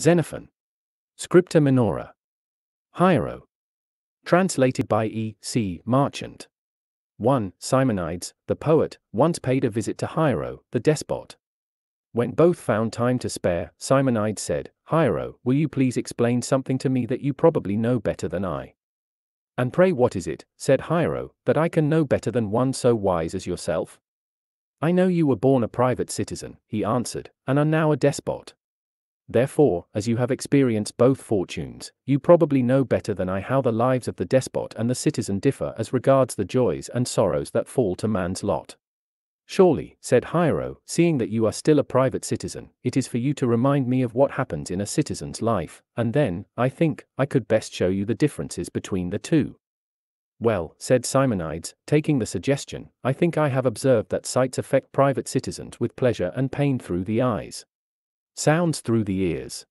Xenophon. Scripta Minora. Hiero. Translated by E. C. Marchant. 1. Simonides, the poet, once paid a visit to Hiero, the despot. When both found time to spare, Simonides said, Hiero, will you please explain something to me that you probably know better than I? And pray what is it, said Hiero, that I can know better than one so wise as yourself? I know you were born a private citizen, he answered, and are now a despot. Therefore, as you have experienced both fortunes, you probably know better than I how the lives of the despot and the citizen differ as regards the joys and sorrows that fall to man's lot. Surely, said Hiero, seeing that you are still a private citizen, it is for you to remind me of what happens in a citizen's life, and then, I think, I could best show you the differences between the two. Well, said Simonides, taking the suggestion, I think I have observed that sights affect private citizens with pleasure and pain through the eyes, sounds through the ears,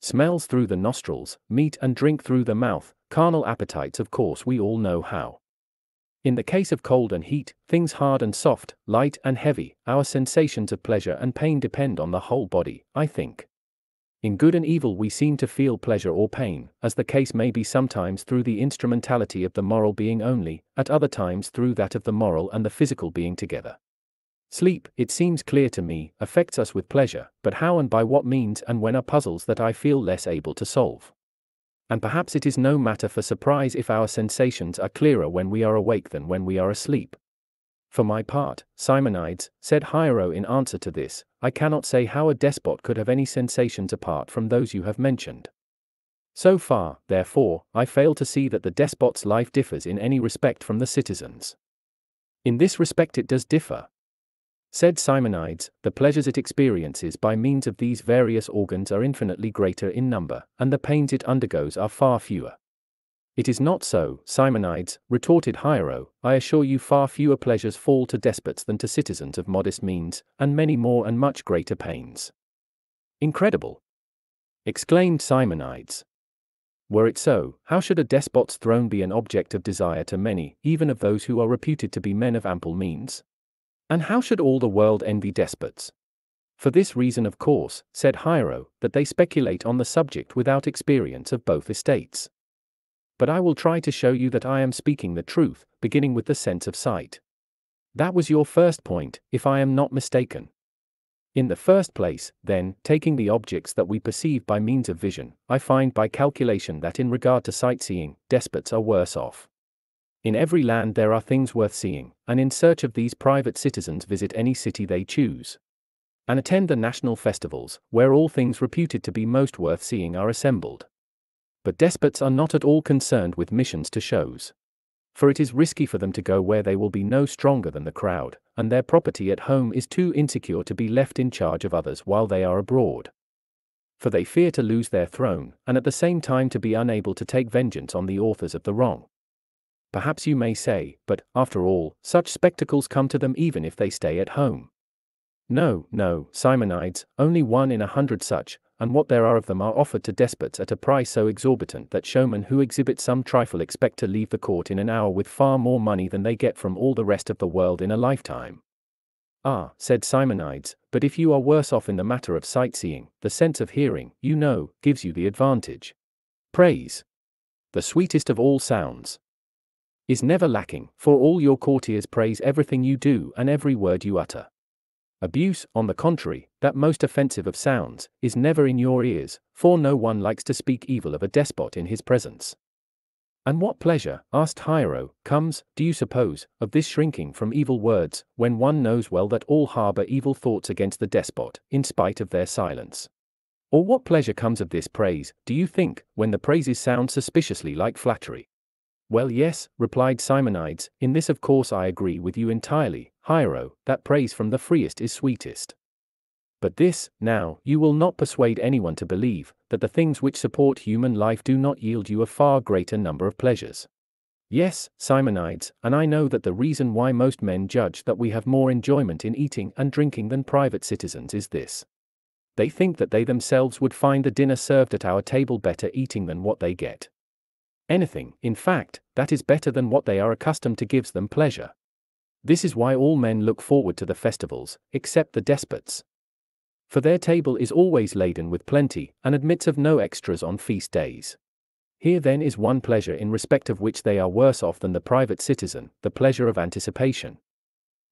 smells through the nostrils, meat and drink through the mouth, carnal appetites, of course, we all know how. In the case of cold and heat, things hard and soft, light and heavy, our sensations of pleasure and pain depend on the whole body, I think. In good and evil, we seem to feel pleasure or pain, as the case may be sometimes through the instrumentality of the moral being only, at other times through that of the moral and the physical being together. Sleep, it seems clear to me, affects us with pleasure, but how and by what means and when are puzzles that I feel less able to solve. And perhaps it is no matter for surprise if our sensations are clearer when we are awake than when we are asleep. For my part, Simonides, said Hiero in answer to this, I cannot say how a despot could have any sensations apart from those you have mentioned. So far, therefore, I fail to see that the despot's life differs in any respect from the citizen's. In this respect it does differ. Said Simonides, the pleasures it experiences by means of these various organs are infinitely greater in number, and the pains it undergoes are far fewer. It is not so, Simonides, retorted Hiero, I assure you far fewer pleasures fall to despots than to citizens of modest means, and many more and much greater pains. Incredible! exclaimed Simonides. Were it so, how should a despot's throne be an object of desire to many, even of those who are reputed to be men of ample means? And how should all the world envy despots? For this reason, of course, said Hiero, that they speculate on the subject without experience of both estates but I will try to show you that I am speaking the truth, beginning with the sense of sight. That was your first point, if I am not mistaken. In the first place, then, taking the objects that we perceive by means of vision, I find by calculation that in regard to sightseeing, despots are worse off. In every land there are things worth seeing, and in search of these private citizens visit any city they choose. And attend the national festivals, where all things reputed to be most worth seeing are assembled. But despots are not at all concerned with missions to shows. For it is risky for them to go where they will be no stronger than the crowd, and their property at home is too insecure to be left in charge of others while they are abroad. For they fear to lose their throne, and at the same time to be unable to take vengeance on the authors of the wrong. Perhaps you may say, but, after all, such spectacles come to them even if they stay at home. No, no, Simonides, only one in a hundred such, and what there are of them are offered to despots at a price so exorbitant that showmen who exhibit some trifle expect to leave the court in an hour with far more money than they get from all the rest of the world in a lifetime. Ah, said Simonides, but if you are worse off in the matter of sightseeing, the sense of hearing, you know, gives you the advantage. Praise. The sweetest of all sounds. Is never lacking, for all your courtiers praise everything you do and every word you utter. Abuse, on the contrary, that most offensive of sounds, is never in your ears, for no one likes to speak evil of a despot in his presence. And what pleasure, asked Hiero, comes, do you suppose, of this shrinking from evil words, when one knows well that all harbor evil thoughts against the despot, in spite of their silence? Or what pleasure comes of this praise, do you think, when the praises sound suspiciously like flattery? Well, yes, replied Simonides, in this of course I agree with you entirely, Hiero, that praise from the freest is sweetest. But this, now, you will not persuade anyone to believe, that the things which support human life do not yield you a far greater number of pleasures. Yes, Simonides, and I know that the reason why most men judge that we have more enjoyment in eating and drinking than private citizens is this. They think that they themselves would find the dinner served at our table better eating than what they get. Anything, in fact, that is better than what they are accustomed to gives them pleasure. This is why all men look forward to the festivals, except the despots. For their table is always laden with plenty, and admits of no extras on feast days. Here then is one pleasure in respect of which they are worse off than the private citizen, the pleasure of anticipation.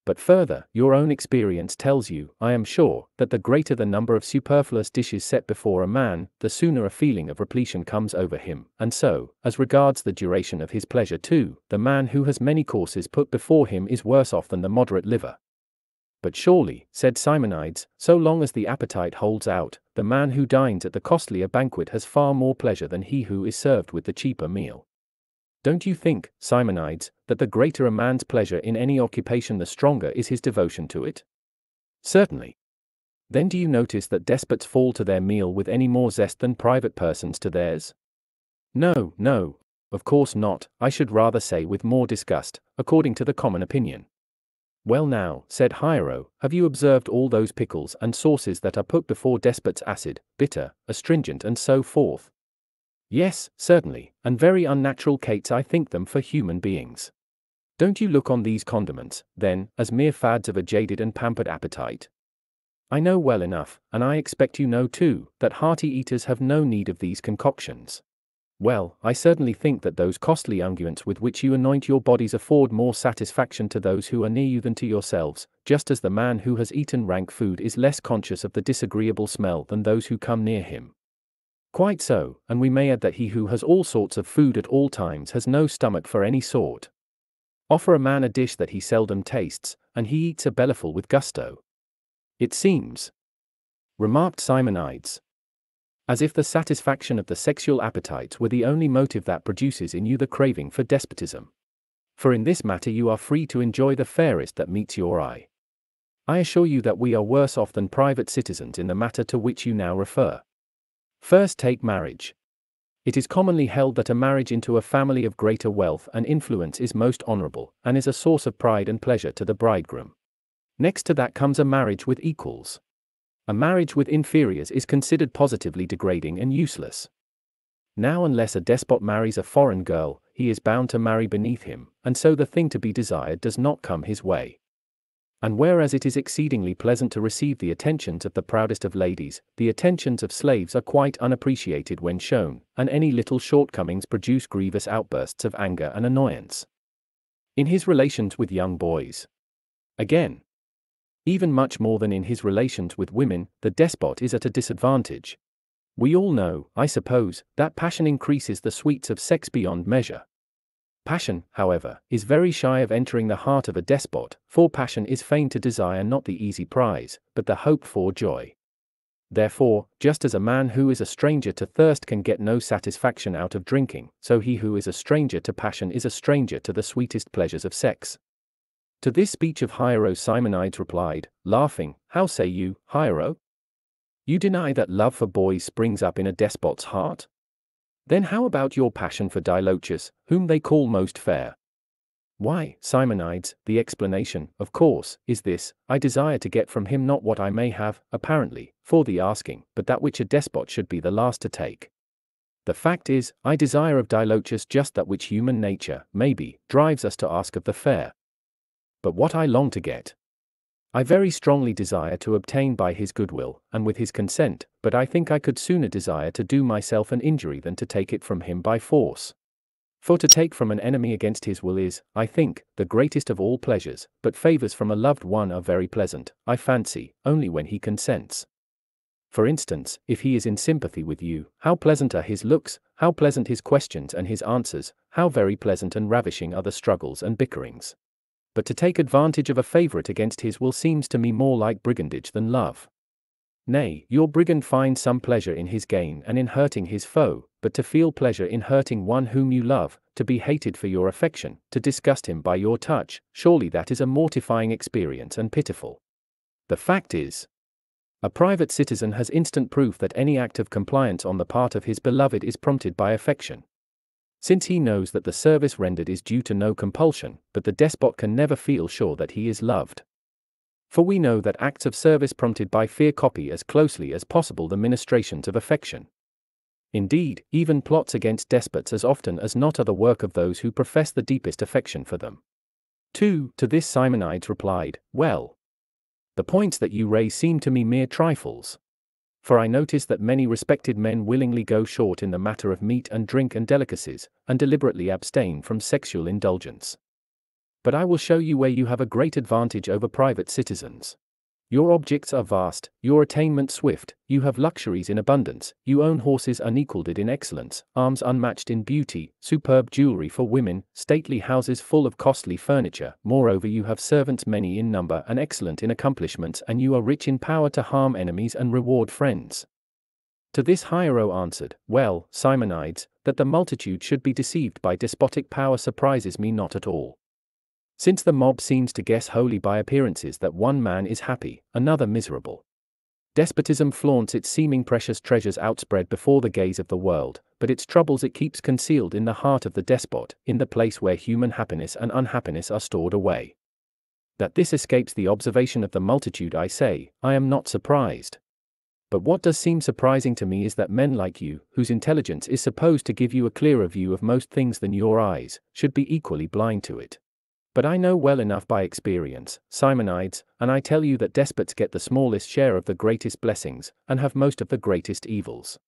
But further, your own experience tells you, I am sure, that the greater the number of superfluous dishes set before a man, the sooner a feeling of repletion comes over him, and so, as regards the duration of his pleasure too, the man who has many courses put before him is worse off than the moderate liver. But surely, said Simonides, so long as the appetite holds out, the man who dines at the costlier banquet has far more pleasure than he who is served with the cheaper meal. Don't you think, Simonides, that the greater a man's pleasure in any occupation the stronger is his devotion to it? Certainly. Then do you notice that despots fall to their meal with any more zest than private persons to theirs? No, no, of course not, I should rather say with more disgust, according to the common opinion. Well now, said Hiero, have you observed all those pickles and sauces that are put before despots acid, bitter, astringent and so forth? Yes, certainly, and very unnatural cates I think them for human beings. Don't you look on these condiments, then, as mere fads of a jaded and pampered appetite? I know well enough, and I expect you know too, that hearty eaters have no need of these concoctions. Well, I certainly think that those costly unguents with which you anoint your bodies afford more satisfaction to those who are near you than to yourselves, just as the man who has eaten rank food is less conscious of the disagreeable smell than those who come near him. Quite so, and we may add that he who has all sorts of food at all times has no stomach for any sort. Offer a man a dish that he seldom tastes, and he eats a bellyful with gusto. It seems, remarked Simonides, as if the satisfaction of the sexual appetites were the only motive that produces in you the craving for despotism. For in this matter you are free to enjoy the fairest that meets your eye. I assure you that we are worse off than private citizens in the matter to which you now refer. First take marriage. It is commonly held that a marriage into a family of greater wealth and influence is most honorable, and is a source of pride and pleasure to the bridegroom. Next to that comes a marriage with equals. A marriage with inferiors is considered positively degrading and useless. Now, unless a despot marries a foreign girl, he is bound to marry beneath him, and so the thing to be desired does not come his way. And whereas it is exceedingly pleasant to receive the attentions of the proudest of ladies, the attentions of slaves are quite unappreciated when shown, and any little shortcomings produce grievous outbursts of anger and annoyance. In his relations with young boys. Again, even much more than in his relations with women, the despot is at a disadvantage. We all know, I suppose, that passion increases the sweets of sex beyond measure. Passion, however, is very shy of entering the heart of a despot, for passion is fain to desire not the easy prize, but the hoped for joy. Therefore, just as a man who is a stranger to thirst can get no satisfaction out of drinking, so he who is a stranger to passion is a stranger to the sweetest pleasures of sex. To this speech of Hiero Simonides replied, laughing, How say you, Hiero? You deny that love for boys springs up in a despot's heart? Then how about your passion for Dailochus, whom they call most fair? Why, Simonides, the explanation, of course, is this I desire to get from him not what I may have, apparently, for the asking, but that which a despot should be the last to take. The fact is, I desire of Dailochus just that which human nature, maybe, drives us to ask of the fair. But what I long to get, I very strongly desire to obtain by his goodwill, and with his consent, but I think I could sooner desire to do myself an injury than to take it from him by force. For to take from an enemy against his will is, I think, the greatest of all pleasures, but favors from a loved one are very pleasant, I fancy, only when he consents. For instance, if he is in sympathy with you, how pleasant are his looks, how pleasant his questions and his answers, how very pleasant and ravishing are the struggles and bickerings but to take advantage of a favorite against his will seems to me more like brigandage than love. Nay, your brigand finds some pleasure in his gain and in hurting his foe, but to feel pleasure in hurting one whom you love, to be hated for your affection, to disgust him by your touch, surely that is a mortifying experience and pitiful. The fact is, a private citizen has instant proof that any act of compliance on the part of his beloved is prompted by affection since he knows that the service rendered is due to no compulsion, but the despot can never feel sure that he is loved. For we know that acts of service prompted by fear copy as closely as possible the ministrations of affection. Indeed, even plots against despots as often as not are the work of those who profess the deepest affection for them. 2. To this Simonides replied, Well, The points that you raise seem to me mere trifles. For I notice that many respected men willingly go short in the matter of meat and drink and delicacies, and deliberately abstain from sexual indulgence. But I will show you where you have a great advantage over private citizens. Your objects are vast, your attainment swift, you have luxuries in abundance, you own horses unequaled in excellence, arms unmatched in beauty, superb jewelry for women, stately houses full of costly furniture, moreover, you have servants many in number and excellent in accomplishments, and you are rich in power to harm enemies and reward friends. To this Hiero answered, Well, Simonides, that the multitude should be deceived by despotic power surprises me not at all. Since the mob seems to guess wholly by appearances that one man is happy, another miserable. Despotism flaunts its seeming precious treasures outspread before the gaze of the world, but its troubles it keeps concealed in the heart of the despot, in the place where human happiness and unhappiness are stored away. That this escapes the observation of the multitude, I say, I am not surprised. But what does seem surprising to me is that men like you, whose intelligence is supposed to give you a clearer view of most things than your eyes, should be equally blind to it. But I know well enough by experience, Simonides, and I tell you that despots get the smallest share of the greatest blessings, and have most of the greatest evils.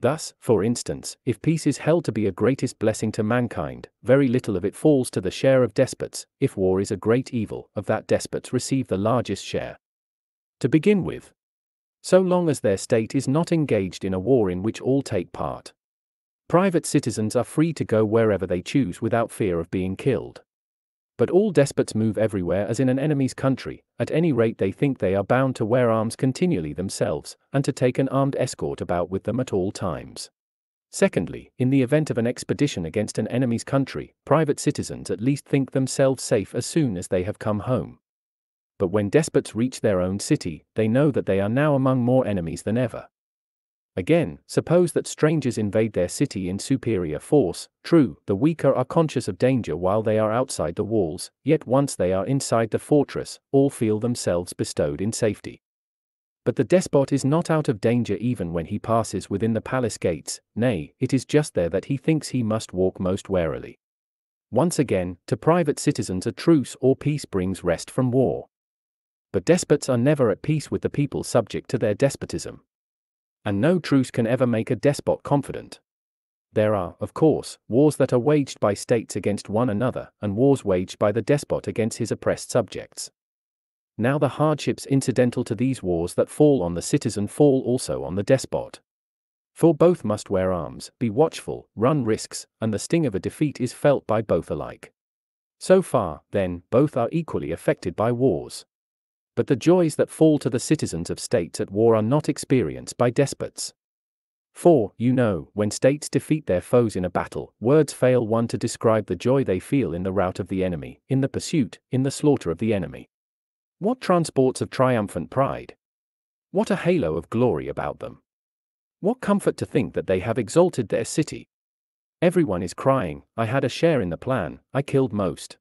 Thus, for instance, if peace is held to be a greatest blessing to mankind, very little of it falls to the share of despots, if war is a great evil, of that despots receive the largest share. To begin with, so long as their state is not engaged in a war in which all take part. Private citizens are free to go wherever they choose without fear of being killed. But all despots move everywhere as in an enemy's country, at any rate they think they are bound to wear arms continually themselves, and to take an armed escort about with them at all times. Secondly, in the event of an expedition against an enemy's country, private citizens at least think themselves safe as soon as they have come home. But when despots reach their own city, they know that they are now among more enemies than ever. Again, suppose that strangers invade their city in superior force, true, the weaker are conscious of danger while they are outside the walls, yet once they are inside the fortress, all feel themselves bestowed in safety. But the despot is not out of danger even when he passes within the palace gates, nay, it is just there that he thinks he must walk most warily. Once again, to private citizens a truce or peace brings rest from war. But despots are never at peace with the people subject to their despotism. And no truce can ever make a despot confident. There are, of course, wars that are waged by states against one another, and wars waged by the despot against his oppressed subjects. Now the hardships incidental to these wars that fall on the citizen fall also on the despot. For both must wear arms, be watchful, run risks, and the sting of a defeat is felt by both alike. So far, then, both are equally affected by wars. But the joys that fall to the citizens of states at war are not experienced by despots. For, you know, when states defeat their foes in a battle, words fail one to describe the joy they feel in the rout of the enemy, in the pursuit, in the slaughter of the enemy. What transports of triumphant pride! What a halo of glory about them! What comfort to think that they have exalted their city! Everyone is crying, I had a share in the plan, I killed most.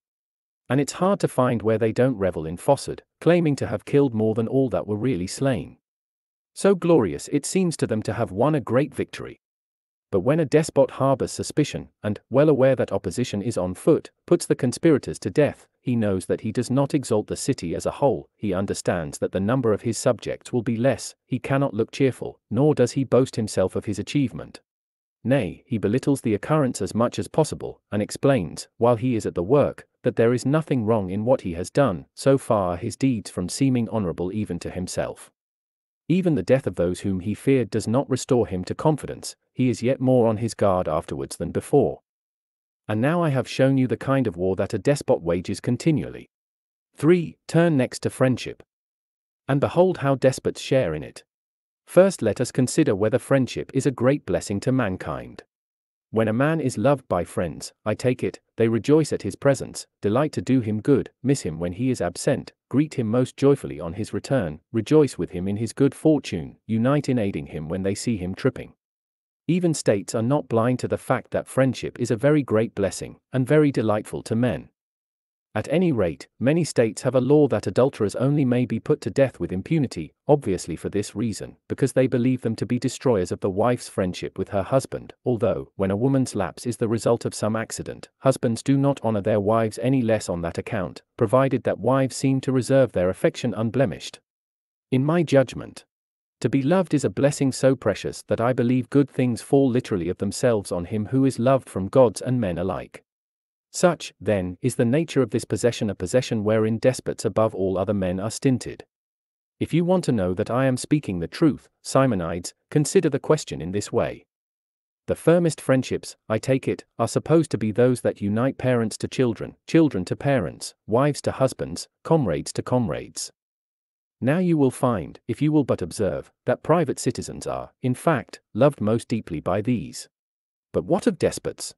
And it's hard to find where they don't revel in falsehood, claiming to have killed more than all that were really slain. So glorious it seems to them to have won a great victory. But when a despot harbors suspicion, and, well aware that opposition is on foot, puts the conspirators to death, he knows that he does not exalt the city as a whole, he understands that the number of his subjects will be less, he cannot look cheerful, nor does he boast himself of his achievement. Nay, he belittles the occurrence as much as possible, and explains, while he is at the work, that there is nothing wrong in what he has done, so far his deeds from seeming honorable even to himself. Even the death of those whom he feared does not restore him to confidence, he is yet more on his guard afterwards than before. And now I have shown you the kind of war that a despot wages continually. 3. Turn next to friendship. And behold how despots share in it. First, let us consider whether friendship is a great blessing to mankind. When a man is loved by friends, I take it, they rejoice at his presence, delight to do him good, miss him when he is absent, greet him most joyfully on his return, rejoice with him in his good fortune, unite in aiding him when they see him tripping. Even states are not blind to the fact that friendship is a very great blessing, and very delightful to men. At any rate, many states have a law that adulterers only may be put to death with impunity, obviously for this reason, because they believe them to be destroyers of the wife's friendship with her husband, although, when a woman's lapse is the result of some accident, husbands do not honor their wives any less on that account, provided that wives seem to reserve their affection unblemished. In my judgment, to be loved is a blessing so precious that I believe good things fall literally of themselves on him who is loved from gods and men alike. Such, then, is the nature of this possession a possession wherein despots above all other men are stinted. If you want to know that I am speaking the truth, Simonides, consider the question in this way. The firmest friendships, I take it, are supposed to be those that unite parents to children, children to parents, wives to husbands, comrades to comrades. Now you will find, if you will but observe, that private citizens are, in fact, loved most deeply by these. But what of despots?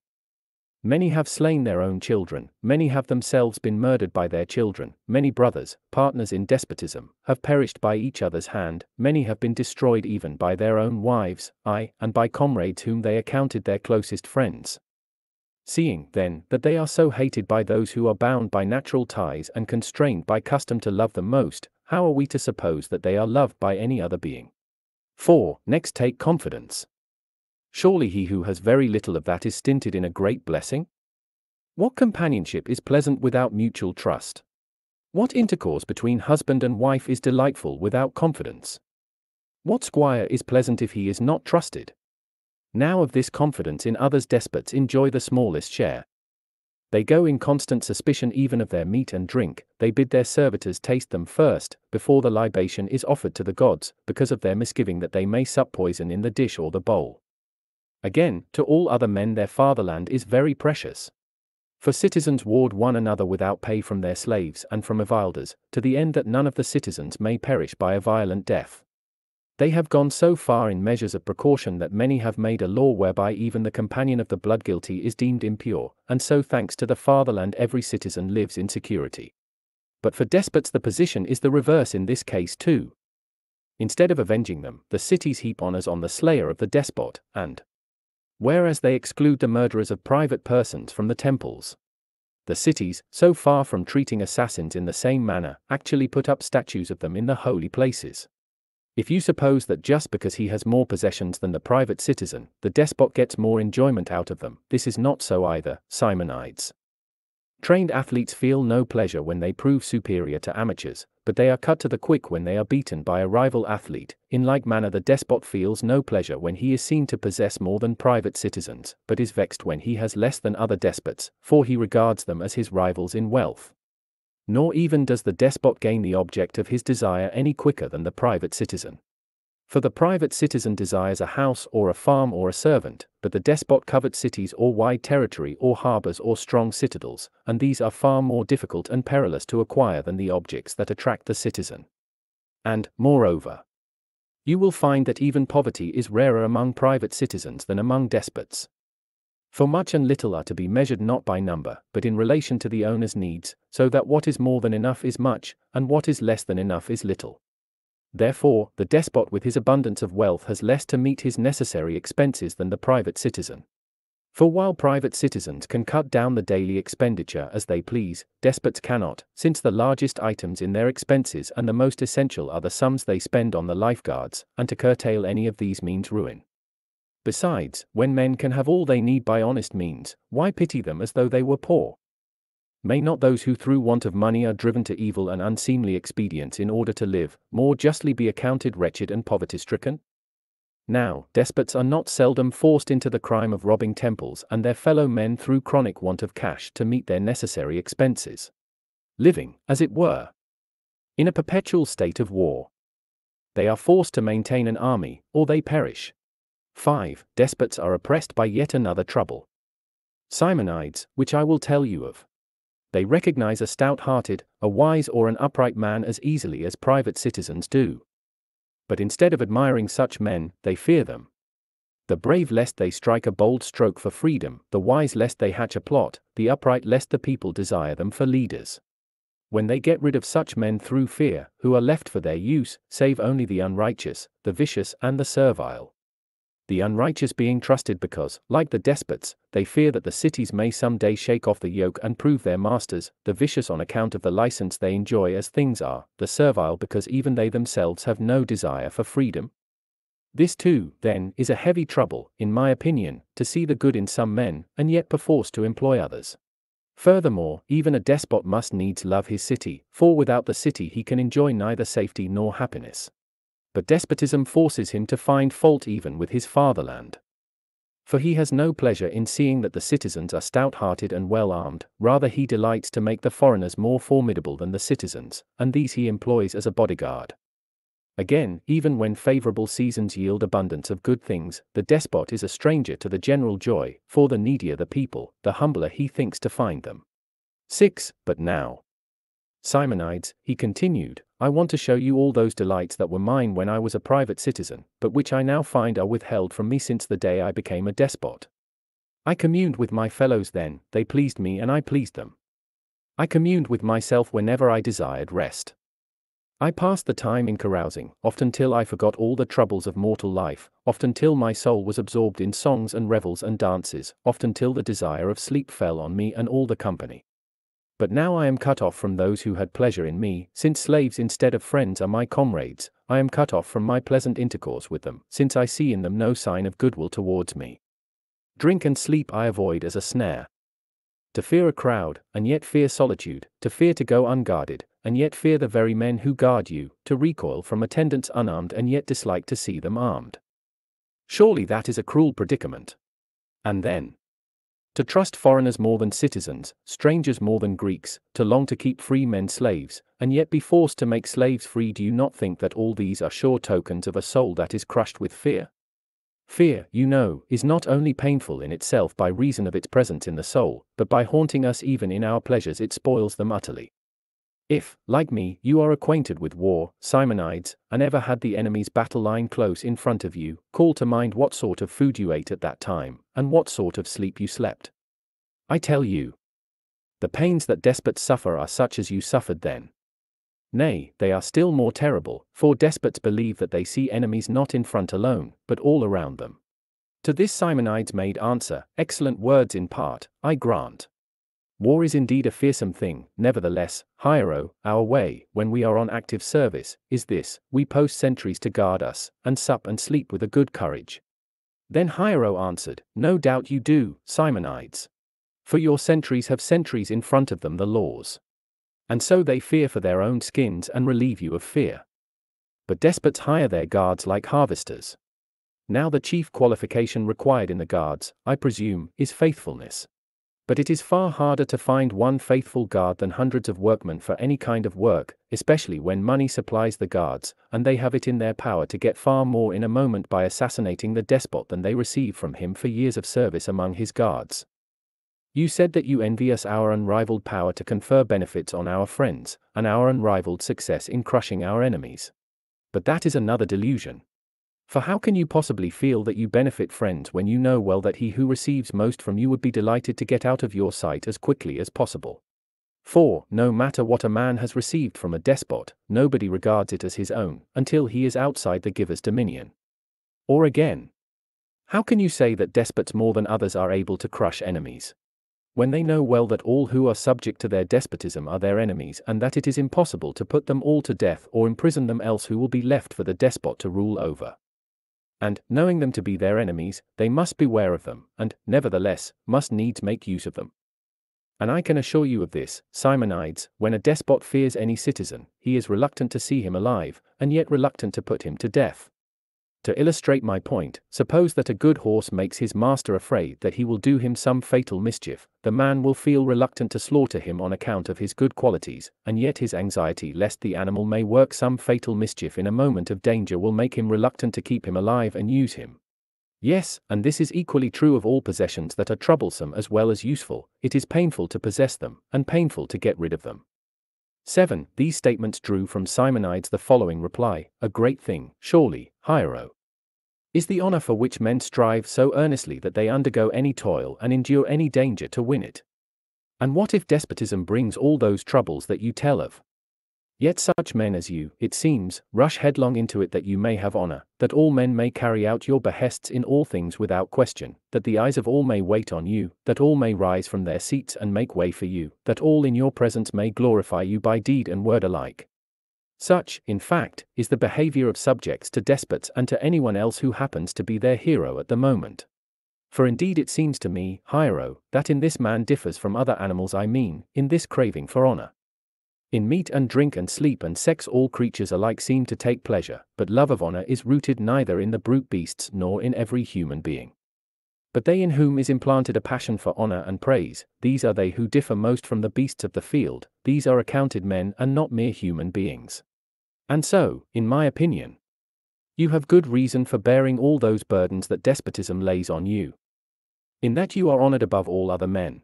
Many have slain their own children, many have themselves been murdered by their children, many brothers, partners in despotism, have perished by each other's hand, many have been destroyed even by their own wives, ay, and by comrades whom they accounted their closest friends. Seeing, then, that they are so hated by those who are bound by natural ties and constrained by custom to love them most, how are we to suppose that they are loved by any other being? 4. Next take confidence. Surely he who has very little of that is stinted in a great blessing? What companionship is pleasant without mutual trust? What intercourse between husband and wife is delightful without confidence? What squire is pleasant if he is not trusted? Now of this confidence in others despots enjoy the smallest share. They go in constant suspicion even of their meat and drink, they bid their servitors taste them first, before the libation is offered to the gods, because of their misgiving that they may sup poison in the dish or the bowl. Again, to all other men their fatherland is very precious. For citizens ward one another without pay from their slaves and from evilders, to the end that none of the citizens may perish by a violent death. They have gone so far in measures of precaution that many have made a law whereby even the companion of the blood guilty is deemed impure, and so thanks to the fatherland every citizen lives in security. But for despots the position is the reverse in this case too. Instead of avenging them, the cities heap honors on the slayer of the despot, and, whereas they exclude the murderers of private persons from the temples. The cities, so far from treating assassins in the same manner, actually put up statues of them in the holy places. If you suppose that just because he has more possessions than the private citizen, the despot gets more enjoyment out of them, this is not so either, Simonides. Trained athletes feel no pleasure when they prove superior to amateurs, but they are cut to the quick when they are beaten by a rival athlete. In like manner, the despot feels no pleasure when he is seen to possess more than private citizens, but is vexed when he has less than other despots, for he regards them as his rivals in wealth. Nor even does the despot gain the object of his desire any quicker than the private citizen. For the private citizen desires a house or a farm or a servant, but the despot covets cities or wide territory or harbors or strong citadels, and these are far more difficult and perilous to acquire than the objects that attract the citizen. And, moreover, you will find that even poverty is rarer among private citizens than among despots. For much and little are to be measured not by number, but in relation to the owner's needs, so that what is more than enough is much, and what is less than enough is little. Therefore, the despot with his abundance of wealth has less to meet his necessary expenses than the private citizen. For while private citizens can cut down the daily expenditure as they please, despots cannot, since the largest items in their expenses and the most essential are the sums they spend on the lifeguards, and to curtail any of these means ruin. Besides, when men can have all they need by honest means, why pity them as though they were poor? May not those who through want of money are driven to evil and unseemly expedients in order to live, more justly be accounted wretched and poverty stricken? Now, despots are not seldom forced into the crime of robbing temples and their fellow men through chronic want of cash to meet their necessary expenses. Living, as it were, in a perpetual state of war. They are forced to maintain an army, or they perish. 5. Despots are oppressed by yet another trouble. Simonides, which I will tell you of they recognize a stout hearted, a wise, or an upright man as easily as private citizens do. But instead of admiring such men, they fear them. The brave lest they strike a bold stroke for freedom, the wise lest they hatch a plot, the upright lest the people desire them for leaders. When they get rid of such men through fear, who are left for their use, save only the unrighteous, the vicious, and the servile the unrighteous being trusted because, like the despots, they fear that the cities may some day shake off the yoke and prove their masters, the vicious on account of the license they enjoy as things are, the servile because even they themselves have no desire for freedom? This too, then, is a heavy trouble, in my opinion, to see the good in some men, and yet perforce to employ others. Furthermore, even a despot must needs love his city, for without the city he can enjoy neither safety nor happiness. But despotism forces him to find fault even with his fatherland. For he has no pleasure in seeing that the citizens are stout hearted and well armed, rather, he delights to make the foreigners more formidable than the citizens, and these he employs as a bodyguard. Again, even when favorable seasons yield abundance of good things, the despot is a stranger to the general joy, for the needier the people, the humbler he thinks to find them. 6. But now, Simonides, he continued, I want to show you all those delights that were mine when I was a private citizen, but which I now find are withheld from me since the day I became a despot. I communed with my fellows then, they pleased me and I pleased them. I communed with myself whenever I desired rest. I passed the time in carousing, often till I forgot all the troubles of mortal life, often till my soul was absorbed in songs and revels and dances, often till the desire of sleep fell on me and all the company. But now I am cut off from those who had pleasure in me, since slaves instead of friends are my comrades, I am cut off from my pleasant intercourse with them, since I see in them no sign of goodwill towards me. Drink and sleep I avoid as a snare. To fear a crowd, and yet fear solitude, to fear to go unguarded, and yet fear the very men who guard you, to recoil from attendants unarmed and yet dislike to see them armed. Surely that is a cruel predicament. And then, to trust foreigners more than citizens, strangers more than Greeks, to long to keep free men slaves, and yet be forced to make slaves free. Do you not think that all these are sure tokens of a soul that is crushed with fear? Fear, you know, is not only painful in itself by reason of its presence in the soul, but by haunting us even in our pleasures, it spoils them utterly. If, like me, you are acquainted with war, Simonides, and ever had the enemy's battle line close in front of you, call to mind what sort of food you ate at that time, and what sort of sleep you slept. I tell you, the pains that despots suffer are such as you suffered then. Nay, they are still more terrible, for despots believe that they see enemies not in front alone, but all around them. To this Simonides made answer, excellent words in part, I grant. War is indeed a fearsome thing, nevertheless, Hiero, our way, when we are on active service, is this we post sentries to guard us, and sup and sleep with a good courage. Then Hiero answered, No doubt you do, Simonides. For your sentries have sentries in front of them the laws. And so they fear for their own skins and relieve you of fear. But despots hire their guards like harvesters. Now the chief qualification required in the guards, I presume, is faithfulness. But it is far harder to find one faithful guard than hundreds of workmen for any kind of work, especially when money supplies the guards, and they have it in their power to get far more in a moment by assassinating the despot than they receive from him for years of service among his guards. You said that you envy us our unrivaled power to confer benefits on our friends, and our unrivaled success in crushing our enemies. But that is another delusion. For how can you possibly feel that you benefit friends when you know well that he who receives most from you would be delighted to get out of your sight as quickly as possible? For, no matter what a man has received from a despot, nobody regards it as his own, until he is outside the giver's dominion. Or again, how can you say that despots more than others are able to crush enemies? When they know well that all who are subject to their despotism are their enemies and that it is impossible to put them all to death or imprison them else who will be left for the despot to rule over and, knowing them to be their enemies, they must beware of them, and, nevertheless, must needs make use of them. And I can assure you of this, Simonides, when a despot fears any citizen, he is reluctant to see him alive, and yet reluctant to put him to death. To illustrate my point, suppose that a good horse makes his master afraid that he will do him some fatal mischief, the man will feel reluctant to slaughter him on account of his good qualities, and yet his anxiety lest the animal may work some fatal mischief in a moment of danger will make him reluctant to keep him alive and use him. Yes, and this is equally true of all possessions that are troublesome as well as useful, it is painful to possess them, and painful to get rid of them. 7. These statements drew from Simonides the following reply A great thing, surely, Hiero is the honor for which men strive so earnestly that they undergo any toil and endure any danger to win it. And what if despotism brings all those troubles that you tell of? Yet such men as you, it seems, rush headlong into it that you may have honor, that all men may carry out your behests in all things without question, that the eyes of all may wait on you, that all may rise from their seats and make way for you, that all in your presence may glorify you by deed and word alike. Such, in fact, is the behavior of subjects to despots and to anyone else who happens to be their hero at the moment. For indeed it seems to me, Hiero, that in this man differs from other animals I mean, in this craving for honor. In meat and drink and sleep and sex all creatures alike seem to take pleasure, but love of honor is rooted neither in the brute beasts nor in every human being. But they in whom is implanted a passion for honor and praise, these are they who differ most from the beasts of the field, these are accounted men and not mere human beings. And so, in my opinion, you have good reason for bearing all those burdens that despotism lays on you. In that you are honored above all other men,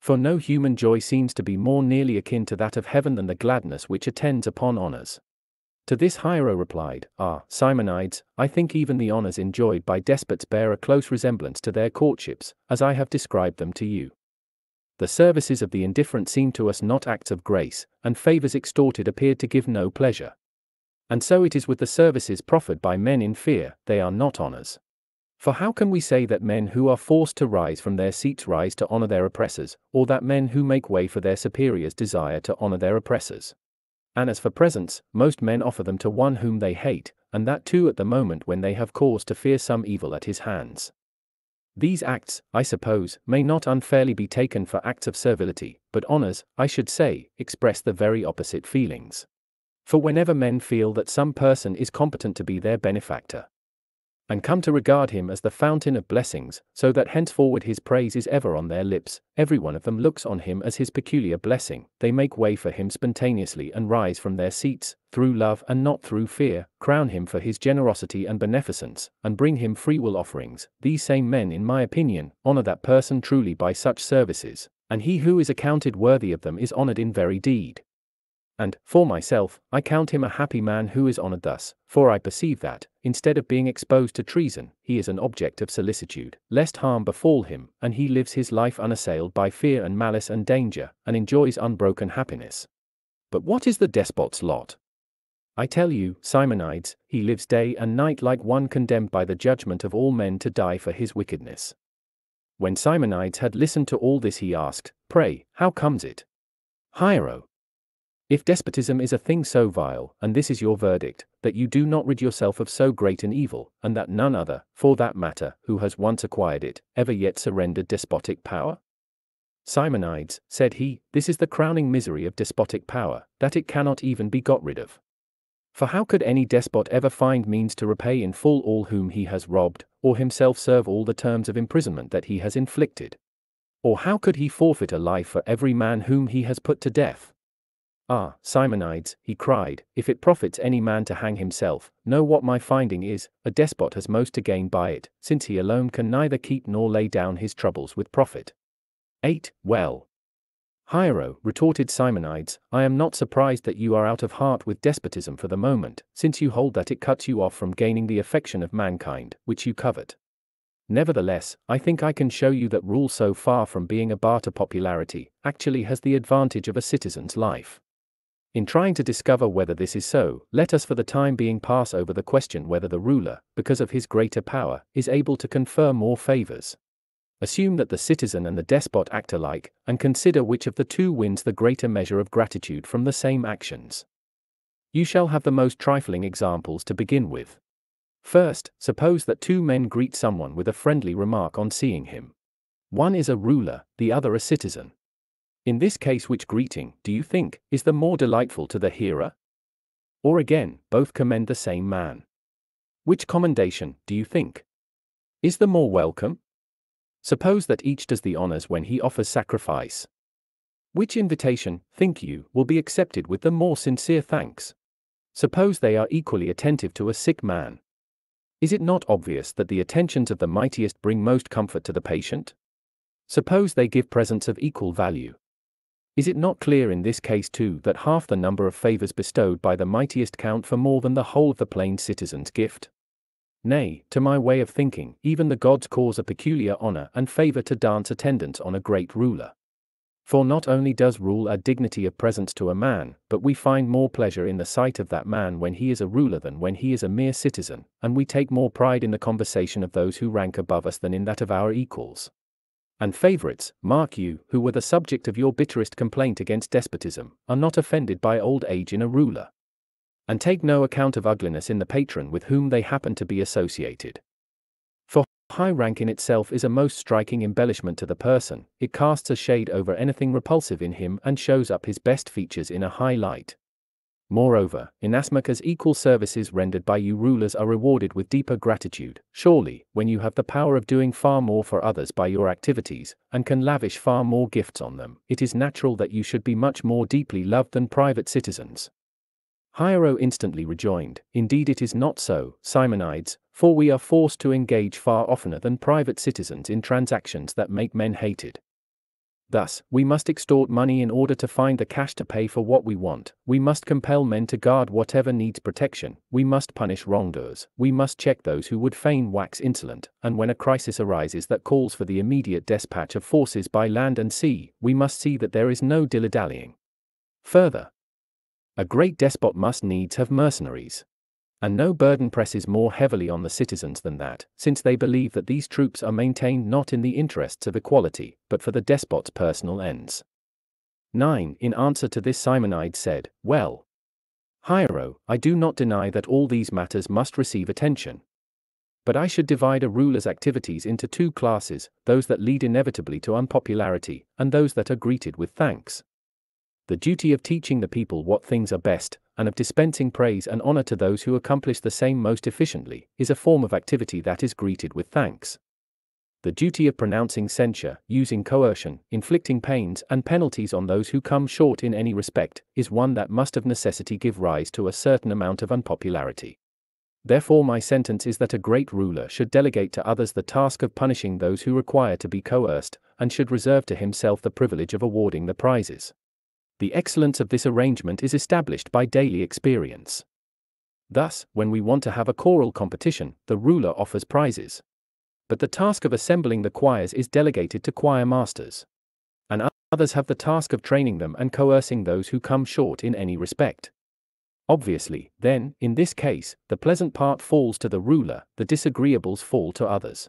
for no human joy seems to be more nearly akin to that of heaven than the gladness which attends upon honors. To this Hiero replied, Ah, Simonides, I think even the honors enjoyed by despots bear a close resemblance to their courtships, as I have described them to you. The services of the indifferent seem to us not acts of grace, and favors extorted appeared to give no pleasure. And so it is with the services proffered by men in fear, they are not honors. For how can we say that men who are forced to rise from their seats rise to honor their oppressors, or that men who make way for their superiors desire to honor their oppressors? And as for presents, most men offer them to one whom they hate, and that too at the moment when they have cause to fear some evil at his hands. These acts, I suppose, may not unfairly be taken for acts of servility, but honors, I should say, express the very opposite feelings. For whenever men feel that some person is competent to be their benefactor, and come to regard him as the fountain of blessings, so that henceforward his praise is ever on their lips, every one of them looks on him as his peculiar blessing, they make way for him spontaneously and rise from their seats, through love and not through fear, crown him for his generosity and beneficence, and bring him free will offerings. These same men, in my opinion, honor that person truly by such services, and he who is accounted worthy of them is honored in very deed. And, for myself, I count him a happy man who is honored thus, for I perceive that, instead of being exposed to treason, he is an object of solicitude, lest harm befall him, and he lives his life unassailed by fear and malice and danger, and enjoys unbroken happiness. But what is the despot's lot? I tell you, Simonides, he lives day and night like one condemned by the judgment of all men to die for his wickedness. When Simonides had listened to all this, he asked, Pray, how comes it? Hiero, if despotism is a thing so vile, and this is your verdict, that you do not rid yourself of so great an evil, and that none other, for that matter, who has once acquired it, ever yet surrendered despotic power? Simonides, said he, this is the crowning misery of despotic power, that it cannot even be got rid of. For how could any despot ever find means to repay in full all whom he has robbed, or himself serve all the terms of imprisonment that he has inflicted? Or how could he forfeit a life for every man whom he has put to death? Ah, Simonides, he cried, if it profits any man to hang himself, know what my finding is, a despot has most to gain by it, since he alone can neither keep nor lay down his troubles with profit. 8. Well. Hiero, retorted Simonides, I am not surprised that you are out of heart with despotism for the moment, since you hold that it cuts you off from gaining the affection of mankind, which you covet. Nevertheless, I think I can show you that rule so far from being a bar to popularity, actually has the advantage of a citizen's life. In trying to discover whether this is so, let us for the time being pass over the question whether the ruler, because of his greater power, is able to confer more favors. Assume that the citizen and the despot act alike, and consider which of the two wins the greater measure of gratitude from the same actions. You shall have the most trifling examples to begin with. First, suppose that two men greet someone with a friendly remark on seeing him. One is a ruler, the other a citizen. In this case, which greeting, do you think, is the more delightful to the hearer? Or again, both commend the same man. Which commendation, do you think, is the more welcome? Suppose that each does the honors when he offers sacrifice. Which invitation, think you, will be accepted with the more sincere thanks? Suppose they are equally attentive to a sick man. Is it not obvious that the attentions of the mightiest bring most comfort to the patient? Suppose they give presents of equal value. Is it not clear in this case too that half the number of favors bestowed by the mightiest count for more than the whole of the plain citizen's gift? Nay, to my way of thinking, even the gods cause a peculiar honor and favor to dance attendance on a great ruler. For not only does rule add dignity of presence to a man, but we find more pleasure in the sight of that man when he is a ruler than when he is a mere citizen, and we take more pride in the conversation of those who rank above us than in that of our equals and favorites, mark you, who were the subject of your bitterest complaint against despotism, are not offended by old age in a ruler. And take no account of ugliness in the patron with whom they happen to be associated. For high rank in itself is a most striking embellishment to the person, it casts a shade over anything repulsive in him and shows up his best features in a high light. Moreover, inasmuch as equal services rendered by you rulers are rewarded with deeper gratitude, surely, when you have the power of doing far more for others by your activities, and can lavish far more gifts on them, it is natural that you should be much more deeply loved than private citizens. Hiero instantly rejoined, Indeed, it is not so, Simonides, for we are forced to engage far oftener than private citizens in transactions that make men hated. Thus, we must extort money in order to find the cash to pay for what we want, we must compel men to guard whatever needs protection, we must punish wrongdoers, we must check those who would fain wax insolent, and when a crisis arises that calls for the immediate despatch of forces by land and sea, we must see that there is no dilly dallying. Further, a great despot must needs have mercenaries. And no burden presses more heavily on the citizens than that, since they believe that these troops are maintained not in the interests of equality, but for the despot's personal ends. 9. In answer to this Simonides said, Well, Hiero, I do not deny that all these matters must receive attention. But I should divide a ruler's activities into two classes, those that lead inevitably to unpopularity, and those that are greeted with thanks. The duty of teaching the people what things are best, and of dispensing praise and honor to those who accomplish the same most efficiently, is a form of activity that is greeted with thanks. The duty of pronouncing censure, using coercion, inflicting pains and penalties on those who come short in any respect, is one that must of necessity give rise to a certain amount of unpopularity. Therefore, my sentence is that a great ruler should delegate to others the task of punishing those who require to be coerced, and should reserve to himself the privilege of awarding the prizes. The excellence of this arrangement is established by daily experience. Thus, when we want to have a choral competition, the ruler offers prizes. But the task of assembling the choirs is delegated to choir masters. And others have the task of training them and coercing those who come short in any respect. Obviously, then, in this case, the pleasant part falls to the ruler, the disagreeables fall to others.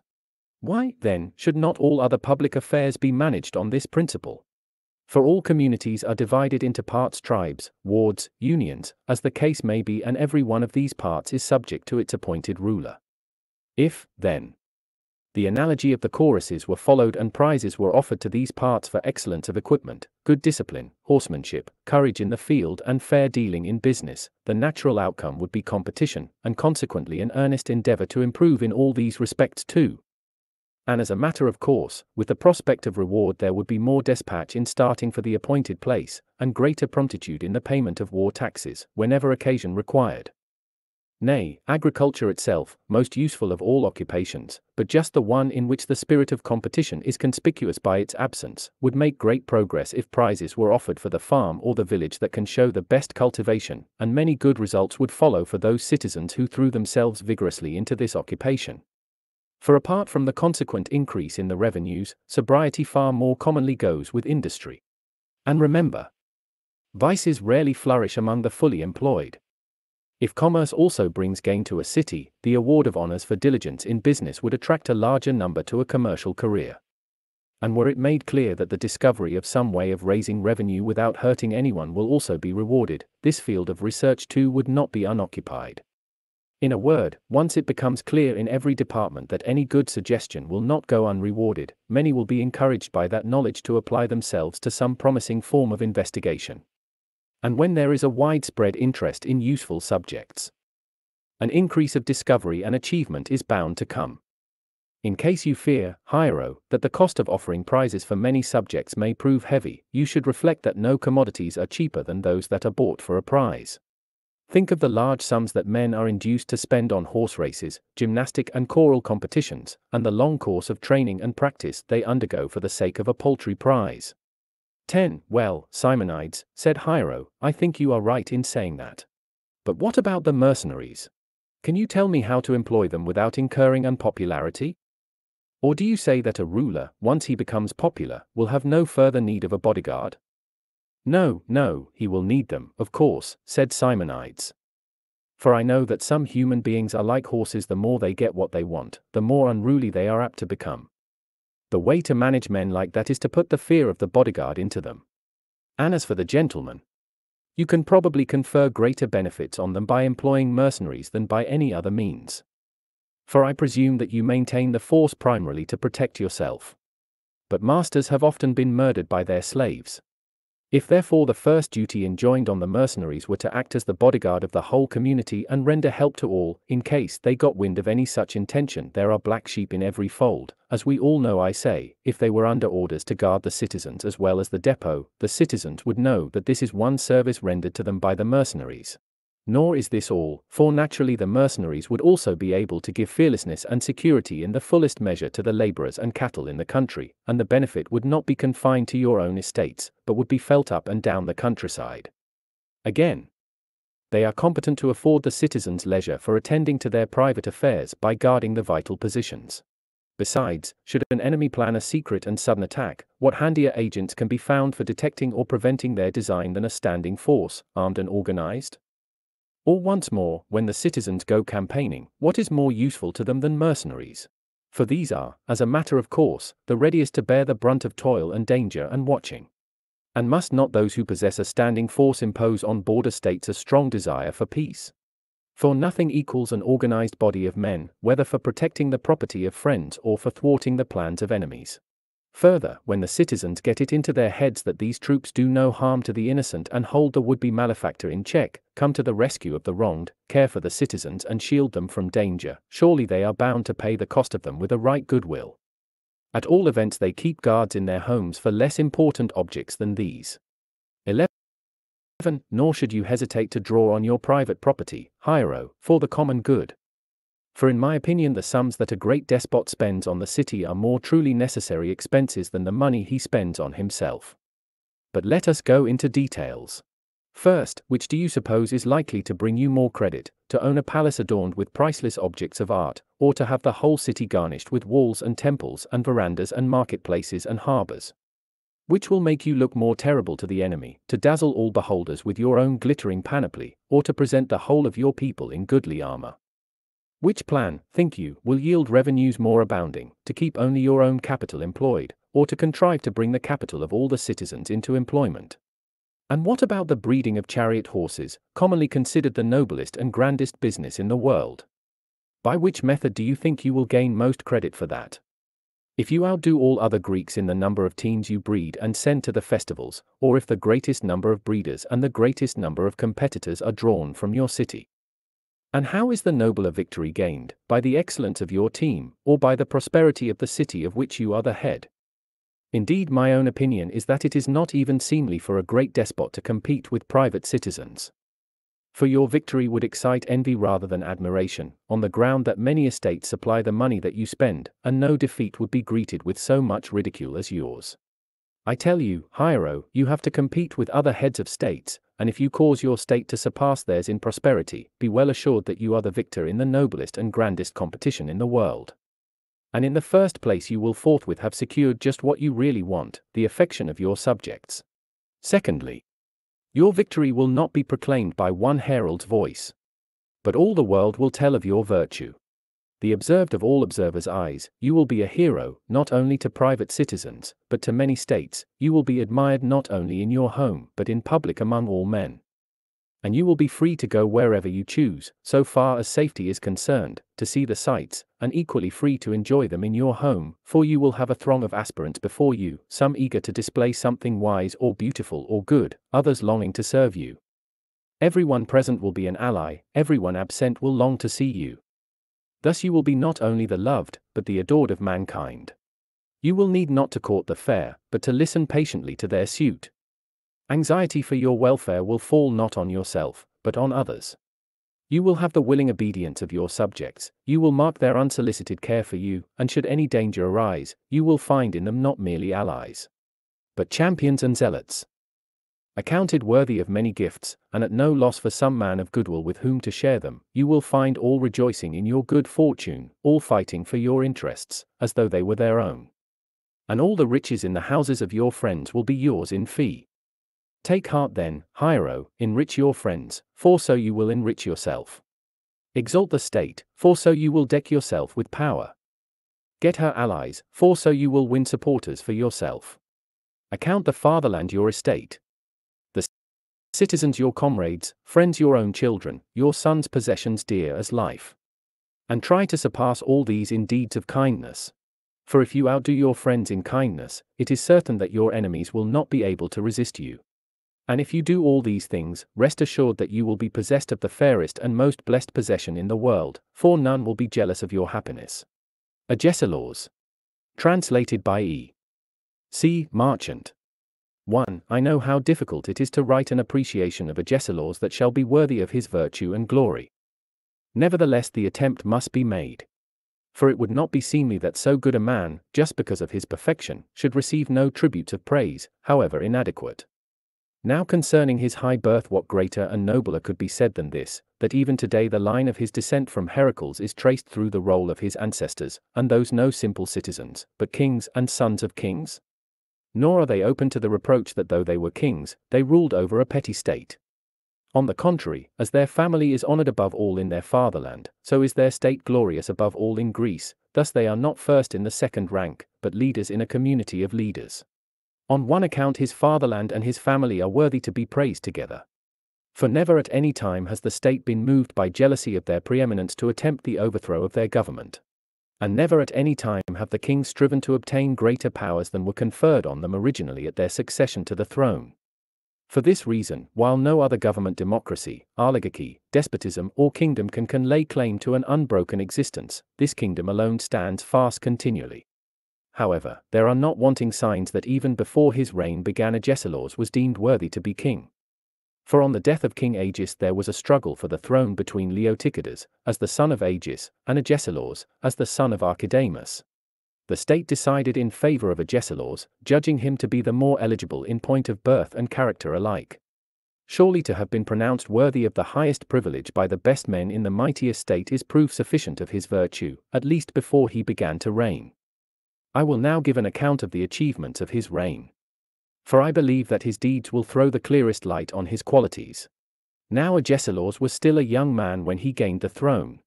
Why, then, should not all other public affairs be managed on this principle? For all communities are divided into parts tribes, wards, unions, as the case may be, and every one of these parts is subject to its appointed ruler. If, then, the analogy of the choruses were followed and prizes were offered to these parts for excellence of equipment, good discipline, horsemanship, courage in the field, and fair dealing in business, the natural outcome would be competition, and consequently an earnest endeavor to improve in all these respects too and as a matter of course, with the prospect of reward there would be more despatch in starting for the appointed place, and greater promptitude in the payment of war taxes, whenever occasion required. Nay, agriculture itself, most useful of all occupations, but just the one in which the spirit of competition is conspicuous by its absence, would make great progress if prizes were offered for the farm or the village that can show the best cultivation, and many good results would follow for those citizens who threw themselves vigorously into this occupation. For apart from the consequent increase in the revenues, sobriety far more commonly goes with industry. And remember, vices rarely flourish among the fully employed. If commerce also brings gain to a city, the award of honors for diligence in business would attract a larger number to a commercial career. And were it made clear that the discovery of some way of raising revenue without hurting anyone will also be rewarded, this field of research too would not be unoccupied. In a word, once it becomes clear in every department that any good suggestion will not go unrewarded, many will be encouraged by that knowledge to apply themselves to some promising form of investigation. And when there is a widespread interest in useful subjects, an increase of discovery and achievement is bound to come. In case you fear, Hiero, that the cost of offering prizes for many subjects may prove heavy, you should reflect that no commodities are cheaper than those that are bought for a prize. Think of the large sums that men are induced to spend on horse races, gymnastic and choral competitions, and the long course of training and practice they undergo for the sake of a paltry prize. 10. Well, Simonides, said Hiero, I think you are right in saying that. But what about the mercenaries? Can you tell me how to employ them without incurring unpopularity? Or do you say that a ruler, once he becomes popular, will have no further need of a bodyguard? No, no, he will need them, of course, said Simonides. For I know that some human beings are like horses the more they get what they want, the more unruly they are apt to become. The way to manage men like that is to put the fear of the bodyguard into them. And as for the gentlemen, you can probably confer greater benefits on them by employing mercenaries than by any other means. For I presume that you maintain the force primarily to protect yourself. But masters have often been murdered by their slaves. If therefore the first duty enjoined on the mercenaries were to act as the bodyguard of the whole community and render help to all, in case they got wind of any such intention, there are black sheep in every fold, as we all know, I say, if they were under orders to guard the citizens as well as the depot, the citizens would know that this is one service rendered to them by the mercenaries. Nor is this all, for naturally the mercenaries would also be able to give fearlessness and security in the fullest measure to the laborers and cattle in the country, and the benefit would not be confined to your own estates, but would be felt up and down the countryside. Again, they are competent to afford the citizens leisure for attending to their private affairs by guarding the vital positions. Besides, should an enemy plan a secret and sudden attack, what handier agents can be found for detecting or preventing their design than a standing force, armed and organized? Or once more, when the citizens go campaigning, what is more useful to them than mercenaries? For these are, as a matter of course, the readiest to bear the brunt of toil and danger and watching. And must not those who possess a standing force impose on border states a strong desire for peace? For nothing equals an organized body of men, whether for protecting the property of friends or for thwarting the plans of enemies. Further, when the citizens get it into their heads that these troops do no harm to the innocent and hold the would be malefactor in check, come to the rescue of the wronged, care for the citizens and shield them from danger, surely they are bound to pay the cost of them with a right goodwill. At all events, they keep guards in their homes for less important objects than these. 11. Nor should you hesitate to draw on your private property, hiero, for the common good for in my opinion the sums that a great despot spends on the city are more truly necessary expenses than the money he spends on himself. But let us go into details. First, which do you suppose is likely to bring you more credit, to own a palace adorned with priceless objects of art, or to have the whole city garnished with walls and temples and verandas and marketplaces and harbors? Which will make you look more terrible to the enemy, to dazzle all beholders with your own glittering panoply, or to present the whole of your people in goodly armor? Which plan, think you, will yield revenues more abounding, to keep only your own capital employed, or to contrive to bring the capital of all the citizens into employment? And what about the breeding of chariot horses, commonly considered the noblest and grandest business in the world? By which method do you think you will gain most credit for that? If you outdo all other Greeks in the number of teams you breed and send to the festivals, or if the greatest number of breeders and the greatest number of competitors are drawn from your city, and how is the nobler victory gained? By the excellence of your team, or by the prosperity of the city of which you are the head? Indeed, my own opinion is that it is not even seemly for a great despot to compete with private citizens. For your victory would excite envy rather than admiration, on the ground that many estates supply the money that you spend, and no defeat would be greeted with so much ridicule as yours. I tell you, Hiero, you have to compete with other heads of states, and if you cause your state to surpass theirs in prosperity, be well assured that you are the victor in the noblest and grandest competition in the world. And in the first place, you will forthwith have secured just what you really want the affection of your subjects. Secondly, your victory will not be proclaimed by one herald's voice, but all the world will tell of your virtue the observed of all observers' eyes, you will be a hero, not only to private citizens, but to many states, you will be admired not only in your home, but in public among all men. And you will be free to go wherever you choose, so far as safety is concerned, to see the sights, and equally free to enjoy them in your home, for you will have a throng of aspirants before you, some eager to display something wise or beautiful or good, others longing to serve you. Everyone present will be an ally, everyone absent will long to see you. Thus you will be not only the loved, but the adored of mankind. You will need not to court the fair, but to listen patiently to their suit. Anxiety for your welfare will fall not on yourself, but on others. You will have the willing obedience of your subjects, you will mark their unsolicited care for you, and should any danger arise, you will find in them not merely allies, but champions and zealots accounted worthy of many gifts, and at no loss for some man of goodwill with whom to share them, you will find all rejoicing in your good fortune, all fighting for your interests, as though they were their own. And all the riches in the houses of your friends will be yours in fee. Take heart then, Hiero, enrich your friends, for so you will enrich yourself. Exalt the state, for so you will deck yourself with power. Get her allies, for so you will win supporters for yourself. Account the fatherland your estate, citizens your comrades, friends your own children, your sons' possessions dear as life. And try to surpass all these in deeds of kindness. For if you outdo your friends in kindness, it is certain that your enemies will not be able to resist you. And if you do all these things, rest assured that you will be possessed of the fairest and most blessed possession in the world, for none will be jealous of your happiness. Agesilaus. Translated by E. C. Marchant. 1. I know how difficult it is to write an appreciation of Agesilaus that shall be worthy of his virtue and glory. Nevertheless, the attempt must be made. For it would not be seemly that so good a man, just because of his perfection, should receive no tribute of praise, however inadequate. Now concerning his high birth, what greater and nobler could be said than this, that even today the line of his descent from Heracles is traced through the roll of his ancestors, and those no simple citizens, but kings and sons of kings? Nor are they open to the reproach that though they were kings, they ruled over a petty state. On the contrary, as their family is honored above all in their fatherland, so is their state glorious above all in Greece, thus they are not first in the second rank, but leaders in a community of leaders. On one account, his fatherland and his family are worthy to be praised together. For never at any time has the state been moved by jealousy of their preeminence to attempt the overthrow of their government. And never at any time have the kings striven to obtain greater powers than were conferred on them originally at their succession to the throne. For this reason, while no other government democracy, oligarchy, despotism, or kingdom can, can lay claim to an unbroken existence, this kingdom alone stands fast continually however, there are not wanting signs that even before his reign began Agesilaus was deemed worthy to be king. For on the death of King Agis there was a struggle for the throne between Leotychides, as the son of Agis, and Agesilaus, as the son of Archidamus. The state decided in favor of Agesilaus, judging him to be the more eligible in point of birth and character alike. Surely to have been pronounced worthy of the highest privilege by the best men in the mightiest state is proof sufficient of his virtue, at least before he began to reign. I will now give an account of the achievements of his reign. For I believe that his deeds will throw the clearest light on his qualities. Now Agesilaus was still a young man when he gained the throne.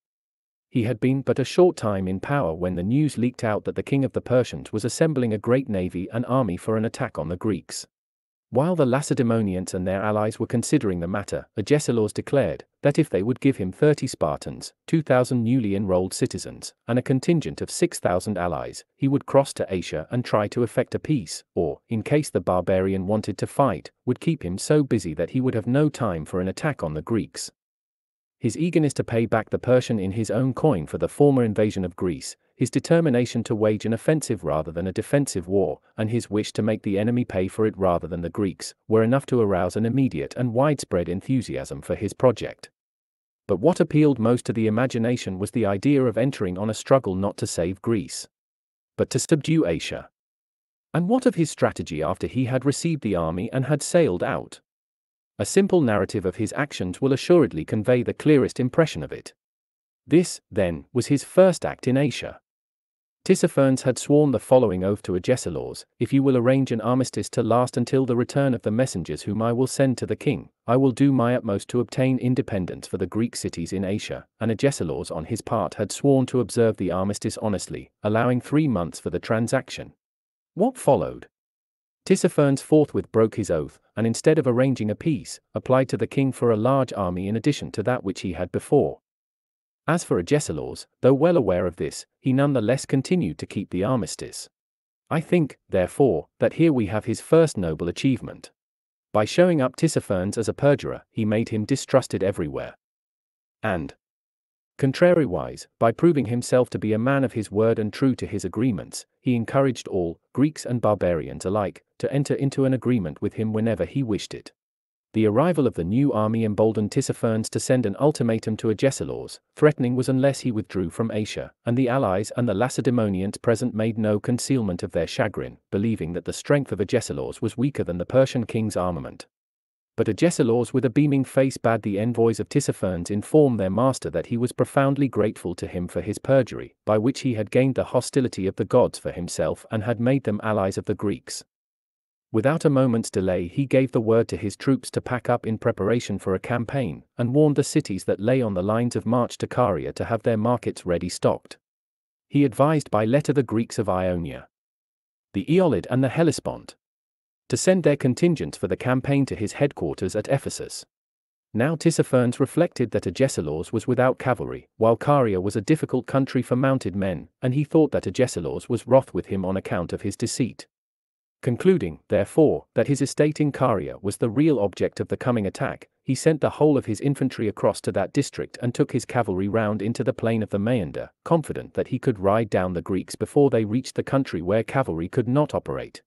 He had been but a short time in power when the news leaked out that the king of the Persians was assembling a great navy and army for an attack on the Greeks. While the Lacedaemonians and their allies were considering the matter, Agesilaus declared that if they would give him 30 Spartans, 2,000 newly enrolled citizens, and a contingent of 6,000 allies, he would cross to Asia and try to effect a peace, or, in case the barbarian wanted to fight, would keep him so busy that he would have no time for an attack on the Greeks. His eagerness to pay back the Persian in his own coin for the former invasion of Greece, his determination to wage an offensive rather than a defensive war, and his wish to make the enemy pay for it rather than the Greeks, were enough to arouse an immediate and widespread enthusiasm for his project. But what appealed most to the imagination was the idea of entering on a struggle not to save Greece, but to subdue Asia. And what of his strategy after he had received the army and had sailed out? A simple narrative of his actions will assuredly convey the clearest impression of it. This, then, was his first act in Asia. Tissaphernes had sworn the following oath to Agesilaus, If you will arrange an armistice to last until the return of the messengers whom I will send to the king, I will do my utmost to obtain independence for the Greek cities in Asia, and Agesilaus on his part had sworn to observe the armistice honestly, allowing three months for the transaction. What followed? Tissaphernes forthwith broke his oath, and instead of arranging a peace, applied to the king for a large army in addition to that which he had before. As for Agesilaus, though well aware of this, he none the less continued to keep the armistice. I think, therefore, that here we have his first noble achievement. By showing up Tissaphernes as a perjurer, he made him distrusted everywhere. And, contrariwise, by proving himself to be a man of his word and true to his agreements, he encouraged all, Greeks and barbarians alike, to enter into an agreement with him whenever he wished it. The arrival of the new army emboldened Tissaphernes to send an ultimatum to Agesilaus, threatening was unless he withdrew from Asia, and the allies and the Lacedaemonians present made no concealment of their chagrin, believing that the strength of Agesilaus was weaker than the Persian king's armament. But Agesilaus with a beaming face bade the envoys of Tissaphernes inform their master that he was profoundly grateful to him for his perjury, by which he had gained the hostility of the gods for himself and had made them allies of the Greeks. Without a moment's delay, he gave the word to his troops to pack up in preparation for a campaign, and warned the cities that lay on the lines of march to Caria to have their markets ready stocked. He advised by letter the Greeks of Ionia, the Aeolid, and the Hellespont to send their contingents for the campaign to his headquarters at Ephesus. Now Tissaphernes reflected that Agesilaus was without cavalry, while Caria was a difficult country for mounted men, and he thought that Agesilaus was wroth with him on account of his deceit. Concluding, therefore, that his estate in Caria was the real object of the coming attack, he sent the whole of his infantry across to that district and took his cavalry round into the plain of the Maeander, confident that he could ride down the Greeks before they reached the country where cavalry could not operate.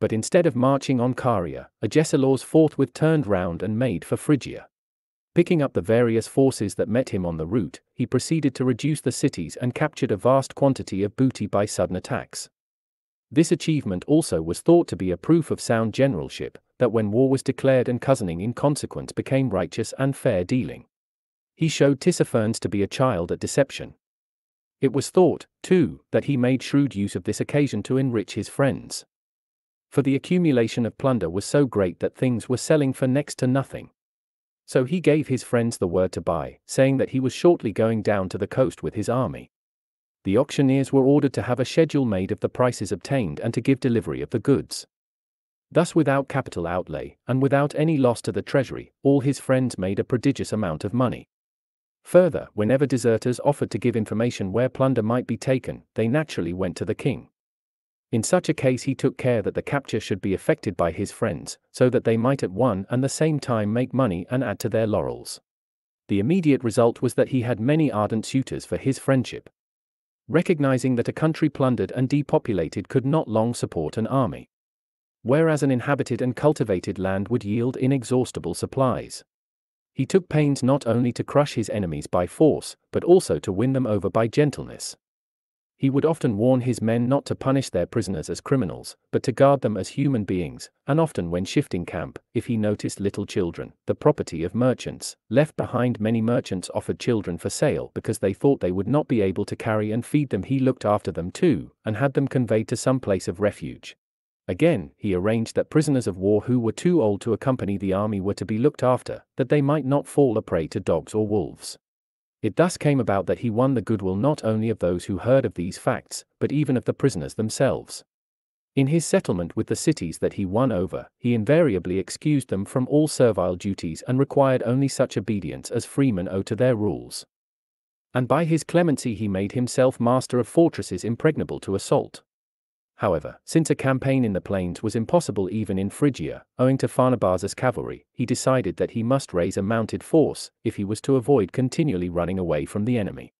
But instead of marching on Caria, Agesilaus forthwith turned round and made for Phrygia. Picking up the various forces that met him on the route, he proceeded to reduce the cities and captured a vast quantity of booty by sudden attacks. This achievement also was thought to be a proof of sound generalship, that when war was declared and cousining in consequence became righteous and fair dealing. He showed Tissaphernes to be a child at deception. It was thought, too, that he made shrewd use of this occasion to enrich his friends. For the accumulation of plunder was so great that things were selling for next to nothing. So he gave his friends the word to buy, saying that he was shortly going down to the coast with his army the auctioneers were ordered to have a schedule made of the prices obtained and to give delivery of the goods. Thus, without capital outlay, and without any loss to the treasury, all his friends made a prodigious amount of money. Further, whenever deserters offered to give information where plunder might be taken, they naturally went to the king. In such a case, he took care that the capture should be effected by his friends, so that they might at one and the same time make money and add to their laurels. The immediate result was that he had many ardent suitors for his friendship, recognizing that a country plundered and depopulated could not long support an army. Whereas an inhabited and cultivated land would yield inexhaustible supplies. He took pains not only to crush his enemies by force, but also to win them over by gentleness. He would often warn his men not to punish their prisoners as criminals, but to guard them as human beings, and often when shifting camp, if he noticed little children, the property of merchants, left behind many merchants offered children for sale because they thought they would not be able to carry and feed them he looked after them too, and had them conveyed to some place of refuge. Again, he arranged that prisoners of war who were too old to accompany the army were to be looked after, that they might not fall a prey to dogs or wolves. It thus came about that he won the goodwill not only of those who heard of these facts, but even of the prisoners themselves. In his settlement with the cities that he won over, he invariably excused them from all servile duties and required only such obedience as freemen owe to their rules. And by his clemency he made himself master of fortresses impregnable to assault. However, since a campaign in the plains was impossible even in Phrygia, owing to Pharnabazus' cavalry, he decided that he must raise a mounted force, if he was to avoid continually running away from the enemy.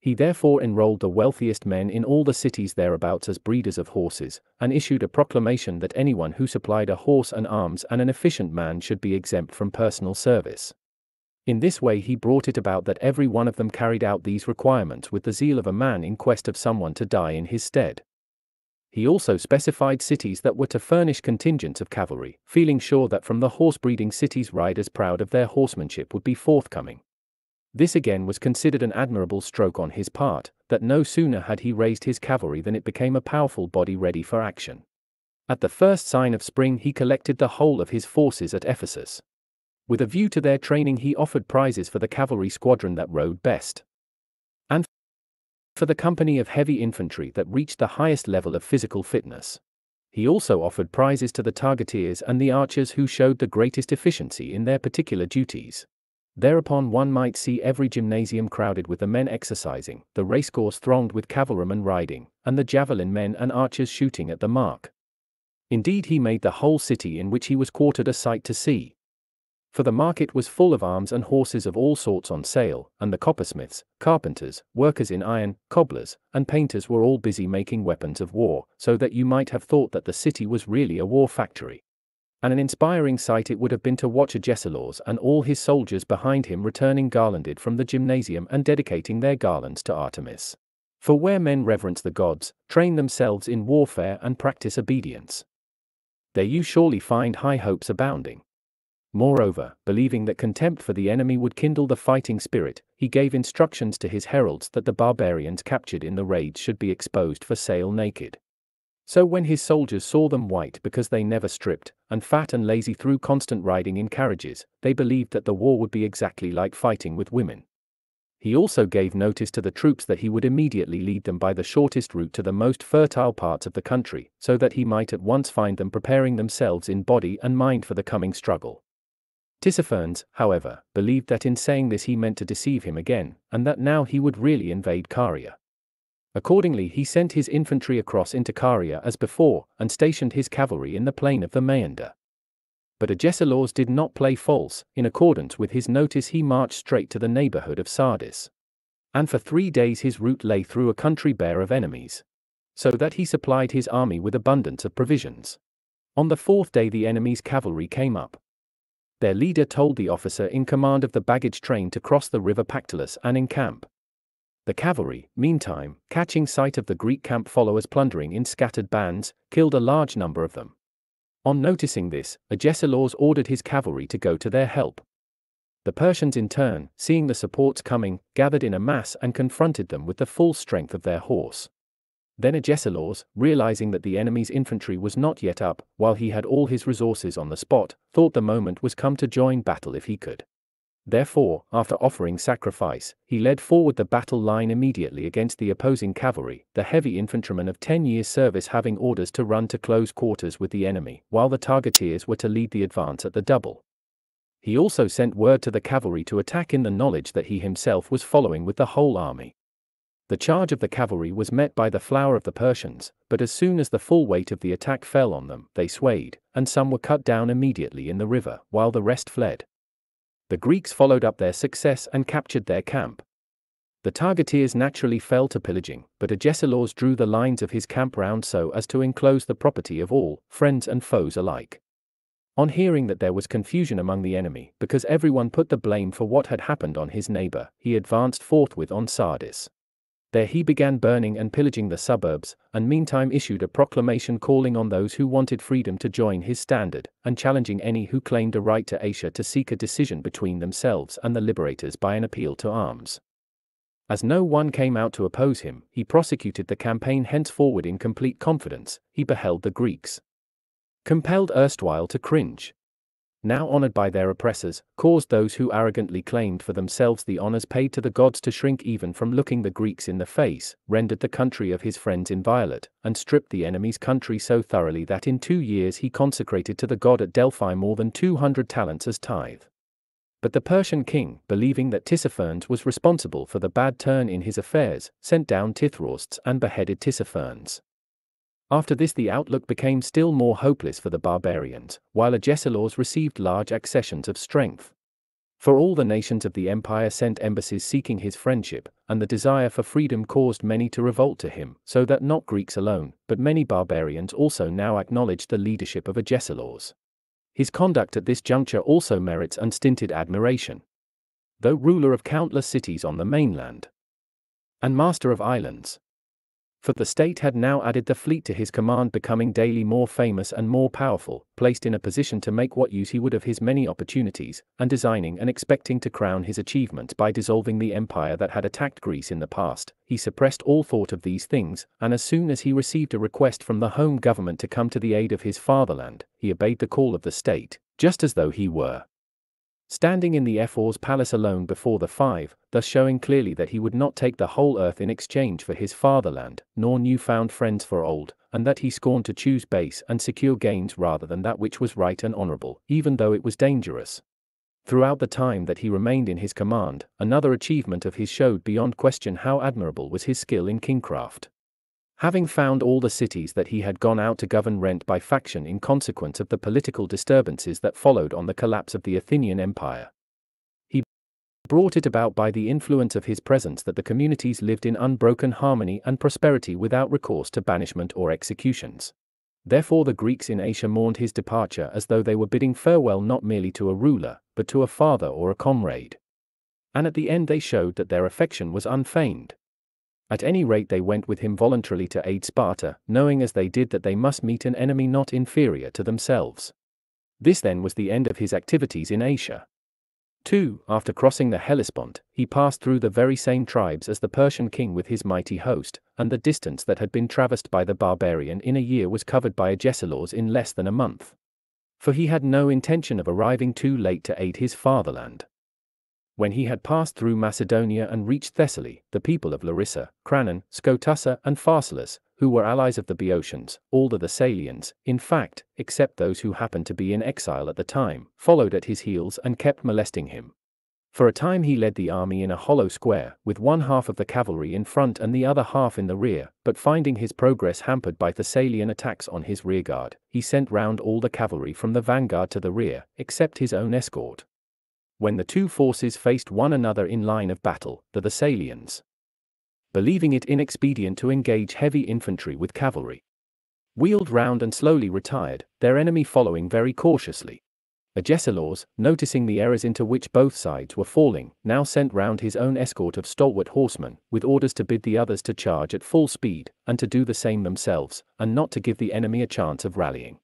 He therefore enrolled the wealthiest men in all the cities thereabouts as breeders of horses, and issued a proclamation that anyone who supplied a horse and arms and an efficient man should be exempt from personal service. In this way he brought it about that every one of them carried out these requirements with the zeal of a man in quest of someone to die in his stead. He also specified cities that were to furnish contingents of cavalry, feeling sure that from the horse-breeding cities riders proud of their horsemanship would be forthcoming. This again was considered an admirable stroke on his part, that no sooner had he raised his cavalry than it became a powerful body ready for action. At the first sign of spring he collected the whole of his forces at Ephesus. With a view to their training he offered prizes for the cavalry squadron that rode best for the company of heavy infantry that reached the highest level of physical fitness. He also offered prizes to the targeteers and the archers who showed the greatest efficiency in their particular duties. Thereupon one might see every gymnasium crowded with the men exercising, the racecourse thronged with cavalrymen riding, and the javelin men and archers shooting at the mark. Indeed, he made the whole city in which he was quartered a sight to see, for the market was full of arms and horses of all sorts on sale, and the coppersmiths, carpenters, workers in iron, cobblers, and painters were all busy making weapons of war, so that you might have thought that the city was really a war factory. And an inspiring sight it would have been to watch Agesilaus and all his soldiers behind him returning garlanded from the gymnasium and dedicating their garlands to Artemis. For where men reverence the gods, train themselves in warfare and practice obedience, there you surely find high hopes abounding. Moreover, believing that contempt for the enemy would kindle the fighting spirit, he gave instructions to his heralds that the barbarians captured in the raids should be exposed for sale naked. So when his soldiers saw them white because they never stripped, and fat and lazy through constant riding in carriages, they believed that the war would be exactly like fighting with women. He also gave notice to the troops that he would immediately lead them by the shortest route to the most fertile parts of the country, so that he might at once find them preparing themselves in body and mind for the coming struggle. Tissaphernes, however, believed that in saying this he meant to deceive him again, and that now he would really invade Caria. Accordingly, he sent his infantry across into Caria as before, and stationed his cavalry in the plain of the Maeander. But Agesilaus did not play false, in accordance with his notice he marched straight to the neighborhood of Sardis. And for three days his route lay through a country bare of enemies. So that he supplied his army with abundance of provisions. On the fourth day the enemy's cavalry came up. Their leader told the officer in command of the baggage train to cross the river Pactolus and encamp. The cavalry, meantime, catching sight of the Greek camp followers plundering in scattered bands, killed a large number of them. On noticing this, Agesilaus ordered his cavalry to go to their help. The Persians in turn, seeing the supports coming, gathered in a mass and confronted them with the full strength of their horse. Then Agesilaus, realizing that the enemy's infantry was not yet up, while he had all his resources on the spot, thought the moment was come to join battle if he could. Therefore, after offering sacrifice, he led forward the battle line immediately against the opposing cavalry, the heavy infantrymen of ten years' service having orders to run to close quarters with the enemy, while the targeteers were to lead the advance at the double. He also sent word to the cavalry to attack in the knowledge that he himself was following with the whole army. The charge of the cavalry was met by the flower of the Persians, but as soon as the full weight of the attack fell on them, they swayed, and some were cut down immediately in the river, while the rest fled. The Greeks followed up their success and captured their camp. The targeteers naturally fell to pillaging, but Agesilaus drew the lines of his camp round so as to enclose the property of all, friends and foes alike. On hearing that there was confusion among the enemy, because everyone put the blame for what had happened on his neighbor, he advanced forthwith on Sardis. There he began burning and pillaging the suburbs, and meantime issued a proclamation calling on those who wanted freedom to join his standard, and challenging any who claimed a right to Asia to seek a decision between themselves and the liberators by an appeal to arms. As no one came out to oppose him, he prosecuted the campaign henceforward in complete confidence, he beheld the Greeks. Compelled erstwhile to cringe, now honored by their oppressors, caused those who arrogantly claimed for themselves the honors paid to the gods to shrink even from looking the Greeks in the face, rendered the country of his friends inviolate, and stripped the enemy's country so thoroughly that in two years he consecrated to the god at Delphi more than 200 talents as tithe. But the Persian king, believing that Tissaphernes was responsible for the bad turn in his affairs, sent down Tithraustes and beheaded Tissaphernes. After this the outlook became still more hopeless for the barbarians, while Agesilaus received large accessions of strength. For all the nations of the empire sent embassies seeking his friendship, and the desire for freedom caused many to revolt to him, so that not Greeks alone, but many barbarians also now acknowledged the leadership of Agesilaus. His conduct at this juncture also merits unstinted admiration. Though ruler of countless cities on the mainland, and master of islands, for the state had now added the fleet to his command becoming daily more famous and more powerful, placed in a position to make what use he would of his many opportunities, and designing and expecting to crown his achievements by dissolving the empire that had attacked Greece in the past, he suppressed all thought of these things, and as soon as he received a request from the home government to come to the aid of his fatherland, he obeyed the call of the state, just as though he were standing in the Ephor's palace alone before the five, thus showing clearly that he would not take the whole earth in exchange for his fatherland, nor new-found friends for old, and that he scorned to choose base and secure gains rather than that which was right and honorable, even though it was dangerous. Throughout the time that he remained in his command, another achievement of his showed beyond question how admirable was his skill in kingcraft. Having found all the cities that he had gone out to govern rent by faction in consequence of the political disturbances that followed on the collapse of the Athenian Empire, he brought it about by the influence of his presence that the communities lived in unbroken harmony and prosperity without recourse to banishment or executions. Therefore, the Greeks in Asia mourned his departure as though they were bidding farewell not merely to a ruler, but to a father or a comrade. And at the end, they showed that their affection was unfeigned. At any rate they went with him voluntarily to aid Sparta, knowing as they did that they must meet an enemy not inferior to themselves. This then was the end of his activities in Asia. 2. After crossing the Hellespont, he passed through the very same tribes as the Persian king with his mighty host, and the distance that had been traversed by the barbarian in a year was covered by Agesilaus in less than a month. For he had no intention of arriving too late to aid his fatherland. When he had passed through Macedonia and reached Thessaly, the people of Larissa, Cranon, Scotussa, and Pharsalus, who were allies of the Boeotians, all the Thessalians, in fact, except those who happened to be in exile at the time, followed at his heels and kept molesting him. For a time he led the army in a hollow square, with one half of the cavalry in front and the other half in the rear, but finding his progress hampered by Thessalian attacks on his rearguard, he sent round all the cavalry from the vanguard to the rear, except his own escort. When the two forces faced one another in line of battle, the Thessalians, believing it inexpedient to engage heavy infantry with cavalry, wheeled round and slowly retired, their enemy following very cautiously. Agesilaus, noticing the errors into which both sides were falling, now sent round his own escort of stalwart horsemen, with orders to bid the others to charge at full speed, and to do the same themselves, and not to give the enemy a chance of rallying.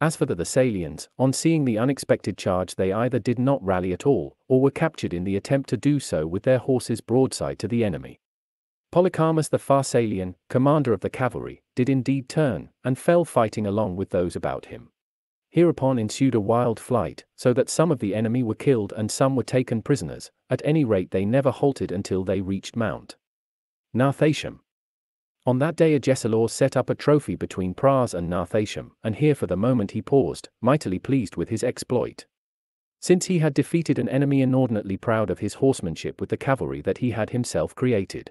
As for the Thessalians, on seeing the unexpected charge they either did not rally at all, or were captured in the attempt to do so with their horses broadside to the enemy. Polycharmus the Pharsalian, commander of the cavalry, did indeed turn, and fell fighting along with those about him. Hereupon ensued a wild flight, so that some of the enemy were killed and some were taken prisoners, at any rate they never halted until they reached Mount Narthacium. On that day Agesilaus set up a trophy between Pras and Narthacium, and here for the moment he paused, mightily pleased with his exploit. Since he had defeated an enemy inordinately proud of his horsemanship with the cavalry that he had himself created.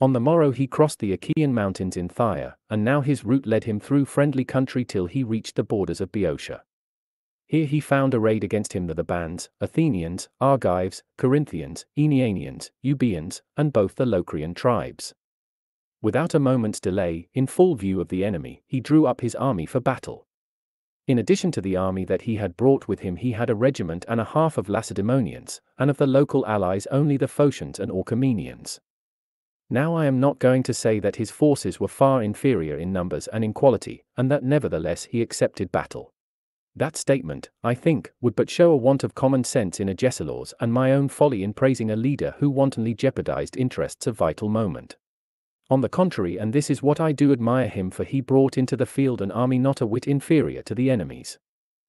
On the morrow he crossed the Achaean mountains in Phthia, and now his route led him through friendly country till he reached the borders of Boeotia. Here he found arrayed against him the Thebans, Athenians, Argives, Corinthians, Aenianians, Euboeans, and both the Locrian tribes. Without a moment's delay, in full view of the enemy, he drew up his army for battle. In addition to the army that he had brought with him he had a regiment and a half of Lacedaemonians, and of the local allies only the Phocians and Orchomenians. Now I am not going to say that his forces were far inferior in numbers and in quality, and that nevertheless he accepted battle. That statement, I think, would but show a want of common sense in Agesilaus and my own folly in praising a leader who wantonly jeopardized interests of vital moment. On the contrary, and this is what I do admire him for, he brought into the field an army not a whit inferior to the enemy's.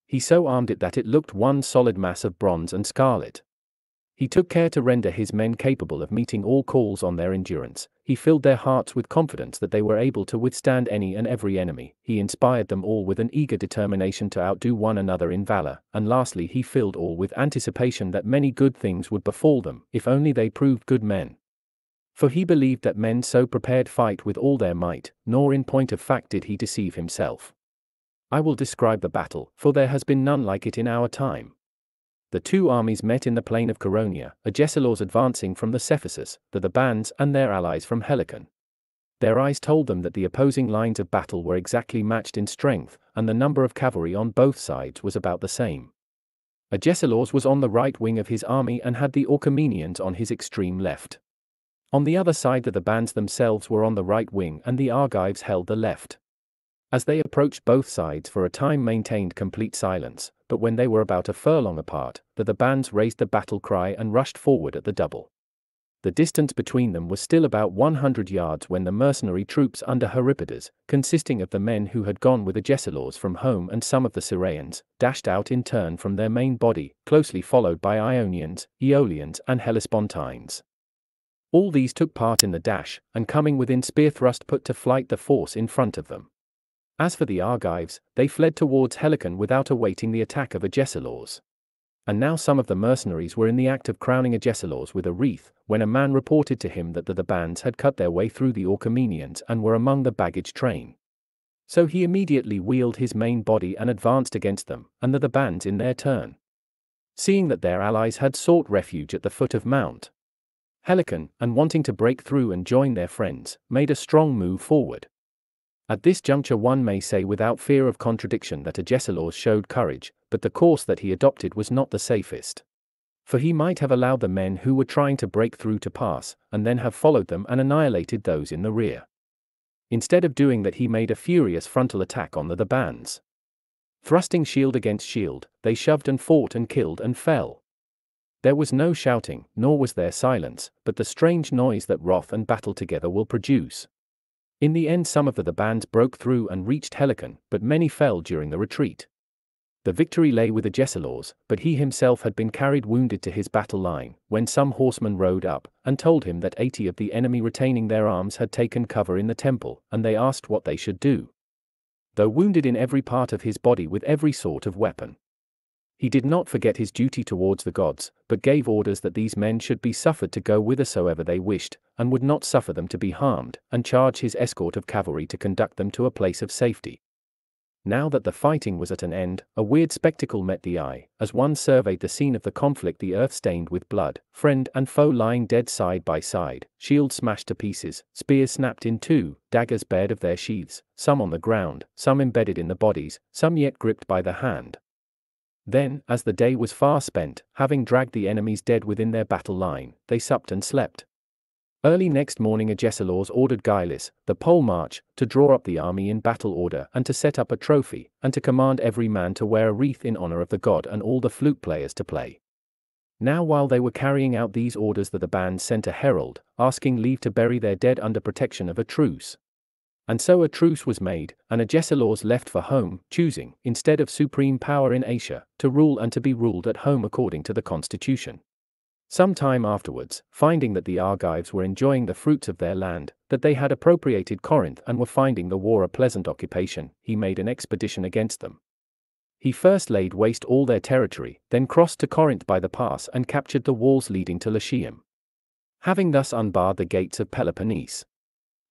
He so armed it that it looked one solid mass of bronze and scarlet. He took care to render his men capable of meeting all calls on their endurance. He filled their hearts with confidence that they were able to withstand any and every enemy. He inspired them all with an eager determination to outdo one another in valor. And lastly, he filled all with anticipation that many good things would befall them, if only they proved good men. For he believed that men so prepared fight with all their might, nor in point of fact did he deceive himself. I will describe the battle, for there has been none like it in our time. The two armies met in the plain of Chaeronea, Agesilaus advancing from the Cephisus, the Thebans and their allies from Helicon. Their eyes told them that the opposing lines of battle were exactly matched in strength, and the number of cavalry on both sides was about the same. Agesilaus was on the right wing of his army and had the Orchomenians on his extreme left. On the other side the Thebans themselves were on the right wing and the Argives held the left. As they approached both sides for a time maintained complete silence, but when they were about a furlong apart, the Thebans raised the battle cry and rushed forward at the double. The distance between them was still about 100 yards when the mercenary troops under Herippidas, consisting of the men who had gone with the Agesilaus from home and some of the Cyrrheans, dashed out in turn from their main body, closely followed by Ionians, Aeolians and Hellespontines. All these took part in the dash, and coming within spear thrust put to flight the force in front of them. As for the Argives, they fled towards Helicon without awaiting the attack of Agesilaus. And now some of the mercenaries were in the act of crowning Agesilaus with a wreath, when a man reported to him that the Thebans had cut their way through the Orchomenians and were among the baggage train. So he immediately wheeled his main body and advanced against them, and the Thebans in their turn. Seeing that their allies had sought refuge at the foot of Mount Helicon, and wanting to break through and join their friends, made a strong move forward. At this juncture one may say without fear of contradiction that Agesilaus showed courage, but the course that he adopted was not the safest. For he might have allowed the men who were trying to break through to pass, and then have followed them and annihilated those in the rear. Instead of doing that he made a furious frontal attack on the Thebans. Thrusting shield against shield, they shoved and fought and killed and fell. There was no shouting, nor was there silence, but the strange noise that wrath and battle together will produce. In the end some of the, bands broke through and reached Helicon, but many fell during the retreat. The victory lay with Agesilaus, but he himself had been carried wounded to his battle line, when some horsemen rode up, and told him that eighty of the enemy retaining their arms had taken cover in the temple, and they asked what they should do. Though wounded in every part of his body with every sort of weapon. He did not forget his duty towards the gods, but gave orders that these men should be suffered to go whithersoever they wished, and would not suffer them to be harmed, and charge his escort of cavalry to conduct them to a place of safety. Now that the fighting was at an end, a weird spectacle met the eye, as one surveyed the scene of the conflict the earth stained with blood, friend and foe lying dead side by side, shields smashed to pieces, spears snapped in two, daggers bared of their sheaths, some on the ground, some embedded in the bodies, some yet gripped by the hand. Then, as the day was far spent, having dragged the enemy's dead within their battle line, they supped and slept. Early next morning Agesilaus ordered Gylis, the polemarch, to draw up the army in battle order and to set up a trophy, and to command every man to wear a wreath in honor of the god and all the flute players to play. Now while they were carrying out these orders that Thebans sent a herald, asking leave to bury their dead under protection of a truce. And so a truce was made, and Agesilaus left for home, choosing, instead of supreme power in Asia, to rule and to be ruled at home according to the constitution. Some time afterwards, finding that the Argives were enjoying the fruits of their land, that they had appropriated Corinth and were finding the war a pleasant occupation, he made an expedition against them. He first laid waste all their territory, then crossed to Corinth by the pass and captured the walls leading to Lechaeum. Having thus unbarred the gates of Peloponnese,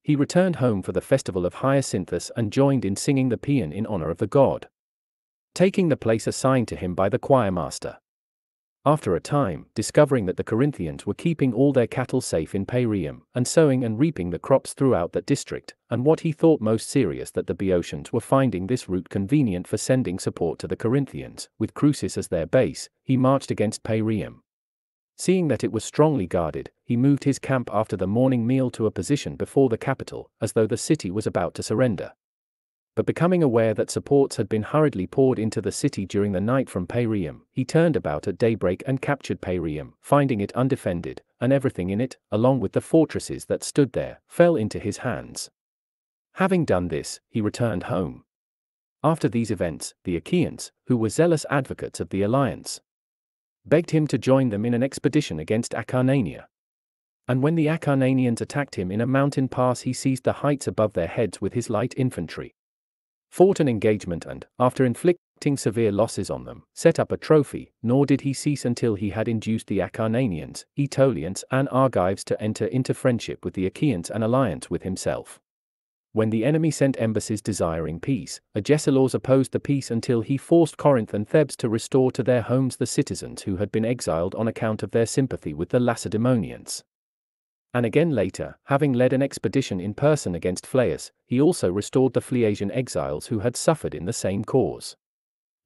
he returned home for the festival of Hyacinthus and joined in singing the paean in honor of the god, taking the place assigned to him by the choirmaster. After a time, discovering that the Corinthians were keeping all their cattle safe in Peiraeum, and sowing and reaping the crops throughout that district, and what he thought most serious that the Boeotians were finding this route convenient for sending support to the Corinthians, with Creusis as their base, he marched against Peiraeum. Seeing that it was strongly guarded, he moved his camp after the morning meal to a position before the capital, as though the city was about to surrender but becoming aware that supports had been hurriedly poured into the city during the night from Peiraeum, he turned about at daybreak and captured Peiraeum, finding it undefended, and everything in it, along with the fortresses that stood there, fell into his hands. Having done this, he returned home. After these events, the Achaeans, who were zealous advocates of the alliance, begged him to join them in an expedition against Acarnania. And when the Acarnanians attacked him in a mountain pass, he seized the heights above their heads with his light infantry fought an engagement and, after inflicting severe losses on them, set up a trophy, nor did he cease until he had induced the Acarnanians, Aetolians, and Argives to enter into friendship with the Achaeans and alliance with himself. When the enemy sent embassies desiring peace, Agesilaus opposed the peace until he forced Corinth and Thebes to restore to their homes the citizens who had been exiled on account of their sympathy with the Lacedaemonians. And again later, having led an expedition in person against Phlius, he also restored the Phliasian exiles who had suffered in the same cause.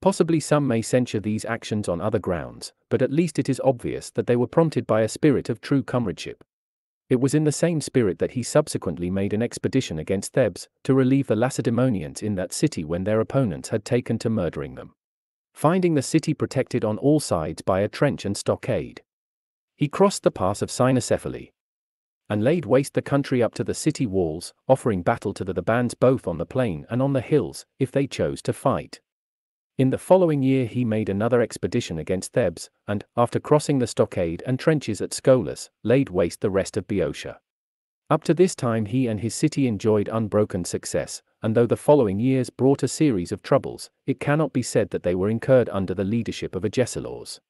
Possibly some may censure these actions on other grounds, but at least it is obvious that they were prompted by a spirit of true comradeship. It was in the same spirit that he subsequently made an expedition against Thebes, to relieve the Lacedaemonians in that city when their opponents had taken to murdering them. Finding the city protected on all sides by a trench and stockade, he crossed the pass of Cynoscephalae, and laid waste the country up to the city walls, offering battle to the, Thebans both on the plain and on the hills, if they chose to fight. In the following year he made another expedition against Thebes, and, after crossing the stockade and trenches at Scolus, laid waste the rest of Boeotia. Up to this time he and his city enjoyed unbroken success, and though the following years brought a series of troubles, it cannot be said that they were incurred under the leadership of Agesilaus.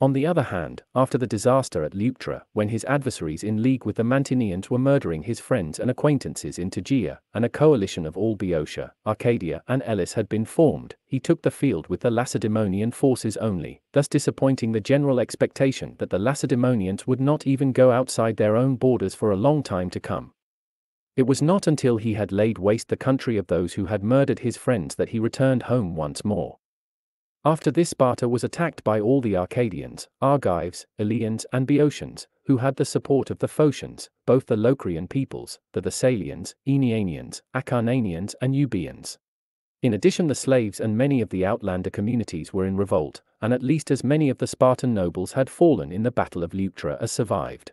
On the other hand, after the disaster at Leuctra, when his adversaries in league with the Mantineans were murdering his friends and acquaintances in Tegea, and a coalition of all Boeotia, Arcadia, and Elis had been formed, he took the field with the Lacedaemonian forces only, thus disappointing the general expectation that the Lacedaemonians would not even go outside their own borders for a long time to come. It was not until he had laid waste the country of those who had murdered his friends that he returned home once more. After this Sparta was attacked by all the Arcadians, Argives, Eleans and Boeotians, who had the support of the Phocians, both the Locrian peoples, the Thessalians, Aenianians, Acarnanians and Euboeans. In addition the slaves and many of the outlander communities were in revolt, and at least as many of the Spartan nobles had fallen in the Battle of Leuctra as survived.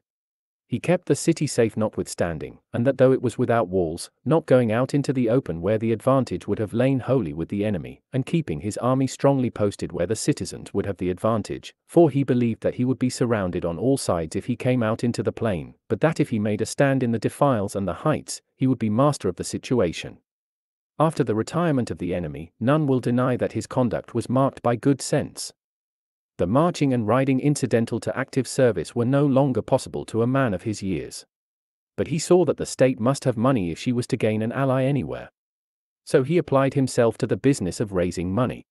He kept the city safe notwithstanding, and that though it was without walls, not going out into the open where the advantage would have lain wholly with the enemy, and keeping his army strongly posted where the citizens would have the advantage, for he believed that he would be surrounded on all sides if he came out into the plain, but that if he made a stand in the defiles and the heights, he would be master of the situation. After the retirement of the enemy, none will deny that his conduct was marked by good sense. The marching and riding incidental to active service were no longer possible to a man of his years. But he saw that the state must have money if she was to gain an ally anywhere. So he applied himself to the business of raising money.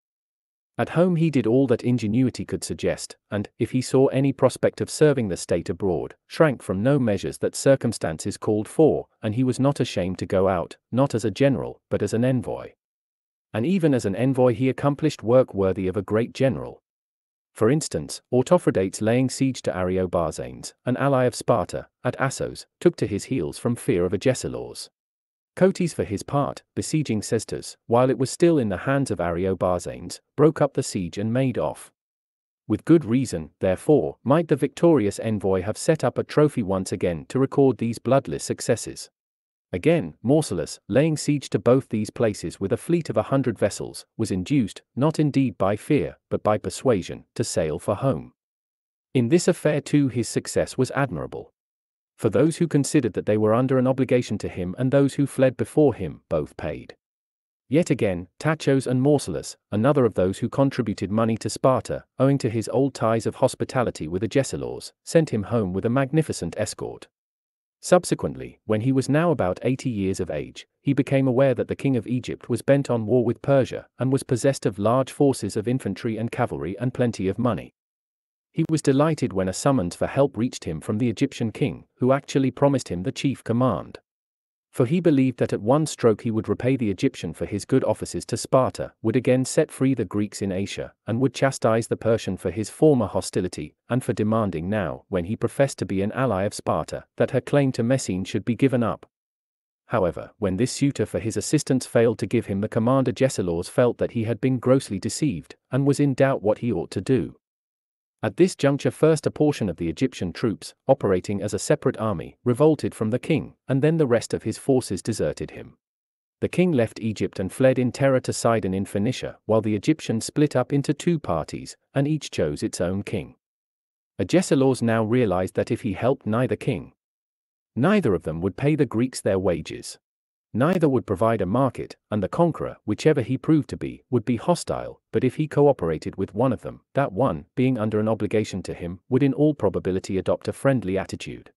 At home he did all that ingenuity could suggest, and, if he saw any prospect of serving the state abroad, shrank from no measures that circumstances called for, and he was not ashamed to go out, not as a general, but as an envoy. And even as an envoy he accomplished work worthy of a great general. For instance, Autophradates laying siege to Ariobarzanes, an ally of Sparta, at Assos, took to his heels from fear of Agesilaus. Cotys for his part, besieging Sestos, while it was still in the hands of Ariobarzanes, broke up the siege and made off. With good reason, therefore, might the victorious envoy have set up a trophy once again to record these bloodless successes. Again, Mausolus, laying siege to both these places with a fleet of a hundred vessels, was induced, not indeed by fear, but by persuasion, to sail for home. In this affair too his success was admirable. For those who considered that they were under an obligation to him and those who fled before him, both paid. Yet again, Tachos and Mausolus, another of those who contributed money to Sparta, owing to his old ties of hospitality with the Agesilaus, sent him home with a magnificent escort. Subsequently, when he was now about 80 years of age, he became aware that the king of Egypt was bent on war with Persia and was possessed of large forces of infantry and cavalry and plenty of money. He was delighted when a summons for help reached him from the Egyptian king, who actually promised him the chief command for he believed that at one stroke he would repay the Egyptian for his good offices to Sparta, would again set free the Greeks in Asia, and would chastise the Persian for his former hostility, and for demanding now, when he professed to be an ally of Sparta, that her claim to Messene should be given up. However, when this suitor for his assistance failed to give him the commander Agesilaus felt that he had been grossly deceived, and was in doubt what he ought to do. At this juncture first a portion of the Egyptian troops, operating as a separate army, revolted from the king, and then the rest of his forces deserted him. The king left Egypt and fled in terror to Sidon in Phoenicia, while the Egyptians split up into two parties, and each chose its own king. Agesilaus now realized that if he helped neither king, neither of them would pay the Greeks their wages. Neither would provide a market, and the conqueror, whichever he proved to be, would be hostile, but if he cooperated with one of them, that one, being under an obligation to him, would in all probability adopt a friendly attitude.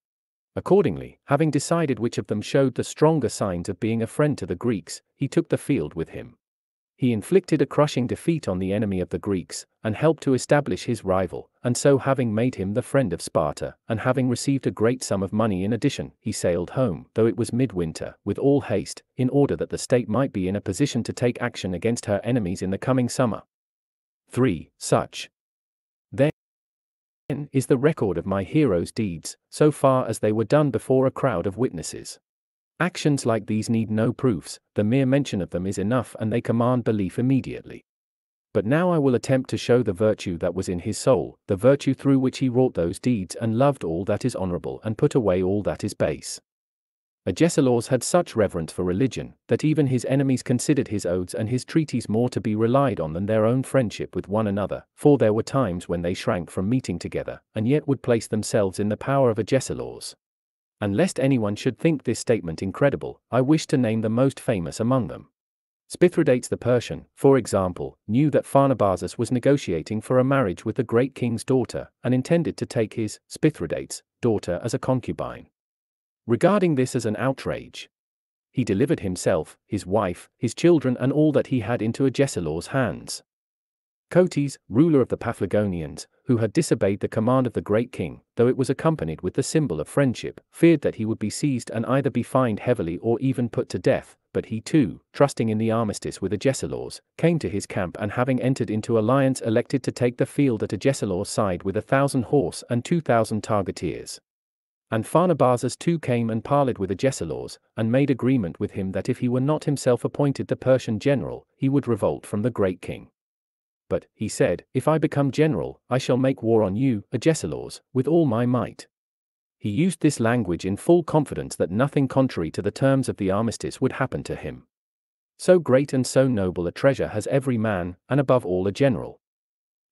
Accordingly, having decided which of them showed the stronger signs of being a friend to the Greeks, he took the field with him. He inflicted a crushing defeat on the enemy of the Greeks, and helped to establish his rival, and so having made him the friend of Sparta, and having received a great sum of money in addition, he sailed home, though it was midwinter, with all haste, in order that the state might be in a position to take action against her enemies in the coming summer. 3. Such. Then is the record of my hero's deeds, so far as they were done before a crowd of witnesses. Actions like these need no proofs, the mere mention of them is enough and they command belief immediately. But now I will attempt to show the virtue that was in his soul, the virtue through which he wrought those deeds and loved all that is honorable and put away all that is base. Agesilaus had such reverence for religion, that even his enemies considered his odes and his treaties more to be relied on than their own friendship with one another, for there were times when they shrank from meeting together, and yet would place themselves in the power of Agesilaus. And lest anyone should think this statement incredible, I wish to name the most famous among them. Spithridates the Persian, for example, knew that Pharnabazus was negotiating for a marriage with the great king's daughter, and intended to take his, Spithridates, daughter as a concubine. Regarding this as an outrage, he delivered himself, his wife, his children and all that he had into Agesilaus' hands. Cotys, ruler of the Paphlagonians, who had disobeyed the command of the great king, though it was accompanied with the symbol of friendship, feared that he would be seized and either be fined heavily or even put to death, but he too, trusting in the armistice with Agesilaus, came to his camp and having entered into alliance elected to take the field at Agesilaus' side with a thousand horse and two thousand targeteers. And Pharnabazus too came and parleyed with Agesilaus, and made agreement with him that if he were not himself appointed the Persian general, he would revolt from the great king. But, he said, if I become general, I shall make war on you, Agesilaus, with all my might. He used this language in full confidence that nothing contrary to the terms of the armistice would happen to him. So great and so noble a treasure has every man, and above all a general.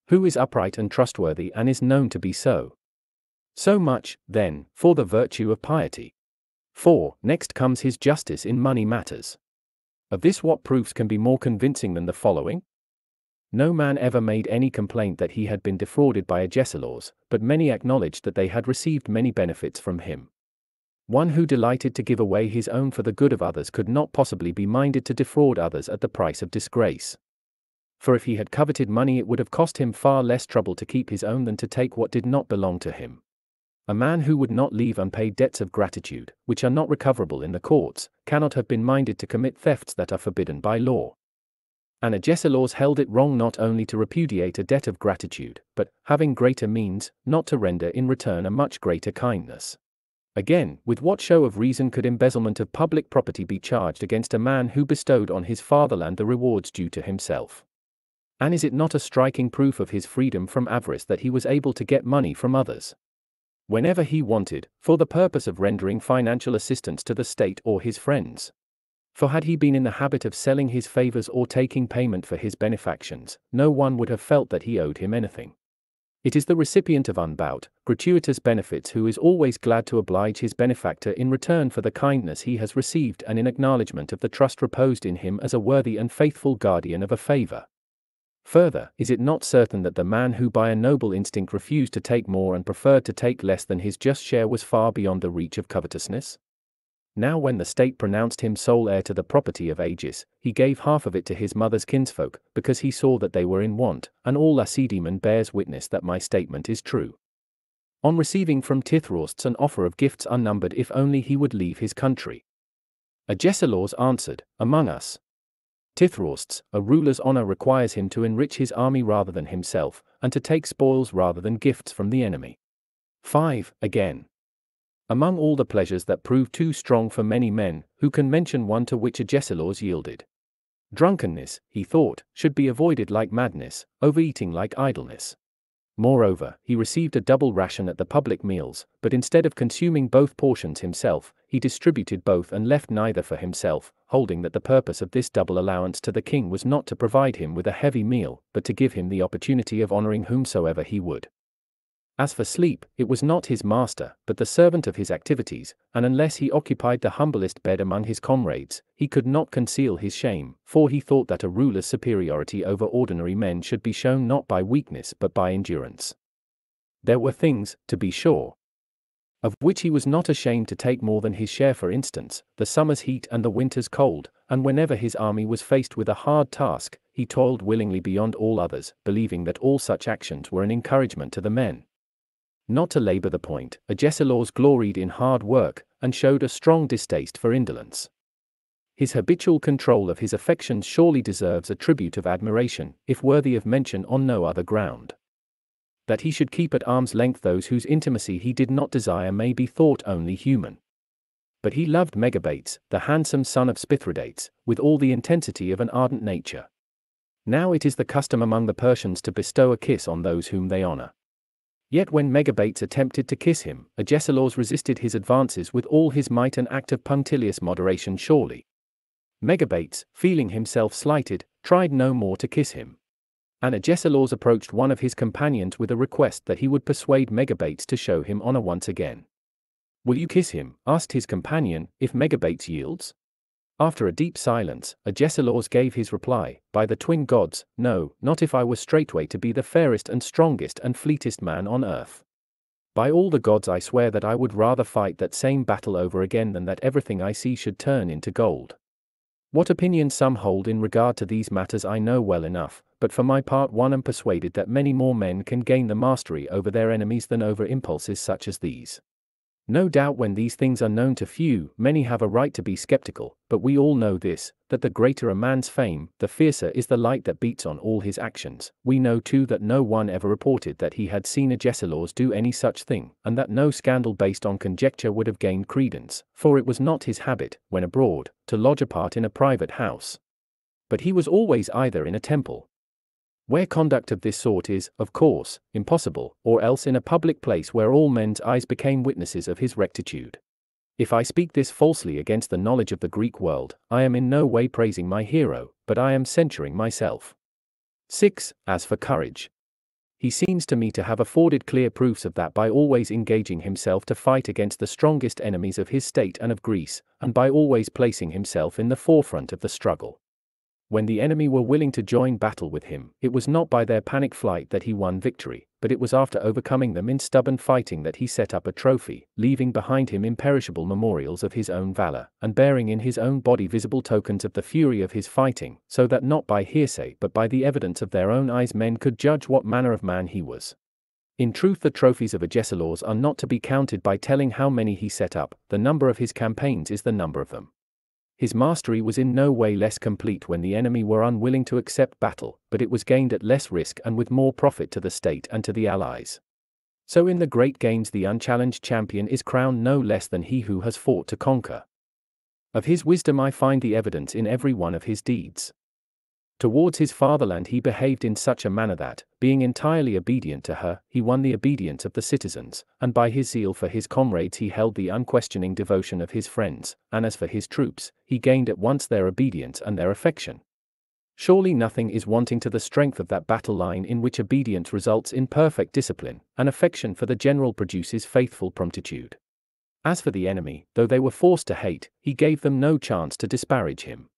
Who is upright and trustworthy and is known to be so. So much, then, for the virtue of piety. 4. Next comes his justice in money matters. Of this, what proofs can be more convincing than the following? No man ever made any complaint that he had been defrauded by Agesilaus, but many acknowledged that they had received many benefits from him. One who delighted to give away his own for the good of others could not possibly be minded to defraud others at the price of disgrace. For if he had coveted money, it would have cost him far less trouble to keep his own than to take what did not belong to him. A man who would not leave unpaid debts of gratitude, which are not recoverable in the courts, cannot have been minded to commit thefts that are forbidden by law. And Agesilaus held it wrong not only to repudiate a debt of gratitude, but, having greater means, not to render in return a much greater kindness. Again, with what show of reason could embezzlement of public property be charged against a man who bestowed on his fatherland the rewards due to himself? And is it not a striking proof of his freedom from avarice that he was able to get money from others? Whenever he wanted, for the purpose of rendering financial assistance to the state or his friends. For had he been in the habit of selling his favors or taking payment for his benefactions, no one would have felt that he owed him anything. It is the recipient of unbought, gratuitous benefits who is always glad to oblige his benefactor in return for the kindness he has received and in acknowledgement of the trust reposed in him as a worthy and faithful guardian of a favor. Further, is it not certain that the man who by a noble instinct refused to take more and preferred to take less than his just share was far beyond the reach of covetousness? Now, when the state pronounced him sole heir to the property of Agis, he gave half of it to his mother's kinsfolk, because he saw that they were in want, and all Lacedaemon bears witness that my statement is true. On receiving from Tithraustes an offer of gifts unnumbered if only he would leave his country. Agesilaus answered, Among us. Tithraustes, a ruler's honor requires him to enrich his army rather than himself, and to take spoils rather than gifts from the enemy. 5. Again, among all the pleasures that prove too strong for many men, who can mention one to which Agesilaus yielded? Drunkenness, he thought, should be avoided like madness, overeating like idleness. Moreover, he received a double ration at the public meals, but instead of consuming both portions himself, he distributed both and left neither for himself, holding that the purpose of this double allowance to the king was not to provide him with a heavy meal, but to give him the opportunity of honoring whomsoever he would. As for sleep, it was not his master, but the servant of his activities, and unless he occupied the humblest bed among his comrades, he could not conceal his shame, for he thought that a ruler's superiority over ordinary men should be shown not by weakness but by endurance. There were things, to be sure, of which he was not ashamed to take more than his share for instance, the summer's heat and the winter's cold, and whenever his army was faced with a hard task, he toiled willingly beyond all others, believing that all such actions were an encouragement to the men. Not to labor the point, Agesilaus gloried in hard work, and showed a strong distaste for indolence. His habitual control of his affections surely deserves a tribute of admiration, if worthy of mention on no other ground. That he should keep at arm's length those whose intimacy he did not desire may be thought only human. But he loved Megabates, the handsome son of Spithridates, with all the intensity of an ardent nature. Now it is the custom among the Persians to bestow a kiss on those whom they honor. Yet when Megabates attempted to kiss him, Agesilaus resisted his advances with all his might and act of punctilious moderation surely. Megabates, feeling himself slighted, tried no more to kiss him. And Agesilaus approached one of his companions with a request that he would persuade Megabates to show him honor once again. Will you kiss him? asked his companion, if Megabates yields? After a deep silence, Agesilaus gave his reply, By the twin gods, no, not if I were straightway to be the fairest and strongest and fleetest man on earth. By all the gods I swear that I would rather fight that same battle over again than that everything I see should turn into gold. What opinion some hold in regard to these matters I know well enough, but for my part one am persuaded that many more men can gain the mastery over their enemies than over impulses such as these. No doubt when these things are known to few, many have a right to be skeptical, but we all know this, that the greater a man's fame, the fiercer is the light that beats on all his actions. We know too that no one ever reported that he had seen a Agesilaus do any such thing, and that no scandal based on conjecture would have gained credence, for it was not his habit, when abroad, to lodge apart in a private house. But he was always either in a temple, Where conduct of this sort is, of course, impossible, or else in a public place where all men's eyes became witnesses of his rectitude. If I speak this falsely against the knowledge of the Greek world, I am in no way praising my hero, but I am censuring myself. 6. As for courage. He seems to me to have afforded clear proofs of that by always engaging himself to fight against the strongest enemies of his state and of Greece, and by always placing himself in the forefront of the struggle. When the enemy were willing to join battle with him, it was not by their panic flight that he won victory, but it was after overcoming them in stubborn fighting that he set up a trophy, leaving behind him imperishable memorials of his own valor, and bearing in his own body visible tokens of the fury of his fighting, so that not by hearsay but by the evidence of their own eyes men could judge what manner of man he was. In truth, the trophies of Agesilaus are not to be counted by telling how many he set up, the number of his campaigns is the number of them. His mastery was in no way less complete when the enemy were unwilling to accept battle, but it was gained at less risk and with more profit to the state and to the allies. So in the great games the unchallenged champion is crowned no less than he who has fought to conquer. Of his wisdom I find the evidence in every one of his deeds. Towards his fatherland he behaved in such a manner that, being entirely obedient to her, he won the obedience of the citizens, and by his zeal for his comrades he held the unquestioning devotion of his friends, and as for his troops, he gained at once their obedience and their affection. Surely nothing is wanting to the strength of that battle line in which obedience results in perfect discipline, and affection for the general produces faithful promptitude. As for the enemy, though they were forced to hate, he gave them no chance to disparage him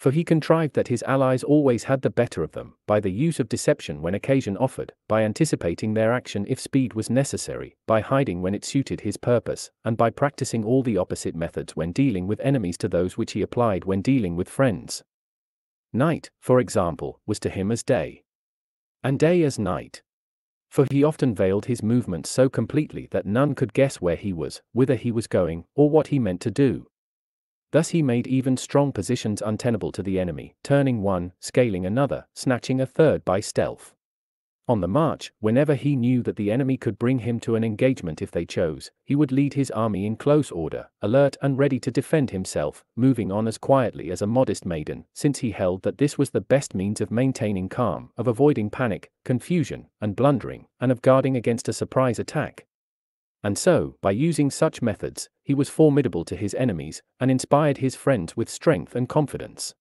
for he contrived that his allies always had the better of them, by the use of deception when occasion offered, by anticipating their action if speed was necessary, by hiding when it suited his purpose, and by practicing all the opposite methods when dealing with enemies to those which he applied when dealing with friends. Night, for example, was to him as day. And day as night. For he often veiled his movements so completely that none could guess where he was, whither he was going, or what he meant to do. Thus he made even strong positions untenable to the enemy, turning one, scaling another, snatching a third by stealth. On the march, whenever he knew that the enemy could bring him to an engagement if they chose, he would lead his army in close order, alert and ready to defend himself, moving on as quietly as a modest maiden, since he held that this was the best means of maintaining calm, of avoiding panic, confusion, and blundering, and of guarding against a surprise attack, and so, by using such methods, he was formidable to his enemies, and inspired his friends with strength and confidence.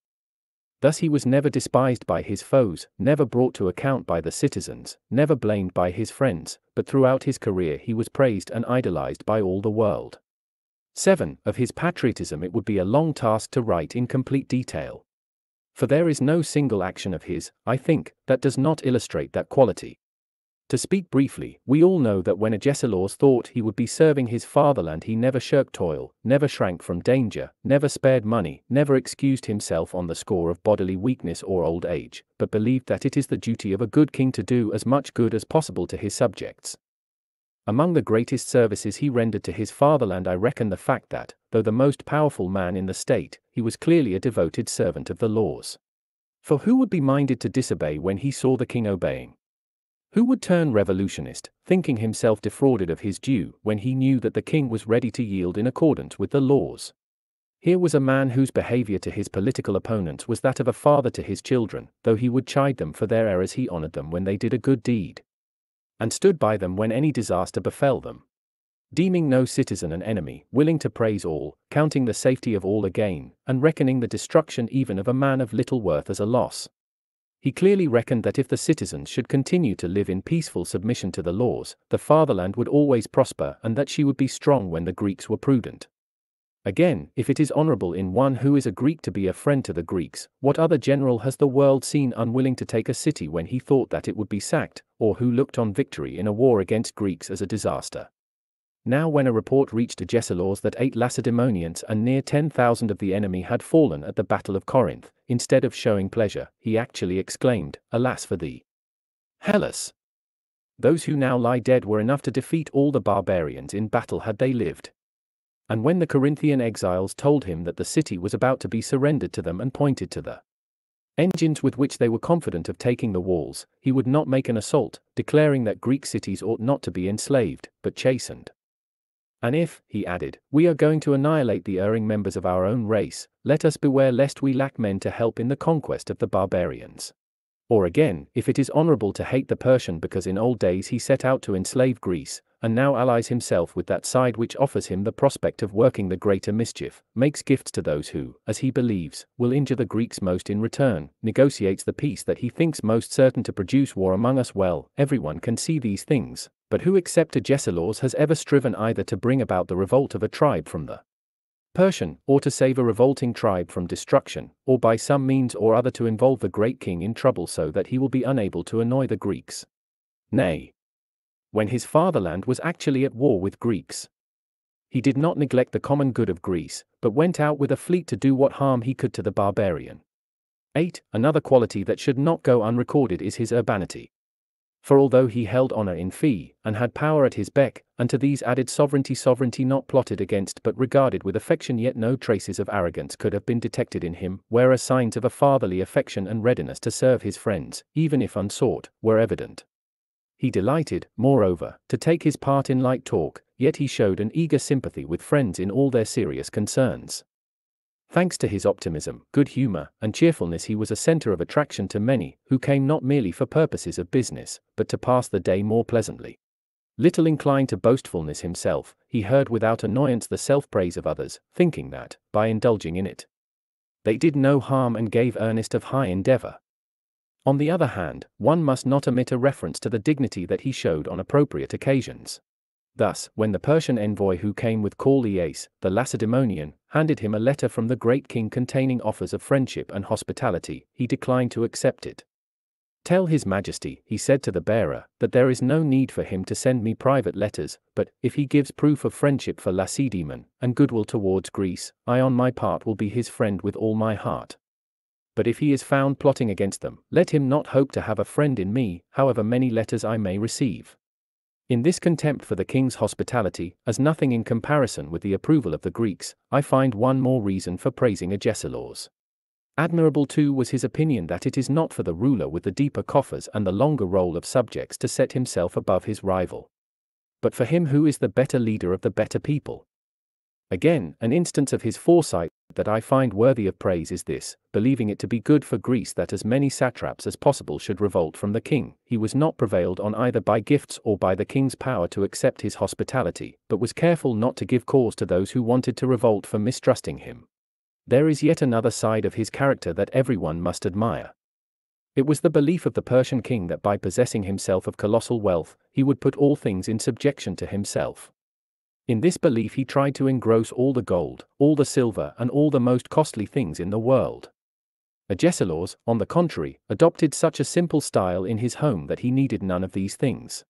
Thus he was never despised by his foes, never brought to account by the citizens, never blamed by his friends, but throughout his career he was praised and idolized by all the world. 7. Of his patriotism it would be a long task to write in complete detail. For there is no single action of his, I think, that does not illustrate that quality. To speak briefly, we all know that when Agesilaus thought he would be serving his fatherland he never shirked toil, never shrank from danger, never spared money, never excused himself on the score of bodily weakness or old age, but believed that it is the duty of a good king to do as much good as possible to his subjects. Among the greatest services he rendered to his fatherland I reckon the fact that, though the most powerful man in the state, he was clearly a devoted servant of the laws. For who would be minded to disobey when he saw the king obeying? Who would turn revolutionist, thinking himself defrauded of his due, when he knew that the king was ready to yield in accordance with the laws? Here was a man whose behavior to his political opponents was that of a father to his children, though he would chide them for their errors, he honored them when they did a good deed, and stood by them when any disaster befell them. Deeming no citizen an enemy, willing to praise all, counting the safety of all a gain, and reckoning the destruction even of a man of little worth as a loss. He clearly reckoned that if the citizens should continue to live in peaceful submission to the laws, the fatherland would always prosper and that she would be strong when the Greeks were prudent. Again, if it is honorable in one who is a Greek to be a friend to the Greeks, what other general has the world seen unwilling to take a city when he thought that it would be sacked, or who looked on victory in a war against Greeks as a disaster? Now when a report reached Agesilaus that eight Lacedaemonians and near ten thousand of the enemy had fallen at the battle of Corinth, instead of showing pleasure, he actually exclaimed, Alas for thee! Hellas! Those who now lie dead were enough to defeat all the barbarians in battle had they lived. And when the Corinthian exiles told him that the city was about to be surrendered to them and pointed to the engines with which they were confident of taking the walls, he would not make an assault, declaring that Greek cities ought not to be enslaved, but chastened. And if, he added, we are going to annihilate the erring members of our own race, let us beware lest we lack men to help in the conquest of the barbarians. Or again, if it is honorable to hate the Persian because in old days he set out to enslave Greece, and now allies himself with that side which offers him the prospect of working the greater mischief, makes gifts to those who, as he believes, will injure the Greeks most in return, negotiates the peace that he thinks most certain to produce war among us well, everyone can see these things, but who except Agesilaus has ever striven either to bring about the revolt of a tribe from the Persian, or to save a revolting tribe from destruction, or by some means or other to involve the great king in trouble so that he will be unable to annoy the Greeks. Nay. When his fatherland was actually at war with Greeks, he did not neglect the common good of Greece, but went out with a fleet to do what harm he could to the barbarian. 8. Another quality that should not go unrecorded is his urbanity. For although he held honor in fee, and had power at his beck, and to these added sovereignty sovereignty not plotted against but regarded with affection yet no traces of arrogance could have been detected in him, whereas signs of a fatherly affection and readiness to serve his friends, even if unsought, were evident. He delighted, moreover, to take his part in light talk, yet he showed an eager sympathy with friends in all their serious concerns. Thanks to his optimism, good humor, and cheerfulness, he was a center of attraction to many, who came not merely for purposes of business, but to pass the day more pleasantly. Little inclined to boastfulness himself, he heard without annoyance the self praise of others, thinking that, by indulging in it, they did no harm and gave earnest of high endeavor. On the other hand, one must not omit a reference to the dignity that he showed on appropriate occasions. Thus, when the Persian envoy who came with Callias, the Lacedaemonian, handed him a letter from the great king containing offers of friendship and hospitality, he declined to accept it. Tell his majesty, he said to the bearer, that there is no need for him to send me private letters, but, if he gives proof of friendship for Lacedaemon, and goodwill towards Greece, I on my part will be his friend with all my heart. But if he is found plotting against them, let him not hope to have a friend in me, however many letters I may receive. In this contempt for the king's hospitality, as nothing in comparison with the approval of the Greeks, I find one more reason for praising Agesilaus. Admirable too was his opinion that it is not for the ruler with the deeper coffers and the longer roll of subjects to set himself above his rival, but for him who is the better leader of the better people. Again, an instance of his foresight that I find worthy of praise is this, believing it to be good for Greece that as many satraps as possible should revolt from the king, he was not prevailed on either by gifts or by the king's power to accept his hospitality, but was careful not to give cause to those who wanted to revolt for mistrusting him. There is yet another side of his character that everyone must admire. It was the belief of the Persian king that by possessing himself of colossal wealth, he would put all things in subjection to himself. In this belief he tried to engross all the gold, all the silver and all the most costly things in the world. Agesilaus, on the contrary, adopted such a simple style in his home that he needed none of these things.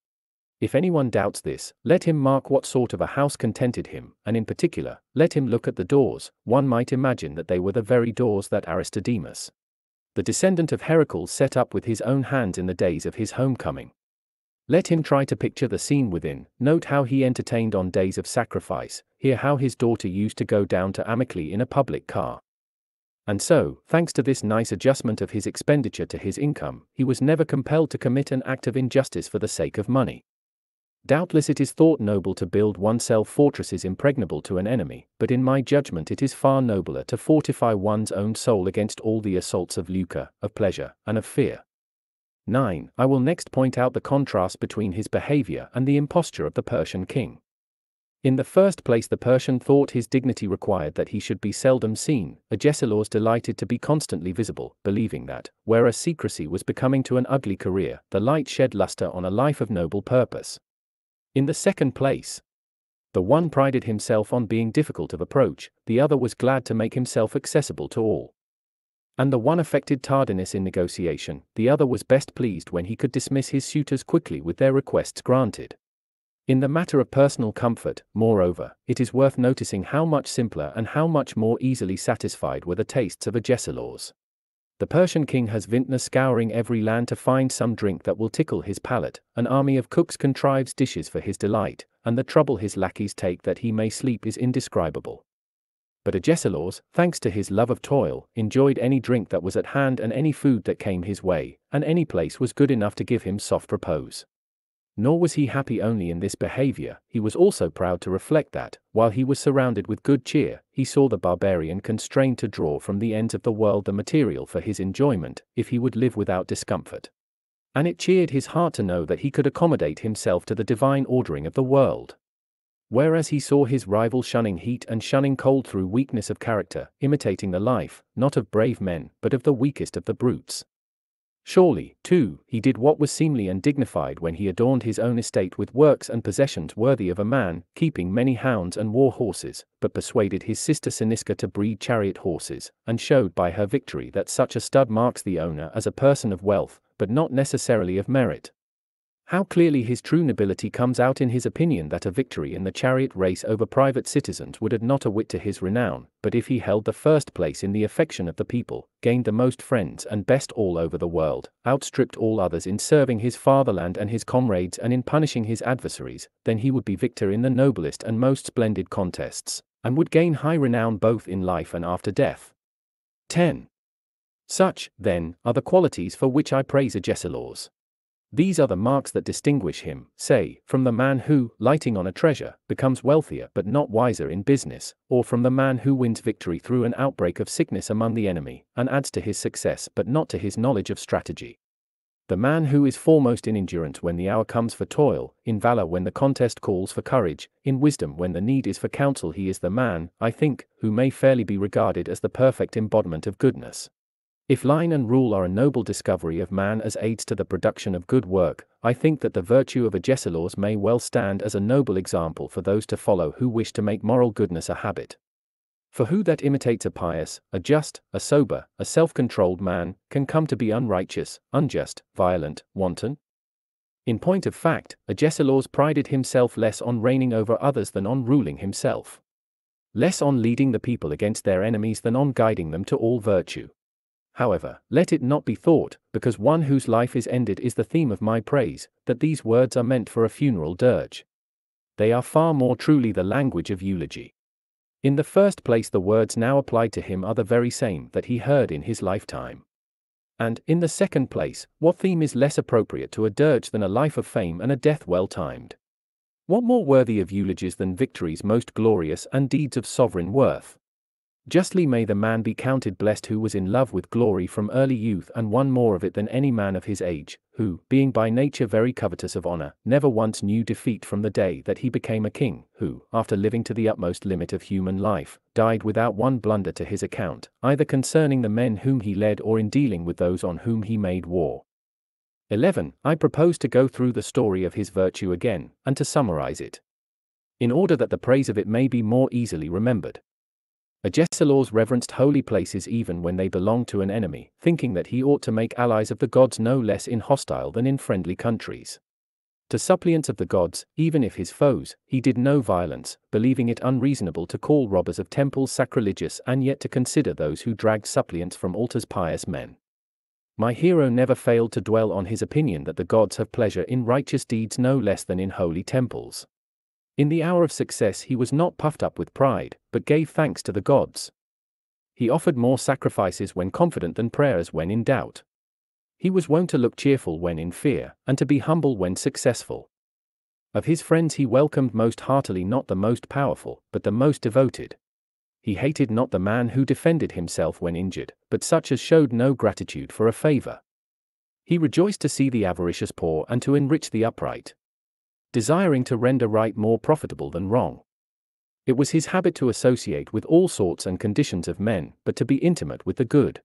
If anyone doubts this, let him mark what sort of a house contented him, and in particular, let him look at the doors, one might imagine that they were the very doors that Aristodemus, the descendant of Heracles set up with his own hands in the days of his homecoming. Let him try to picture the scene within, note how he entertained on days of sacrifice, hear how his daughter used to go down to Amyclae in a public car. And so, thanks to this nice adjustment of his expenditure to his income, he was never compelled to commit an act of injustice for the sake of money. Doubtless it is thought noble to build oneself fortresses impregnable to an enemy, but in my judgment it is far nobler to fortify one's own soul against all the assaults of lucre, of pleasure, and of fear. 9. I will next point out the contrast between his behavior and the imposture of the Persian king. In the first place, the Persian thought his dignity required that he should be seldom seen, Agesilaus delighted to be constantly visible, believing that, whereas secrecy was becoming to an ugly career, the light shed luster on a life of noble purpose. In the second place, the one prided himself on being difficult of approach, the other was glad to make himself accessible to all and the one affected tardiness in negotiation, the other was best pleased when he could dismiss his suitors quickly with their requests granted. In the matter of personal comfort, moreover, it is worth noticing how much simpler and how much more easily satisfied were the tastes of Agesilaus. The Persian king has vintners scouring every land to find some drink that will tickle his palate, an army of cooks contrives dishes for his delight, and the trouble his lackeys take that he may sleep is indescribable but Agesilaus, thanks to his love of toil, enjoyed any drink that was at hand and any food that came his way, and any place was good enough to give him soft repose. Nor was he happy only in this behavior, he was also proud to reflect that, while he was surrounded with good cheer, he saw the barbarian constrained to draw from the ends of the world the material for his enjoyment, if he would live without discomfort. And it cheered his heart to know that he could accommodate himself to the divine ordering of the world. Whereas he saw his rival shunning heat and shunning cold through weakness of character, imitating the life, not of brave men, but of the weakest of the brutes. Surely, too, he did what was seemly and dignified when he adorned his own estate with works and possessions worthy of a man, keeping many hounds and war horses, but persuaded his sister Cynisca to breed chariot horses, and showed by her victory that such a stud marks the owner as a person of wealth, but not necessarily of merit. How clearly his true nobility comes out in his opinion that a victory in the chariot race over private citizens would add not a whit to his renown, but if he held the first place in the affection of the people, gained the most friends and best all over the world, outstripped all others in serving his fatherland and his comrades and in punishing his adversaries, then he would be victor in the noblest and most splendid contests, and would gain high renown both in life and after death. 10. Such, then, are the qualities for which I praise Agesilaus. These are the marks that distinguish him, say, from the man who, lighting on a treasure, becomes wealthier but not wiser in business, or from the man who wins victory through an outbreak of sickness among the enemy, and adds to his success but not to his knowledge of strategy. The man who is foremost in endurance when the hour comes for toil, in valor when the contest calls for courage, in wisdom when the need is for counsel, he is the man, I think, who may fairly be regarded as the perfect embodiment of goodness. If line and rule are a noble discovery of man as aids to the production of good work, I think that the virtue of Agesilaus may well stand as a noble example for those to follow who wish to make moral goodness a habit. For who that imitates a pious, a just, a sober, a self controlled man, can come to be unrighteous, unjust, violent, wanton? In point of fact, Agesilaus prided himself less on reigning over others than on ruling himself. Less on leading the people against their enemies than on guiding them to all virtue. However, let it not be thought, because one whose life is ended is the theme of my praise, that these words are meant for a funeral dirge. They are far more truly the language of eulogy. In the first place, the words now applied to him are the very same that he heard in his lifetime. And, in the second place, what theme is less appropriate to a dirge than a life of fame and a death well timed? What more worthy of eulogies than victories most glorious and deeds of sovereign worth? Justly may the man be counted blessed who was in love with glory from early youth and won more of it than any man of his age, who, being by nature very covetous of honor, never once knew defeat from the day that he became a king, who, after living to the utmost limit of human life, died without one blunder to his account, either concerning the men whom he led or in dealing with those on whom he made war. 11. I propose to go through the story of his virtue again, and to summarize it. In order that the praise of it may be more easily remembered. Agesilaus reverenced holy places even when they belonged to an enemy, thinking that he ought to make allies of the gods no less in hostile than in friendly countries. To suppliants of the gods, even if his foes, he did no violence, believing it unreasonable to call robbers of temples sacrilegious and yet to consider those who dragged suppliants from altars pious men. My hero never failed to dwell on his opinion that the gods have pleasure in righteous deeds no less than in holy temples. In the hour of success, he was not puffed up with pride, but gave thanks to the gods. He offered more sacrifices when confident than prayers when in doubt. He was wont to look cheerful when in fear, and to be humble when successful. Of his friends, he welcomed most heartily not the most powerful, but the most devoted. He hated not the man who defended himself when injured, but such as showed no gratitude for a favor. He rejoiced to see the avaricious poor and to enrich the upright desiring to render right more profitable than wrong. It was his habit to associate with all sorts and conditions of men, but to be intimate with the good.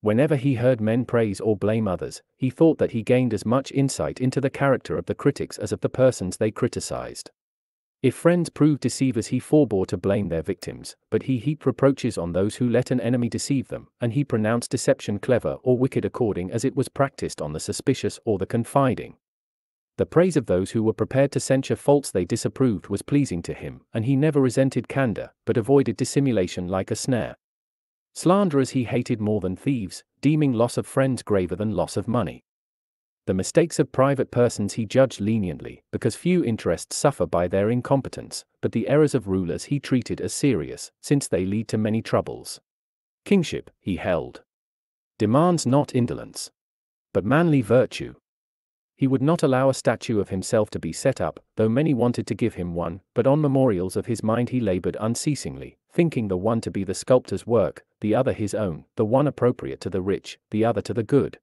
Whenever he heard men praise or blame others, he thought that he gained as much insight into the character of the critics as of the persons they criticized. If friends proved deceivers, he forbore to blame their victims, but he heaped reproaches on those who let an enemy deceive them, and he pronounced deception clever or wicked according as it was practiced on the suspicious or the confiding. The praise of those who were prepared to censure faults they disapproved was pleasing to him, and he never resented candor, but avoided dissimulation like a snare. Slanderers he hated more than thieves, deeming loss of friends graver than loss of money. The mistakes of private persons he judged leniently, because few interests suffer by their incompetence, but the errors of rulers he treated as serious, since they lead to many troubles. Kingship, he held, demands not indolence, but manly virtue. He would not allow a statue of himself to be set up, though many wanted to give him one, but on memorials of his mind he labored unceasingly, thinking the one to be the sculptor's work, the other his own, the one appropriate to the rich, the other to the good.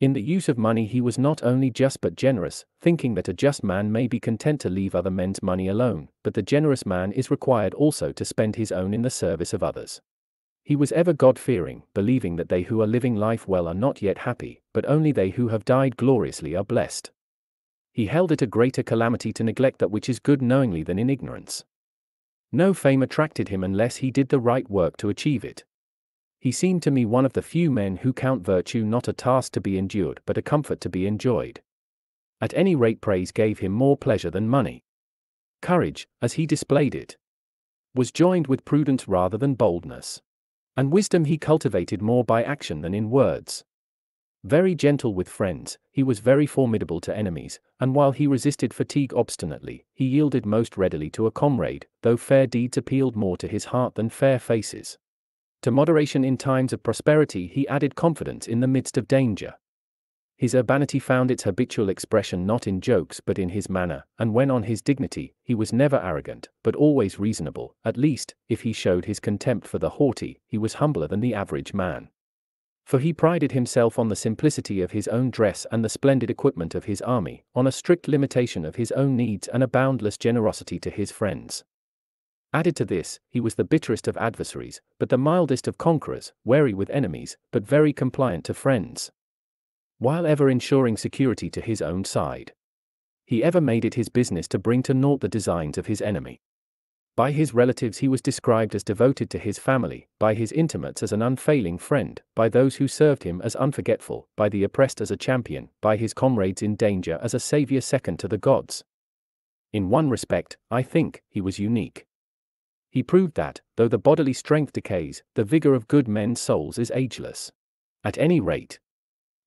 In the use of money he was not only just but generous, thinking that a just man may be content to leave other men's money alone, but the generous man is required also to spend his own in the service of others. He was ever God fearing, believing that they who are living life well are not yet happy, but only they who have died gloriously are blessed. He held it a greater calamity to neglect that which is good knowingly than in ignorance. No fame attracted him unless he did the right work to achieve it. He seemed to me one of the few men who count virtue not a task to be endured but a comfort to be enjoyed. At any rate, praise gave him more pleasure than money. Courage, as he displayed it, was joined with prudence rather than boldness. And wisdom he cultivated more by action than in words. Very gentle with friends, he was very formidable to enemies, and while he resisted fatigue obstinately, he yielded most readily to a comrade, though fair deeds appealed more to his heart than fair faces. To moderation in times of prosperity he added confidence in the midst of danger. His urbanity found its habitual expression not in jokes but in his manner, and when on his dignity, he was never arrogant, but always reasonable, at least, if he showed his contempt for the haughty, he was humbler than the average man. For he prided himself on the simplicity of his own dress and the splendid equipment of his army, on a strict limitation of his own needs and a boundless generosity to his friends. Added to this, he was the bitterest of adversaries, but the mildest of conquerors, wary with enemies, but very compliant to friends while ever ensuring security to his own side. He ever made it his business to bring to naught the designs of his enemy. By his relatives he was described as devoted to his family, by his intimates as an unfailing friend, by those who served him as unforgetful, by the oppressed as a champion, by his comrades in danger as a savior second to the gods. In one respect, I think, he was unique. He proved that, though the bodily strength decays, the vigor of good men's souls is ageless. At any rate,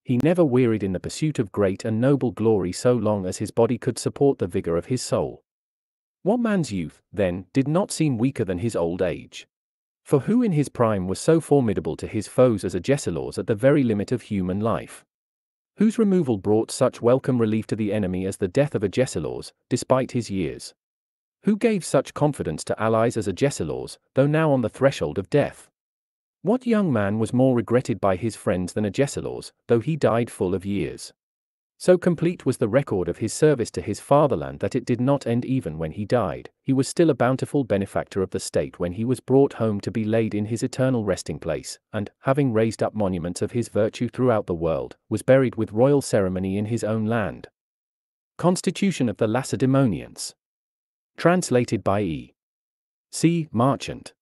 he never wearied in the pursuit of great and noble glory so long as his body could support the vigor of his soul. What man's youth, then, did not seem weaker than his old age? For who in his prime was so formidable to his foes as Agesilaus at the very limit of human life? Whose removal brought such welcome relief to the enemy as the death of Agesilaus, despite his years? Who gave such confidence to allies as Agesilaus, though now on the threshold of death? What young man was more regretted by his friends than Agesilaus, though he died full of years? So complete was the record of his service to his fatherland that it did not end even when he died. He was still a bountiful benefactor of the state when he was brought home to be laid in his eternal resting place, and, having raised up monuments of his virtue throughout the world, was buried with royal ceremony in his own land. Constitution of the Lacedaemonians. Translated by E. C. Marchant.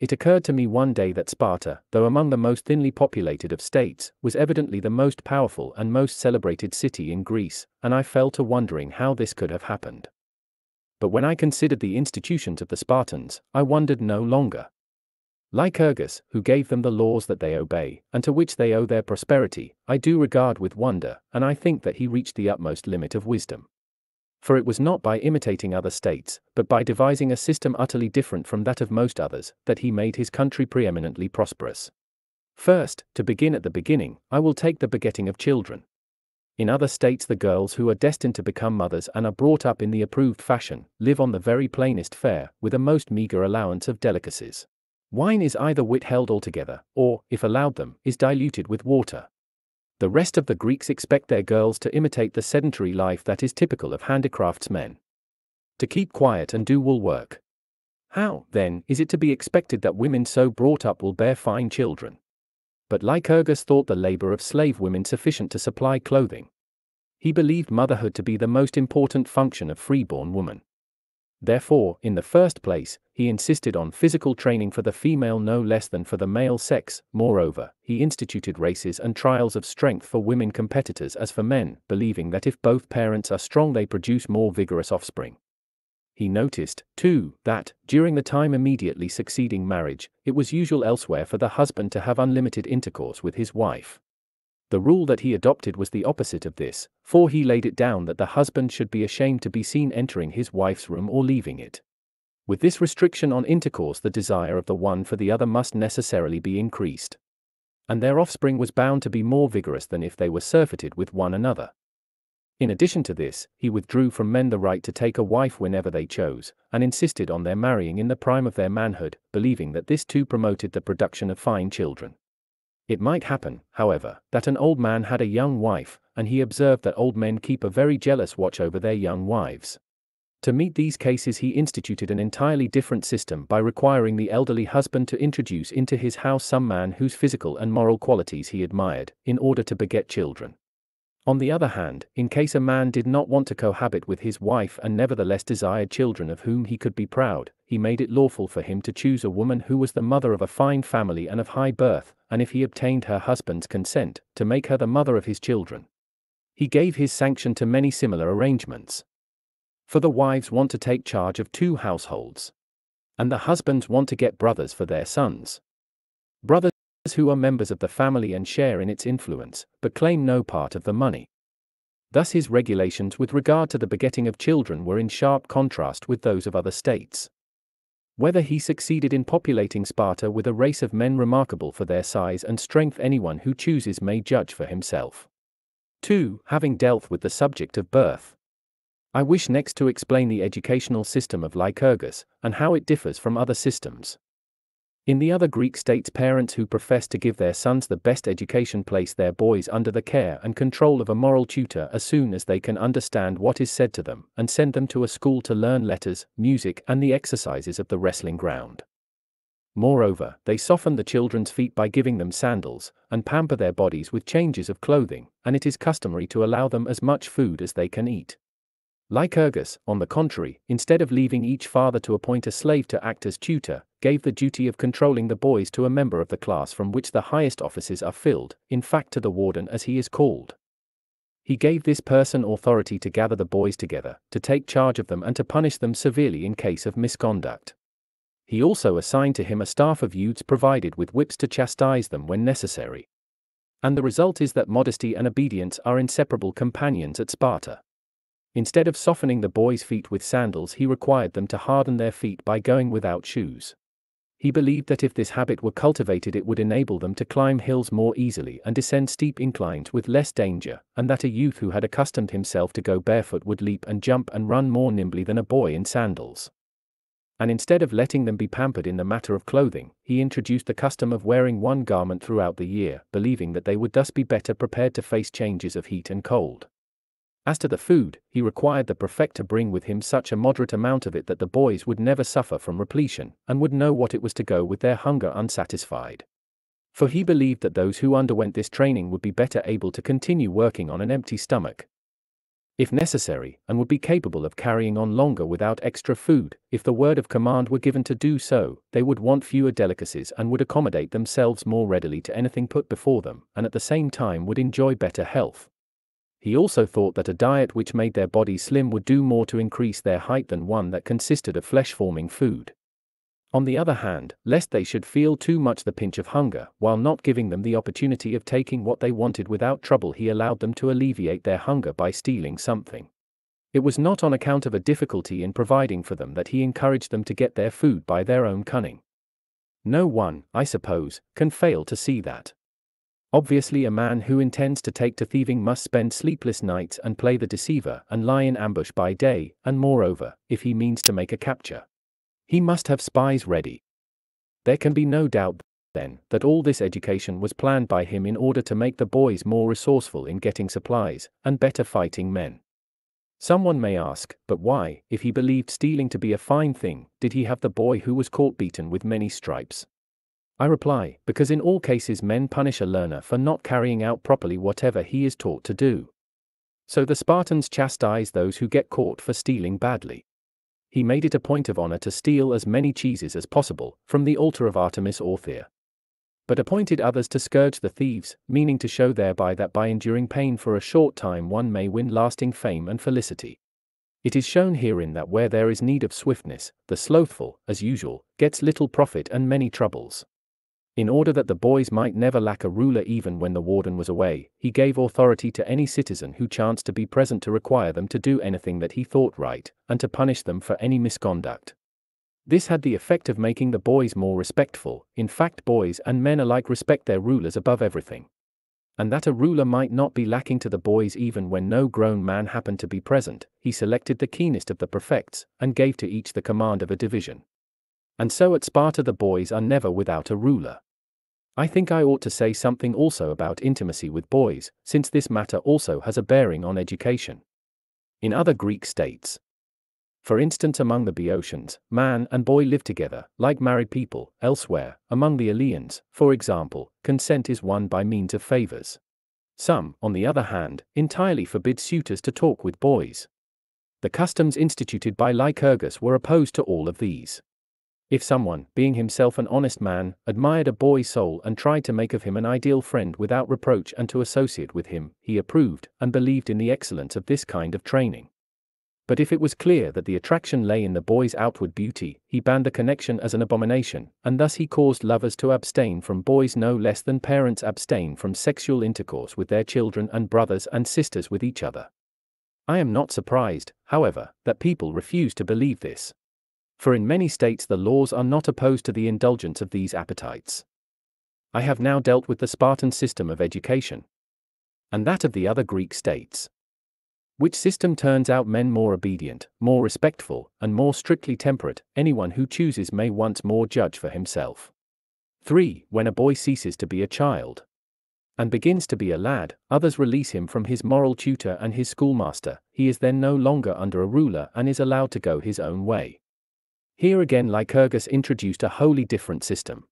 It occurred to me one day that Sparta, though among the most thinly populated of states, was evidently the most powerful and most celebrated city in Greece, and I fell to wondering how this could have happened. But when I considered the institutions of the Spartans, I wondered no longer. Lycurgus, who gave them the laws that they obey, and to which they owe their prosperity, I do regard with wonder, and I think that he reached the utmost limit of wisdom for it was not by imitating other states, but by devising a system utterly different from that of most others, that he made his country preeminently prosperous. First, to begin at the beginning, I will take the begetting of children. In other states, the girls who are destined to become mothers and are brought up in the approved fashion live on the very plainest fare, with a most meager allowance of delicacies. Wine is either withheld altogether, or, if allowed them, is diluted with water. The rest of the Greeks expect their girls to imitate the sedentary life that is typical of handicraftsmen. To keep quiet and do wool work. How, then, is it to be expected that women so brought up will bear fine children? But Lycurgus thought the labor of slave women sufficient to supply clothing. He believed motherhood to be the most important function of freeborn woman. Therefore, in the first place, he insisted on physical training for the female no less than for the male sex. Moreover, he instituted races and trials of strength for women competitors as for men, believing that if both parents are strong, they produce more vigorous offspring. He noticed, too, that, during the time immediately succeeding marriage, it was usual elsewhere for the husband to have unlimited intercourse with his wife. The rule that he adopted was the opposite of this, for he laid it down that the husband should be ashamed to be seen entering his wife's room or leaving it. With this restriction on intercourse, the desire of the one for the other must necessarily be increased. And their offspring was bound to be more vigorous than if they were surfeited with one another. In addition to this, he withdrew from men the right to take a wife whenever they chose, and insisted on their marrying in the prime of their manhood, believing that this too promoted the production of fine children. It might happen, however, that an old man had a young wife, and he observed that old men keep a very jealous watch over their young wives. To meet these cases, he instituted an entirely different system by requiring the elderly husband to introduce into his house some man whose physical and moral qualities he admired, in order to beget children. On the other hand, in case a man did not want to cohabit with his wife and nevertheless desired children of whom he could be proud, he made it lawful for him to choose a woman who was the mother of a fine family and of high birth, and if he obtained her husband's consent, to make her the mother of his children. He gave his sanction to many similar arrangements. For the wives want to take charge of two households. And the husbands want to get brothers for their sons. Brothers who are members of the family and share in its influence, but claim no part of the money. Thus his regulations with regard to the begetting of children were in sharp contrast with those of other states. Whether he succeeded in populating Sparta with a race of men remarkable for their size and strength anyone who chooses may judge for himself. 2. Having dealt with the subject of birth. I wish next to explain the educational system of Lycurgus, and how it differs from other systems. In the other Greek states, parents who profess to give their sons the best education place their boys under the care and control of a moral tutor as soon as they can understand what is said to them, and send them to a school to learn letters, music, and the exercises of the wrestling ground. Moreover, they soften the children's feet by giving them sandals, and pamper their bodies with changes of clothing, and it is customary to allow them as much food as they can eat. Lycurgus, on the contrary, instead of leaving each father to appoint a slave to act as tutor, gave the duty of controlling the boys to a member of the class from which the highest offices are filled, in fact to the warden as he is called. He gave this person authority to gather the boys together, to take charge of them and to punish them severely in case of misconduct. He also assigned to him a staff of youths provided with whips to chastise them when necessary. And the result is that modesty and obedience are inseparable companions at Sparta. Instead of softening the boys' feet with sandals, he required them to harden their feet by going without shoes. He believed that if this habit were cultivated, it would enable them to climb hills more easily and descend steep inclines with less danger, and that a youth who had accustomed himself to go barefoot would leap and jump and run more nimbly than a boy in sandals. And instead of letting them be pampered in the matter of clothing, he introduced the custom of wearing one garment throughout the year, believing that they would thus be better prepared to face changes of heat and cold. As to the food, he required the prefect to bring with him such a moderate amount of it that the boys would never suffer from repletion, and would know what it was to go with their hunger unsatisfied. For he believed that those who underwent this training would be better able to continue working on an empty stomach, if necessary, and would be capable of carrying on longer without extra food. If the word of command were given to do so, they would want fewer delicacies and would accommodate themselves more readily to anything put before them, and at the same time would enjoy better health. He also thought that a diet which made their bodies slim would do more to increase their height than one that consisted of flesh forming food. On the other hand, lest they should feel too much the pinch of hunger, while not giving them the opportunity of taking what they wanted without trouble, he allowed them to alleviate their hunger by stealing something. It was not on account of a difficulty in providing for them that he encouraged them to get their food by their own cunning. No one, I suppose, can fail to see that. Obviously, a man who intends to take to thieving must spend sleepless nights and play the deceiver and lie in ambush by day, and moreover, if he means to make a capture, he must have spies ready. There can be no doubt, then, that all this education was planned by him in order to make the boys more resourceful in getting supplies and better fighting men. Someone may ask, but why, if he believed stealing to be a fine thing, did he have the boy who was caught beaten with many stripes? I reply, because in all cases men punish a learner for not carrying out properly whatever he is taught to do. So the Spartans chastise those who get caught for stealing badly. He made it a point of honor to steal as many cheeses as possible from the altar of Artemis Orthia. But appointed others to scourge the thieves, meaning to show thereby that by enduring pain for a short time one may win lasting fame and felicity. It is shown herein that where there is need of swiftness, the slothful, as usual, gets little profit and many troubles. In order that the boys might never lack a ruler even when the warden was away, he gave authority to any citizen who chanced to be present to require them to do anything that he thought right, and to punish them for any misconduct. This had the effect of making the boys more respectful, in fact, boys and men alike respect their rulers above everything. And that a ruler might not be lacking to the boys even when no grown man happened to be present, he selected the keenest of the prefects, and gave to each the command of a division. And so at Sparta the boys are never without a ruler. I think I ought to say something also about intimacy with boys, since this matter also has a bearing on education. In other Greek states, for instance, among the Boeotians, man and boy live together, like married people, elsewhere, among the Eleans, for example, consent is won by means of favors. Some, on the other hand, entirely forbid suitors to talk with boys. The customs instituted by Lycurgus were opposed to all of these. If someone, being himself an honest man, admired a boy's soul and tried to make of him an ideal friend without reproach and to associate with him, he approved and believed in the excellence of this kind of training. But if it was clear that the attraction lay in the boy's outward beauty, he banned the connection as an abomination, and thus he caused lovers to abstain from boys no less than parents abstain from sexual intercourse with their children and brothers and sisters with each other. I am not surprised, however, that people refuse to believe this. For in many states the laws are not opposed to the indulgence of these appetites. I have now dealt with the Spartan system of education. And that of the other Greek states. Which system turns out men more obedient, more respectful, and more strictly temperate, anyone who chooses may once more judge for himself. 3. When a boy ceases to be a child and begins to be a lad, others release him from his moral tutor and his schoolmaster, he is then no longer under a ruler and is allowed to go his own way. Here again Lycurgus introduced a wholly different system.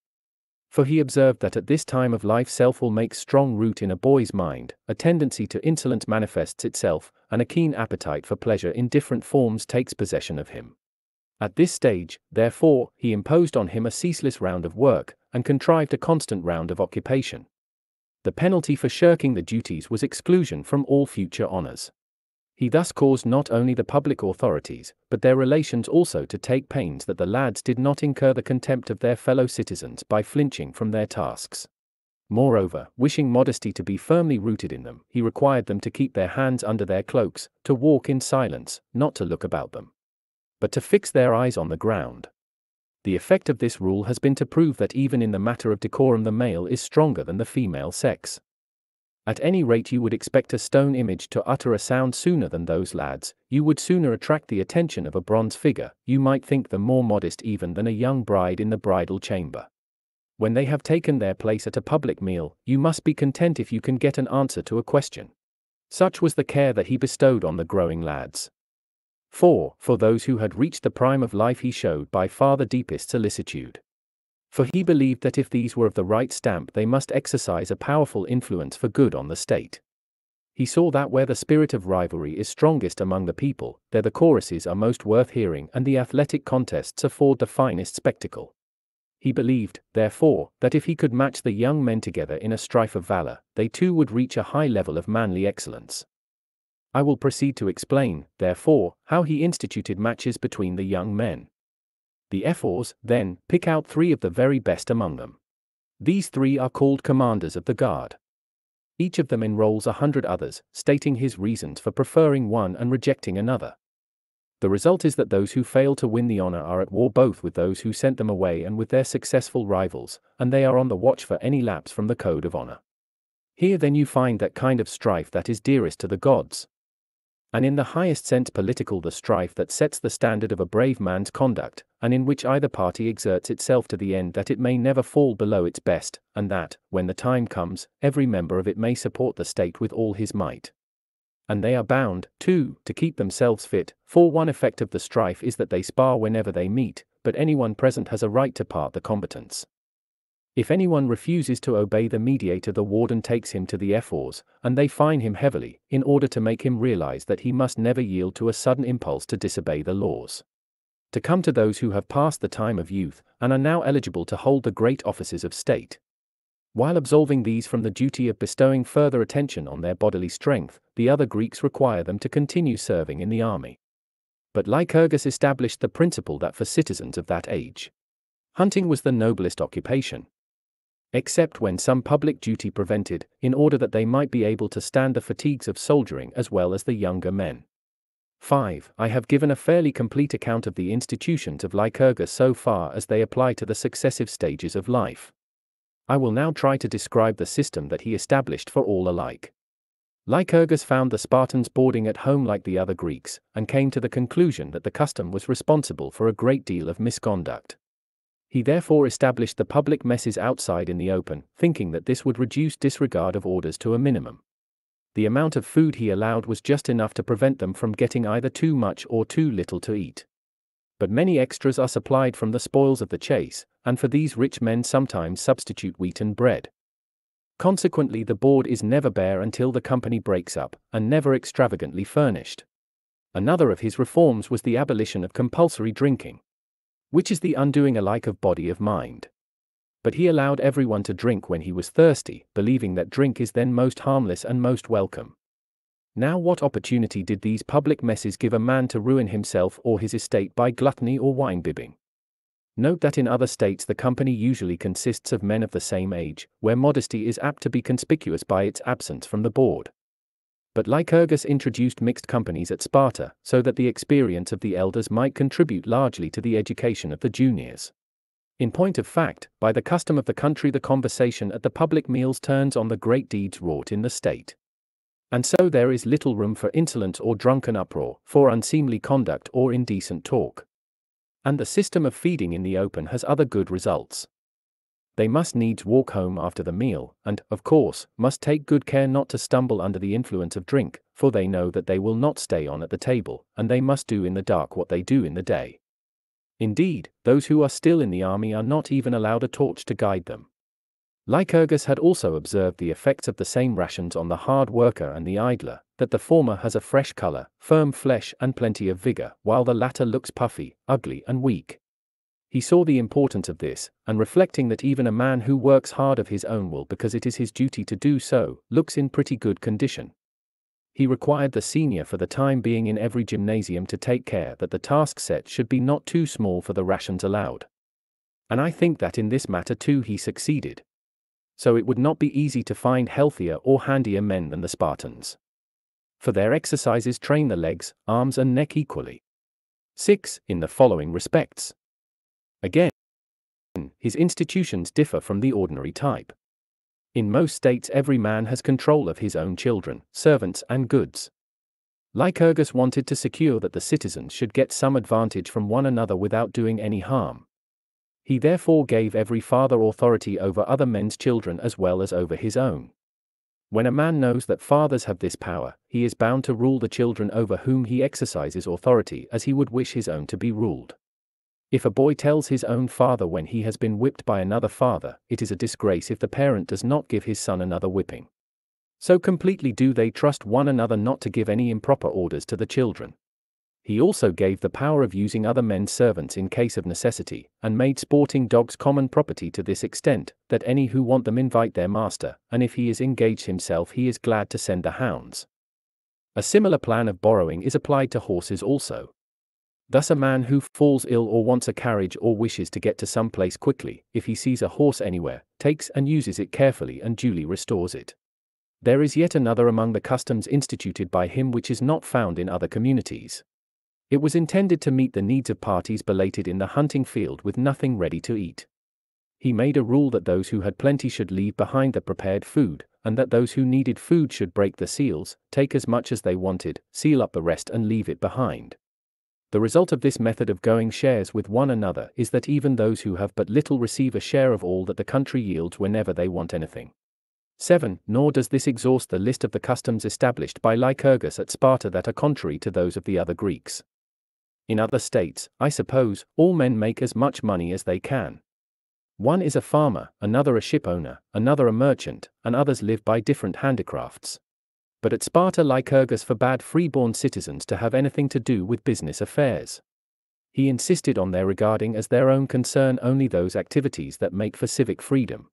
For he observed that at this time of life self will make strong root in a boy's mind, a tendency to insolence manifests itself, and a keen appetite for pleasure in different forms takes possession of him. At this stage, therefore, he imposed on him a ceaseless round of work, and contrived a constant round of occupation. The penalty for shirking the duties was exclusion from all future honors. He thus caused not only the public authorities, but their relations also to take pains that the lads did not incur the contempt of their fellow citizens by flinching from their tasks. Moreover, wishing modesty to be firmly rooted in them, he required them to keep their hands under their cloaks, to walk in silence, not to look about them, but to fix their eyes on the ground. The effect of this rule has been to prove that even in the matter of decorum the male is stronger than the female sex. At any rate, you would expect a stone image to utter a sound sooner than those lads, you would sooner attract the attention of a bronze figure, you might think them more modest even than a young bride in the bridal chamber. When they have taken their place at a public meal, you must be content if you can get an answer to a question. Such was the care that he bestowed on the growing lads. 4. For those who had reached the prime of life, he showed by far the deepest solicitude. For he believed that if these were of the right stamp, they must exercise a powerful influence for good on the state. He saw that where the spirit of rivalry is strongest among the people, there the choruses are most worth hearing and the athletic contests afford the finest spectacle. He believed, therefore, that if he could match the young men together in a strife of valor, they too would reach a high level of manly excellence. I will proceed to explain, therefore, how he instituted matches between the young men. The ephors, then, pick out three of the very best among them. These three are called commanders of the guard. Each of them enrolls a hundred others, stating his reasons for preferring one and rejecting another. The result is that those who fail to win the honor are at war both with those who sent them away and with their successful rivals, and they are on the watch for any lapse from the code of honor. Here then you find that kind of strife that is dearest to the gods, and in the highest sense political the strife that sets the standard of a brave man's conduct, and in which either party exerts itself to the end that it may never fall below its best, and that, when the time comes, every member of it may support the state with all his might. And they are bound, too, to keep themselves fit, for one effect of the strife is that they spar whenever they meet, but anyone present has a right to part the combatants. If anyone refuses to obey the mediator, the warden takes him to the ephors, and they fine him heavily, in order to make him realize that he must never yield to a sudden impulse to disobey the laws. To come to those who have passed the time of youth, and are now eligible to hold the great offices of state. While absolving these from the duty of bestowing further attention on their bodily strength, the other Greeks require them to continue serving in the army. But Lycurgus established the principle that for citizens of that age, hunting was the noblest occupation, except when some public duty prevented, in order that they might be able to stand the fatigues of soldiering as well as the younger men. 5. I have given a fairly complete account of the institutions of Lycurgus so far as they apply to the successive stages of life. I will now try to describe the system that he established for all alike. Lycurgus found the Spartans boarding at home like the other Greeks, and came to the conclusion that the custom was responsible for a great deal of misconduct. He therefore established the public messes outside in the open, thinking that this would reduce disregard of orders to a minimum. The amount of food he allowed was just enough to prevent them from getting either too much or too little to eat. But many extras are supplied from the spoils of the chase, and for these rich men sometimes substitute wheaten bread. Consequently, the board is never bare until the company breaks up, and never extravagantly furnished. Another of his reforms was the abolition of compulsory drinking, which is the undoing alike of body of mind. But he allowed everyone to drink when he was thirsty, believing that drink is then most harmless and most welcome. Now, what opportunity did these public messes give a man to ruin himself or his estate by gluttony or wine bibbing? Note that in other states the company usually consists of men of the same age, where modesty is apt to be conspicuous by its absence from the board. But Lycurgus introduced mixed companies at Sparta, so that the experience of the elders might contribute largely to the education of the juniors. In point of fact, by the custom of the country, the conversation at the public meals turns on the great deeds wrought in the state. And so there is little room for insolence or drunken uproar, for unseemly conduct or indecent talk. And the system of feeding in the open has other good results. They must needs walk home after the meal, and, of course, must take good care not to stumble under the influence of drink, for they know that they will not stay on at the table, and they must do in the dark what they do in the day. Indeed, those who are still in the army are not even allowed a torch to guide them. Lycurgus had also observed the effects of the same rations on the hard worker and the idler, that the former has a fresh color, firm flesh, and plenty of vigor, while the latter looks puffy, ugly, and weak. He saw the importance of this, and reflecting that even a man who works hard of his own will because it is his duty to do so, looks in pretty good condition. He required the senior for the time being in every gymnasium to take care that the task set should be not too small for the rations allowed. And I think that in this matter too he succeeded so it would not be easy to find healthier or handier men than the Spartans. For their exercises train the legs, arms, and neck equally. 6. In the following respects. Again, his institutions differ from the ordinary type. In most states, every man has control of his own children, servants, and goods. Lycurgus wanted to secure that the citizens should get some advantage from one another without doing any harm. He therefore gave every father authority over other men's children as well as over his own. When a man knows that fathers have this power, he is bound to rule the children over whom he exercises authority as he would wish his own to be ruled. If a boy tells his own father when he has been whipped by another father, it is a disgrace if the parent does not give his son another whipping. So completely do they trust one another not to give any improper orders to the children. He also gave the power of using other men's servants in case of necessity, and made sporting dogs common property to this extent, that any who want them invite their master, and if he is engaged himself he is glad to send the hounds. A similar plan of borrowing is applied to horses also. Thus a man who falls ill or wants a carriage or wishes to get to some place quickly, if he sees a horse anywhere, takes and uses it carefully and duly restores it. There is yet another among the customs instituted by him which is not found in other communities. It was intended to meet the needs of parties belated in the hunting field with nothing ready to eat. He made a rule that those who had plenty should leave behind the prepared food, and that those who needed food should break the seals, take as much as they wanted, seal up the rest, and leave it behind. The result of this method of going shares with one another is that even those who have but little receive a share of all that the country yields whenever they want anything. 7. Nor does this exhaust the list of the customs established by Lycurgus at Sparta that are contrary to those of the other Greeks. In other states, I suppose, all men make as much money as they can. One is a farmer, another a shipowner, another a merchant, and others live by different handicrafts. But at Sparta Lycurgus forbade freeborn citizens to have anything to do with business affairs. He insisted on their regarding as their own concern only those activities that make for civic freedom.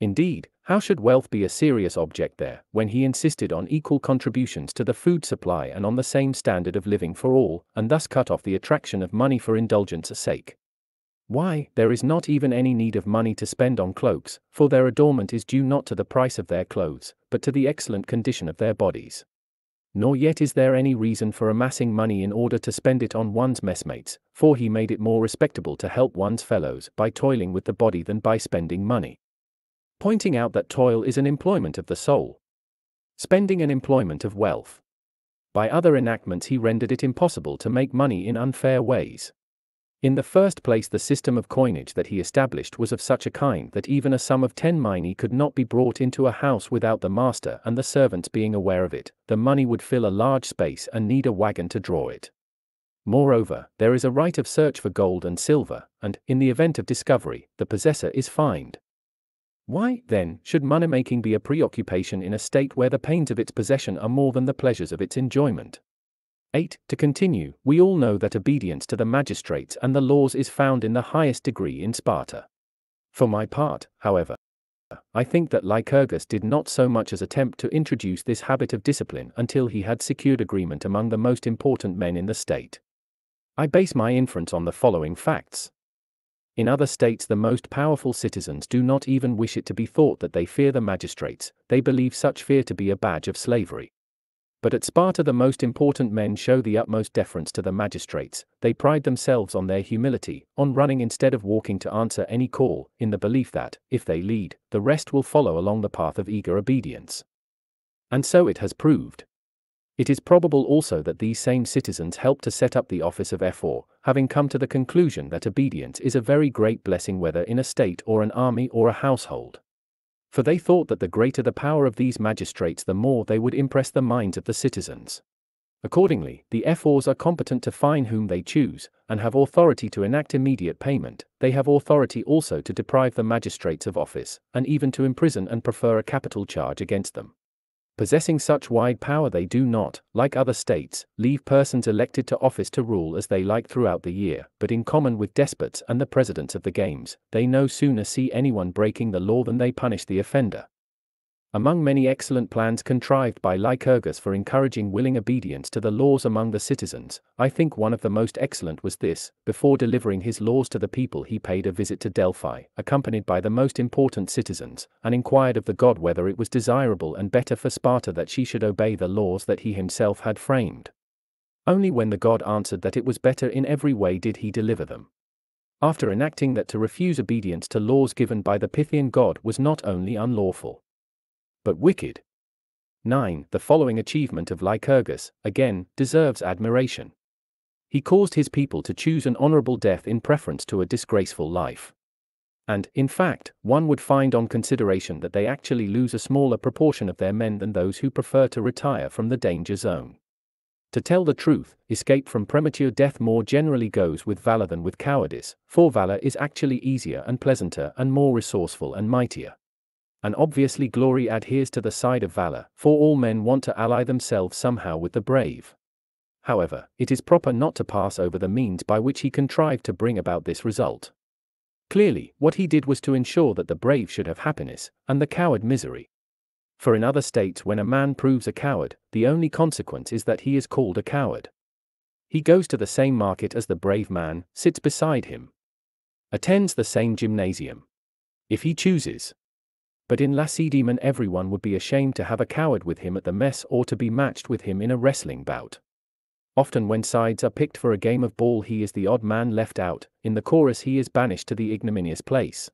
Indeed, how should wealth be a serious object there, when he insisted on equal contributions to the food supply and on the same standard of living for all, and thus cut off the attraction of money for indulgence's sake? Why, there is not even any need of money to spend on cloaks, for their adornment is due not to the price of their clothes, but to the excellent condition of their bodies. Nor yet is there any reason for amassing money in order to spend it on one's messmates, for he made it more respectable to help one's fellows by toiling with the body than by spending money. Pointing out that toil is an employment of the soul, spending an employment of wealth. By other enactments, he rendered it impossible to make money in unfair ways. In the first place, the system of coinage that he established was of such a kind that even a sum of 10 minae could not be brought into a house without the master and the servants being aware of it, the money would fill a large space and need a wagon to draw it. Moreover, there is a right of search for gold and silver, and, in the event of discovery, the possessor is fined. Why, then, should money making be a preoccupation in a state where the pains of its possession are more than the pleasures of its enjoyment? 8. To continue, we all know that obedience to the magistrates and the laws is found in the highest degree in Sparta. For my part, however, I think that Lycurgus did not so much as attempt to introduce this habit of discipline until he had secured agreement among the most important men in the state. I base my inference on the following facts. In other states, the most powerful citizens do not even wish it to be thought that they fear the magistrates, they believe such fear to be a badge of slavery. But at Sparta, the most important men show the utmost deference to the magistrates, they pride themselves on their humility, on running instead of walking to answer any call, in the belief that, if they lead, the rest will follow along the path of eager obedience. And so it has proved. It is probable also that these same citizens helped to set up the office of ephor, having come to the conclusion that obedience is a very great blessing whether in a state or an army or a household for they thought that the greater the power of these magistrates, the more they would impress the minds of the citizens. Accordingly, the ephors are competent to fine whom they choose, and have authority to enact immediate payment, they have authority also to deprive the magistrates of office, and even to imprison and prefer a capital charge against them. Possessing such wide power, they do not, like other states, leave persons elected to office to rule as they like throughout the year, but in common with despots and the presidents of the games, they no sooner see anyone breaking the law than they punish the offender. Among many excellent plans contrived by Lycurgus for encouraging willing obedience to the laws among the citizens, I think one of the most excellent was this before delivering his laws to the people, he paid a visit to Delphi, accompanied by the most important citizens, and inquired of the god whether it was desirable and better for Sparta that she should obey the laws that he himself had framed. Only when the god answered that it was better in every way did he deliver them. After enacting that to refuse obedience to laws given by the Pythian god was not only unlawful, but wicked. 9. The following achievement of Lycurgus, again, deserves admiration. He caused his people to choose an honorable death in preference to a disgraceful life. And, in fact, one would find on consideration that they actually lose a smaller proportion of their men than those who prefer to retire from the danger zone. To tell the truth, escape from premature death more generally goes with valor than with cowardice, for valor is actually easier and pleasanter and more resourceful and mightier and obviously glory adheres to the side of valor, for all men want to ally themselves somehow with the brave. However, it is proper not to pass over the means by which he contrived to bring about this result. Clearly, what he did was to ensure that the brave should have happiness, and the coward misery. For in other states, when a man proves a coward, the only consequence is that he is called a coward. He goes to the same market as the brave man, sits beside him, attends the same gymnasium. If he chooses, but in Lacedaemon everyone would be ashamed to have a coward with him at the mess or to be matched with him in a wrestling bout. Often when sides are picked for a game of ball he is the odd man left out, in the chorus he is banished to the ignominious place.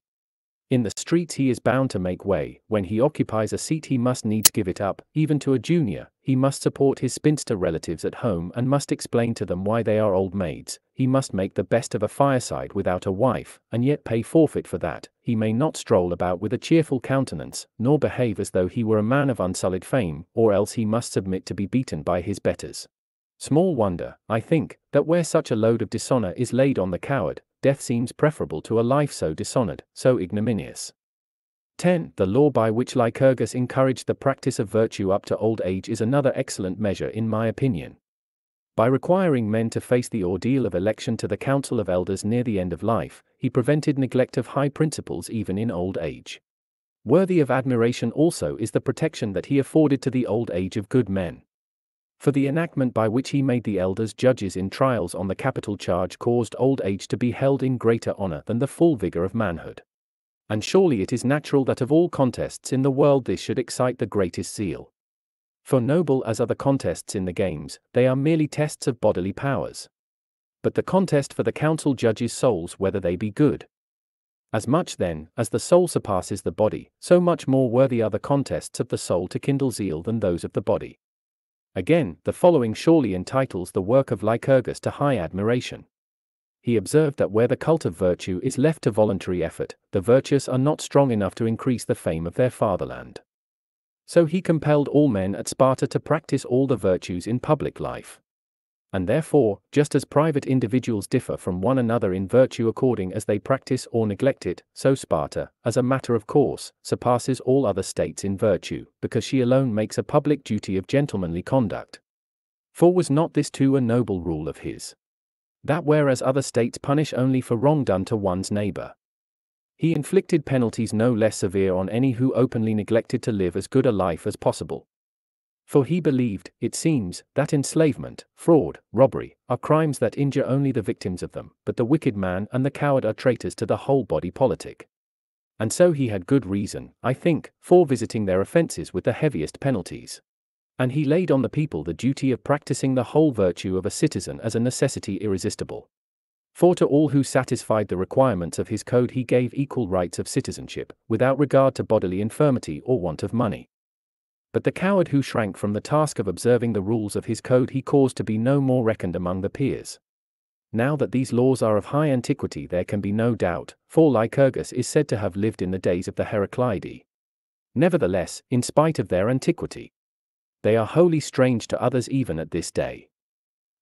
In the streets he is bound to make way, when he occupies a seat he must needs give it up, even to a junior, he must support his spinster relatives at home and must explain to them why they are old maids, he must make the best of a fireside without a wife, and yet pay forfeit for that, he may not stroll about with a cheerful countenance, nor behave as though he were a man of unsullied fame, or else he must submit to be beaten by his betters. Small wonder, I think, that where such a load of dishonor is laid on the coward, death seems preferable to a life so dishonored, so ignominious. 10. The law by which Lycurgus encouraged the practice of virtue up to old age is another excellent measure in my opinion. By requiring men to face the ordeal of election to the council of elders near the end of life, he prevented neglect of high principles even in old age. Worthy of admiration also is the protection that he afforded to the old age of good men. For the enactment by which he made the elders judges in trials on the capital charge caused old age to be held in greater honor than the full vigor of manhood. And surely it is natural that of all contests in the world this should excite the greatest zeal. For noble as are the contests in the games, they are merely tests of bodily powers. But the contest for the council judges souls whether they be good. As much then, as the soul surpasses the body, so much more worthy are the contests of the soul to kindle zeal than those of the body. Again, the following surely entitles the work of Lycurgus to high admiration. He observed that where the cult of virtue is left to voluntary effort, the virtuous are not strong enough to increase the fame of their fatherland. So he compelled all men at Sparta to practice all the virtues in public life. And therefore, just as private individuals differ from one another in virtue according as they practice or neglect it, so Sparta, as a matter of course, surpasses all other states in virtue, because she alone makes a public duty of gentlemanly conduct. For was not this too a noble rule of his? That whereas other states punish only for wrong done to one's neighbor, he inflicted penalties no less severe on any who openly neglected to live as good a life as possible. For he believed, it seems, that enslavement, fraud, robbery, are crimes that injure only the victims of them, but the wicked man and the coward are traitors to the whole body politic. And so he had good reason, I think, for visiting their offences with the heaviest penalties. And he laid on the people the duty of practicing the whole virtue of a citizen as a necessity irresistible. For to all who satisfied the requirements of his code he gave equal rights of citizenship, without regard to bodily infirmity or want of money. But the coward who shrank from the task of observing the rules of his code he caused to be no more reckoned among the peers. Now that these laws are of high antiquity, there can be no doubt, for Lycurgus is said to have lived in the days of the Heraclidae. Nevertheless, in spite of their antiquity, they are wholly strange to others even at this day.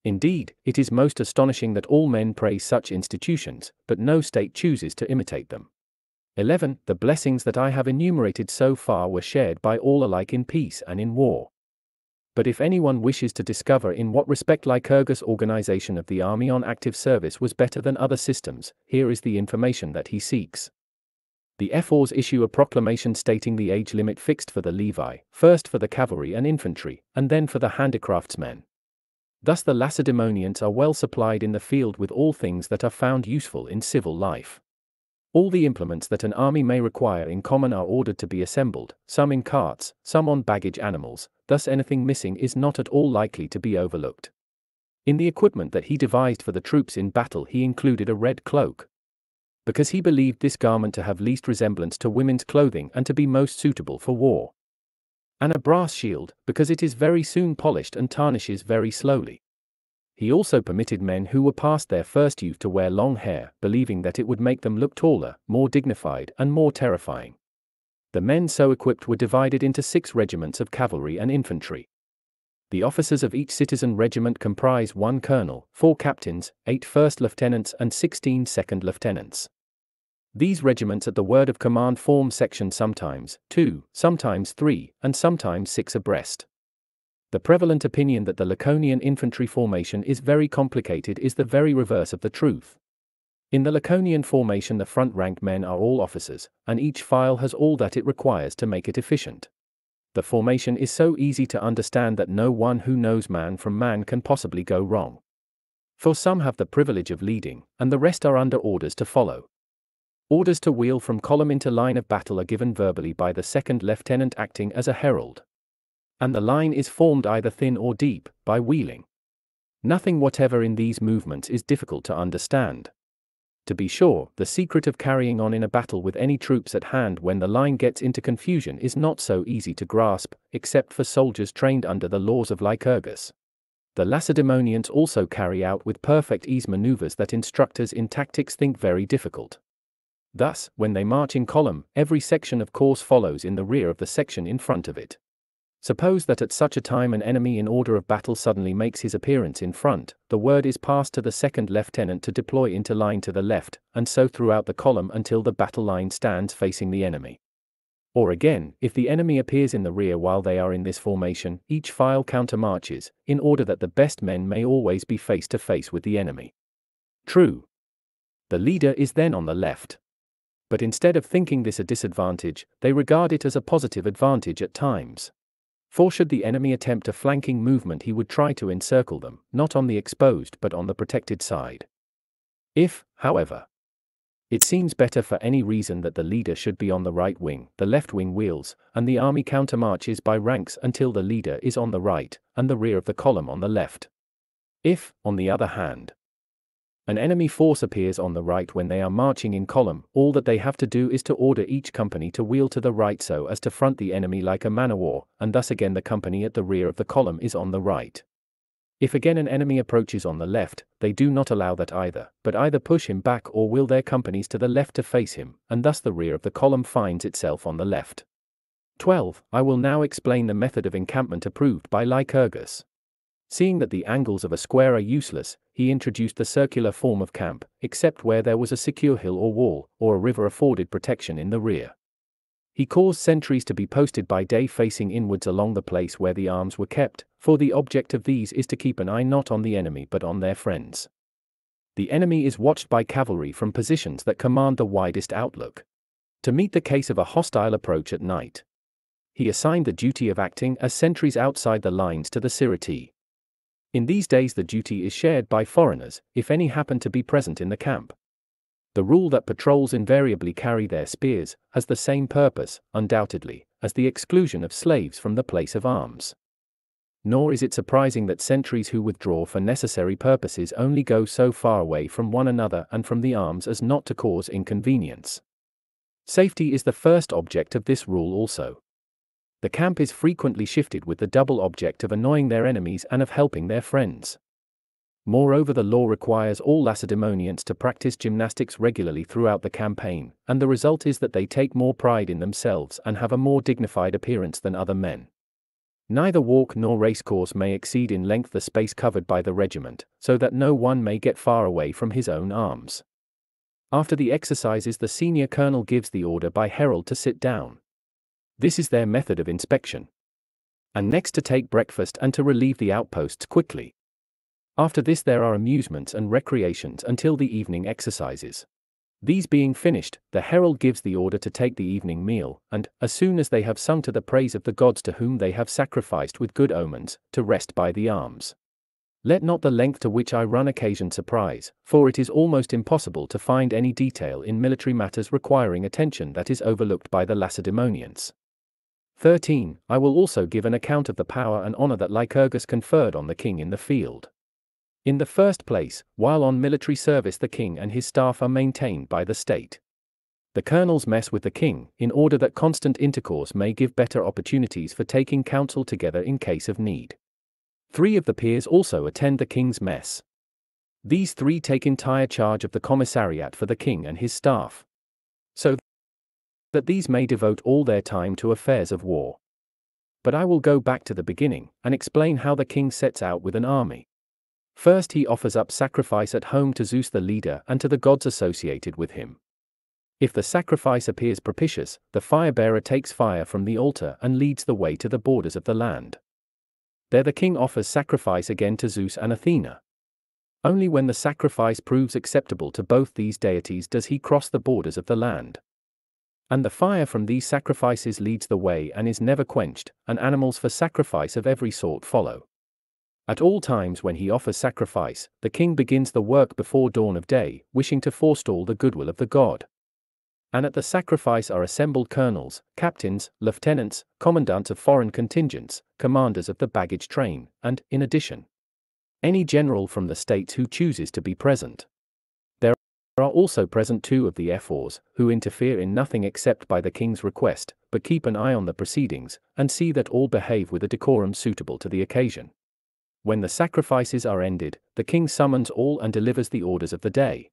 Indeed, it is most astonishing that all men praise such institutions, but no state chooses to imitate them. 11. The blessings that I have enumerated so far were shared by all alike in peace and in war. But if anyone wishes to discover in what respect Lycurgus' organization of the army on active service was better than other systems, here is the information that he seeks. The ephors issue a proclamation stating the age limit fixed for the levy, first for the cavalry and infantry, and then for the handicraftsmen. Thus the Lacedaemonians are well supplied in the field with all things that are found useful in civil life. All the implements that an army may require in common are ordered to be assembled, some in carts, some on baggage animals, thus anything missing is not at all likely to be overlooked. In the equipment that he devised for the troops in battle he included a red cloak. Because he believed this garment to have least resemblance to women's clothing and to be most suitable for war. And a brass shield, because it is very soon polished and tarnishes very slowly. He also permitted men who were past their first youth to wear long hair, believing that it would make them look taller, more dignified, and more terrifying. The men so equipped were divided into six regiments of cavalry and infantry. The officers of each citizen regiment comprise one colonel, four captains, eight first lieutenants, and sixteen second lieutenants. These regiments at the word of command form sections sometimes two, sometimes three, and sometimes six abreast. The prevalent opinion that the Laconian infantry formation is very complicated is the very reverse of the truth. In the Laconian formation, the front rank men are all officers, and each file has all that it requires to make it efficient. The formation is so easy to understand that no one who knows man from man can possibly go wrong. For some have the privilege of leading, and the rest are under orders to follow. Orders to wheel from column into line of battle are given verbally by the second lieutenant acting as a herald and the line is formed either thin or deep, by wheeling. Nothing whatever in these movements is difficult to understand. To be sure, the secret of carrying on in a battle with any troops at hand when the line gets into confusion is not so easy to grasp, except for soldiers trained under the laws of Lycurgus. The Lacedaemonians also carry out with perfect ease maneuvers that instructors in tactics think very difficult. Thus, when they march in column, every section of course follows in the rear of the section in front of it. Suppose that at such a time an enemy in order of battle suddenly makes his appearance in front, the word is passed to the second lieutenant to deploy into line to the left, and so throughout the column until the battle line stands facing the enemy. Or again, if the enemy appears in the rear while they are in this formation, each file countermarches, in order that the best men may always be face to face with the enemy. True. The leader is then on the left. But instead of thinking this a disadvantage, they regard it as a positive advantage at times. For should the enemy attempt a flanking movement, he would try to encircle them, not on the exposed but on the protected side. If, however, It seems better for any reason that the leader should be on the right wing, the left wing wheels, and the army countermarches by ranks until the leader is on the right, and the rear of the column on the left. If, on the other hand, an enemy force appears on the right when they are marching in column, all that they have to do is to order each company to wheel to the right so as to front the enemy like a man o' war, and thus again the company at the rear of the column is on the right. If again an enemy approaches on the left, they do not allow that either, but either push him back or wheel their companies to the left to face him, and thus the rear of the column finds itself on the left. 12. I will now explain the method of encampment approved by Lycurgus. Seeing that the angles of a square are useless, he introduced the circular form of camp, except where there was a secure hill or wall, or a river afforded protection in the rear. He caused sentries to be posted by day facing inwards along the place where the arms were kept, for the object of these is to keep an eye not on the enemy but on their friends. The enemy is watched by cavalry from positions that command the widest outlook. To meet the case of a hostile approach at night, he assigned the duty of acting as sentries outside the lines to the Sciritae. In these days, the duty is shared by foreigners, if any happen to be present in the camp. The rule that patrols invariably carry their spears has the same purpose, undoubtedly, as the exclusion of slaves from the place of arms. Nor is it surprising that sentries who withdraw for necessary purposes only go so far away from one another and from the arms as not to cause inconvenience. Safety is the first object of this rule also. The camp is frequently shifted with the double object of annoying their enemies and of helping their friends. Moreover, the law requires all Lacedaemonians to practice gymnastics regularly throughout the campaign, and the result is that they take more pride in themselves and have a more dignified appearance than other men. Neither walk nor racecourse may exceed in length the space covered by the regiment, so that no one may get far away from his own arms. After the exercises, the senior colonel gives the order by herald to sit down. This is their method of inspection. And next to take breakfast and to relieve the outposts quickly. After this, there are amusements and recreations until the evening exercises. These being finished, the herald gives the order to take the evening meal, and, as soon as they have sung to the praise of the gods to whom they have sacrificed with good omens, to rest by the arms. Let not the length to which I run occasion surprise, for it is almost impossible to find any detail in military matters requiring attention that is overlooked by the Lacedaemonians. 13. I will also give an account of the power and honor that Lycurgus conferred on the king in the field. In the first place, while on military service, the king and his staff are maintained by the state. The colonels mess with the king, in order that constant intercourse may give better opportunities for taking counsel together in case of need. Three of the peers also attend the king's mess. These three take entire charge of the commissariat for the king and his staff. So that these may devote all their time to affairs of war. But I will go back to the beginning and explain how the king sets out with an army. First, he offers up sacrifice at home to Zeus the leader and to the gods associated with him. If the sacrifice appears propitious, the fire bearer takes fire from the altar and leads the way to the borders of the land. There, the king offers sacrifice again to Zeus and Athena. Only when the sacrifice proves acceptable to both these deities does he cross the borders of the land. And the fire from these sacrifices leads the way and is never quenched, and animals for sacrifice of every sort follow. At all times when he offers sacrifice, the king begins the work before dawn of day, wishing to forestall the goodwill of the god. And at the sacrifice are assembled colonels, captains, lieutenants, commandants of foreign contingents, commanders of the baggage train, and, in addition, any general from the states who chooses to be present. There are also present two of the ephors, who interfere in nothing except by the king's request, but keep an eye on the proceedings, and see that all behave with a decorum suitable to the occasion. When the sacrifices are ended, the king summons all and delivers the orders of the day.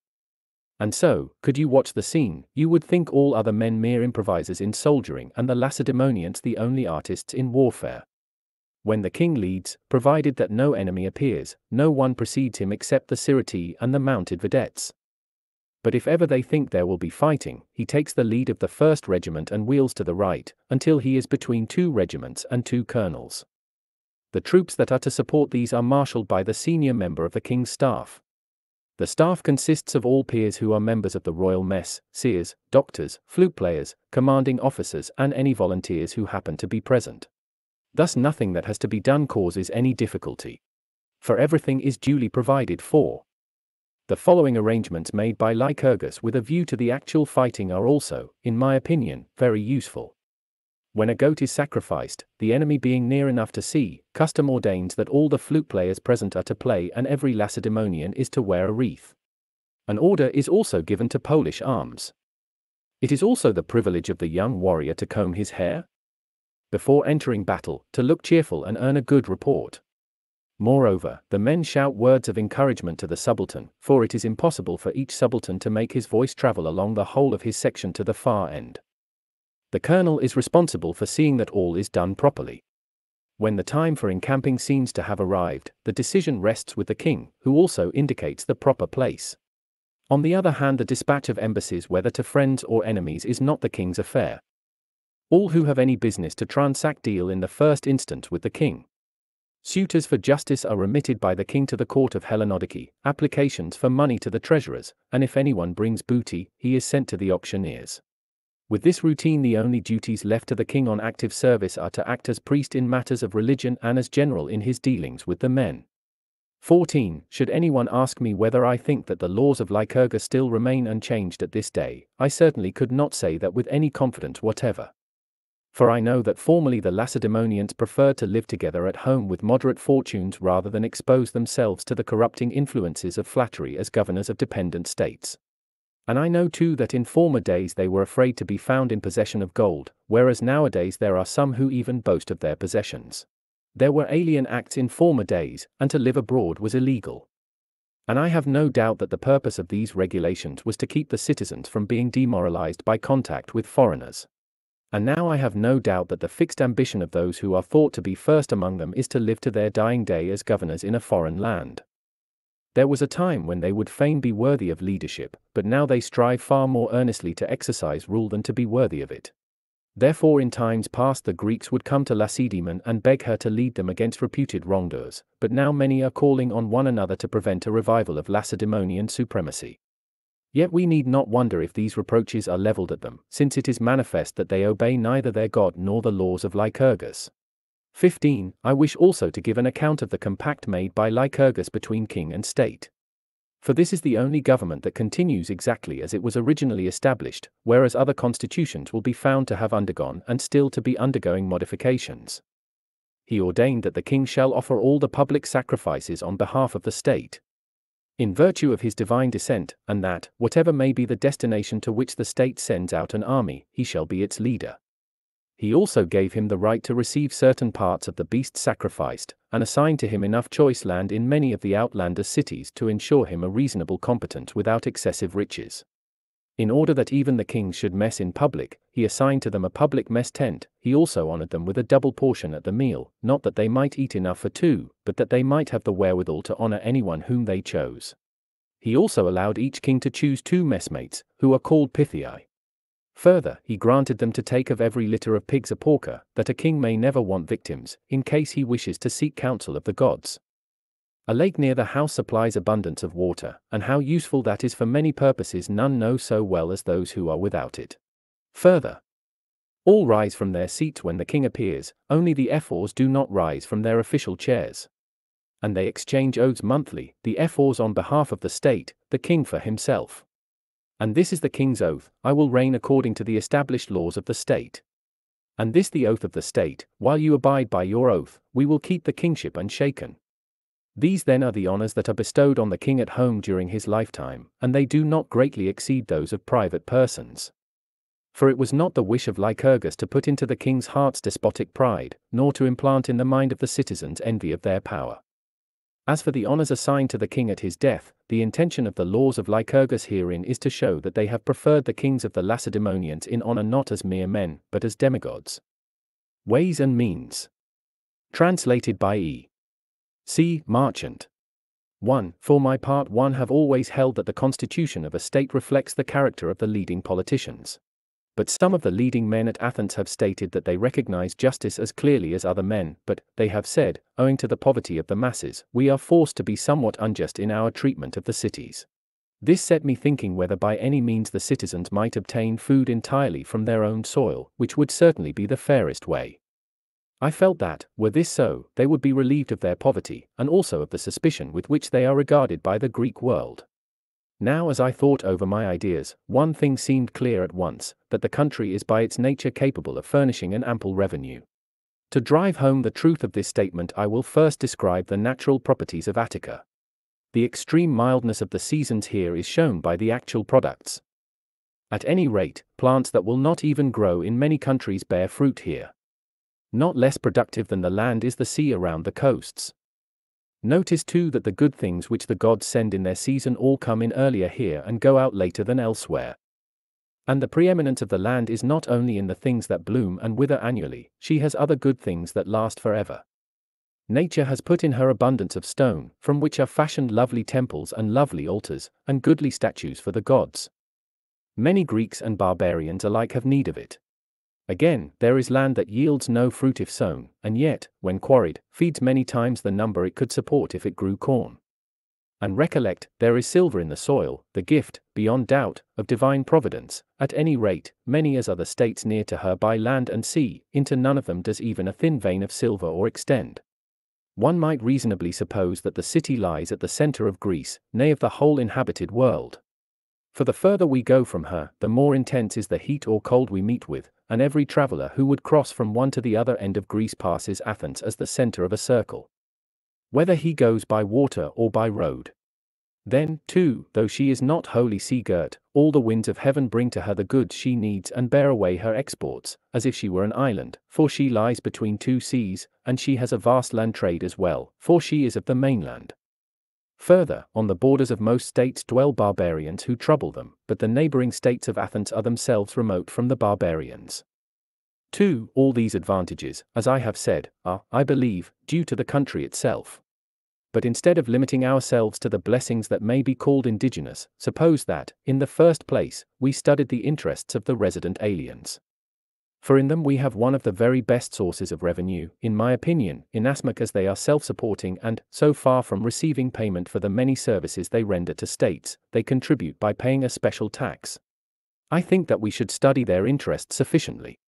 And so, could you watch the scene, you would think all other men mere improvisers in soldiering and the Lacedaemonians the only artists in warfare. When the king leads, provided that no enemy appears, no one precedes him except the Sciritae and the mounted vedettes. But if ever they think there will be fighting, he takes the lead of the first regiment and wheels to the right, until he is between two regiments and two colonels. The troops that are to support these are marshaled by the senior member of the king's staff. The staff consists of all peers who are members of the royal mess, seers, doctors, flute players, commanding officers, and any volunteers who happen to be present. Thus, nothing that has to be done causes any difficulty. For everything is duly provided for. The following arrangements made by Lycurgus with a view to the actual fighting are also, in my opinion, very useful. When a goat is sacrificed, the enemy being near enough to see, custom ordains that all the flute players present are to play and every Lacedaemonian is to wear a wreath. An order is also given to polish arms. It is also the privilege of the young warrior to comb his hair. Before entering battle, to look cheerful and earn a good report. Moreover, the men shout words of encouragement to the subaltern, for it is impossible for each subaltern to make his voice travel along the whole of his section to the far end. The colonel is responsible for seeing that all is done properly. When the time for encamping seems to have arrived, the decision rests with the king, who also indicates the proper place. On the other hand, the dispatch of embassies, whether to friends or enemies, is not the king's affair. All who have any business to transact deal in the first instance with the king. Suitors for justice are remitted by the king to the court of Hellanodicae, applications for money to the treasurers, and if anyone brings booty, he is sent to the auctioneers. With this routine, the only duties left to the king on active service are to act as priest in matters of religion and as general in his dealings with the men. 14. Should anyone ask me whether I think that the laws of Lycurgus still remain unchanged at this day, I certainly could not say that with any confidence whatever. For I know that formerly the Lacedaemonians preferred to live together at home with moderate fortunes rather than expose themselves to the corrupting influences of flattery as governors of dependent states. And I know too that in former days they were afraid to be found in possession of gold, whereas nowadays there are some who even boast of their possessions. There were alien acts in former days, and to live abroad was illegal. And I have no doubt that the purpose of these regulations was to keep the citizens from being demoralized by contact with foreigners. And now I have no doubt that the fixed ambition of those who are thought to be first among them is to live to their dying day as governors in a foreign land. There was a time when they would fain be worthy of leadership, but now they strive far more earnestly to exercise rule than to be worthy of it. Therefore, in times past, the Greeks would come to Lacedaemon and beg her to lead them against reputed wrongdoers, but now many are calling on one another to prevent a revival of Lacedaemonian supremacy. Yet we need not wonder if these reproaches are levelled at them, since it is manifest that they obey neither their God nor the laws of Lycurgus. 15. I wish also to give an account of the compact made by Lycurgus between king and state. For this is the only government that continues exactly as it was originally established, whereas other constitutions will be found to have undergone and still to be undergoing modifications. He ordained that the king shall offer all the public sacrifices on behalf of the state. In virtue of his divine descent, and that, whatever may be the destination to which the state sends out an army, he shall be its leader. He also gave him the right to receive certain parts of the beast sacrificed, and assigned to him enough choice land in many of the outlander cities to ensure him a reasonable competence without excessive riches. In order that even the kings should mess in public, he assigned to them a public mess tent, he also honored them with a double portion at the meal, not that they might eat enough for two, but that they might have the wherewithal to honor anyone whom they chose. He also allowed each king to choose two messmates, who are called Pythii. Further, he granted them to take of every litter of pigs a porker, that a king may never want victims, in case he wishes to seek counsel of the gods. A lake near the house supplies abundance of water, and how useful that is for many purposes none know so well as those who are without it. Further, all rise from their seats when the king appears, only the ephors do not rise from their official chairs. And they exchange oaths monthly, the ephors on behalf of the state, the king for himself. And this is the king's oath I will reign according to the established laws of the state. And this the oath of the state, while you abide by your oath, we will keep the kingship unshaken. These then are the honors that are bestowed on the king at home during his lifetime, and they do not greatly exceed those of private persons. For it was not the wish of Lycurgus to put into the king's hearts despotic pride, nor to implant in the mind of the citizens envy of their power. As for the honors assigned to the king at his death, the intention of the laws of Lycurgus herein is to show that they have preferred the kings of the Lacedaemonians in honor not as mere men, but as demigods. Ways and Means. Translated by E. C. Marchant. 1. For my part, one have always held that the constitution of a state reflects the character of the leading politicians but some of the leading men at Athens have stated that they recognize justice as clearly as other men, but, they have said, owing to the poverty of the masses, we are forced to be somewhat unjust in our treatment of the cities. This set me thinking whether by any means the citizens might obtain food entirely from their own soil, which would certainly be the fairest way. I felt that, were this so, they would be relieved of their poverty, and also of the suspicion with which they are regarded by the Greek world. Now, as I thought over my ideas, one thing seemed clear at once that the country is by its nature capable of furnishing an ample revenue. To drive home the truth of this statement, I will first describe the natural properties of Attica. The extreme mildness of the seasons here is shown by the actual products. At any rate, plants that will not even grow in many countries bear fruit here. Not less productive than the land is the sea around the coasts. Notice too that the good things which the gods send in their season all come in earlier here and go out later than elsewhere. And the preeminence of the land is not only in the things that bloom and wither annually, she has other good things that last forever. Nature has put in her abundance of stone, from which are fashioned lovely temples and lovely altars, and goodly statues for the gods. Many Greeks and barbarians alike have need of it. Again, there is land that yields no fruit if sown, and yet, when quarried, feeds many times the number it could support if it grew corn. And recollect, there is silver in the soil, the gift, beyond doubt, of divine providence, at any rate, many as other states near to her by land and sea, into none of them does even a thin vein of silver or extend. One might reasonably suppose that the city lies at the center of Greece, nay of the whole inhabited world. For the further we go from her, the more intense is the heat or cold we meet with, and every traveler who would cross from one to the other end of Greece passes Athens as the center of a circle whether he goes by water or by road. Then, too, though she is not wholly sea girt, all the winds of heaven bring to her the goods she needs and bear away her exports, as if she were an island, for she lies between two seas, and she has a vast land trade as well, for she is of the mainland. Further, on the borders of most states dwell barbarians who trouble them, but the neighboring states of Athens are themselves remote from the barbarians. 2. All these advantages, as I have said, are, I believe, due to the country itself. But instead of limiting ourselves to the blessings that may be called indigenous, suppose that, in the first place, we studied the interests of the resident aliens. For in them we have one of the very best sources of revenue, in my opinion, inasmuch as they are self supporting and, so far from receiving payment for the many services they render to states, they contribute by paying a special tax. I think that we should study their interests sufficiently.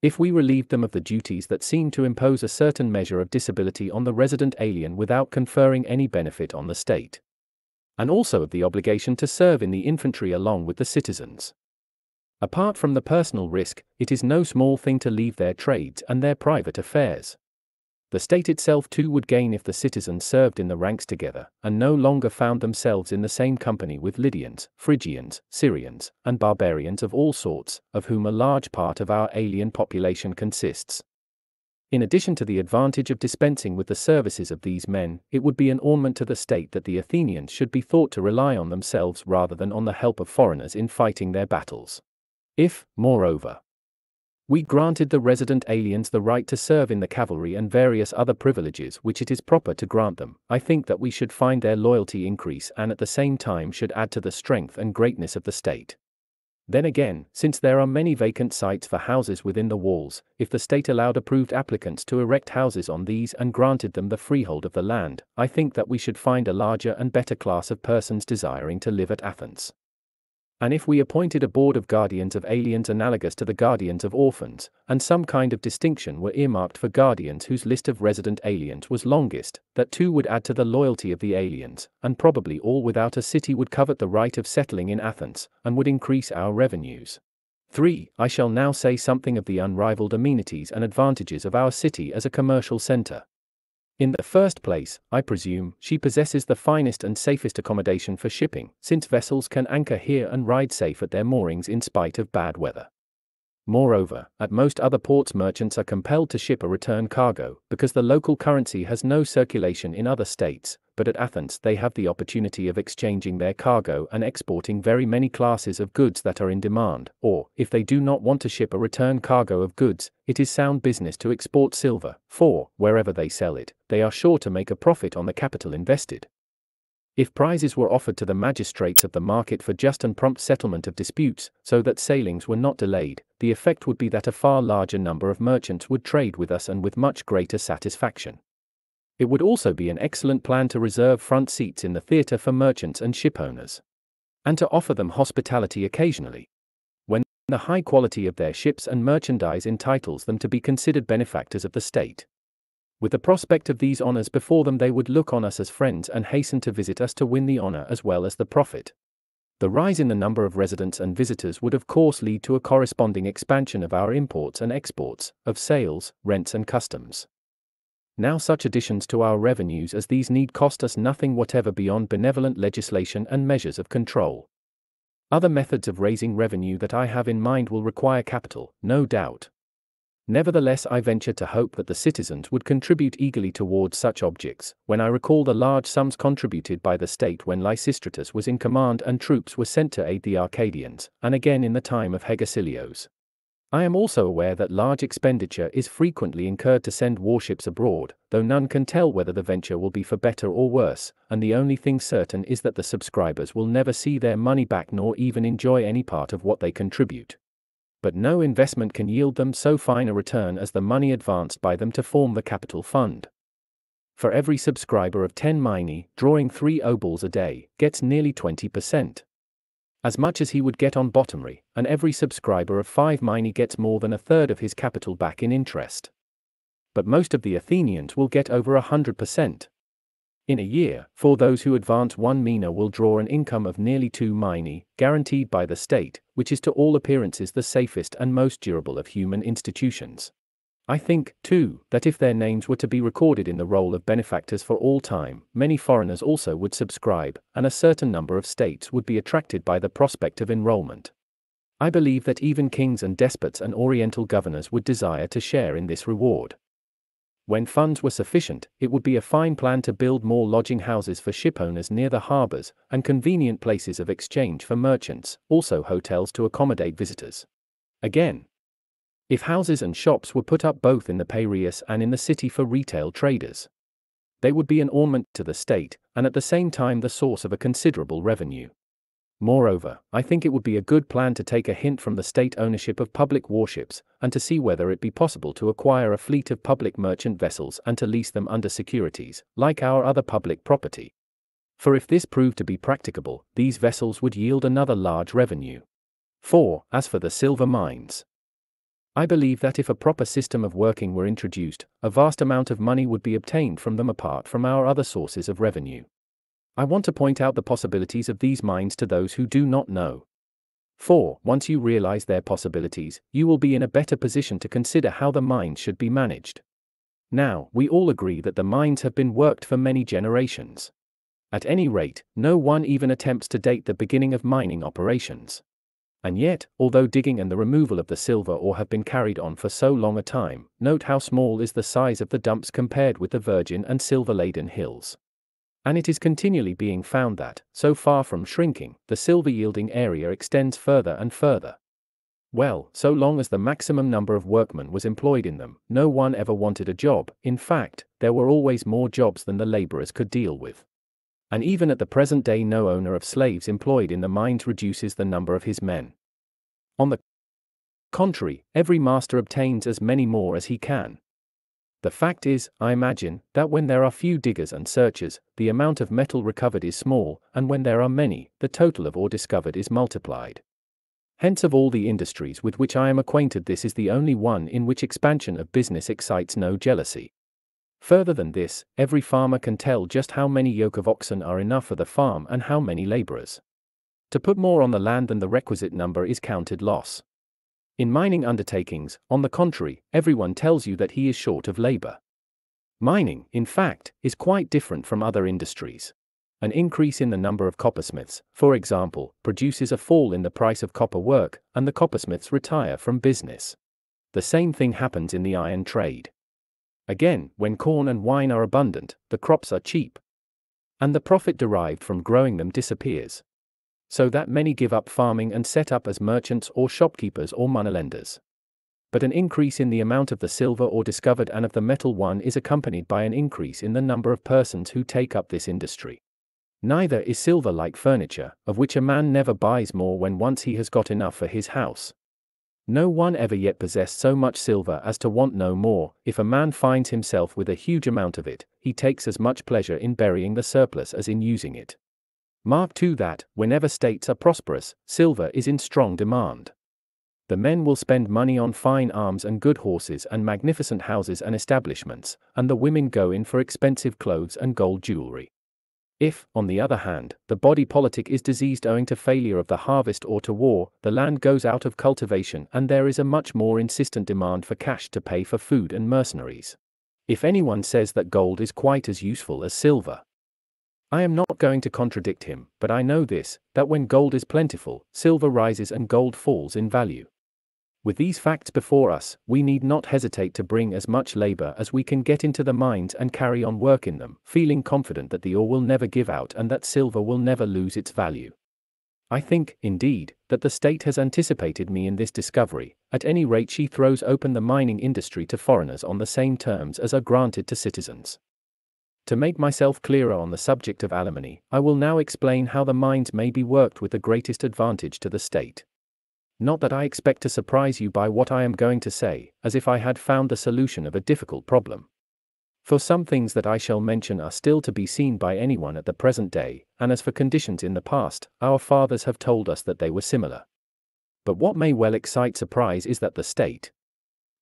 If we relieved them of the duties that seem to impose a certain measure of disability on the resident alien without conferring any benefit on the state. And also of the obligation to serve in the infantry along with the citizens. Apart from the personal risk, it is no small thing to leave their trades and their private affairs. The state itself too would gain if the citizens served in the ranks together, and no longer found themselves in the same company with Lydians, Phrygians, Syrians, and barbarians of all sorts, of whom a large part of our alien population consists. In addition to the advantage of dispensing with the services of these men, it would be an ornament to the state that the Athenians should be thought to rely on themselves rather than on the help of foreigners in fighting their battles. If, moreover, we granted the resident aliens the right to serve in the cavalry and various other privileges which it is proper to grant them. I think that we should find their loyalty increase and at the same time should add to the strength and greatness of the state. Then again, since there are many vacant sites for houses within the walls, if the state allowed approved applicants to erect houses on these and granted them the freehold of the land, I think that we should find a larger and better class of persons desiring to live at Athens. And if we appointed a board of guardians of aliens analogous to the guardians of orphans, and some kind of distinction were earmarked for guardians whose list of resident aliens was longest, that too would add to the loyalty of the aliens, and probably all without a city would covet the right of settling in Athens, and would increase our revenues. 3. I shall now say something of the unrivaled amenities and advantages of our city as a commercial center. In the first place, I presume, she possesses the finest and safest accommodation for shipping, since vessels can anchor here and ride safe at their moorings in spite of bad weather. Moreover, at most other ports, merchants are compelled to ship a return cargo, because the local currency has no circulation in other states, but at Athens they have the opportunity of exchanging their cargo and exporting very many classes of goods that are in demand, or, if they do not want to ship a return cargo of goods, it is sound business to export silver, for, wherever they sell it, they are sure to make a profit on the capital invested. If prizes were offered to the magistrates of the market for just and prompt settlement of disputes, so that sailings were not delayed, the effect would be that a far larger number of merchants would trade with us and with much greater satisfaction. It would also be an excellent plan to reserve front seats in the theatre for merchants and shipowners. And to offer them hospitality occasionally. When the high quality of their ships and merchandise entitles them to be considered benefactors of the state. With the prospect of these honors before them, they would look on us as friends and hasten to visit us to win the honor as well as the profit. The rise in the number of residents and visitors would of course lead to a corresponding expansion of our imports and exports, of sales, rents, and customs. Now, such additions to our revenues as these need cost us nothing whatever beyond benevolent legislation and measures of control. Other methods of raising revenue that I have in mind will require capital, no doubt. Nevertheless, I venture to hope that the citizens would contribute eagerly towards such objects, when I recall the large sums contributed by the state when Lysistratus was in command and troops were sent to aid the Arcadians, and again in the time of Hegesilaus. I am also aware that large expenditure is frequently incurred to send warships abroad, though none can tell whether the venture will be for better or worse, and the only thing certain is that the subscribers will never see their money back nor even enjoy any part of what they contribute but no investment can yield them so fine a return as the money advanced by them to form the capital fund. For every subscriber of 10 minae, drawing 3 obols a day, gets nearly 20%. As much as he would get on bottomry, and every subscriber of 5 minae gets more than a third of his capital back in interest. But most of the Athenians will get over a 100%. In a year, for those who advance one mina will draw an income of nearly two minae, guaranteed by the state, which is to all appearances the safest and most durable of human institutions. I think, too, that if their names were to be recorded in the roll of benefactors for all time, many foreigners also would subscribe, and a certain number of states would be attracted by the prospect of enrollment. I believe that even kings and despots and oriental governors would desire to share in this reward. When funds were sufficient, it would be a fine plan to build more lodging houses for shipowners near the harbors, and convenient places of exchange for merchants, also hotels to accommodate visitors. Again, if houses and shops were put up both in the Piraeus and in the city for retail traders, they would be an ornament to the state, and at the same time the source of a considerable revenue. Moreover, I think it would be a good plan to take a hint from the state ownership of public warships, and to see whether it be possible to acquire a fleet of public merchant vessels and to lease them under securities, like our other public property. For if this proved to be practicable, these vessels would yield another large revenue. 4. As for the silver mines, I believe that if a proper system of working were introduced, a vast amount of money would be obtained from them apart from our other sources of revenue. I want to point out the possibilities of these mines to those who do not know. 4. Once you realize their possibilities, you will be in a better position to consider how the mines should be managed. Now, we all agree that the mines have been worked for many generations. At any rate, no one even attempts to date the beginning of mining operations. And yet, although digging and the removal of the silver ore have been carried on for so long a time, note how small is the size of the dumps compared with the virgin and silver laden hills. And it is continually being found that, so far from shrinking, the silver yielding area extends further and further. Well, so long as the maximum number of workmen was employed in them, no one ever wanted a job, in fact, there were always more jobs than the laborers could deal with. And even at the present day, no owner of slaves employed in the mines reduces the number of his men. On the contrary, every master obtains as many more as he can. The fact is, I imagine, that when there are few diggers and searchers, the amount of metal recovered is small, and when there are many, the total of ore discovered is multiplied. Hence, of all the industries with which I am acquainted, this is the only one in which expansion of business excites no jealousy. Further than this, every farmer can tell just how many yoke of oxen are enough for the farm and how many laborers. To put more on the land than the requisite number is counted loss. In mining undertakings, on the contrary, everyone tells you that he is short of labor. Mining, in fact, is quite different from other industries. An increase in the number of coppersmiths, for example, produces a fall in the price of copper work, and the coppersmiths retire from business. The same thing happens in the iron trade. Again, when corn and wine are abundant, the crops are cheap. And the profit derived from growing them disappears so that many give up farming and set up as merchants or shopkeepers or moneylenders. But an increase in the amount of the silver ore discovered and of the metal one is accompanied by an increase in the number of persons who take up this industry. Neither is silver like furniture, of which a man never buys more when once he has got enough for his house. No one ever yet possessed so much silver as to want no more. If a man finds himself with a huge amount of it, he takes as much pleasure in burying the surplus as in using it. Mark too that, whenever states are prosperous, silver is in strong demand. The men will spend money on fine arms and good horses and magnificent houses and establishments, and the women go in for expensive clothes and gold jewelry. If, on the other hand, the body politic is diseased owing to failure of the harvest or to war, the land goes out of cultivation and there is a much more insistent demand for cash to pay for food and mercenaries. If anyone says that gold is quite as useful as silver, I am not going to contradict him, but I know this that when gold is plentiful, silver rises and gold falls in value. With these facts before us, we need not hesitate to bring as much labor as we can get into the mines and carry on work in them, feeling confident that the ore will never give out and that silver will never lose its value. I think, indeed, that the state has anticipated me in this discovery, at any rate, she throws open the mining industry to foreigners on the same terms as are granted to citizens. To make myself clearer on the subject of alimony, I will now explain how the mines may be worked with the greatest advantage to the state. Not that I expect to surprise you by what I am going to say, as if I had found the solution of a difficult problem. For some things that I shall mention are still to be seen by anyone at the present day, and as for conditions in the past, our fathers have told us that they were similar. But what may well excite surprise is that the state,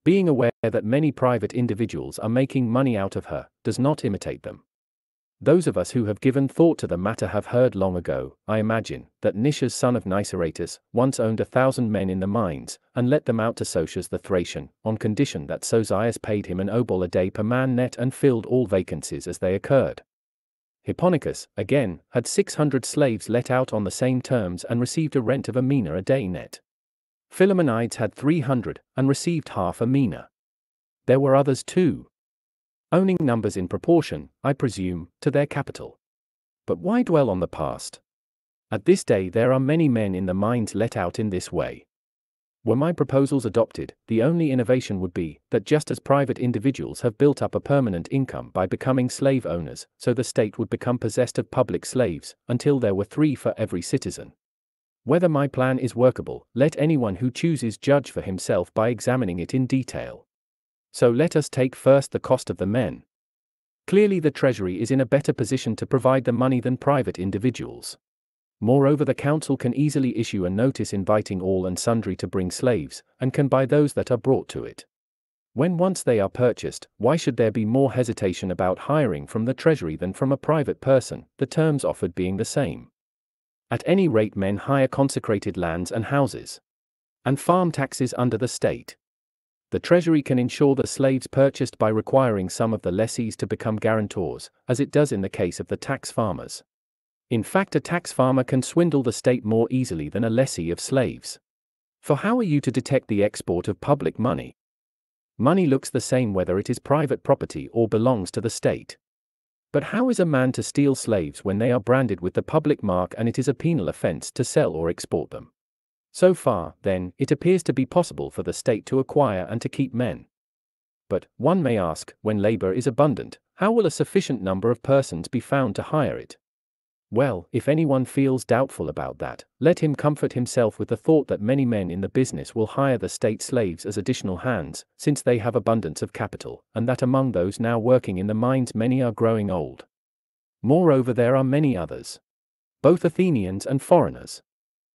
being aware that many private individuals are making money out of her, does not imitate them. Those of us who have given thought to the matter have heard long ago, I imagine, that Nicias son of Niceratus once owned a thousand men in the mines, and let them out to Sosias the Thracian, on condition that Sosias paid him an obol a day per man net and filled all vacancies as they occurred. Hipponicus, again, had six hundred slaves let out on the same terms and received a rent of a mina a day net. Philemonides had three hundred, and received half a mina. There were others too, owning numbers in proportion, I presume, to their capital. But why dwell on the past? At this day, there are many men in the mines let out in this way. Were my proposals adopted, the only innovation would be that just as private individuals have built up a permanent income by becoming slave owners, so the state would become possessed of public slaves, until there were three for every citizen. Whether my plan is workable, let anyone who chooses judge for himself by examining it in detail. So let us take first the cost of the men. Clearly, the Treasury is in a better position to provide the money than private individuals. Moreover, the Council can easily issue a notice inviting all and sundry to bring slaves, and can buy those that are brought to it. When once they are purchased, why should there be more hesitation about hiring from the Treasury than from a private person, the terms offered being the same? At any rate, men hire consecrated lands and houses. And farm taxes under the state the Treasury can insure the slaves purchased by requiring some of the lessees to become guarantors, as it does in the case of the tax farmers. In fact, a tax farmer can swindle the state more easily than a lessee of slaves. For how are you to detect the export of public money? Money looks the same whether it is private property or belongs to the state. But how is a man to steal slaves when they are branded with the public mark and it is a penal offense to sell or export them? So far, then, it appears to be possible for the state to acquire and to keep men. But, one may ask, when labor is abundant, how will a sufficient number of persons be found to hire it? Well, if anyone feels doubtful about that, let him comfort himself with the thought that many men in the business will hire the state slaves as additional hands, since they have abundance of capital, and that among those now working in the mines many are growing old. Moreover, there are many others, both Athenians and foreigners,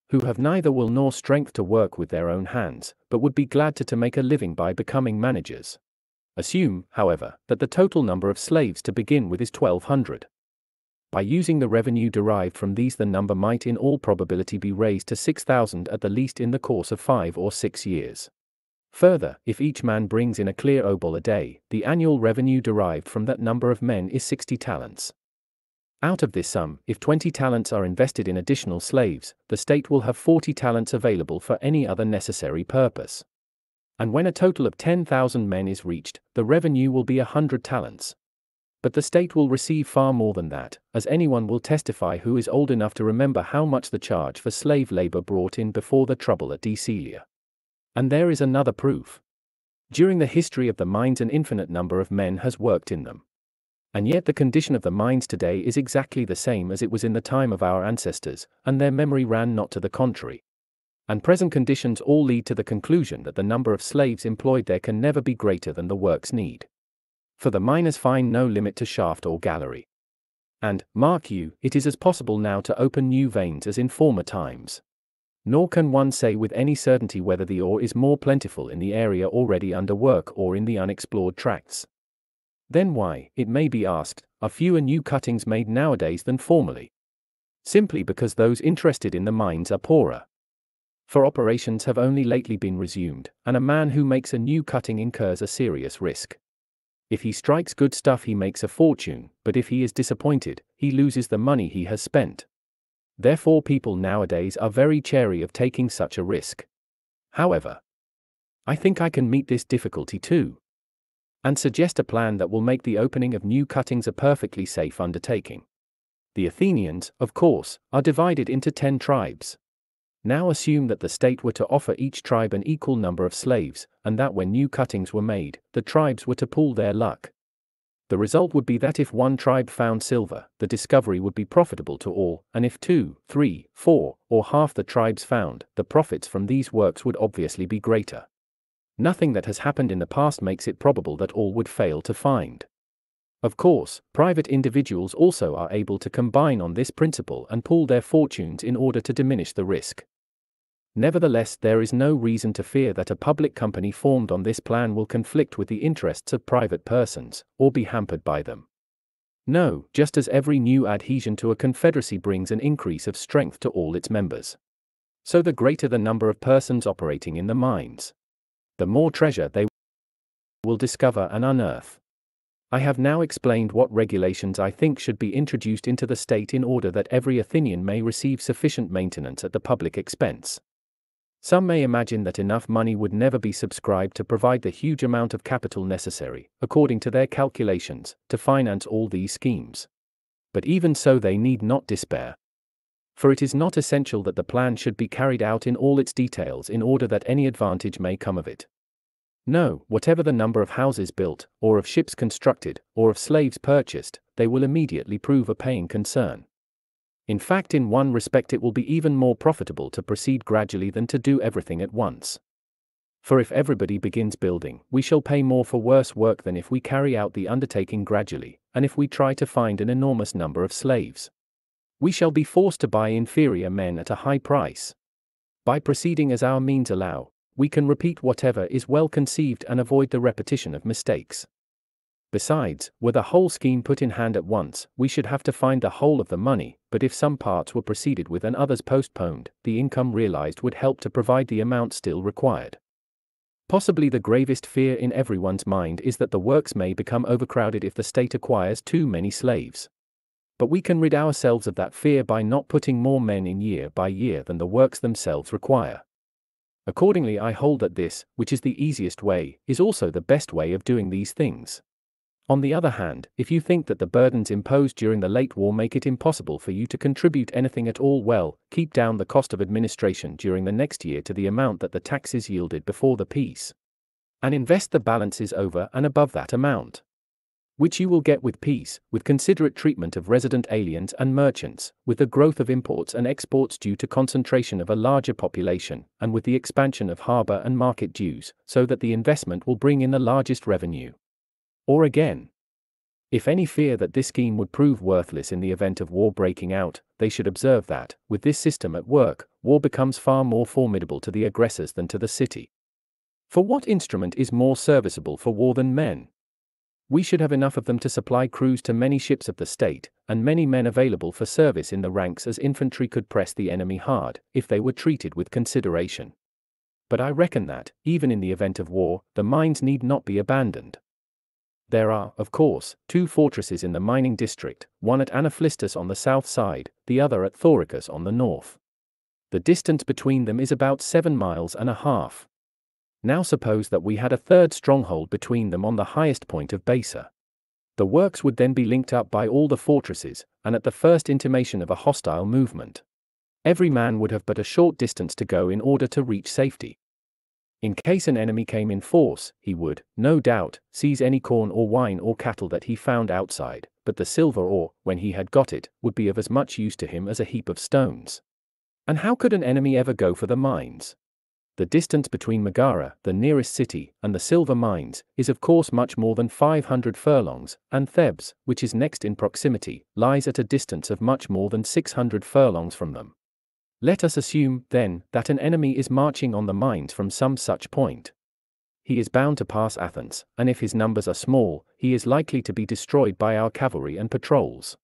who have neither will nor strength to work with their own hands, but would be glad to, to make a living by becoming managers. Assume, however, that the total number of slaves to begin with is 1200. By using the revenue derived from these, the number might in all probability be raised to 6,000 at the least in the course of five or six years. Further, if each man brings in a clear obol a day, the annual revenue derived from that number of men is 60 talents. Out of this sum, if 20 talents are invested in additional slaves, the state will have 40 talents available for any other necessary purpose. And when a total of 10,000 men is reached, the revenue will be 100 talents. But the state will receive far more than that, as anyone will testify who is old enough to remember how much the charge for slave labor brought in before the trouble at Decelia. And there is another proof. During the history of the mines, an infinite number of men has worked in them. And yet the condition of the mines today is exactly the same as it was in the time of our ancestors, and their memory ran not to the contrary. And present conditions all lead to the conclusion that the number of slaves employed there can never be greater than the works need. For the miners find no limit to shaft or gallery. And, mark you, it is as possible now to open new veins as in former times. Nor can one say with any certainty whether the ore is more plentiful in the area already under work or in the unexplored tracts. Then why, it may be asked, are fewer new cuttings made nowadays than formerly? Simply because those interested in the mines are poorer. For operations have only lately been resumed, and a man who makes a new cutting incurs a serious risk. If he strikes good stuff, he makes a fortune, but if he is disappointed, he loses the money he has spent. Therefore, people nowadays are very chary of taking such a risk. However, I think I can meet this difficulty too. And suggest a plan that will make the opening of new cuttings a perfectly safe undertaking. The Athenians, of course, are divided into ten tribes. Now assume that the state were to offer each tribe an equal number of slaves, and that when new cuttings were made, the tribes were to pool their luck. The result would be that if one tribe found silver, the discovery would be profitable to all, and if two, three, four, or half the tribes found, the profits from these works would obviously be greater. Nothing that has happened in the past makes it probable that all would fail to find. Of course, private individuals also are able to combine on this principle and pool their fortunes in order to diminish the risk. Nevertheless, there is no reason to fear that a public company formed on this plan will conflict with the interests of private persons, or be hampered by them. No, just as every new adhesion to a confederacy brings an increase of strength to all its members. So the greater the number of persons operating in the mines, the more treasure they will discover and unearth. I have now explained what regulations I think should be introduced into the state in order that every Athenian may receive sufficient maintenance at the public expense. Some may imagine that enough money would never be subscribed to provide the huge amount of capital necessary, according to their calculations, to finance all these schemes. But even so, they need not despair. For it is not essential that the plan should be carried out in all its details in order that any advantage may come of it. No, whatever the number of houses built, or of ships constructed, or of slaves purchased, they will immediately prove a paying concern. In fact, in one respect, it will be even more profitable to proceed gradually than to do everything at once. For if everybody begins building, we shall pay more for worse work than if we carry out the undertaking gradually, and if we try to find an enormous number of slaves. We shall be forced to buy inferior men at a high price. By proceeding as our means allow, we can repeat whatever is well conceived and avoid the repetition of mistakes. Besides, were the whole scheme put in hand at once, we should have to find the whole of the money, but if some parts were proceeded with and others postponed, the income realized would help to provide the amount still required. Possibly the gravest fear in everyone's mind is that the works may become overcrowded if the state acquires too many slaves. But we can rid ourselves of that fear by not putting more men in year by year than the works themselves require. Accordingly, I hold that this, which is the easiest way, is also the best way of doing these things. On the other hand, if you think that the burdens imposed during the late war make it impossible for you to contribute anything at all, well, keep down the cost of administration during the next year to the amount that the taxes yielded before the peace. And invest the balances over and above that amount which you will get with peace, with considerate treatment of resident aliens and merchants, with the growth of imports and exports due to concentration of a larger population, and with the expansion of harbor and market dues, so that the investment will bring in the largest revenue. Or again, if any fear that this scheme would prove worthless in the event of war breaking out, they should observe that, with this system at work, war becomes far more formidable to the aggressors than to the city. For what instrument is more serviceable for war than men? We should have enough of them to supply crews to many ships of the state, and many men available for service in the ranks as infantry could press the enemy hard, if they were treated with consideration. But I reckon that, even in the event of war, the mines need not be abandoned. There are, of course, two fortresses in the mining district, one at Anaphlystus on the south side, the other at Thoricus on the north. The distance between them is about seven miles and a half. Now suppose that we had a third stronghold between them on the highest point of Besa. The works would then be linked up by all the fortresses, and at the first intimation of a hostile movement, every man would have but a short distance to go in order to reach safety. In case an enemy came in force, he would, no doubt, seize any corn or wine or cattle that he found outside, but the silver ore, when he had got it, would be of as much use to him as a heap of stones. And how could an enemy ever go for the mines? the distance between Megara, the nearest city, and the silver mines, is of course much more than 500 furlongs, and Thebes, which is next in proximity, lies at a distance of much more than 600 furlongs from them. Let us assume, then, that an enemy is marching on the mines from some such point. he is bound to pass Athens, and if his numbers are small, he is likely to be destroyed by our cavalry and patrols.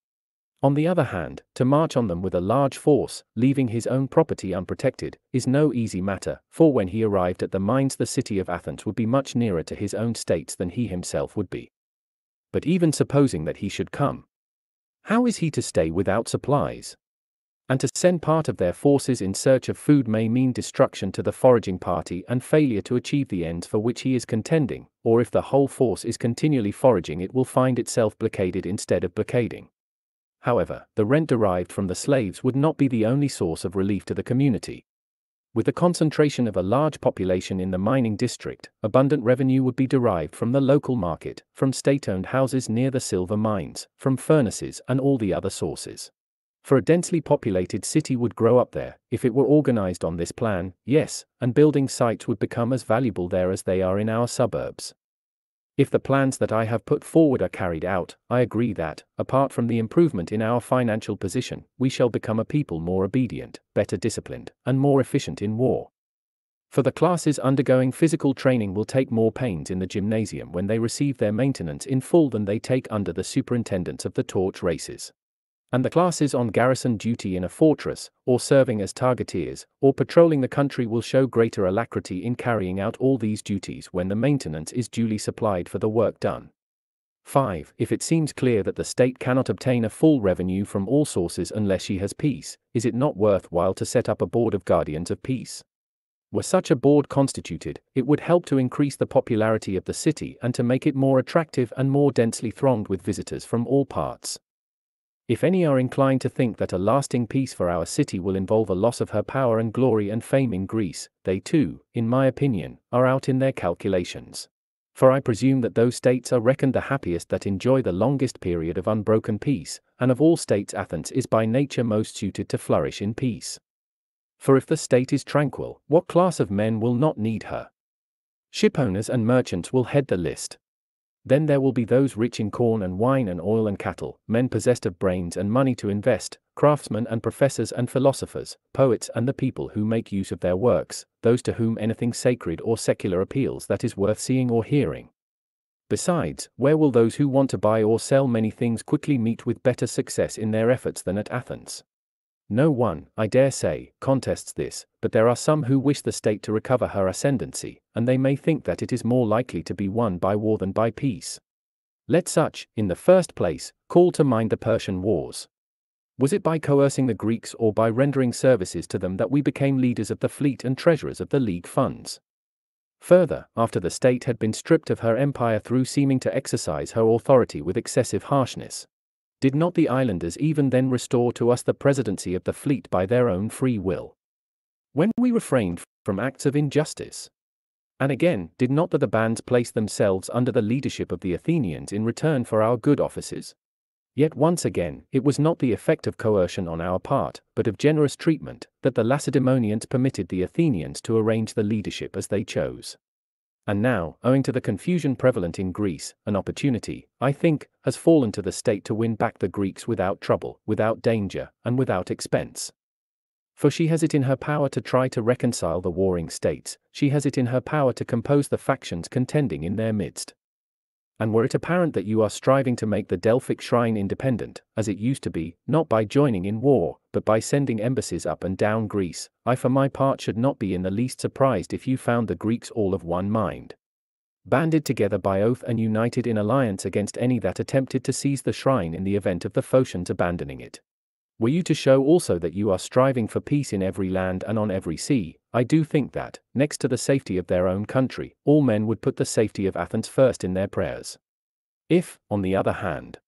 On the other hand, to march on them with a large force, leaving his own property unprotected, is no easy matter, for when he arrived at the mines the city of Athens would be much nearer to his own states than he himself would be. But even supposing that he should come, how is he to stay without supplies? And to send part of their forces in search of food may mean destruction to the foraging party and failure to achieve the ends for which he is contending, or if the whole force is continually foraging, it will find itself blockaded instead of blockading. However, the rent derived from the slaves would not be the only source of relief to the community. With the concentration of a large population in the mining district, abundant revenue would be derived from the local market, from state owned houses near the silver mines, from furnaces, and all the other sources. For a densely populated city would grow up there, if it were organized on this plan, yes, and building sites would become as valuable there as they are in our suburbs. If the plans that I have put forward are carried out, I agree that, apart from the improvement in our financial position, we shall become a people more obedient, better disciplined, and more efficient in war. For the classes undergoing physical training will take more pains in the gymnasium when they receive their maintenance in full than they take under the superintendence of the torch races and the classes on garrison duty in a fortress, or serving as targeteers, or patrolling the country will show greater alacrity in carrying out all these duties when the maintenance is duly supplied for the work done. 5. If it seems clear that the state cannot obtain a full revenue from all sources unless she has peace, is it not worthwhile to set up a board of guardians of peace? Were such a board constituted, it would help to increase the popularity of the city and to make it more attractive and more densely thronged with visitors from all parts. If any are inclined to think that a lasting peace for our city will involve a loss of her power and glory and fame in Greece, they too, in my opinion, are out in their calculations. For I presume that those states are reckoned the happiest that enjoy the longest period of unbroken peace, and of all states Athens is by nature most suited to flourish in peace. For if the state is tranquil, what class of men will not need her? Shipowners and merchants will head the list. Then there will be those rich in corn and wine and oil and cattle, men possessed of brains and money to invest, craftsmen and professors and philosophers, poets and the people who make use of their works, those to whom anything sacred or secular appeals that is worth seeing or hearing. Besides, where will those who want to buy or sell many things quickly meet with better success in their efforts than at Athens? No one, I dare say, contests this, but there are some who wish the state to recover her ascendancy, and they may think that it is more likely to be won by war than by peace. Let such, in the first place, call to mind the Persian Wars. Was it by coercing the Greeks or by rendering services to them that we became leaders of the fleet and treasurers of the League funds? Further, after the state had been stripped of her empire through seeming to exercise her authority with excessive harshness, did not the islanders even then restore to us the presidency of the fleet by their own free will? When we refrained from acts of injustice? And again, did not Thebans place themselves under the leadership of the Athenians in return for our good offices? Yet once again, it was not the effect of coercion on our part, but of generous treatment, that the Lacedaemonians permitted the Athenians to arrange the leadership as they chose. And now, owing to the confusion prevalent in Greece, an opportunity, I think, has fallen to the state to win back the Greeks without trouble, without danger, and without expense. For she has it in her power to try to reconcile the warring states, she has it in her power to compose the factions contending in their midst. And were it apparent that you are striving to make the Delphic shrine independent, as it used to be, not by joining in war, but by sending embassies up and down Greece, I for my part should not be in the least surprised if you found the Greeks all of one mind. Banded together by oath and united in alliance against any that attempted to seize the shrine in the event of the Phocians abandoning it. Were you to show also that you are striving for peace in every land and on every sea, I do think that, next to the safety of their own country, all men would put the safety of Athens first in their prayers. If, on the other hand,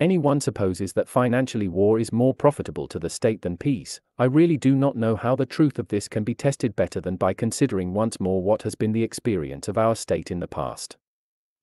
anyone supposes that financially war is more profitable to the state than peace, I really do not know how the truth of this can be tested better than by considering once more what has been the experience of our state in the past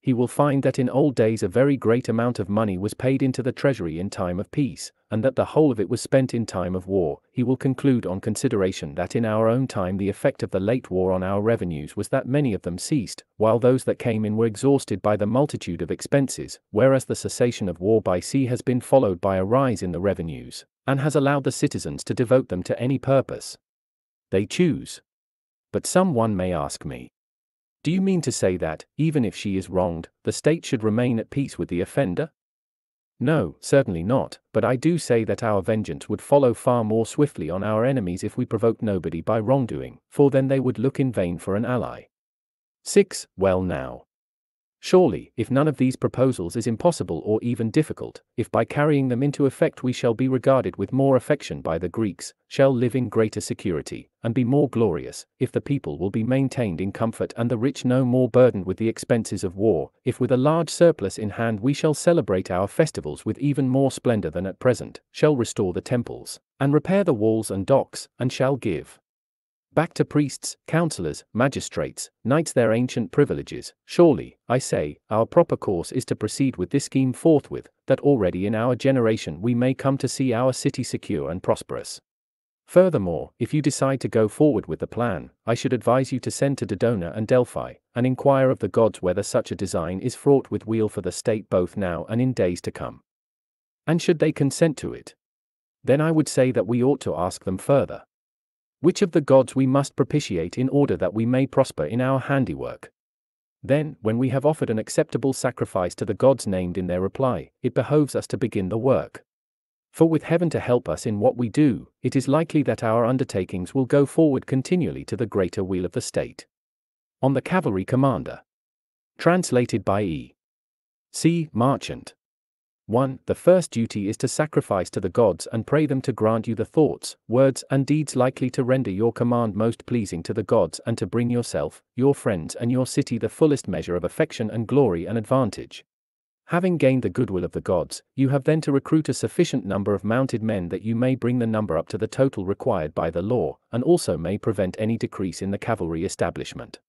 he will find that in old days a very great amount of money was paid into the treasury in time of peace, and that the whole of it was spent in time of war. He will conclude on consideration that in our own time the effect of the late war on our revenues was that many of them ceased, while those that came in were exhausted by the multitude of expenses, whereas the cessation of war by sea has been followed by a rise in the revenues, and has allowed the citizens to devote them to any purpose they choose. But some one may ask me, Do you mean to say that, even if she is wronged, the state should remain at peace with the offender? No, certainly not, but I do say that our vengeance would follow far more swiftly on our enemies if we provoked nobody by wrongdoing, for then they would look in vain for an ally. 6. Well now. Surely, if none of these proposals is impossible or even difficult, if by carrying them into effect we shall be regarded with more affection by the Greeks, shall live in greater security, and be more glorious, if the people will be maintained in comfort and the rich no more burdened with the expenses of war, if with a large surplus in hand we shall celebrate our festivals with even more splendor than at present, shall restore the temples, and repair the walls and docks, and shall give back to priests, councillors, magistrates, knights their ancient privileges. Surely, I say, our proper course is to proceed with this scheme forthwith, that already in our generation we may come to see our city secure and prosperous. Furthermore, if you decide to go forward with the plan, I should advise you to send to Dodona and Delphi, and inquire of the gods whether such a design is fraught with weal for the state both now and in days to come. And should they consent to it? Then I would say that we ought to ask them further. Which of the gods we must propitiate in order that we may prosper in our handiwork? Then, when we have offered an acceptable sacrifice to the gods named in their reply, it behoves us to begin the work. For with heaven to help us in what we do, it is likely that our undertakings will go forward continually to the greater weal of the state. On the Cavalry Commander. Translated by E. C. Marchant. 1. The first duty is to sacrifice to the gods and pray them to grant you the thoughts, words, and deeds likely to render your command most pleasing to the gods and to bring yourself, your friends, and your city the fullest measure of affection and glory and advantage. Having gained the goodwill of the gods, you have then to recruit a sufficient number of mounted men that you may bring the number up to the total required by the law, and also may prevent any decrease in the cavalry establishment.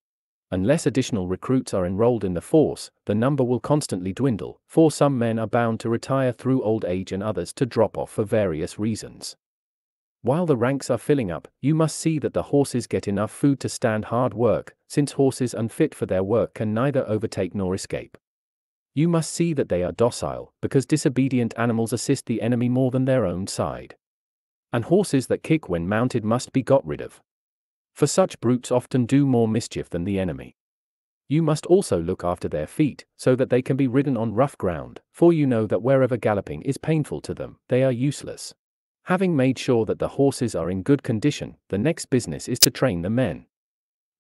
Unless additional recruits are enrolled in the force, the number will constantly dwindle, for some men are bound to retire through old age and others to drop off for various reasons. While the ranks are filling up, you must see that the horses get enough food to stand hard work, since horses unfit for their work can neither overtake nor escape. You must see that they are docile, because disobedient animals assist the enemy more than their own side. And horses that kick when mounted must be got rid of for such brutes often do more mischief than the enemy. You must also look after their feet, so that they can be ridden on rough ground, for you know that wherever galloping is painful to them, they are useless. Having made sure that the horses are in good condition, the next business is to train the men.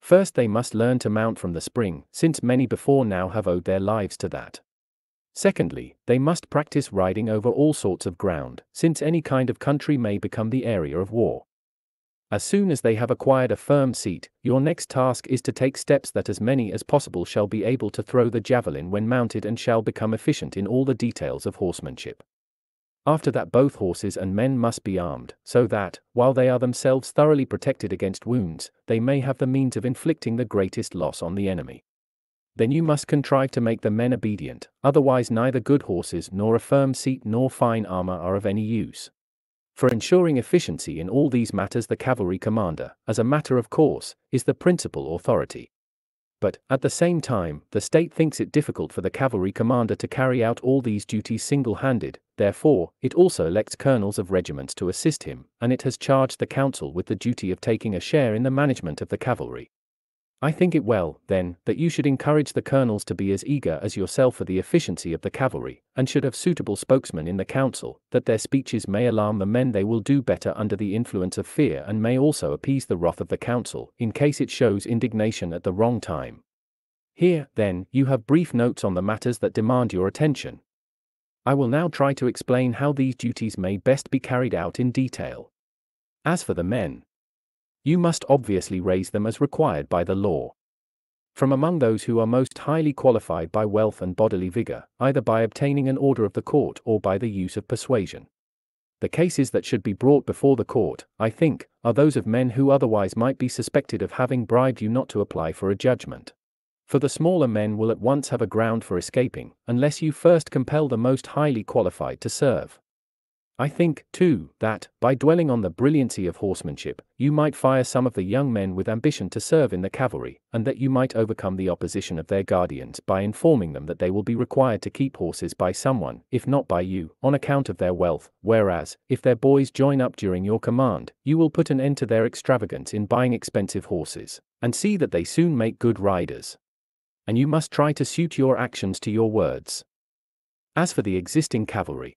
First, they must learn to mount from the spring, since many before now have owed their lives to that. Secondly, they must practice riding over all sorts of ground, since any kind of country may become the area of war. As soon as they have acquired a firm seat, your next task is to take steps that as many as possible shall be able to throw the javelin when mounted and shall become efficient in all the details of horsemanship. After that, both horses and men must be armed, so that, while they are themselves thoroughly protected against wounds, they may have the means of inflicting the greatest loss on the enemy. Then you must contrive to make the men obedient, otherwise, neither good horses nor a firm seat nor fine armor are of any use. For ensuring efficiency in all these matters, the cavalry commander, as a matter of course, is the principal authority. But, at the same time, the state thinks it difficult for the cavalry commander to carry out all these duties single handed, therefore, it also elects colonels of regiments to assist him, and it has charged the council with the duty of taking a share in the management of the cavalry. I think it well, then, that you should encourage the colonels to be as eager as yourself for the efficiency of the cavalry, and should have suitable spokesmen in the council, that their speeches may alarm the men they will do better under the influence of fear and may also appease the wrath of the council, in case it shows indignation at the wrong time. Here, then, you have brief notes on the matters that demand your attention. I will now try to explain how these duties may best be carried out in detail. As for the men, you must obviously raise them as required by the law. From among those who are most highly qualified by wealth and bodily vigor, either by obtaining an order of the court or by the use of persuasion. The cases that should be brought before the court, I think, are those of men who otherwise might be suspected of having bribed you not to apply for a judgment. For the smaller men will at once have a ground for escaping, unless you first compel the most highly qualified to serve. I think, too, that, by dwelling on the brilliancy of horsemanship, you might fire some of the young men with ambition to serve in the cavalry, and that you might overcome the opposition of their guardians by informing them that they will be required to keep horses by someone, if not by you, on account of their wealth, whereas, if their boys join up during your command, you will put an end to their extravagance in buying expensive horses, and see that they soon make good riders. And you must try to suit your actions to your words. As for the existing cavalry,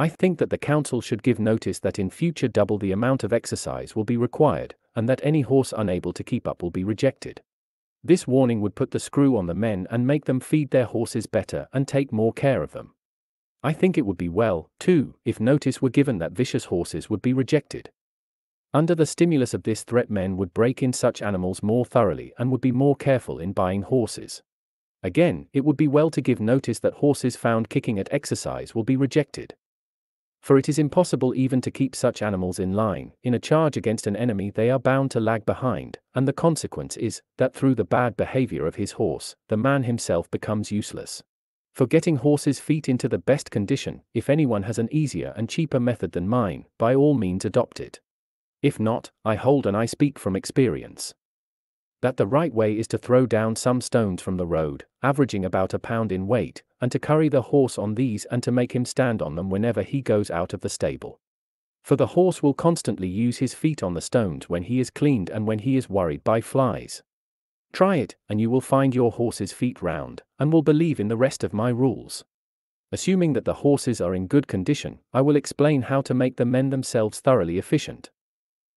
I think that the council should give notice that in future double the amount of exercise will be required, and that any horse unable to keep up will be rejected. This warning would put the screw on the men and make them feed their horses better and take more care of them. I think it would be well, too, if notice were given that vicious horses would be rejected. Under the stimulus of this threat, men would break in such animals more thoroughly and would be more careful in buying horses. Again, it would be well to give notice that horses found kicking at exercise will be rejected. For it is impossible even to keep such animals in line, in a charge against an enemy they are bound to lag behind, and the consequence is, that through the bad behavior of his horse, the man himself becomes useless. For getting horses' feet into the best condition, if anyone has an easier and cheaper method than mine, by all means adopt it. If not, I hold and I speak from experience that the right way is to throw down some stones from the road, averaging about a pound in weight, and to curry the horse on these and to make him stand on them whenever he goes out of the stable. For the horse will constantly use his feet on the stones when he is cleaned and when he is worried by flies. Try it, and you will find your horse's feet round, and will believe in the rest of my rules. Assuming that the horses are in good condition, I will explain how to make the men themselves thoroughly efficient.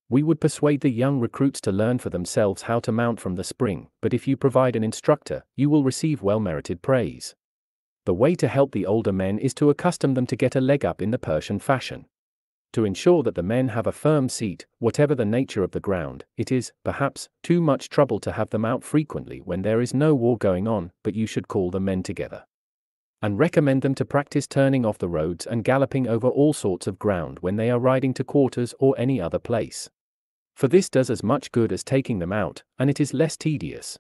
We would persuade the young recruits to learn for themselves how to mount from the spring, but if you provide an instructor, you will receive well merited praise. The way to help the older men is to accustom them to get a leg up in the Persian fashion. To ensure that the men have a firm seat, whatever the nature of the ground, it is, perhaps, too much trouble to have them out frequently when there is no war going on, but you should call the men together. And recommend them to practice turning off the roads and galloping over all sorts of ground when they are riding to quarters or any other place. For this does as much good as taking them out, and it is less tedious.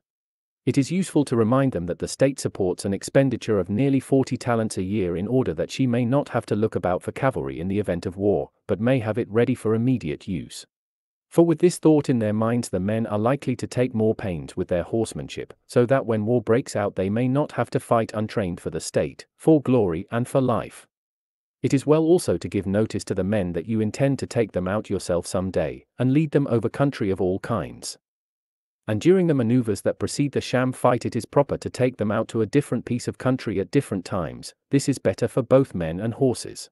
It is useful to remind them that the state supports an expenditure of nearly 40 talents a year in order that she may not have to look about for cavalry in the event of war, but may have it ready for immediate use. For with this thought in their minds, the men are likely to take more pains with their horsemanship, so that when war breaks out, they may not have to fight untrained for the state, for glory, and for life. It is well also to give notice to the men that you intend to take them out yourself some day, and lead them over country of all kinds. And during the maneuvers that precede the sham fight, it is proper to take them out to a different piece of country at different times, this is better for both men and horses.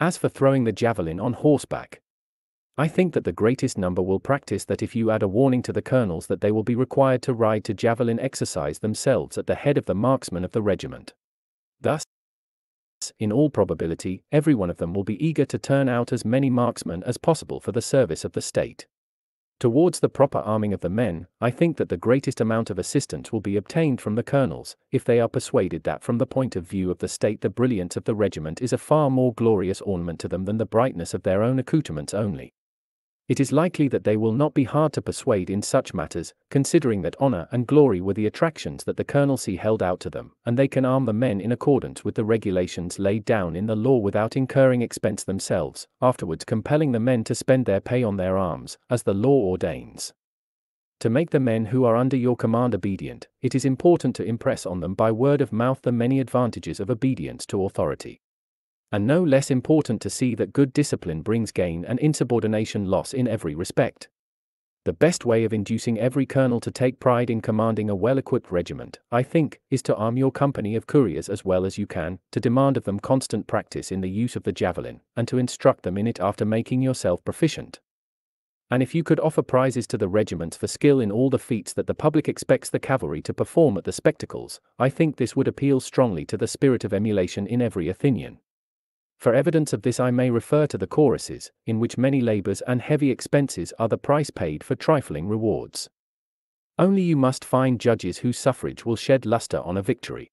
As for throwing the javelin on horseback, I think that the greatest number will practice that if you add a warning to the colonels that they will be required to ride to javelin exercise themselves at the head of the marksmen of the regiment. Thus, in all probability, every one of them will be eager to turn out as many marksmen as possible for the service of the state. Towards the proper arming of the men, I think that the greatest amount of assistance will be obtained from the colonels, if they are persuaded that from the point of view of the state the brilliance of the regiment is a far more glorious ornament to them than the brightness of their own accoutrements only. It is likely that they will not be hard to persuade in such matters, considering that honor and glory were the attractions that the colonelcy held out to them, and they can arm the men in accordance with the regulations laid down in the law without incurring expense themselves, afterwards compelling the men to spend their pay on their arms, as the law ordains. To make the men who are under your command obedient, it is important to impress on them by word of mouth the many advantages of obedience to authority and no less important to see that good discipline brings gain and insubordination loss in every respect. The best way of inducing every colonel to take pride in commanding a well equipped regiment, I think, is to arm your company of couriers as well as you can, to demand of them constant practice in the use of the javelin, and to instruct them in it after making yourself proficient. And if you could offer prizes to the regiments for skill in all the feats that the public expects the cavalry to perform at the spectacles, I think this would appeal strongly to the spirit of emulation in every Athenian. For evidence of this I may refer to the choruses, in which many labors and heavy expenses are the price paid for trifling rewards. Only you must find judges whose suffrage will shed luster on a victory.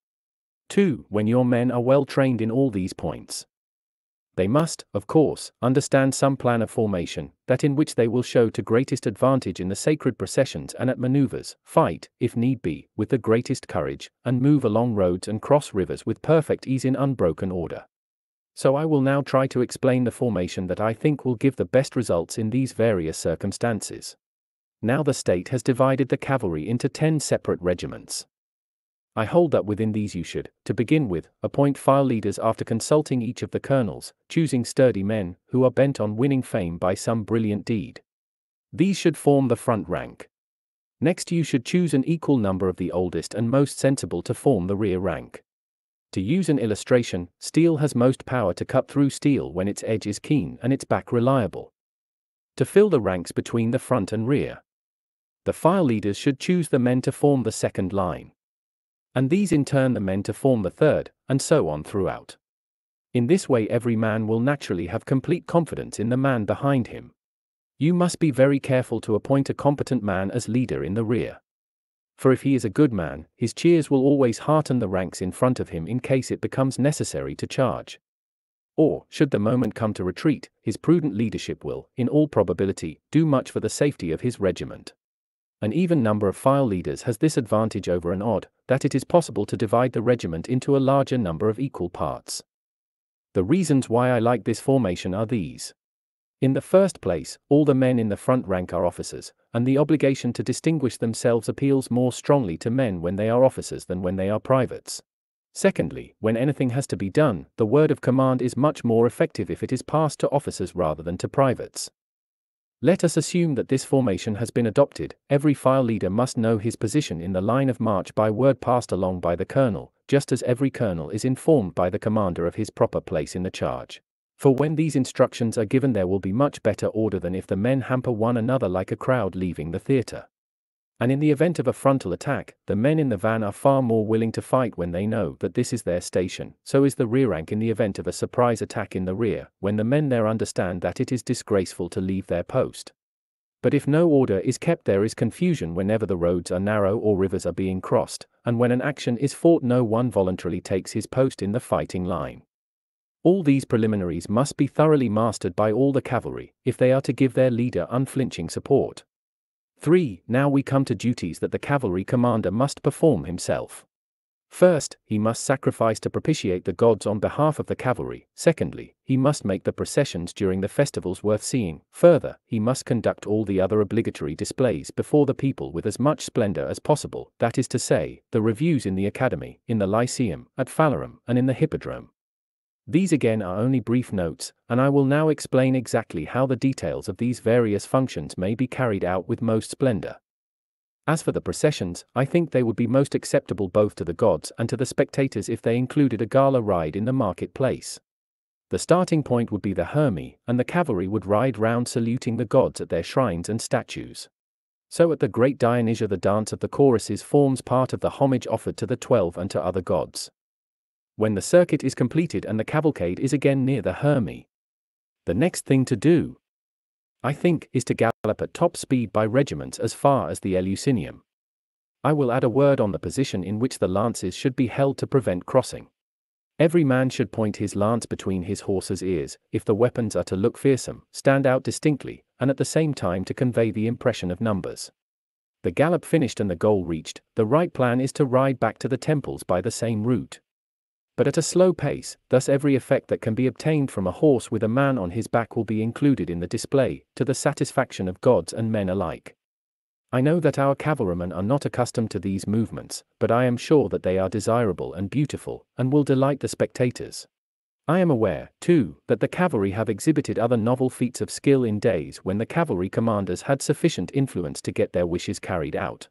2. When your men are well trained in all these points. They must, of course, understand some plan of formation, that in which they will show to greatest advantage in the sacred processions and at maneuvers, fight, if need be, with the greatest courage, and move along roads and cross rivers with perfect ease in unbroken order. So I will now try to explain the formation that I think will give the best results in these various circumstances. Now the state has divided the cavalry into 10 separate regiments. I hold that within these you should, to begin with, appoint file leaders after consulting each of the colonels, choosing sturdy men who are bent on winning fame by some brilliant deed. These should form the front rank. Next, you should choose an equal number of the oldest and most sensible to form the rear rank. To use an illustration, steel has most power to cut through steel when its edge is keen and its back reliable. To fill the ranks between the front and rear, the file leaders should choose the men to form the second line. And these in turn the men to form the third, and so on throughout. In this way, every man will naturally have complete confidence in the man behind him. You must be very careful to appoint a competent man as leader in the rear. For if he is a good man, his cheers will always hearten the ranks in front of him in case it becomes necessary to charge. Or, should the moment come to retreat, his prudent leadership will, in all probability, do much for the safety of his regiment. An even number of file leaders has this advantage over an odd, that it is possible to divide the regiment into a larger number of equal parts. The reasons why I like this formation are these. In the first place, all the men in the front rank are officers, and the obligation to distinguish themselves appeals more strongly to men when they are officers than when they are privates. Secondly, when anything has to be done, the word of command is much more effective if it is passed to officers rather than to privates. Let us assume that this formation has been adopted, every file leader must know his position in the line of march by word passed along by the colonel, just as every colonel is informed by the commander of his proper place in the charge. For when these instructions are given, there will be much better order than if the men hamper one another like a crowd leaving the theatre. And in the event of a frontal attack, the men in the van are far more willing to fight when they know that this is their station, so is the rear rank in the event of a surprise attack in the rear, when the men there understand that it is disgraceful to leave their post. But if no order is kept, there is confusion whenever the roads are narrow or rivers are being crossed, and when an action is fought, no one voluntarily takes his post in the fighting line. All these preliminaries must be thoroughly mastered by all the cavalry, if they are to give their leader unflinching support. 3. Now we come to duties that the cavalry commander must perform himself. First, he must sacrifice to propitiate the gods on behalf of the cavalry. Secondly, he must make the processions during the festivals worth seeing. Further, he must conduct all the other obligatory displays before the people with as much splendor as possible, that is to say, the reviews in the academy, in the lyceum, at Phalerum, and in the hippodrome. These again are only brief notes, and I will now explain exactly how the details of these various functions may be carried out with most splendor. As for the processions, I think they would be most acceptable both to the gods and to the spectators if they included a gala ride in the market-place. The starting point would be the Hermae, and the cavalry would ride round saluting the gods at their shrines and statues. So at the great Dionysia the dance of the choruses forms part of the homage offered to the twelve and to other gods when the circuit is completed and the cavalcade is again near the Hermae. The next thing to do, I think, is to gallop at top speed by regiments as far as the Eleusinium. I will add a word on the position in which the lances should be held to prevent crossing. Every man should point his lance between his horse's ears, if the weapons are to look fearsome, stand out distinctly, and at the same time to convey the impression of numbers. The gallop finished and the goal reached, the right plan is to ride back to the temples by the same route but at a slow pace, thus every effect that can be obtained from a horse with a man on his back will be included in the display, to the satisfaction of gods and men alike. I know that our cavalrymen are not accustomed to these movements, but I am sure that they are desirable and beautiful, and will delight the spectators. I am aware, too, that the cavalry have exhibited other novel feats of skill in days when the cavalry commanders had sufficient influence to get their wishes carried out.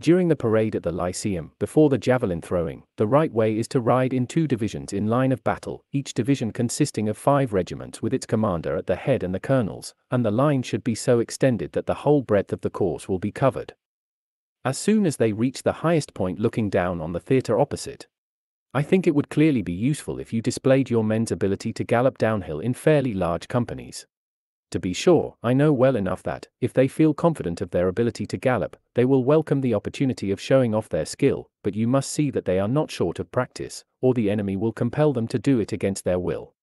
During the parade at the Lyceum, before the javelin throwing, the right way is to ride in two divisions in line of battle, each division consisting of five regiments with its commander at the head and the colonels, and the line should be so extended that the whole breadth of the course will be covered. As soon as they reach the highest point looking down on the theatre opposite, I think it would clearly be useful if you displayed your men's ability to gallop downhill in fairly large companies. To be sure, I know well enough that, if they feel confident of their ability to gallop, they will welcome the opportunity of showing off their skill, but you must see that they are not short of practice, or the enemy will compel them to do it against their will.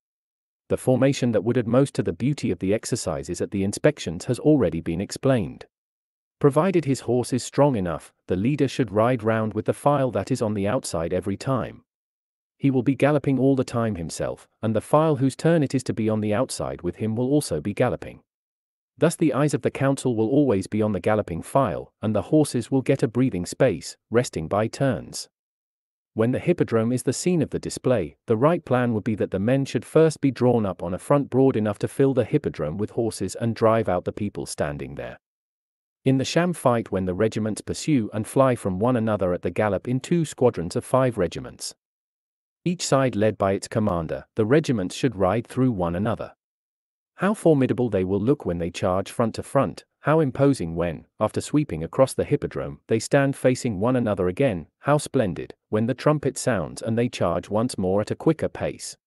The formation that would add most to the beauty of the exercises at the inspections has already been explained. Provided his horse is strong enough, the leader should ride round with the file that is on the outside every time he will be galloping all the time himself, and the file whose turn it is to be on the outside with him will also be galloping. Thus the eyes of the council will always be on the galloping file, and the horses will get a breathing space, resting by turns. When the hippodrome is the scene of the display, the right plan would be that the men should first be drawn up on a front broad enough to fill the hippodrome with horses and drive out the people standing there. In the sham fight, when the regiments pursue and fly from one another at the gallop in two squadrons of five regiments, each side led by its commander, the regiments should ride through one another. How formidable they will look when they charge front to front, how imposing when, after sweeping across the hippodrome, they stand facing one another again, how splendid, when the trumpet sounds and they charge once more at a quicker pace.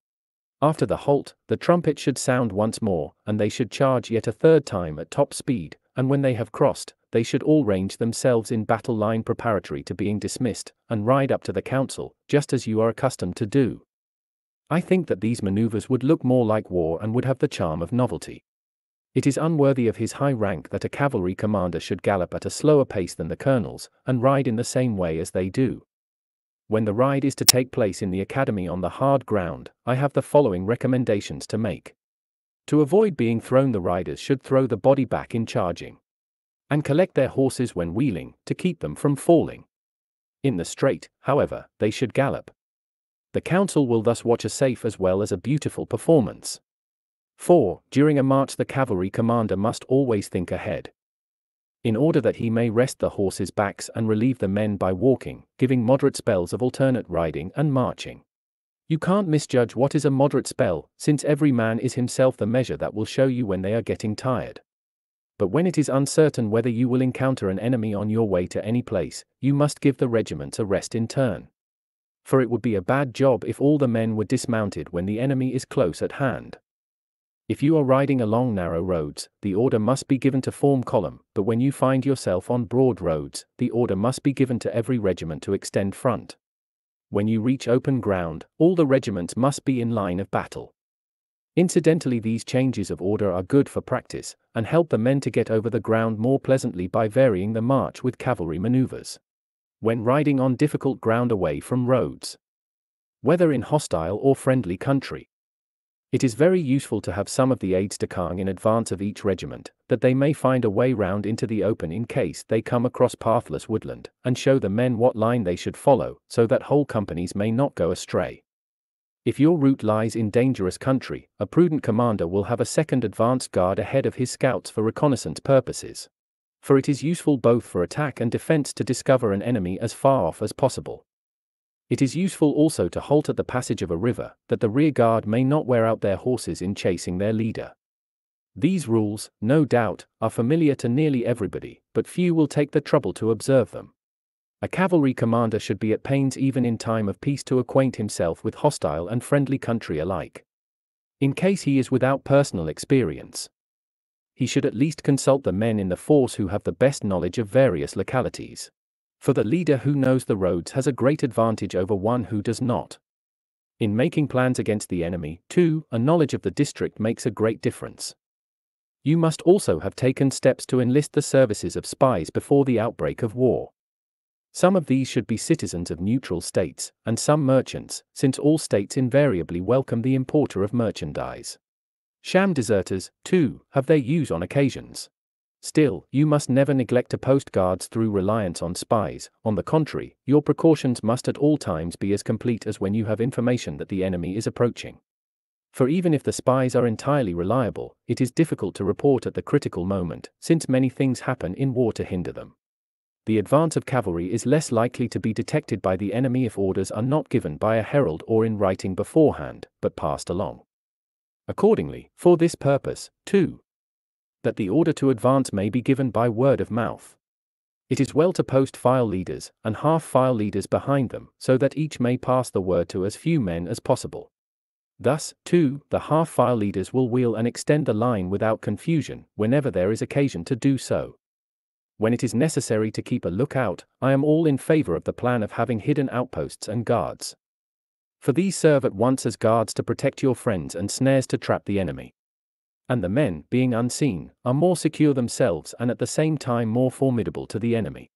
After the halt, the trumpet should sound once more, and they should charge yet a third time at top speed, and when they have crossed, they should all range themselves in battle line preparatory to being dismissed, and ride up to the council, just as you are accustomed to do. I think that these maneuvers would look more like war and would have the charm of novelty. It is unworthy of his high rank that a cavalry commander should gallop at a slower pace than the colonels, and ride in the same way as they do. When the ride is to take place in the academy on the hard ground, I have the following recommendations to make. To avoid being thrown, the riders should throw the body back in charging. And collect their horses when wheeling, to keep them from falling. In the straight, however, they should gallop, the council will thus watch a safe as well as a beautiful performance. 4. During a march, the cavalry commander must always think ahead. In order that he may rest the horses' backs and relieve the men by walking, giving moderate spells of alternate riding and marching. You can't misjudge what is a moderate spell, since every man is himself the measure that will show you when they are getting tired. But when it is uncertain whether you will encounter an enemy on your way to any place, you must give the regiments a rest in turn for it would be a bad job if all the men were dismounted when the enemy is close at hand. If you are riding along narrow roads, the order must be given to form column, but when you find yourself on broad roads, the order must be given to every regiment to extend front. When you reach open ground, all the regiments must be in line of battle. Incidentally, these changes of order are good for practice, and help the men to get over the ground more pleasantly by varying the march with cavalry maneuvers when riding on difficult ground away from roads. Whether in hostile or friendly country. It is very useful to have some of the aides de camp in advance of each regiment, that they may find a way round into the open in case they come across pathless woodland, and show the men what line they should follow, so that whole companies may not go astray. If your route lies in dangerous country, a prudent commander will have a second advance guard ahead of his scouts for reconnaissance purposes for it is useful both for attack and defense to discover an enemy as far off as possible. It is useful also to halt at the passage of a river, that the rear guard may not wear out their horses in chasing their leader. These rules, no doubt, are familiar to nearly everybody, but few will take the trouble to observe them. A cavalry commander should be at pains even in time of peace to acquaint himself with hostile and friendly country alike. In case he is without personal experience, he should at least consult the men in the force who have the best knowledge of various localities. For the leader who knows the roads has a great advantage over one who does not. In making plans against the enemy, too, a knowledge of the district makes a great difference. You must also have taken steps to enlist the services of spies before the outbreak of war. Some of these should be citizens of neutral states, and some merchants, since all states invariably welcome the importer of merchandise. Sham deserters, too, have their use on occasions. Still, you must never neglect to post guards through reliance on spies, on the contrary, your precautions must at all times be as complete as when you have information that the enemy is approaching. For even if the spies are entirely reliable, it is difficult to report at the critical moment, since many things happen in war to hinder them. The advance of cavalry is less likely to be detected by the enemy if orders are not given by a herald or in writing beforehand, but passed along. Accordingly, for this purpose, too, that the order to advance may be given by word of mouth. It is well to post file leaders and half file leaders behind them so that each may pass the word to as few men as possible. Thus, too, the half file leaders will wheel and extend the line without confusion whenever there is occasion to do so. When it is necessary to keep a lookout, I am all in favor of the plan of having hidden outposts and guards for these serve at once as guards to protect your friends and snares to trap the enemy. And the men, being unseen, are more secure themselves and at the same time more formidable to the enemy.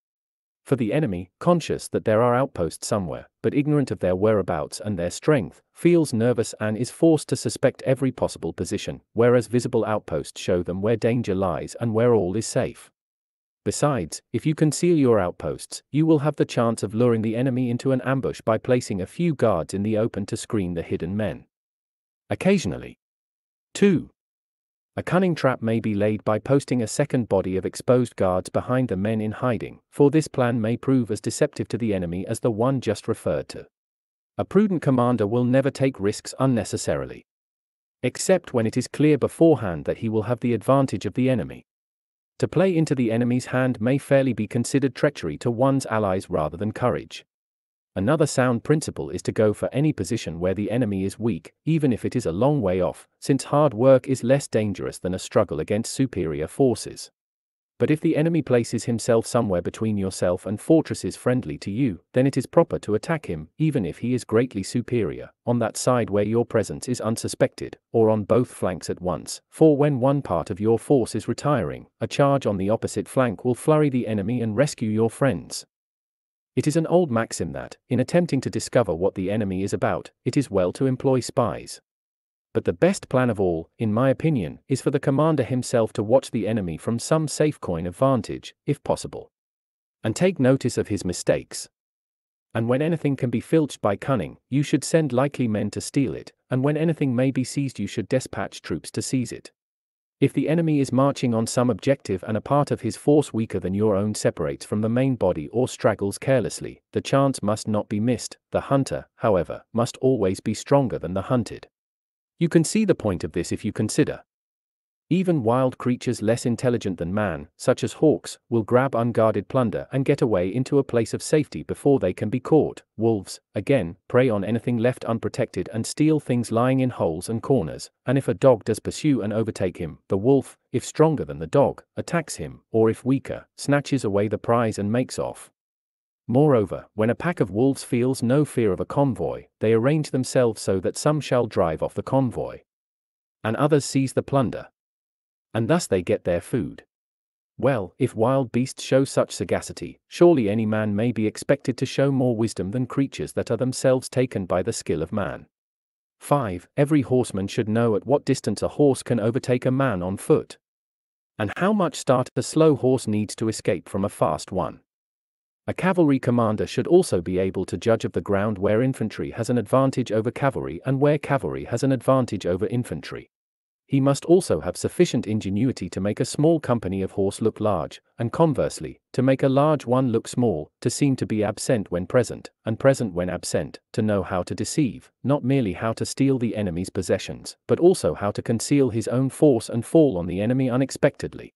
For the enemy, conscious that there are outposts somewhere, but ignorant of their whereabouts and their strength, feels nervous and is forced to suspect every possible position, whereas visible outposts show them where danger lies and where all is safe. Besides, if you conceal your outposts, you will have the chance of luring the enemy into an ambush by placing a few guards in the open to screen the hidden men. Occasionally. 2. A cunning trap may be laid by posting a second body of exposed guards behind the men in hiding, for this plan may prove as deceptive to the enemy as the one just referred to. A prudent commander will never take risks unnecessarily. Except when it is clear beforehand that he will have the advantage of the enemy. To play into the enemy's hand may fairly be considered treachery to one's allies rather than courage. Another sound principle is to go for any position where the enemy is weak, even if it is a long way off, since hard work is less dangerous than a struggle against superior forces. But if the enemy places himself somewhere between yourself and fortresses friendly to you, then it is proper to attack him, even if he is greatly superior, on that side where your presence is unsuspected, or on both flanks at once, for when one part of your force is retiring, a charge on the opposite flank will flurry the enemy and rescue your friends. It is an old maxim that, in attempting to discover what the enemy is about, it is well to employ spies. But the best plan of all, in my opinion, is for the commander himself to watch the enemy from some safe coign of vantage, if possible. And take notice of his mistakes. And when anything can be filched by cunning, you should send likely men to steal it, and when anything may be seized, you should despatch troops to seize it. If the enemy is marching on some objective and a part of his force weaker than your own separates from the main body or straggles carelessly, the chance must not be missed. The hunter, however, must always be stronger than the hunted. You can see the point of this if you consider. Even wild creatures less intelligent than man, such as hawks, will grab unguarded plunder and get away into a place of safety before they can be caught. Wolves, again, prey on anything left unprotected and steal things lying in holes and corners, and if a dog does pursue and overtake him, the wolf, if stronger than the dog, attacks him, or if weaker, snatches away the prize and makes off. Moreover, when a pack of wolves feels no fear of a convoy, they arrange themselves so that some shall drive off the convoy. And others seize the plunder. And thus they get their food. Well, if wild beasts show such sagacity, surely any man may be expected to show more wisdom than creatures that are themselves taken by the skill of man. 5. Every horseman should know at what distance a horse can overtake a man on foot. And how much start a slow horse needs to escape from a fast one. A cavalry commander should also be able to judge of the ground where infantry has an advantage over cavalry and where cavalry has an advantage over infantry. He must also have sufficient ingenuity to make a small company of horse look large, and conversely, to make a large one look small, to seem to be absent when present, and present when absent, to know how to deceive, not merely how to steal the enemy's possessions, but also how to conceal his own force and fall on the enemy unexpectedly.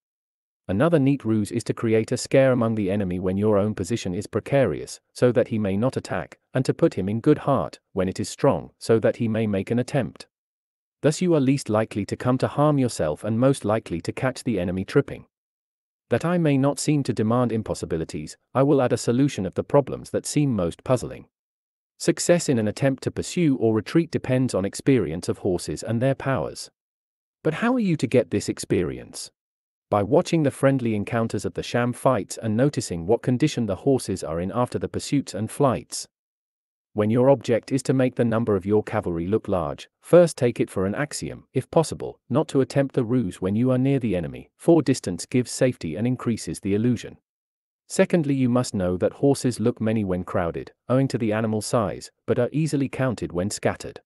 Another neat ruse is to create a scare among the enemy when your own position is precarious, so that he may not attack, and to put him in good heart, when it is strong, so that he may make an attempt. Thus you are least likely to come to harm yourself and most likely to catch the enemy tripping. That I may not seem to demand impossibilities, I will add a solution of the problems that seem most puzzling. Success in an attempt to pursue or retreat depends on experience of horses and their powers. But how are you to get this experience? by watching the friendly encounters of the sham fights and noticing what condition the horses are in after the pursuits and flights. When your object is to make the number of your cavalry look large, first take it for an axiom, if possible, not to attempt the ruse when you are near the enemy, for distance gives safety and increases the illusion. Secondly, you must know that horses look many when crowded, owing to the animal size, but are easily counted when scattered.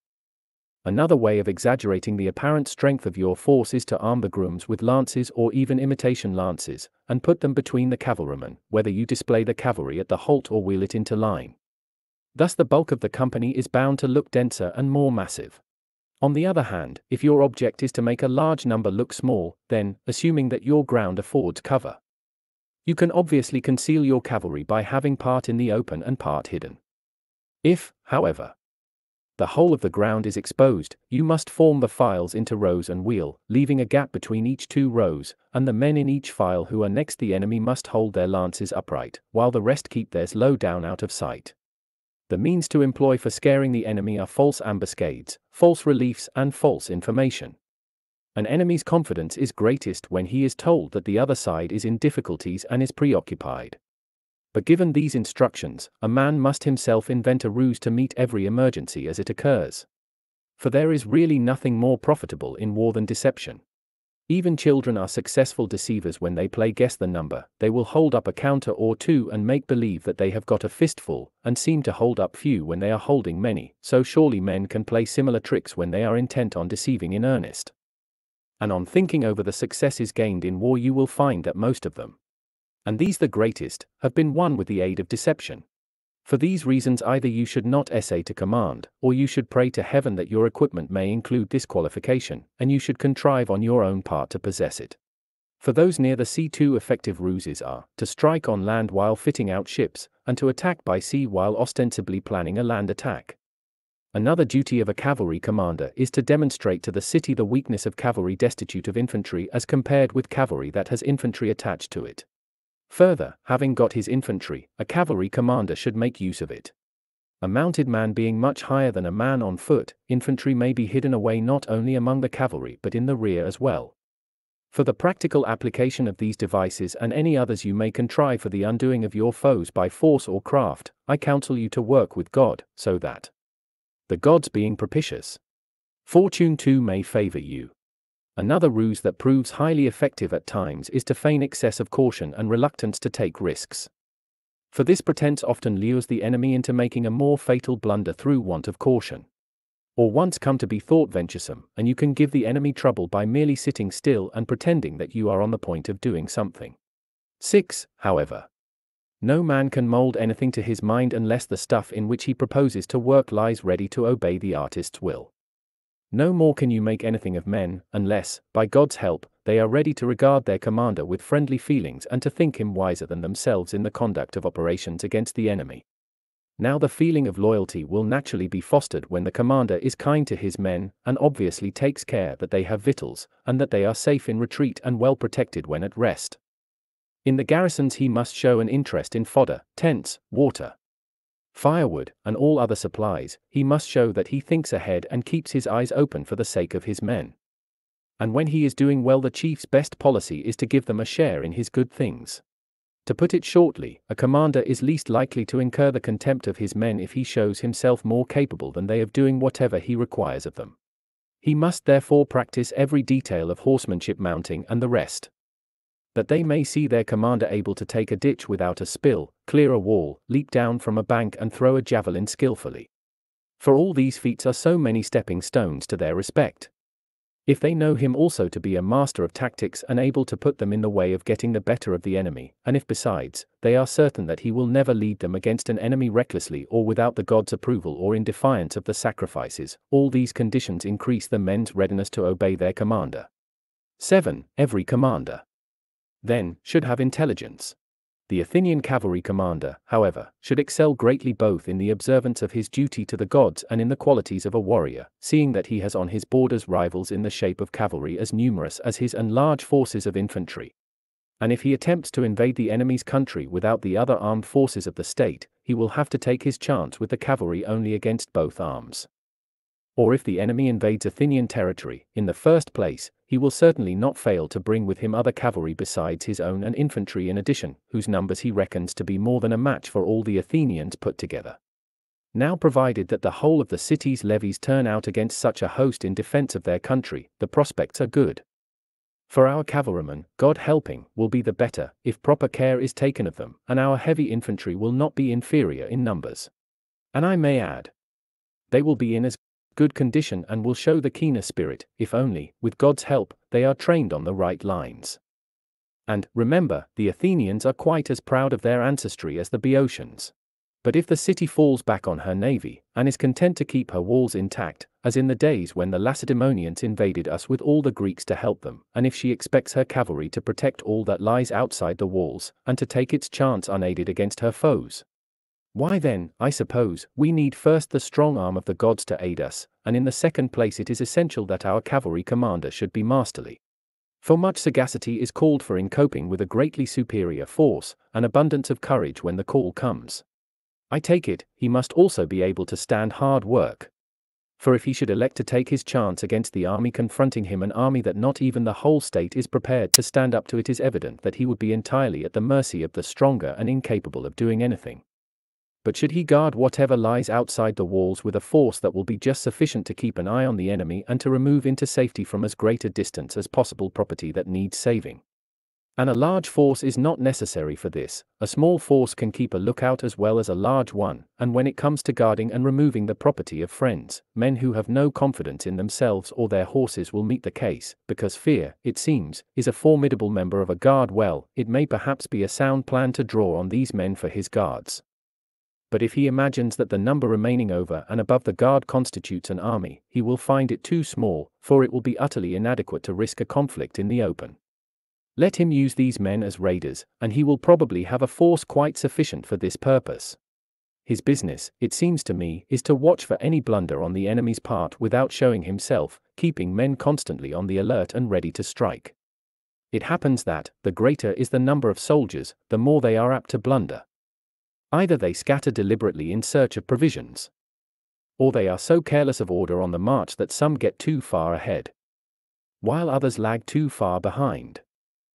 Another way of exaggerating the apparent strength of your force is to arm the grooms with lances or even imitation lances, and put them between the cavalrymen, whether you display the cavalry at the halt or wheel it into line. Thus the bulk of the company is bound to look denser and more massive. On the other hand, if your object is to make a large number look small, then, assuming that your ground affords cover, you can obviously conceal your cavalry by having part in the open and part hidden. If, however, the whole of the ground is exposed, you must form the files into rows and wheel, leaving a gap between each two rows, and the men in each file who are next the enemy must hold their lances upright, while the rest keep theirs low down out of sight. The means to employ for scaring the enemy are false ambuscades, false reliefs, and false information. An enemy's confidence is greatest when he is told that the other side is in difficulties and is preoccupied. But given these instructions, a man must himself invent a ruse to meet every emergency as it occurs. For there is really nothing more profitable in war than deception. Even children are successful deceivers when they play guess the number, they will hold up a counter or two and make believe that they have got a fistful, and seem to hold up few when they are holding many, so surely men can play similar tricks when they are intent on deceiving in earnest. And on thinking over the successes gained in war, you will find that most of them, and these the greatest, have been won with the aid of deception. For these reasons, either you should not essay to command, or you should pray to heaven that your equipment may include this qualification, and you should contrive on your own part to possess it. For those near the sea, two effective ruses are to strike on land while fitting out ships, and to attack by sea while ostensibly planning a land attack. Another duty of a cavalry commander is to demonstrate to the city the weakness of cavalry destitute of infantry as compared with cavalry that has infantry attached to it. Further, having got his infantry, a cavalry commander should make use of it. A mounted man being much higher than a man on foot, infantry may be hidden away not only among the cavalry but in the rear as well. For the practical application of these devices and any others you may contrive for the undoing of your foes by force or craft, I counsel you to work with God, so that the gods being propitious, fortune too may favor you. Another ruse that proves highly effective at times is to feign excess of caution and reluctance to take risks. For this pretense often lures the enemy into making a more fatal blunder through want of caution or once come to be thought venturesome, and you can give the enemy trouble by merely sitting still and pretending that you are on the point of doing something. 6. However, no man can mold anything to his mind unless the stuff in which he proposes to work lies ready to obey the artist's will. No more can you make anything of men, unless, by God's help, they are ready to regard their commander with friendly feelings and to think him wiser than themselves in the conduct of operations against the enemy. Now the feeling of loyalty will naturally be fostered when the commander is kind to his men and obviously takes care that they have victuals and that they are safe in retreat and well protected when at rest. In the garrisons he must show an interest in fodder, tents, water, firewood, and all other supplies, he must show that he thinks ahead and keeps his eyes open for the sake of his men. And when he is doing well the chief's best policy is to give them a share in his good things. To put it shortly, a commander is least likely to incur the contempt of his men if he shows himself more capable than they of doing whatever he requires of them. He must therefore practice every detail of horsemanship mounting and the rest. That they may see their commander able to take a ditch without a spill, clear a wall, leap down from a bank and throw a javelin skillfully. For all these feats are so many stepping stones to their respect. If they know him also to be a master of tactics and able to put them in the way of getting the better of the enemy, and if besides, they are certain that he will never lead them against an enemy recklessly or without the god's approval or in defiance of the sacrifices, all these conditions increase the men's readiness to obey their commander. 7. Every commander, then, should have intelligence. The Athenian cavalry commander, however, should excel greatly both in the observance of his duty to the gods and in the qualities of a warrior, seeing that he has on his borders rivals in the shape of cavalry as numerous as his and large forces of infantry. And if he attempts to invade the enemy's country without the other armed forces of the state, he will have to take his chance with the cavalry only against both arms. Or if the enemy invades Athenian territory, in the first place, he will certainly not fail to bring with him other cavalry besides his own and infantry in addition, whose numbers he reckons to be more than a match for all the Athenians put together. Now, provided that the whole of the city's levies turn out against such a host in defense of their country, the prospects are good. For our cavalrymen, God helping, will be the better, if proper care is taken of them, and our heavy infantry will not be inferior in numbers. And I may add, they will be in as good condition and will show the keener spirit, if only, with God's help, they are trained on the right lines. And, remember, the Athenians are quite as proud of their ancestry as the Boeotians. But if the city falls back on her navy, and is content to keep her walls intact, as in the days when the Lacedaemonians invaded us with all the Greeks to help them, and if she expects her cavalry to protect all that lies outside the walls, and to take its chance unaided against her foes, why then, I suppose, we need first the strong arm of the gods to aid us, and in the second place it is essential that our cavalry commander should be masterly. For much sagacity is called for in coping with a greatly superior force, and abundance of courage when the call comes. I take it, he must also be able to stand hard work. For if he should elect to take his chance against the army confronting him, an army that not even the whole state is prepared to stand up to, it is evident that he would be entirely at the mercy of the stronger and incapable of doing anything but should he guard whatever lies outside the walls with a force that will be just sufficient to keep an eye on the enemy and to remove into safety from as great a distance as possible property that needs saving. And a large force is not necessary for this, a small force can keep a lookout as well as a large one, and when it comes to guarding and removing the property of friends, men who have no confidence in themselves or their horses will meet the case, because fear, it seems, is a formidable member of a guard well, it may perhaps be a sound plan to draw on these men for his guards. But if he imagines that the number remaining over and above the guard constitutes an army, he will find it too small, for it will be utterly inadequate to risk a conflict in the open. Let him use these men as raiders, and he will probably have a force quite sufficient for this purpose. His business, it seems to me, is to watch for any blunder on the enemy's part without showing himself, keeping men constantly on the alert and ready to strike. It happens that, the greater is the number of soldiers, the more they are apt to blunder. Either they scatter deliberately in search of provisions, or they are so careless of order on the march that some get too far ahead, while others lag too far behind.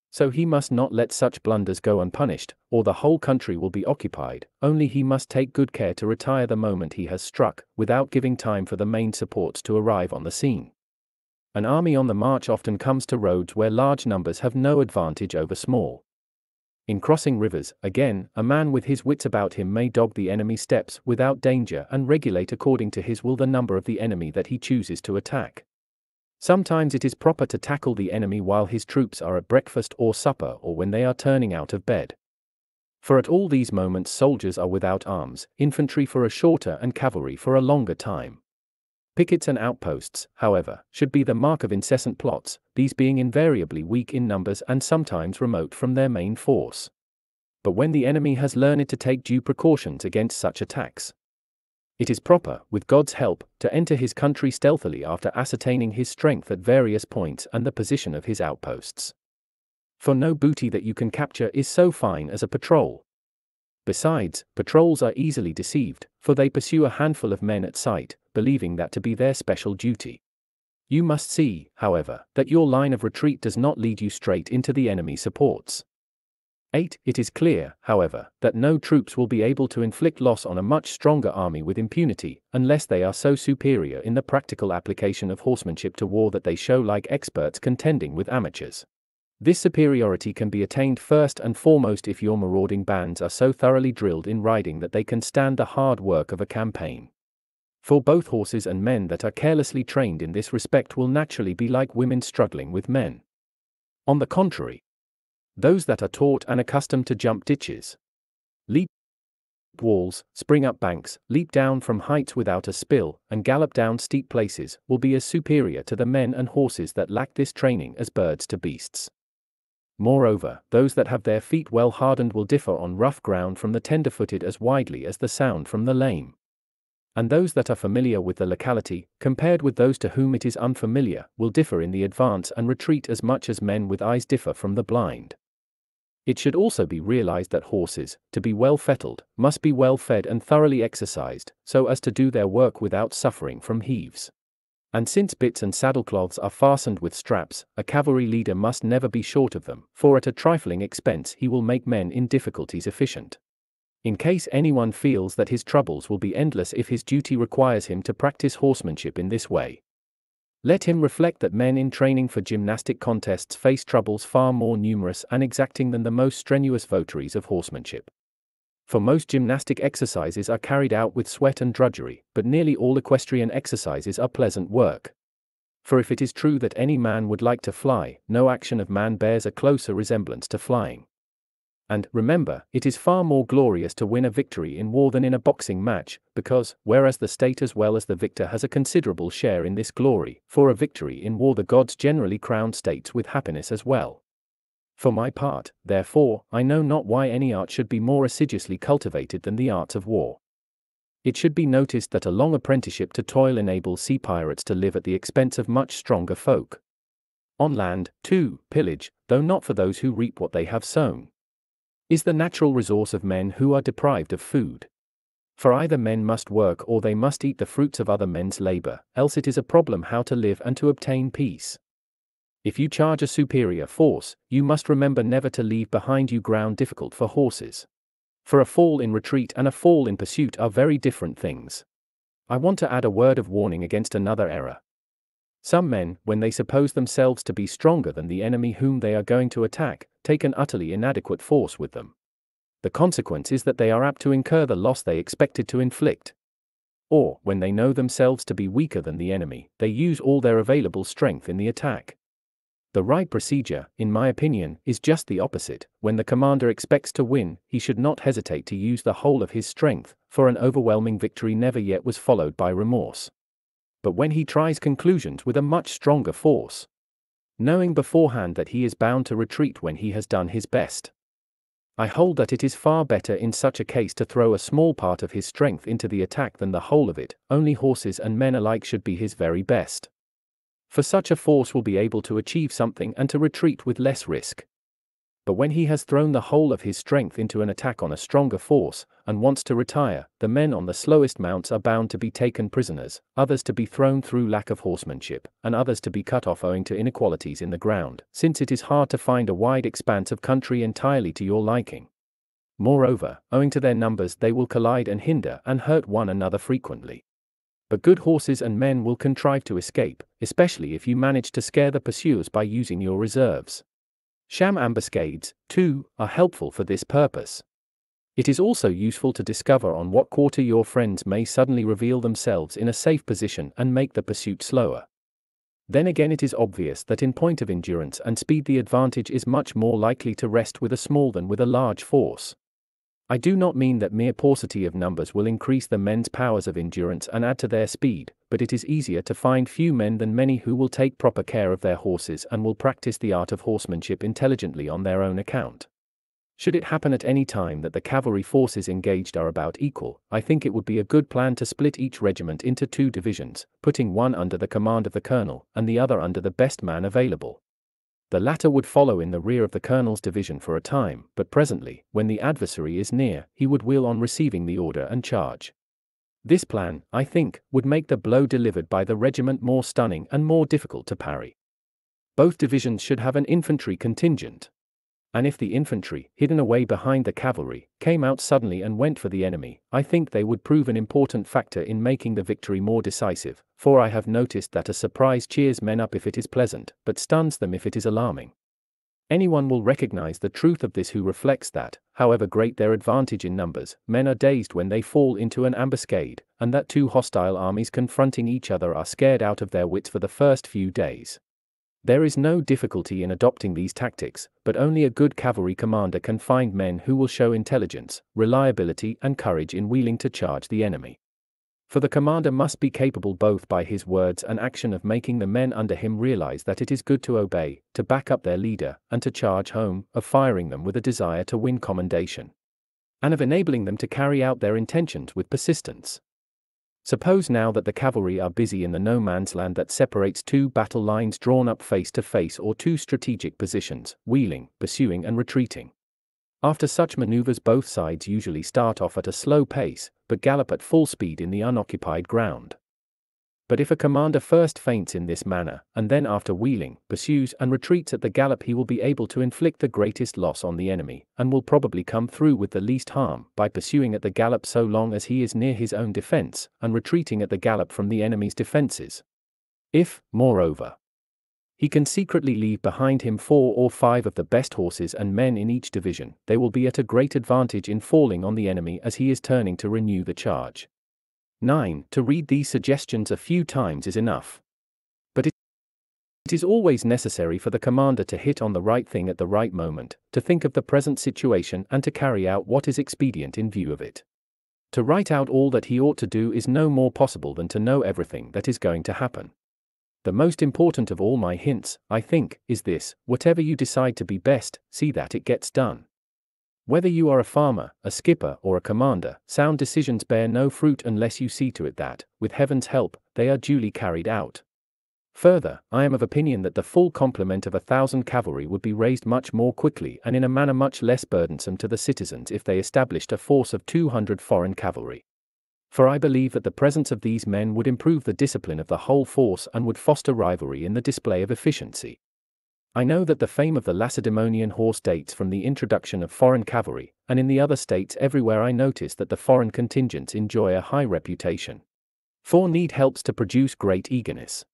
So he must not let such blunders go unpunished, or the whole country will be occupied, only he must take good care to retire the moment he has struck, without giving time for the main supports to arrive on the scene. An army on the march often comes to roads where large numbers have no advantage over small. In crossing rivers, again, a man with his wits about him may dog the enemy's steps without danger and regulate according to his will the number of the enemy that he chooses to attack. Sometimes it is proper to tackle the enemy while his troops are at breakfast or supper or when they are turning out of bed. For at all these moments soldiers are without arms, infantry for a shorter and cavalry for a longer time. Pickets and outposts, however, should be the mark of incessant plots, these being invariably weak in numbers and sometimes remote from their main force. But when the enemy has learned to take due precautions against such attacks, it is proper, with God's help, to enter his country stealthily after ascertaining his strength at various points and the position of his outposts. For no booty that you can capture is so fine as a patrol. Besides, patrols are easily deceived, for they pursue a handful of men at sight, believing that to be their special duty. You must see, however, that your line of retreat does not lead you straight into the enemy supports. 8. It is clear, however, that no troops will be able to inflict loss on a much stronger army with impunity, unless they are so superior in the practical application of horsemanship to war that they show like experts contending with amateurs. This superiority can be attained first and foremost if your marauding bands are so thoroughly drilled in riding that they can stand the hard work of a campaign. For both horses and men that are carelessly trained in this respect will naturally be like women struggling with men. On the contrary, those that are taught and accustomed to jump ditches, leap walls, spring up banks, leap down from heights without a spill, and gallop down steep places, will be as superior to the men and horses that lack this training as birds to beasts. Moreover, those that have their feet well hardened will differ on rough ground from the tender footed as widely as the sound from the lame and those that are familiar with the locality, compared with those to whom it is unfamiliar, will differ in the advance and retreat as much as men with eyes differ from the blind. It should also be realized that horses, to be well fettled, must be well fed and thoroughly exercised, so as to do their work without suffering from heaves. And since bits and saddlecloths are fastened with straps, a cavalry leader must never be short of them, for at a trifling expense he will make men in difficulties efficient in case anyone feels that his troubles will be endless if his duty requires him to practice horsemanship in this way. Let him reflect that men in training for gymnastic contests face troubles far more numerous and exacting than the most strenuous votaries of horsemanship. For most gymnastic exercises are carried out with sweat and drudgery, but nearly all equestrian exercises are pleasant work. For if it is true that any man would like to fly, no action of man bears a closer resemblance to flying. And, remember, it is far more glorious to win a victory in war than in a boxing match, because, whereas the state as well as the victor has a considerable share in this glory, for a victory in war the gods generally crown states with happiness as well. For my part, therefore, I know not why any art should be more assiduously cultivated than the arts of war. It should be noticed that a long apprenticeship to toil enables sea pirates to live at the expense of much stronger folk. On land, too, pillage, though not for those who reap what they have sown is the natural resource of men who are deprived of food. For either men must work or they must eat the fruits of other men's labor, else it is a problem how to live and to obtain peace. If you charge a superior force, you must remember never to leave behind you ground difficult for horses. For a fall in retreat and a fall in pursuit are very different things. I want to add a word of warning against another error. Some men, when they suppose themselves to be stronger than the enemy whom they are going to attack, take an utterly inadequate force with them. The consequence is that they are apt to incur the loss they expected to inflict. Or, when they know themselves to be weaker than the enemy, they use all their available strength in the attack. The right procedure, in my opinion, is just the opposite. When the commander expects to win, he should not hesitate to use the whole of his strength, for an overwhelming victory never yet was followed by remorse. But when he tries conclusions with a much stronger force, knowing beforehand that he is bound to retreat when he has done his best, I hold that it is far better in such a case to throw a small part of his strength into the attack than the whole of it, only horses and men alike should be his very best. For such a force will be able to achieve something and to retreat with less risk. But when he has thrown the whole of his strength into an attack on a stronger force, and wants to retire, the men on the slowest mounts are bound to be taken prisoners, others to be thrown through lack of horsemanship, and others to be cut off owing to inequalities in the ground, since it is hard to find a wide expanse of country entirely to your liking. Moreover, owing to their numbers, they will collide and hinder and hurt one another frequently. But good horses and men will contrive to escape, especially if you manage to scare the pursuers by using your reserves. Sham ambuscades, too, are helpful for this purpose. It is also useful to discover on what quarter your friends may suddenly reveal themselves in a safe position and make the pursuit slower. Then again, it is obvious that in point of endurance and speed, the advantage is much more likely to rest with a small than with a large force. I do not mean that mere paucity of numbers will increase the men's powers of endurance and add to their speed, but it is easier to find few men than many who will take proper care of their horses and will practice the art of horsemanship intelligently on their own account. Should it happen at any time that the cavalry forces engaged are about equal, I think it would be a good plan to split each regiment into two divisions, putting one under the command of the colonel, and the other under the best man available. The latter would follow in the rear of the colonel's division for a time, but presently, when the adversary is near, he would wheel on receiving the order and charge. This plan, I think, would make the blow delivered by the regiment more stunning and more difficult to parry. Both divisions should have an infantry contingent and if the infantry, hidden away behind the cavalry, came out suddenly and went for the enemy, I think they would prove an important factor in making the victory more decisive, for I have noticed that a surprise cheers men up if it is pleasant, but stuns them if it is alarming. Anyone will recognize the truth of this who reflects that, however great their advantage in numbers, men are dazed when they fall into an ambuscade, and that two hostile armies confronting each other are scared out of their wits for the first few days. There is no difficulty in adopting these tactics, but only a good cavalry commander can find men who will show intelligence, reliability, and courage in wheeling to charge the enemy. For the commander must be capable both by his words and action of making the men under him realize that it is good to obey, to back up their leader, and to charge home, of firing them with a desire to win commendation, and of enabling them to carry out their intentions with persistence. Suppose now that the cavalry are busy in the no man's land that separates two battle lines drawn up face to face or two strategic positions, wheeling, pursuing, and retreating. After such maneuvers, both sides usually start off at a slow pace, but gallop at full speed in the unoccupied ground. But if a commander first feints in this manner, and then after wheeling, pursues and retreats at the gallop, he will be able to inflict the greatest loss on the enemy, and will probably come through with the least harm, by pursuing at the gallop so long as he is near his own defense, and retreating at the gallop from the enemy's defenses. If, moreover, he can secretly leave behind him four or five of the best horses and men in each division, they will be at a great advantage in falling on the enemy as he is turning to renew the charge. 9. To read these suggestions a few times is enough. But it, is always necessary for the commander to hit on the right thing at the right moment, to think of the present situation and to carry out what is expedient in view of it. To write out all that he ought to do is no more possible than to know everything that is going to happen. The most important of all my hints, I think, is this whatever you decide to be best, see that it gets done. Whether you are a farmer, a skipper, or a commander, sound decisions bear no fruit unless you see to it that, with heaven's help, they are duly carried out. Further, I am of opinion that the full complement of a thousand cavalry would be raised much more quickly and in a manner much less burdensome to the citizens if they established a force of 200 foreign cavalry. For I believe that the presence of these men would improve the discipline of the whole force and would foster rivalry in the display of efficiency. I know that the fame of the Lacedaemonian horse dates from the introduction of foreign cavalry, and in the other states everywhere I notice that the foreign contingents enjoy a high reputation. For need helps to produce great eagerness.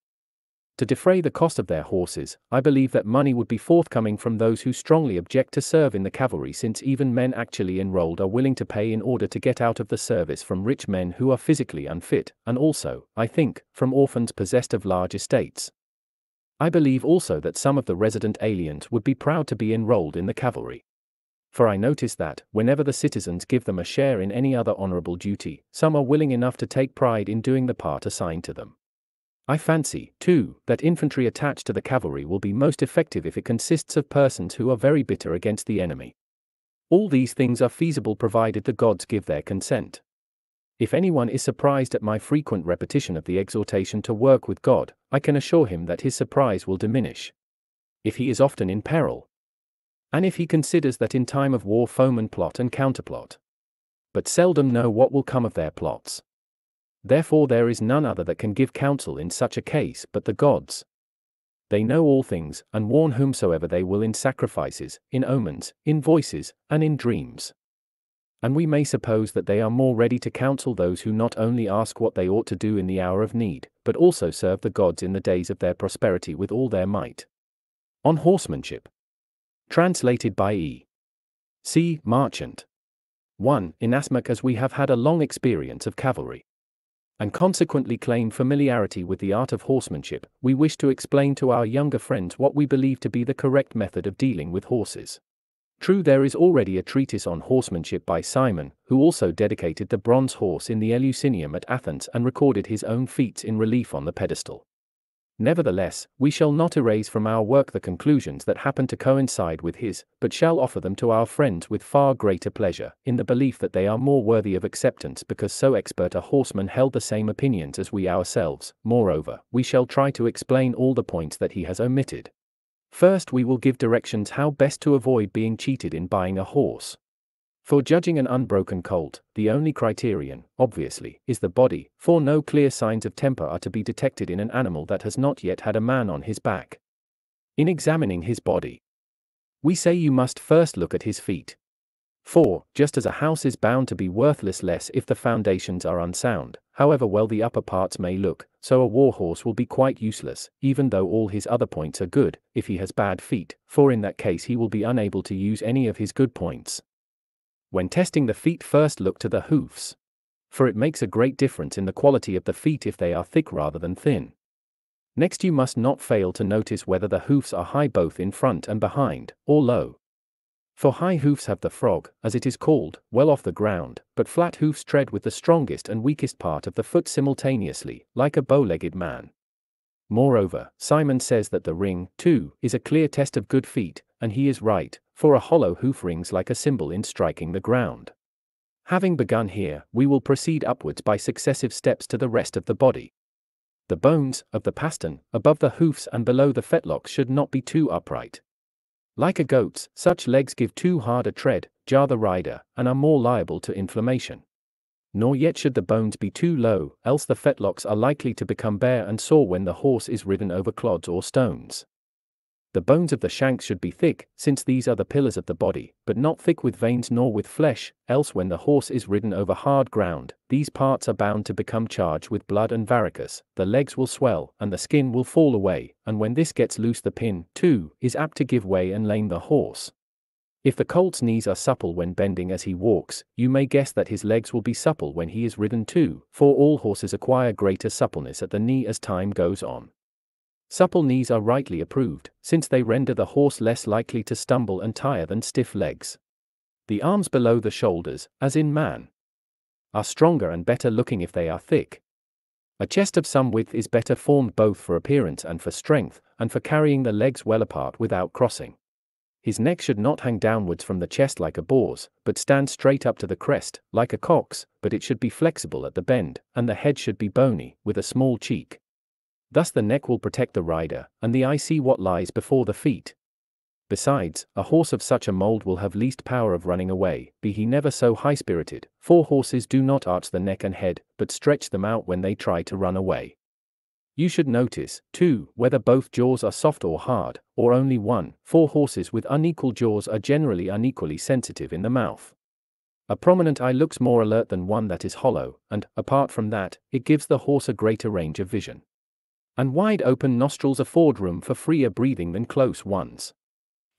To defray the cost of their horses, I believe that money would be forthcoming from those who strongly object to serve in the cavalry since even men actually enrolled are willing to pay in order to get out of the service from rich men who are physically unfit, and also, I think, from orphans possessed of large estates. I believe also that some of the resident aliens would be proud to be enrolled in the cavalry. For I notice that, whenever the citizens give them a share in any other honorable duty, some are willing enough to take pride in doing the part assigned to them. I fancy, too, that infantry attached to the cavalry will be most effective if it consists of persons who are very bitter against the enemy. All these things are feasible provided the gods give their consent. If anyone is surprised at my frequent repetition of the exhortation to work with God, I can assure him that his surprise will diminish. If he is often in peril, and if he considers that in time of war foemen plot and counterplot, but seldom know what will come of their plots. Therefore there is none other that can give counsel in such a case but the gods. They know all things, and warn whomsoever they will in sacrifices, in omens, in voices, and in dreams. And we may suppose that they are more ready to counsel those who not only ask what they ought to do in the hour of need, but also serve the gods in the days of their prosperity with all their might. On Horsemanship. Translated by E. C. Marchant. 1. Inasmuch as we have had a long experience of cavalry and consequently claim familiarity with the art of horsemanship, we wish to explain to our younger friends what we believe to be the correct method of dealing with horses. True, there is already a treatise on horsemanship by Simon, who also dedicated the bronze horse in the Eleusinium at Athens and recorded his own feats in relief on the pedestal. Nevertheless, we shall not erase from our work the conclusions that happen to coincide with his, but shall offer them to our friends with far greater pleasure, in the belief that they are more worthy of acceptance because so expert a horseman held the same opinions as we ourselves. Moreover, we shall try to explain all the points that he has omitted. First, we will give directions how best to avoid being cheated in buying a horse. For judging an unbroken colt, the only criterion, obviously, is the body, for no clear signs of temper are to be detected in an animal that has not yet had a man on his back. In examining his body, we say you must first look at his feet. For, just as a house is bound to be worthless less if the foundations are unsound, however well the upper parts may look, so a war horse will be quite useless, even though all his other points are good, if he has bad feet, for in that case he will be unable to use any of his good points. When testing the feet first look to the hoofs. For it makes a great difference in the quality of the feet if they are thick rather than thin. Next you must not fail to notice whether the hoofs are high both in front and behind, or low. For high hoofs have the frog, as it is called, well off the ground, but flat hoofs tread with the strongest and weakest part of the foot simultaneously, like a bow-legged man. Moreover, Simon says that the ring, too, is a clear test of good feet, and he is right, for a hollow hoof rings like a cymbal in striking the ground. Having begun here, we will proceed upwards by successive steps to the rest of the body. The bones, of the pastern, above the hoofs and below the fetlocks should not be too upright. Like a goat's, such legs give too hard a tread, jar the rider, and are more liable to inflammation nor yet should the bones be too low, else the fetlocks are likely to become bare and sore when the horse is ridden over clods or stones. The bones of the shanks should be thick, since these are the pillars of the body, but not thick with veins nor with flesh, else when the horse is ridden over hard ground, these parts are bound to become charged with blood and varicose, the legs will swell, and the skin will fall away, and when this gets loose the pin, too, is apt to give way and lame the horse. If the colt's knees are supple when bending as he walks, you may guess that his legs will be supple when he is ridden too, for all horses acquire greater suppleness at the knee as time goes on. Supple knees are rightly approved, since they render the horse less likely to stumble and tire than stiff legs. The arms below the shoulders, as in man, are stronger and better looking if they are thick. A chest of some width is better formed both for appearance and for strength, and for carrying the legs well apart without crossing. His neck should not hang downwards from the chest like a boar's, but stand straight up to the crest, like a cock's, but it should be flexible at the bend, and the head should be bony, with a small cheek. Thus the neck will protect the rider, and the eye see what lies before the feet. Besides, a horse of such a mold will have least power of running away, be he never so high spirited, for horses do not arch the neck and head, but stretch them out when they try to run away. You should notice, too, whether both jaws are soft or hard, or only one, for horses with unequal jaws are generally unequally sensitive in the mouth. A prominent eye looks more alert than one that is hollow, and, apart from that, it gives the horse a greater range of vision. And wide open nostrils afford room for freer breathing than close ones.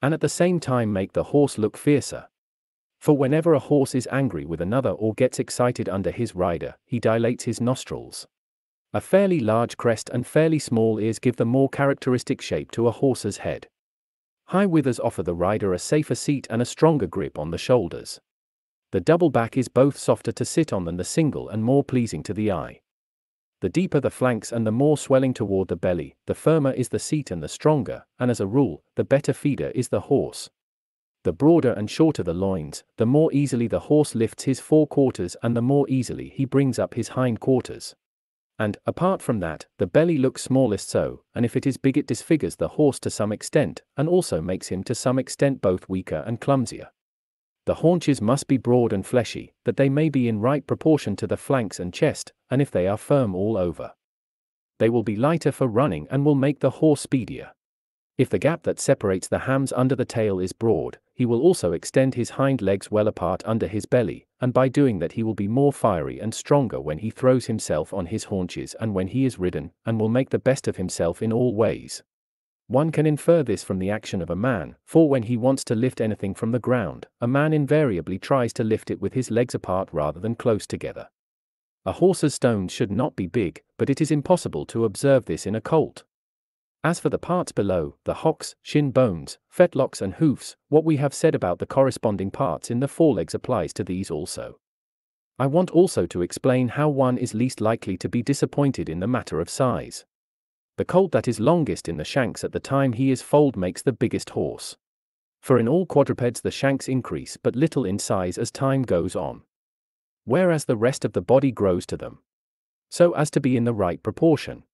And at the same time make the horse look fiercer. For whenever a horse is angry with another or gets excited under his rider, he dilates his nostrils. A fairly large crest and fairly small ears give the more characteristic shape to a horse's head. High withers offer the rider a safer seat and a stronger grip on the shoulders. The double back is both softer to sit on than the single and more pleasing to the eye. The deeper the flanks and the more swelling toward the belly, the firmer is the seat and the stronger, and as a rule, the better feeder is the horse. The broader and shorter the loins, the more easily the horse lifts his fore quarters and the more easily he brings up his hind quarters. And, apart from that, the belly looks smallest so, and if it is big it disfigures the horse to some extent, and also makes him to some extent both weaker and clumsier. The haunches must be broad and fleshy, that they may be in right proportion to the flanks and chest, and if they are firm all over. They will be lighter for running and will make the horse speedier. If the gap that separates the hams under the tail is broad, he will also extend his hind legs well apart under his belly, and by doing that he will be more fiery and stronger when he throws himself on his haunches and when he is ridden, and will make the best of himself in all ways. One can infer this from the action of a man, for when he wants to lift anything from the ground, a man invariably tries to lift it with his legs apart rather than close together. A horse's stones should not be big, but it is impossible to observe this in a colt. As for the parts below, the hocks, shin bones, fetlocks and hoofs, what we have said about the corresponding parts in the forelegs applies to these also. I want also to explain how one is least likely to be disappointed in the matter of size. The colt that is longest in the shanks at the time he is foaled makes the biggest horse. For in all quadrupeds the shanks increase but little in size as time goes on. Whereas the rest of the body grows to them. So as to be in the right proportion.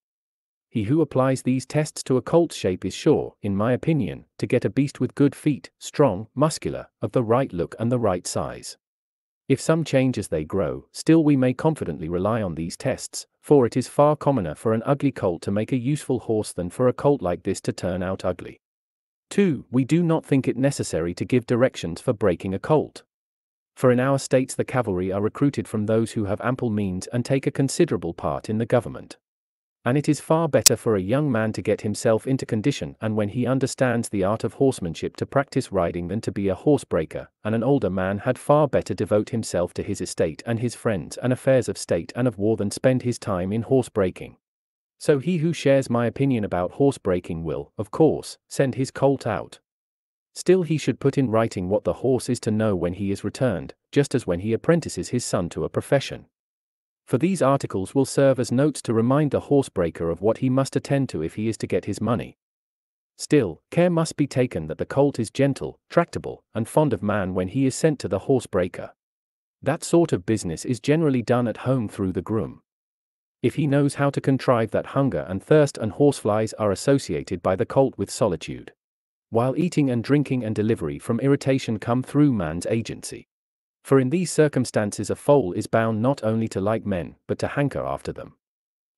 He who applies these tests to a colt's shape is sure, in my opinion, to get a beast with good feet, strong, muscular, of the right look and the right size. If some change as they grow, still we may confidently rely on these tests, for it is far commoner for an ugly colt to make a useful horse than for a colt like this to turn out ugly. 2. We do not think it necessary to give directions for breaking a colt. For in our states the cavalry are recruited from those who have ample means and take a considerable part in the government. And it is far better for a young man to get himself into condition and when he understands the art of horsemanship to practice riding than to be a horsebreaker, and an older man had far better devote himself to his estate and his friends and affairs of state and of war than spend his time in horsebreaking. So he who shares my opinion about horsebreaking will, of course, send his colt out. Still he should put in writing what the horse is to know when he is returned, just as when he apprentices his son to a profession for these articles will serve as notes to remind the horsebreaker of what he must attend to if he is to get his money. Still, care must be taken that the colt is gentle, tractable, and fond of man when he is sent to the horsebreaker. That sort of business is generally done at home through the groom. If he knows how to contrive that hunger and thirst and horseflies are associated by the colt with solitude. While eating and drinking and delivery from irritation come through man's agency. For in these circumstances a foal is bound not only to like men, but to hanker after them.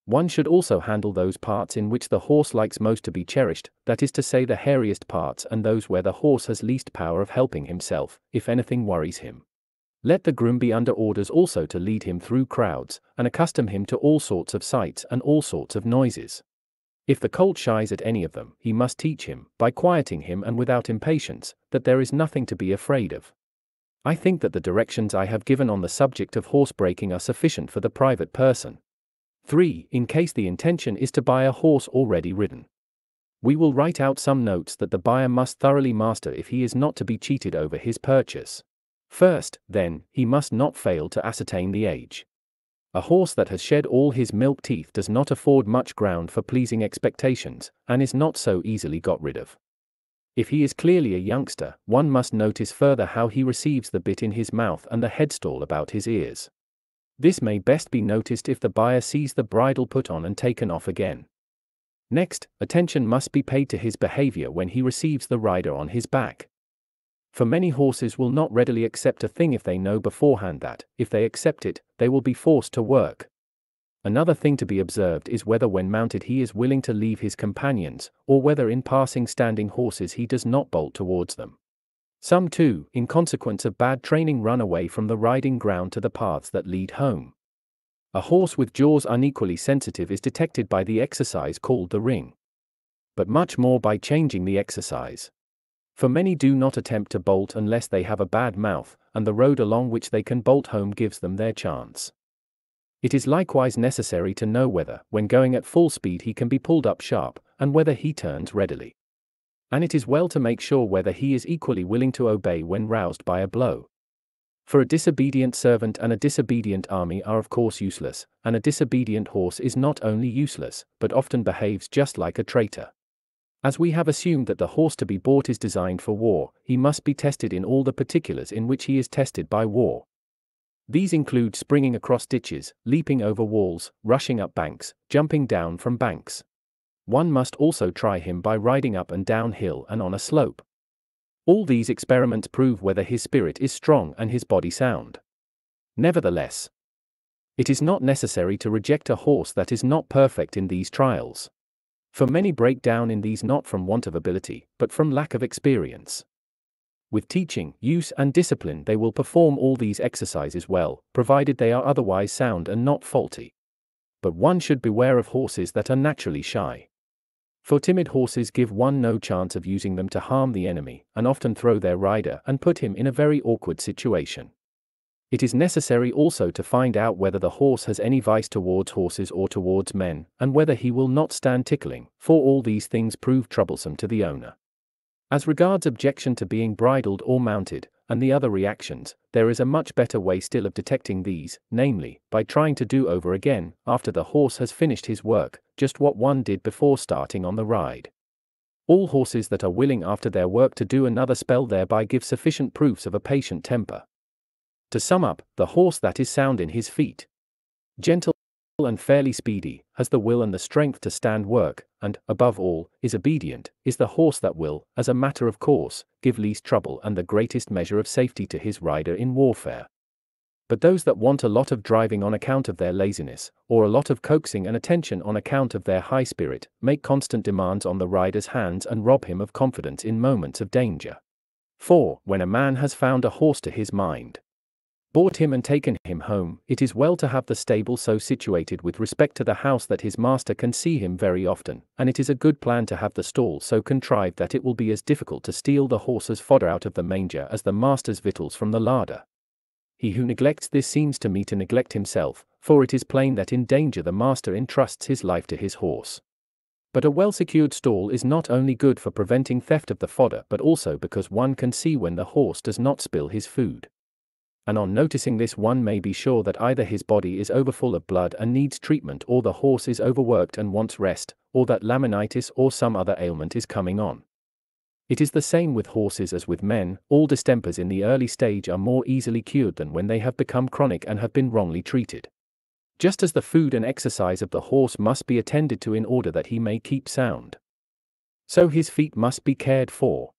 One should also handle those parts in which the horse likes most to be cherished, that is to say the hairiest parts and those where the horse has least power of helping himself, if anything worries him. Let the groom be under orders also to lead him through crowds, and accustom him to all sorts of sights and all sorts of noises. If the colt shies at any of them, he must teach him, by quieting him and without impatience, that there is nothing to be afraid of. I think that the directions I have given on the subject of horse breaking are sufficient for the private person. 3. In case the intention is to buy a horse already ridden. We will write out some notes that the buyer must thoroughly master if he is not to be cheated over his purchase. First, then, he must not fail to ascertain the age. A horse that has shed all his milk teeth does not afford much ground for pleasing expectations, and is not so easily got rid of. If he is clearly a youngster, one must notice further how he receives the bit in his mouth and the headstall about his ears. This may best be noticed if the buyer sees the bridle put on and taken off again. Next, attention must be paid to his behavior when he receives the rider on his back. For many horses will not readily accept a thing if they know beforehand that, if they accept it, they will be forced to work. Another thing to be observed is whether when mounted he is willing to leave his companions, or whether in passing standing horses he does not bolt towards them. Some too, in consequence of bad training run away from the riding ground to the paths that lead home. A horse with jaws unequally sensitive is detected by the exercise called the ring. But much more by changing the exercise. For many do not attempt to bolt unless they have a bad mouth, and the road along which they can bolt home gives them their chance. It is likewise necessary to know whether, when going at full speed, he can be pulled up sharp, and whether he turns readily. And it is well to make sure whether he is equally willing to obey when roused by a blow. For a disobedient servant and a disobedient army are of course useless, and a disobedient horse is not only useless, but often behaves just like a traitor. As we have assumed that the horse to be bought is designed for war, he must be tested in all the particulars in which he is tested by war. These include springing across ditches, leaping over walls, rushing up banks, jumping down from banks. One must also try him by riding up and down hill and on a slope. All these experiments prove whether his spirit is strong and his body sound. Nevertheless, it is not necessary to reject a horse that is not perfect in these trials. For many break down in these not from want of ability, but from lack of experience. With teaching, use, and discipline, they will perform all these exercises well, provided they are otherwise sound and not faulty. But one should beware of horses that are naturally shy. For timid horses give one no chance of using them to harm the enemy, and often throw their rider and put him in a very awkward situation. It is necessary also to find out whether the horse has any vice towards horses or towards men, and whether he will not stand tickling, for all these things prove troublesome to the owner. As regards objection to being bridled or mounted, and the other reactions, there is a much better way still of detecting these, namely, by trying to do over again, after the horse has finished his work, just what one did before starting on the ride. All horses that are willing after their work to do another spell thereby give sufficient proofs of a patient temper. To sum up, the horse that is sound in his feet, gentle and fairly speedy, has the will and the strength to stand work, and, above all, is obedient, is the horse that will, as a matter of course, give least trouble and the greatest measure of safety to his rider in warfare. But those that want a lot of driving on account of their laziness, or a lot of coaxing and attention on account of their high spirit, make constant demands on the rider's hands and rob him of confidence in moments of danger. 4. When a man has found a horse to his mind, bought him and taken him home, it is well to have the stable so situated with respect to the house that his master can see him very often, and it is a good plan to have the stall so contrived that it will be as difficult to steal the horse's fodder out of the manger as the master's victuals from the larder. He who neglects this seems to me to neglect himself, for it is plain that in danger the master entrusts his life to his horse. But a well secured stall is not only good for preventing theft of the fodder but also because one can see when the horse does not spill his food and on noticing this one may be sure that either his body is overfull of blood and needs treatment or the horse is overworked and wants rest, or that laminitis or some other ailment is coming on. It is the same with horses as with men, all distempers in the early stage are more easily cured than when they have become chronic and have been wrongly treated. Just as the food and exercise of the horse must be attended to in order that he may keep sound. So his feet must be cared for.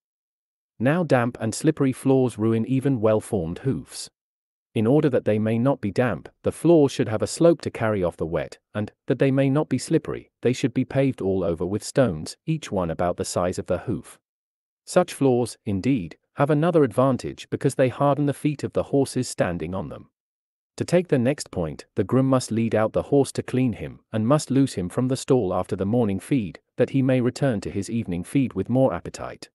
Now damp and slippery floors ruin even well-formed hoofs. In order that they may not be damp, the floor should have a slope to carry off the wet, and, that they may not be slippery, they should be paved all over with stones, each one about the size of the hoof. Such floors, indeed, have another advantage because they harden the feet of the horses standing on them. To take the next point, the groom must lead out the horse to clean him, and must loose him from the stall after the morning feed, that he may return to his evening feed with more appetite.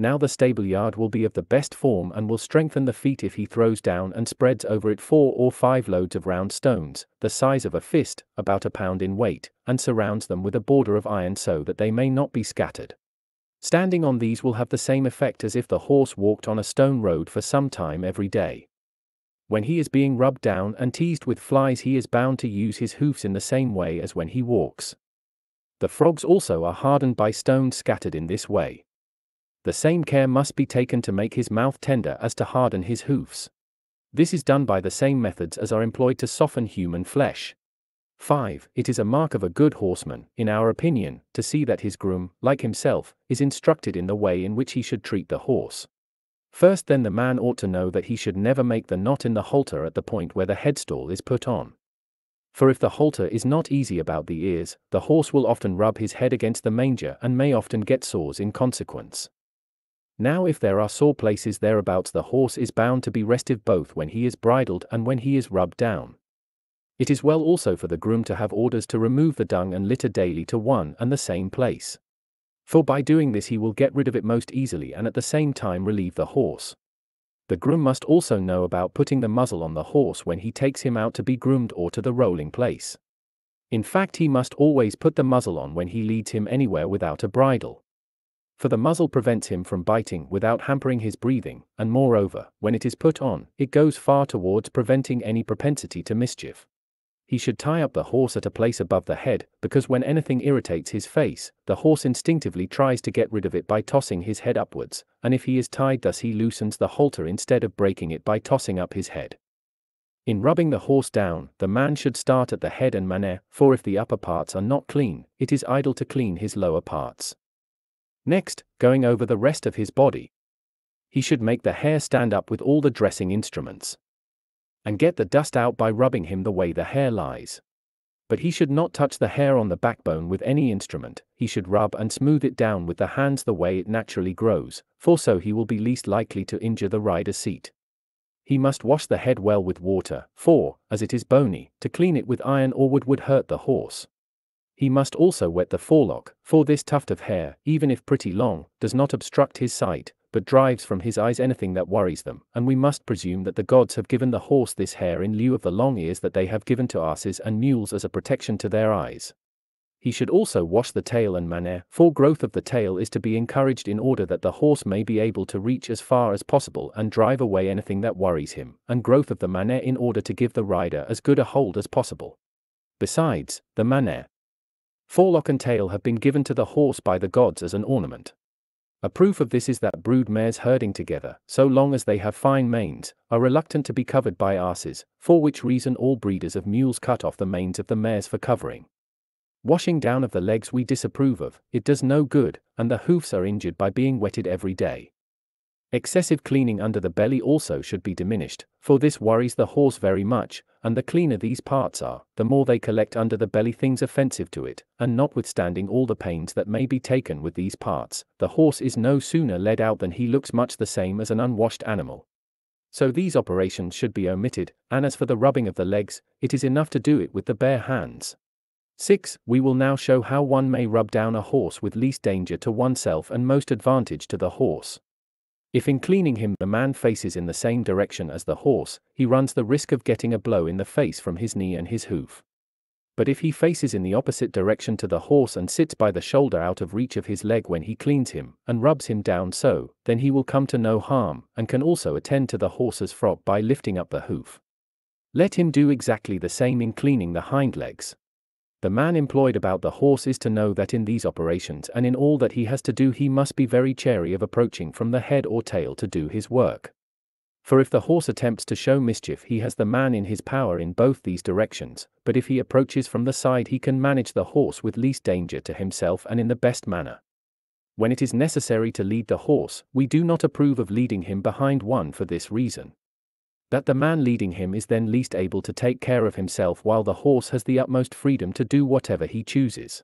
Now the stable yard will be of the best form and will strengthen the feet if he throws down and spreads over it four or five loads of round stones, the size of a fist, about a pound in weight, and surrounds them with a border of iron so that they may not be scattered. Standing on these will have the same effect as if the horse walked on a stone road for some time every day. When he is being rubbed down and teased with flies, he is bound to use his hoofs in the same way as when he walks. The frogs also are hardened by stones scattered in this way. The same care must be taken to make his mouth tender as to harden his hoofs. This is done by the same methods as are employed to soften human flesh. 5. It is a mark of a good horseman, in our opinion, to see that his groom, like himself, is instructed in the way in which he should treat the horse. First, then, the man ought to know that he should never make the knot in the halter at the point where the headstall is put on. For if the halter is not easy about the ears, the horse will often rub his head against the manger and may often get sores in consequence. Now if there are sore places thereabouts the horse is bound to be restive both when he is bridled and when he is rubbed down. It is well also for the groom to have orders to remove the dung and litter daily to one and the same place. For by doing this he will get rid of it most easily and at the same time relieve the horse. The groom must also know about putting the muzzle on the horse when he takes him out to be groomed or to the rolling place. In fact, he must always put the muzzle on when he leads him anywhere without a bridle. For the muzzle prevents him from biting without hampering his breathing, and moreover, when it is put on, it goes far towards preventing any propensity to mischief he should tie up the horse at a place above the head, because when anything irritates his face, the horse instinctively tries to get rid of it by tossing his head upwards, and if he is tied thus he loosens the halter instead of breaking it by tossing up his head. In rubbing the horse down, the man should start at the head and mane, for if the upper parts are not clean, it is idle to clean his lower parts. Next, going over the rest of his body. He should make the hair stand up with all the dressing instruments and get the dust out by rubbing him the way the hair lies. But he should not touch the hair on the backbone with any instrument, he should rub and smooth it down with the hands the way it naturally grows, for so he will be least likely to injure the rider's seat. He must wash the head well with water, for, as it is bony, to clean it with iron or wood would hurt the horse. He must also wet the forelock, for this tuft of hair, even if pretty long, does not obstruct his sight, but drives from his eyes anything that worries them, and we must presume that the gods have given the horse this hair in lieu of the long ears that they have given to asses and mules as a protection to their eyes. He should also wash the tail and mane, for growth of the tail is to be encouraged in order that the horse may be able to reach as far as possible and drive away anything that worries him, and growth of the mane in order to give the rider as good a hold as possible. Besides, the mane, forelock and tail have been given to the horse by the gods as an ornament. A proof of this is that brood mares herding together, so long as they have fine manes, are reluctant to be covered by asses, for which reason all breeders of mules cut off the manes of the mares for covering. Washing down of the legs we disapprove of, it does no good, and the hoofs are injured by being wetted every day. Excessive cleaning under the belly also should be diminished, for this worries the horse very much, and the cleaner these parts are, the more they collect under the belly things offensive to it, and notwithstanding all the pains that may be taken with these parts, the horse is no sooner led out than he looks much the same as an unwashed animal. So these operations should be omitted, and as for the rubbing of the legs, it is enough to do it with the bare hands. 6. We will now show how one may rub down a horse with least danger to oneself and most advantage to the horse. If in cleaning him the man faces in the same direction as the horse, he runs the risk of getting a blow in the face from his knee and his hoof. But if he faces in the opposite direction to the horse and sits by the shoulder out of reach of his leg when he cleans him, and rubs him down so, then he will come to no harm, and can also attend to the horse's frog by lifting up the hoof. Let him do exactly the same in cleaning the hind legs. The man employed about the horse is to know that in these operations and in all that he has to do he must be very chary of approaching from the head or tail to do his work. For if the horse attempts to show mischief he has the man in his power in both these directions, but if he approaches from the side he can manage the horse with least danger to himself and in the best manner. When it is necessary to lead the horse, we do not approve of leading him behind one for this reason that the man leading him is then least able to take care of himself while the horse has the utmost freedom to do whatever he chooses.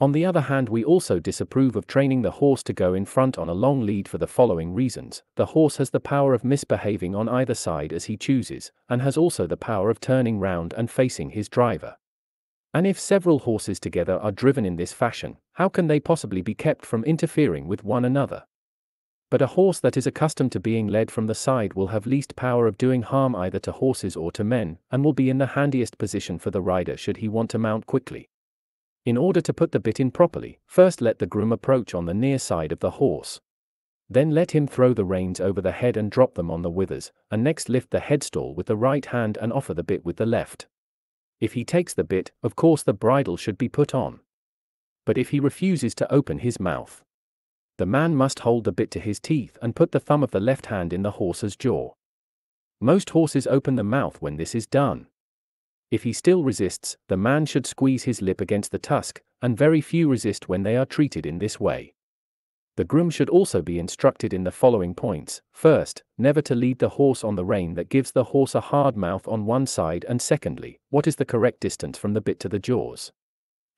On the other hand, we also disapprove of training the horse to go in front on a long lead for the following reasons. The horse has the power of misbehaving on either side as he chooses, and has also the power of turning round and facing his driver. And if several horses together are driven in this fashion, how can they possibly be kept from interfering with one another? But a horse that is accustomed to being led from the side will have least power of doing harm either to horses or to men, and will be in the handiest position for the rider should he want to mount quickly. In order to put the bit in properly, first let the groom approach on the near side of the horse. Then let him throw the reins over the head and drop them on the withers, and next lift the headstall with the right hand and offer the bit with the left. If he takes the bit, of course the bridle should be put on. But if he refuses to open his mouth, the man must hold the bit to his teeth and put the thumb of the left hand in the horse's jaw. Most horses open the mouth when this is done. If he still resists, the man should squeeze his lip against the tusk, and very few resist when they are treated in this way. The groom should also be instructed in the following points. First, never to lead the horse on the rein that gives the horse a hard mouth on one side, and secondly, what is the correct distance from the bit to the jaws.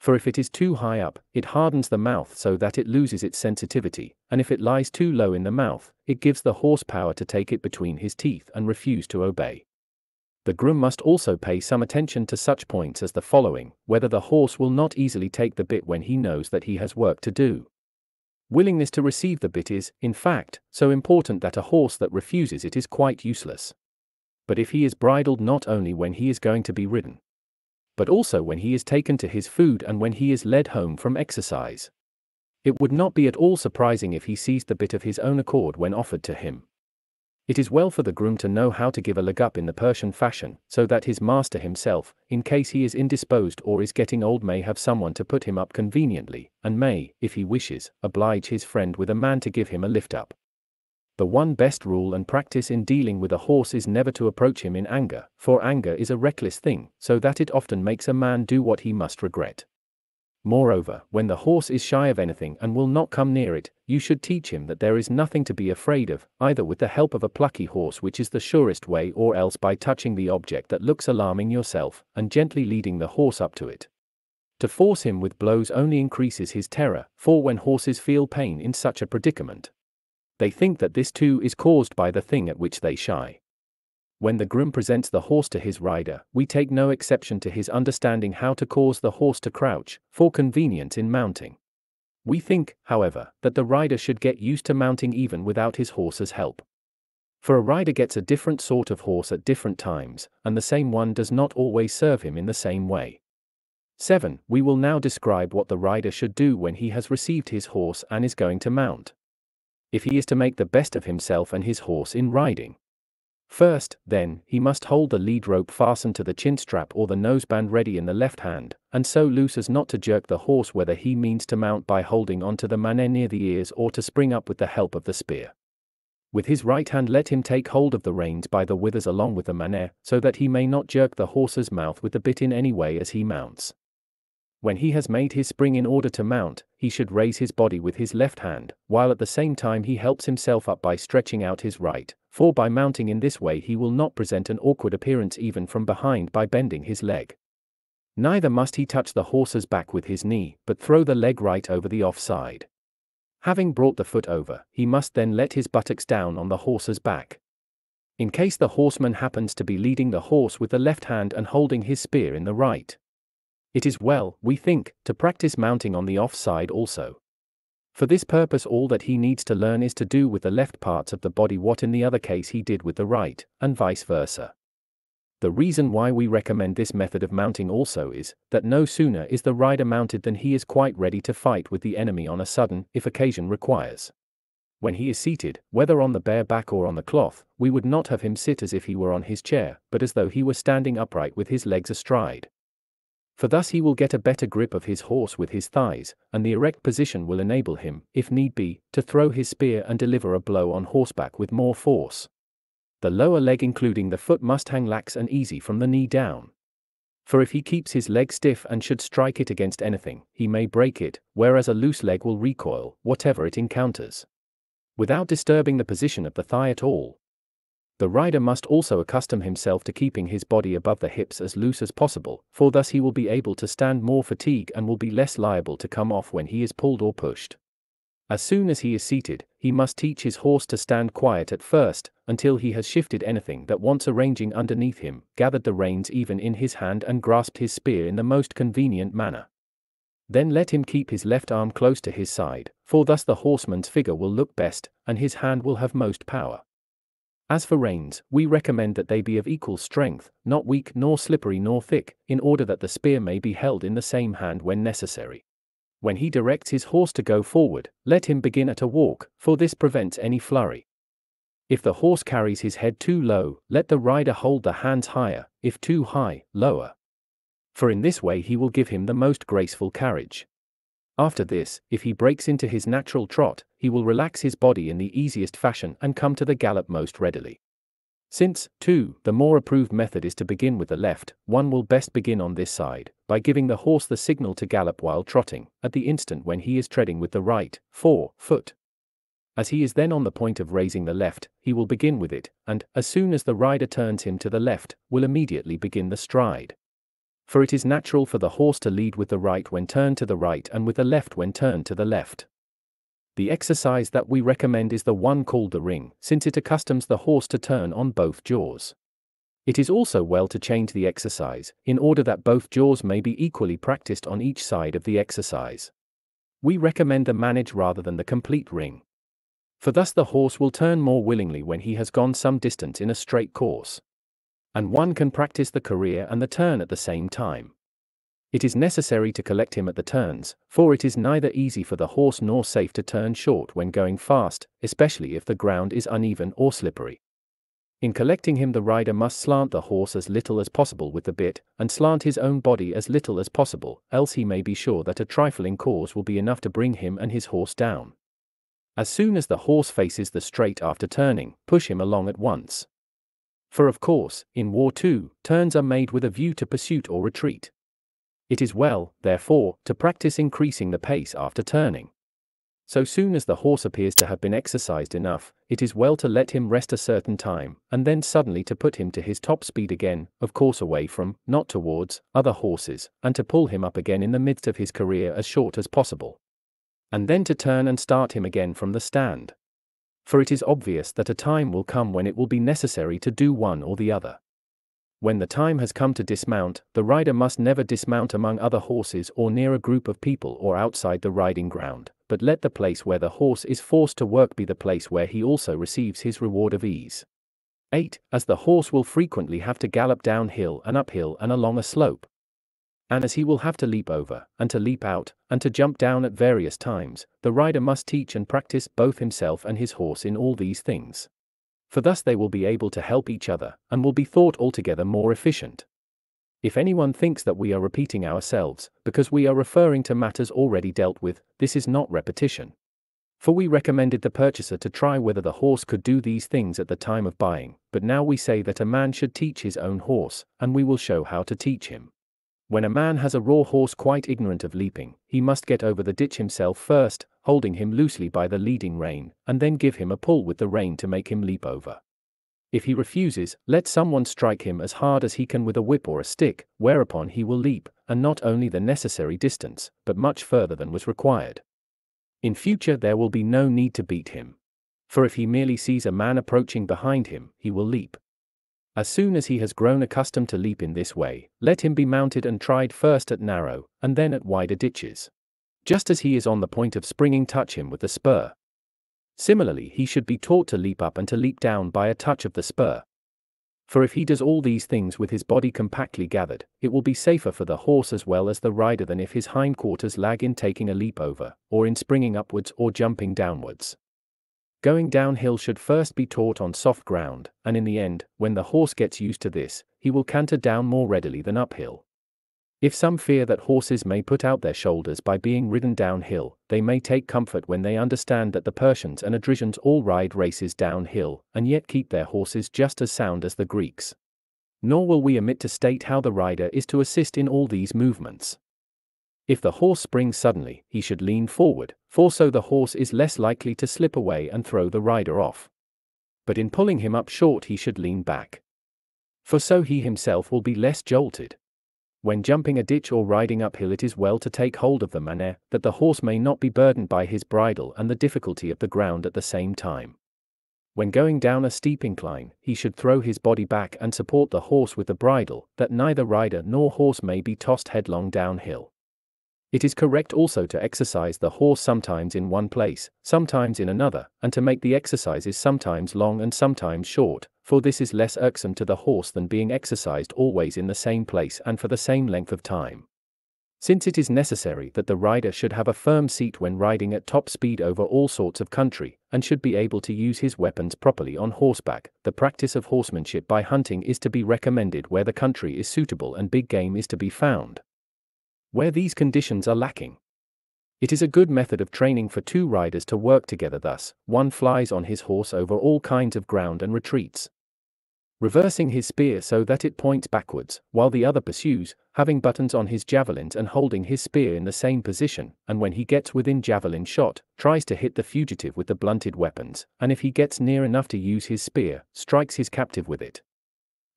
For if it is too high up, it hardens the mouth so that it loses its sensitivity, and if it lies too low in the mouth, it gives the horse power to take it between his teeth and refuse to obey. The groom must also pay some attention to such points as the following whether the horse will not easily take the bit when he knows that he has work to do. Willingness to receive the bit is, in fact, so important that a horse that refuses it is quite useless. But if he is bridled not only when he is going to be ridden, but also when he is taken to his food and when he is led home from exercise. It would not be at all surprising if he seized the bit of his own accord when offered to him. It is well for the groom to know how to give a leg up in the Persian fashion, so that his master himself, in case he is indisposed or is getting old, may have someone to put him up conveniently, and may, if he wishes, oblige his friend with a man to give him a lift up. The one best rule and practice in dealing with a horse is never to approach him in anger, for anger is a reckless thing, so that it often makes a man do what he must regret. Moreover, when the horse is shy of anything and will not come near it, you should teach him that there is nothing to be afraid of, either with the help of a plucky horse, which is the surest way, or else by touching the object that looks alarming yourself, and gently leading the horse up to it. To force him with blows only increases his terror, for when horses feel pain in such a predicament, they think that this too is caused by the thing at which they shy. When the groom presents the horse to his rider, we take no exception to his understanding how to cause the horse to crouch, for convenience in mounting. We think, however, that the rider should get used to mounting even without his horse's help. For a rider gets a different sort of horse at different times, and the same one does not always serve him in the same way. 7. We will now describe what the rider should do when he has received his horse and is going to mount if he is to make the best of himself and his horse in riding. First, then, he must hold the lead rope fastened to the chin strap or the noseband ready in the left hand, and so loose as not to jerk the horse whether he means to mount by holding onto the mane near the ears or to spring up with the help of the spear. With his right hand let him take hold of the reins by the withers along with the mane, so that he may not jerk the horse's mouth with the bit in any way as he mounts. When he has made his spring in order to mount, he should raise his body with his left hand, while at the same time he helps himself up by stretching out his right, for by mounting in this way he will not present an awkward appearance even from behind by bending his leg. Neither must he touch the horse's back with his knee, but throw the leg right over the off side. Having brought the foot over, he must then let his buttocks down on the horse's back. In case the horseman happens to be leading the horse with the left hand and holding his spear in the right, it is well, we think, to practice mounting on the off side also. For this purpose, all that he needs to learn is to do with the left parts of the body what in the other case he did with the right, and vice versa. The reason why we recommend this method of mounting also is that no sooner is the rider mounted than he is quite ready to fight with the enemy on a sudden, if occasion requires. When he is seated, whether on the bare back or on the cloth, we would not have him sit as if he were on his chair, but as though he were standing upright with his legs astride for thus he will get a better grip of his horse with his thighs, and the erect position will enable him, if need be, to throw his spear and deliver a blow on horseback with more force. The lower leg, including the foot, must hang lax and easy from the knee down. For if he keeps his leg stiff and should strike it against anything, he may break it, whereas a loose leg will recoil, whatever it encounters. Without disturbing the position of the thigh at all, the rider must also accustom himself to keeping his body above the hips as loose as possible, for thus he will be able to stand more fatigue and will be less liable to come off when he is pulled or pushed. As soon as he is seated, he must teach his horse to stand quiet at first, until he has shifted anything that wants arranging underneath him, gathered the reins even in his hand, and grasped his spear in the most convenient manner. Then let him keep his left arm close to his side, for thus the horseman's figure will look best, and his hand will have most power. As for reins, we recommend that they be of equal strength, not weak nor slippery nor thick, in order that the spear may be held in the same hand when necessary. When he directs his horse to go forward, let him begin at a walk, for this prevents any flurry. If the horse carries his head too low, let the rider hold the hands higher, if too high, lower. For in this way he will give him the most graceful carriage. After this, if he breaks into his natural trot, he will relax his body in the easiest fashion and come to the gallop most readily. Since, too, the more approved method is to begin with the left, one will best begin on this side, by giving the horse the signal to gallop while trotting, at the instant when he is treading with the right, fore, foot. As he is then on the point of raising the left, he will begin with it, and, as soon as the rider turns him to the left, will immediately begin the stride for it is natural for the horse to lead with the right when turned to the right and with the left when turned to the left. The exercise that we recommend is the one called the ring, since it accustoms the horse to turn on both jaws. It is also well to change the exercise, in order that both jaws may be equally practiced on each side of the exercise. We recommend the manage rather than the complete ring. For thus the horse will turn more willingly when he has gone some distance in a straight course. And one can practice the career and the turn at the same time. It is necessary to collect him at the turns, for it is neither easy for the horse nor safe to turn short when going fast, especially if the ground is uneven or slippery. In collecting him, the rider must slant the horse as little as possible with the bit, and slant his own body as little as possible, else he may be sure that a trifling cause will be enough to bring him and his horse down. As soon as the horse faces the straight after turning, push him along at once. For of course, in war too, turns are made with a view to pursuit or retreat. It is well, therefore, to practice increasing the pace after turning. So soon as the horse appears to have been exercised enough, it is well to let him rest a certain time, and then suddenly to put him to his top speed again, of course away from, not towards, other horses, and to pull him up again in the midst of his career as short as possible. And then to turn and start him again from the stand. For it is obvious that a time will come when it will be necessary to do one or the other. When the time has come to dismount, the rider must never dismount among other horses or near a group of people or outside the riding ground, but let the place where the horse is forced to work be the place where he also receives his reward of ease. 8. As the horse will frequently have to gallop downhill and uphill and along a slope. And as he will have to leap over, and to leap out, and to jump down at various times, the rider must teach and practice both himself and his horse in all these things for thus they will be able to help each other, and will be thought altogether more efficient. If anyone thinks that we are repeating ourselves, because we are referring to matters already dealt with, this is not repetition. For we recommended the purchaser to try whether the horse could do these things at the time of buying, but now we say that a man should teach his own horse, and we will show how to teach him. When a man has a raw horse quite ignorant of leaping, he must get over the ditch himself first, holding him loosely by the leading rein, and then give him a pull with the rein to make him leap over. If he refuses, let someone strike him as hard as he can with a whip or a stick, whereupon he will leap, and not only the necessary distance, but much further than was required. In future there will be no need to beat him. For if he merely sees a man approaching behind him, he will leap. As soon as he has grown accustomed to leap in this way, let him be mounted and tried first at narrow, and then at wider ditches just as he is on the point of springing touch him with the spur. Similarly, he should be taught to leap up and to leap down by a touch of the spur. For if he does all these things with his body compactly gathered, it will be safer for the horse as well as the rider than if his hindquarters lag in taking a leap over, or in springing upwards or jumping downwards. Going downhill should first be taught on soft ground, and in the end, when the horse gets used to this, he will canter down more readily than uphill. If some fear that horses may put out their shoulders by being ridden downhill, they may take comfort when they understand that the Persians and Odrysians all ride races downhill, and yet keep their horses just as sound as the Greeks. Nor will we omit to state how the rider is to assist in all these movements. If the horse springs suddenly, he should lean forward, for so the horse is less likely to slip away and throw the rider off. But in pulling him up short, he should lean back. For so he himself will be less jolted. When jumping a ditch or riding uphill, it is well to take hold of the mane, that the horse may not be burdened by his bridle and the difficulty of the ground at the same time. When going down a steep incline, he should throw his body back and support the horse with the bridle, that neither rider nor horse may be tossed headlong downhill. It is correct also to exercise the horse sometimes in one place, sometimes in another, and to make the exercises sometimes long and sometimes short, for this is less irksome to the horse than being exercised always in the same place and for the same length of time. Since it is necessary that the rider should have a firm seat when riding at top speed over all sorts of country, and should be able to use his weapons properly on horseback, the practice of horsemanship by hunting is to be recommended where the country is suitable and big game is to be found. Where these conditions are lacking, it is a good method of training for two riders to work together thus, one flies on his horse over all kinds of ground and retreats, reversing his spear so that it points backwards, while the other pursues, having buttons on his javelins and holding his spear in the same position, and when he gets within javelin shot, tries to hit the fugitive with the blunted weapons, and if he gets near enough to use his spear, strikes his captive with it.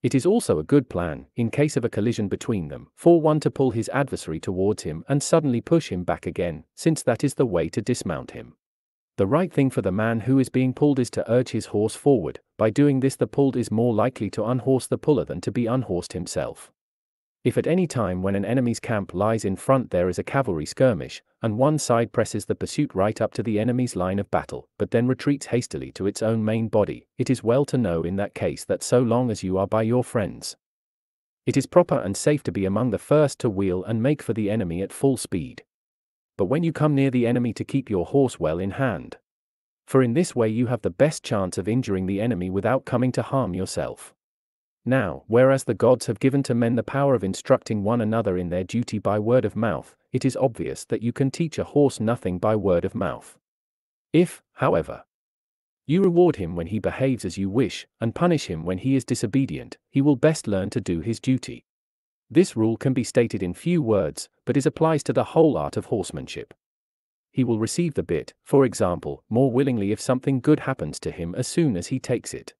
It is also a good plan, in case of a collision between them, for one to pull his adversary towards him and suddenly push him back again, since that is the way to dismount him. The right thing for the man who is being pulled is to urge his horse forward, by doing this, the pulled is more likely to unhorse the puller than to be unhorsed himself. If at any time when an enemy's camp lies in front there is a cavalry skirmish, and one side presses the pursuit right up to the enemy's line of battle, but then retreats hastily to its own main body, it is well to know in that case that so long as you are by your friends, it is proper and safe to be among the first to wheel and make for the enemy at full speed. But when you come near the enemy to keep your horse well in hand. For in this way you have the best chance of injuring the enemy without coming to harm yourself. Now, whereas the gods have given to men the power of instructing one another in their duty by word of mouth, it is obvious that you can teach a horse nothing by word of mouth. If, however, you reward him when he behaves as you wish, and punish him when he is disobedient, he will best learn to do his duty. This rule can be stated in few words, but it applies to the whole art of horsemanship. He will receive the bit, for example, more willingly if something good happens to him as soon as he takes it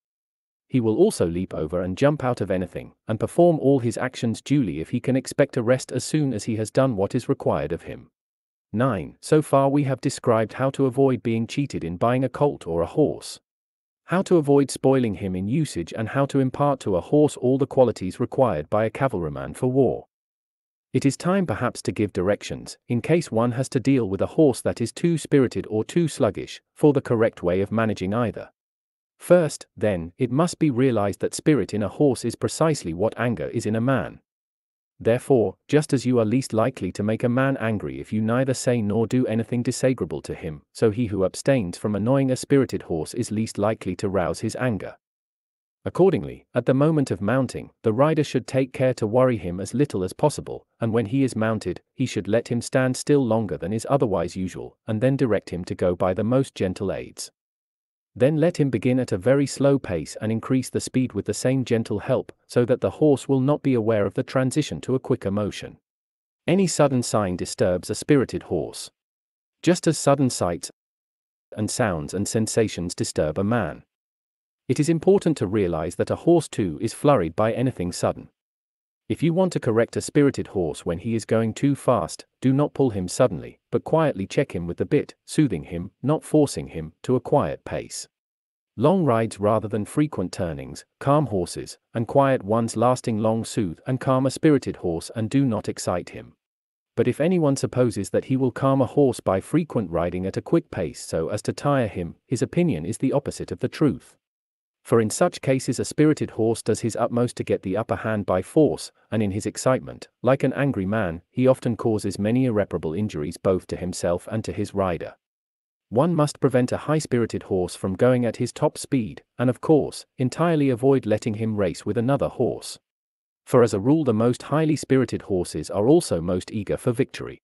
he will also leap over and jump out of anything, and perform all his actions duly if he can expect a rest as soon as he has done what is required of him. 9. So far we have described how to avoid being cheated in buying a colt or a horse. How to avoid spoiling him in usage and how to impart to a horse all the qualities required by a cavalryman for war. It is time perhaps to give directions, in case one has to deal with a horse that is too spirited or too sluggish, for the correct way of managing either. First, then, it must be realized that spirit in a horse is precisely what anger is in a man. Therefore, just as you are least likely to make a man angry if you neither say nor do anything disagreeable to him, so he who abstains from annoying a spirited horse is least likely to rouse his anger. Accordingly, at the moment of mounting, the rider should take care to worry him as little as possible, and when he is mounted, he should let him stand still longer than is otherwise usual, and then direct him to go by the most gentle aids. Then let him begin at a very slow pace and increase the speed with the same gentle help, so that the horse will not be aware of the transition to a quicker motion. Any sudden sign disturbs a spirited horse. Just as sudden sights and sounds and sensations disturb a man. It is important to realize that a horse too is flurried by anything sudden. If you want to correct a spirited horse when he is going too fast, do not pull him suddenly, but quietly check him with the bit, soothing him, not forcing him, to a quiet pace. Long rides rather than frequent turnings, calm horses, and quiet ones lasting long soothe and calm a spirited horse and do not excite him. But if anyone supposes that he will calm a horse by frequent riding at a quick pace so as to tire him, his opinion is the opposite of the truth. For in such cases a spirited horse does his utmost to get the upper hand by force, and in his excitement, like an angry man, he often causes many irreparable injuries both to himself and to his rider. One must prevent a high-spirited horse from going at his top speed, and of course, entirely avoid letting him race with another horse. For as a rule the most highly spirited horses are also most eager for victory.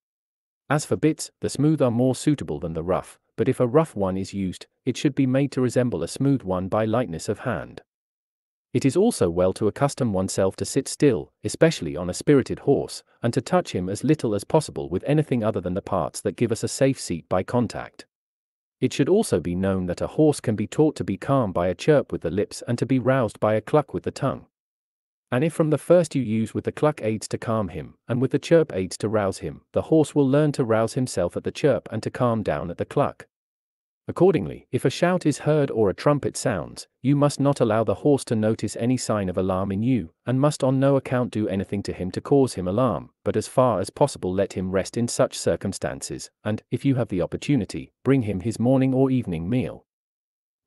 As for bits, the smooth are more suitable than the rough, but if a rough one is used, it should be made to resemble a smooth one by lightness of hand. It is also well to accustom oneself to sit still, especially on a spirited horse, and to touch him as little as possible with anything other than the parts that give us a safe seat by contact. It should also be known that a horse can be taught to be calm by a chirp with the lips and to be roused by a cluck with the tongue. And if from the first you use with the cluck aids to calm him, and with the chirp aids to rouse him, the horse will learn to rouse himself at the chirp and to calm down at the cluck. Accordingly, if a shout is heard or a trumpet sounds, you must not allow the horse to notice any sign of alarm in you, and must on no account do anything to him to cause him alarm, but as far as possible let him rest in such circumstances, and, if you have the opportunity, bring him his morning or evening meal.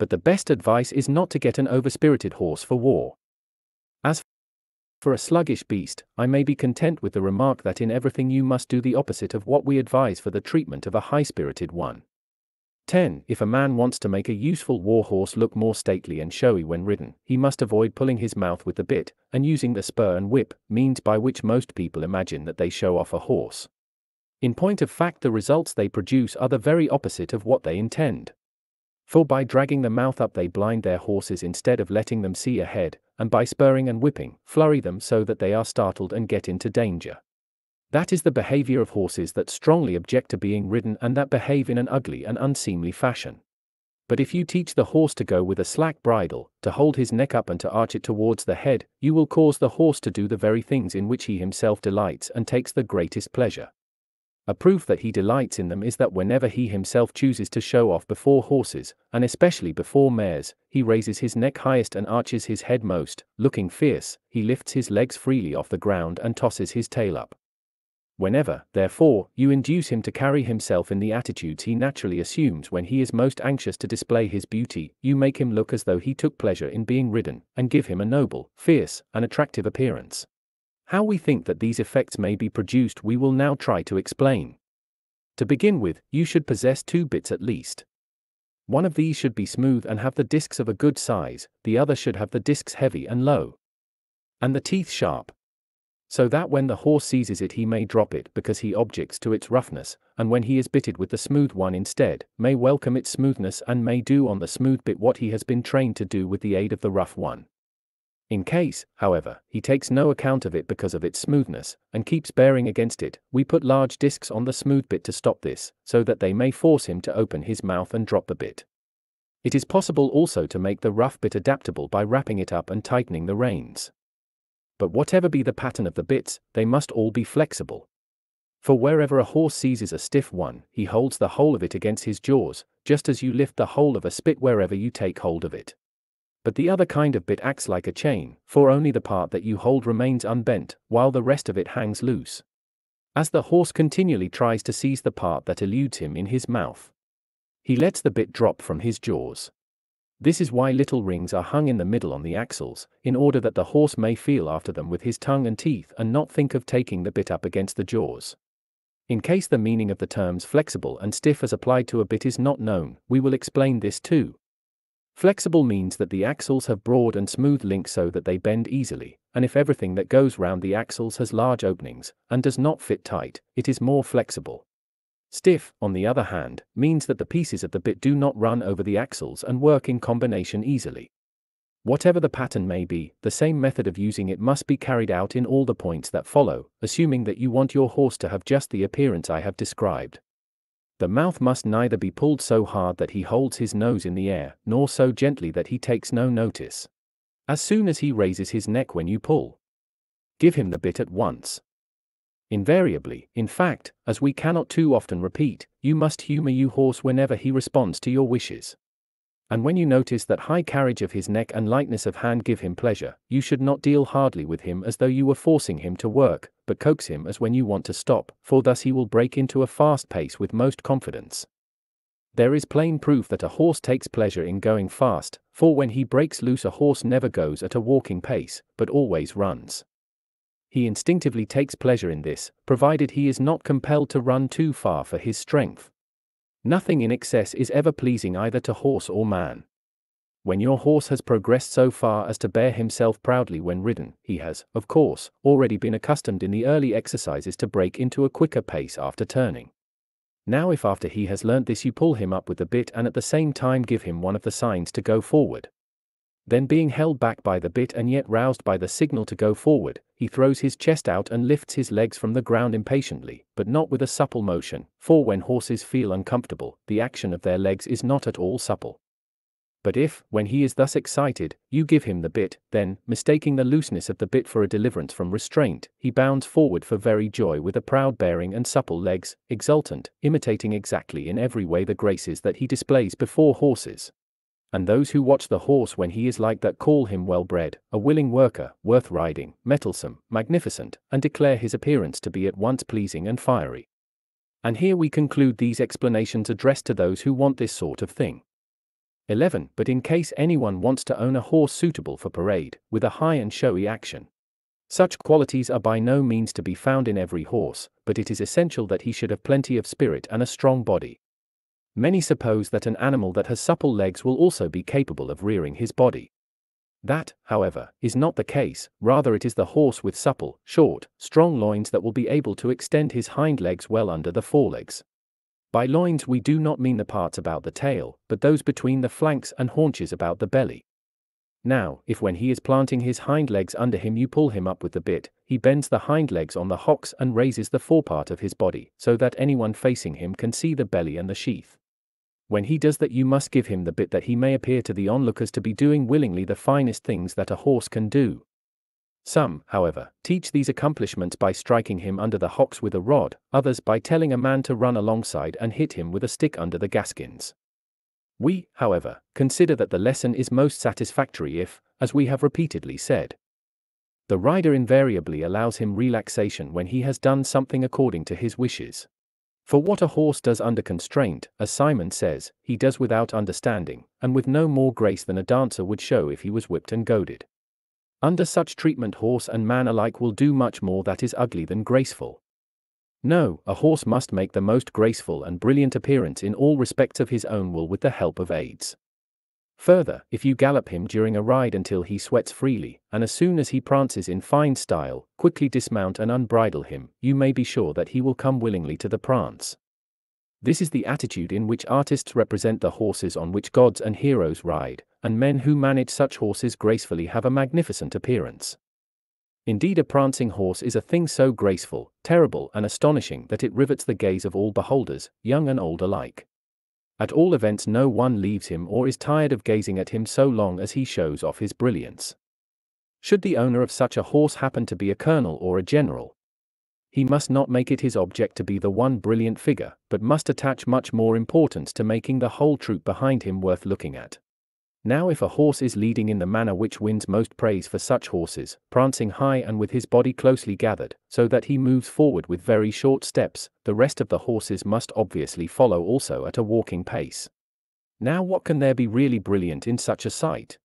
But the best advice is not to get an overspirited horse for war. As for a sluggish beast, I may be content with the remark that in everything you must do the opposite of what we advise for the treatment of a high spirited one. 10. If a man wants to make a useful war horse look more stately and showy when ridden, he must avoid pulling his mouth with the bit, and using the spur and whip, means by which most people imagine that they show off a horse. In point of fact, the results they produce are the very opposite of what they intend. For by dragging the mouth up, they blind their horses instead of letting them see ahead, and by spurring and whipping, flurry them so that they are startled and get into danger. That is the behavior of horses that strongly object to being ridden and that behave in an ugly and unseemly fashion. But if you teach the horse to go with a slack bridle, to hold his neck up and to arch it towards the head, you will cause the horse to do the very things in which he himself delights and takes the greatest pleasure. A proof that he delights in them is that whenever he himself chooses to show off before horses, and especially before mares, he raises his neck highest and arches his head most, looking fierce, he lifts his legs freely off the ground and tosses his tail up. Whenever, therefore, you induce him to carry himself in the attitudes he naturally assumes when he is most anxious to display his beauty, you make him look as though he took pleasure in being ridden, and give him a noble, fierce, and attractive appearance. How we think that these effects may be produced we will now try to explain. To begin with, you should possess two bits at least. One of these should be smooth and have the discs of a good size, the other should have the discs heavy and low. And the teeth sharp. So that when the horse seizes it he may drop it because he objects to its roughness, and when he is bitted with the smooth one instead, may welcome its smoothness and may do on the smooth bit what he has been trained to do with the aid of the rough one. In case, however, he takes no account of it because of its smoothness, and keeps bearing against it, we put large discs on the smooth bit to stop this, so that they may force him to open his mouth and drop the bit. It is possible also to make the rough bit adaptable by wrapping it up and tightening the reins. But whatever be the pattern of the bits, they must all be flexible. For wherever a horse seizes a stiff one, he holds the whole of it against his jaws, just as you lift the whole of a spit wherever you take hold of it. But the other kind of bit acts like a chain, for only the part that you hold remains unbent, while the rest of it hangs loose. As the horse continually tries to seize the part that eludes him in his mouth, he lets the bit drop from his jaws. This is why little rings are hung in the middle on the axles, in order that the horse may feel after them with his tongue and teeth and not think of taking the bit up against the jaws. In case the meaning of the terms flexible and stiff as applied to a bit is not known, we will explain this too. Flexible means that the axles have broad and smooth links so that they bend easily, and if everything that goes round the axles has large openings, and does not fit tight, it is more flexible. Stiff, on the other hand, means that the pieces of the bit do not run over the axles and work in combination easily. Whatever the pattern may be, the same method of using it must be carried out in all the points that follow, assuming that you want your horse to have just the appearance I have described. The mouth must neither be pulled so hard that he holds his nose in the air, nor so gently that he takes no notice. As soon as he raises his neck when you pull, give him the bit at once. Invariably, in fact, as we cannot too often repeat, you must humor your horse whenever he responds to your wishes. And when you notice that high carriage of his neck and lightness of hand give him pleasure, you should not deal hardly with him as though you were forcing him to work, but coax him as when you want to stop, for thus he will break into a fast pace with most confidence. There is plain proof that a horse takes pleasure in going fast, for when he breaks loose a horse never goes at a walking pace, but always runs. He instinctively takes pleasure in this, provided he is not compelled to run too far for his strength. Nothing in excess is ever pleasing either to horse or man. When your horse has progressed so far as to bear himself proudly when ridden, he has, of course, already been accustomed in the early exercises to break into a quicker pace after turning. Now, if after he has learnt this you pull him up with the bit and at the same time give him one of the signs to go forward, then being held back by the bit and yet roused by the signal to go forward, he throws his chest out and lifts his legs from the ground impatiently, but not with a supple motion, for when horses feel uncomfortable, the action of their legs is not at all supple. But if, when he is thus excited, you give him the bit, then, mistaking the looseness of the bit for a deliverance from restraint, he bounds forward for very joy with a proud bearing and supple legs, exultant, imitating exactly in every way the graces that he displays before horses and those who watch the horse when he is like that call him well bred, a willing worker, worth riding, mettlesome, magnificent, and declare his appearance to be at once pleasing and fiery. And here we conclude these explanations addressed to those who want this sort of thing. 11. But in case anyone wants to own a horse suitable for parade, with a high and showy action. Such qualities are by no means to be found in every horse, but it is essential that he should have plenty of spirit and a strong body. Many suppose that an animal that has supple legs will also be capable of rearing his body. That, however, is not the case, rather it is the horse with supple, short, strong loins that will be able to extend his hind legs well under the forelegs. By loins we do not mean the parts about the tail, but those between the flanks and haunches about the belly. Now, if when he is planting his hind legs under him you pull him up with the bit, he bends the hind legs on the hocks and raises the forepart of his body, so that anyone facing him can see the belly and the sheath. When he does that, you must give him the bit that he may appear to the onlookers to be doing willingly the finest things that a horse can do. Some, however, teach these accomplishments by striking him under the hocks with a rod, others by telling a man to run alongside and hit him with a stick under the gaskins. We, however, consider that the lesson is most satisfactory if, as we have repeatedly said, the rider invariably allows him relaxation when he has done something according to his wishes. For what a horse does under constraint, as Simon says, he does without understanding, and with no more grace than a dancer would show if he was whipped and goaded. Under such treatment, horse and man alike will do much more that is ugly than graceful. No, a horse must make the most graceful and brilliant appearance in all respects of his own will with the help of aids. Further, if you gallop him during a ride until he sweats freely, and as soon as he prances in fine style, quickly dismount and unbridle him, you may be sure that he will come willingly to the prance. This is the attitude in which artists represent the horses on which gods and heroes ride, and men who manage such horses gracefully have a magnificent appearance. Indeed, a prancing horse is a thing so graceful, terrible, and astonishing that it rivets the gaze of all beholders, young and old alike. At all events, no one leaves him or is tired of gazing at him so long as he shows off his brilliance. Should the owner of such a horse happen to be a colonel or a general, he must not make it his object to be the one brilliant figure, but must attach much more importance to making the whole troop behind him worth looking at. Now, if a horse is leading in the manner which wins most praise for such horses, prancing high and with his body closely gathered, so that he moves forward with very short steps, the rest of the horses must obviously follow also at a walking pace. Now, what can there be really brilliant in such a sight?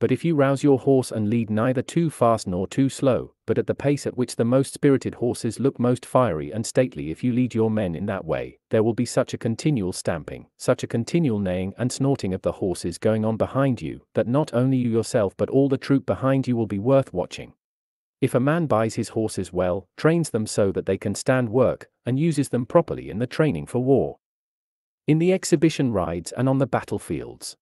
But if you rouse your horse and lead neither too fast nor too slow, but at the pace at which the most spirited horses look most fiery and stately, if you lead your men in that way, there will be such a continual stamping, such a continual neighing and snorting of the horses going on behind you, that not only you yourself but all the troop behind you will be worth watching. If a man buys his horses well, trains them so that they can stand work, and uses them properly in the training for war, in the exhibition rides and on the battlefields,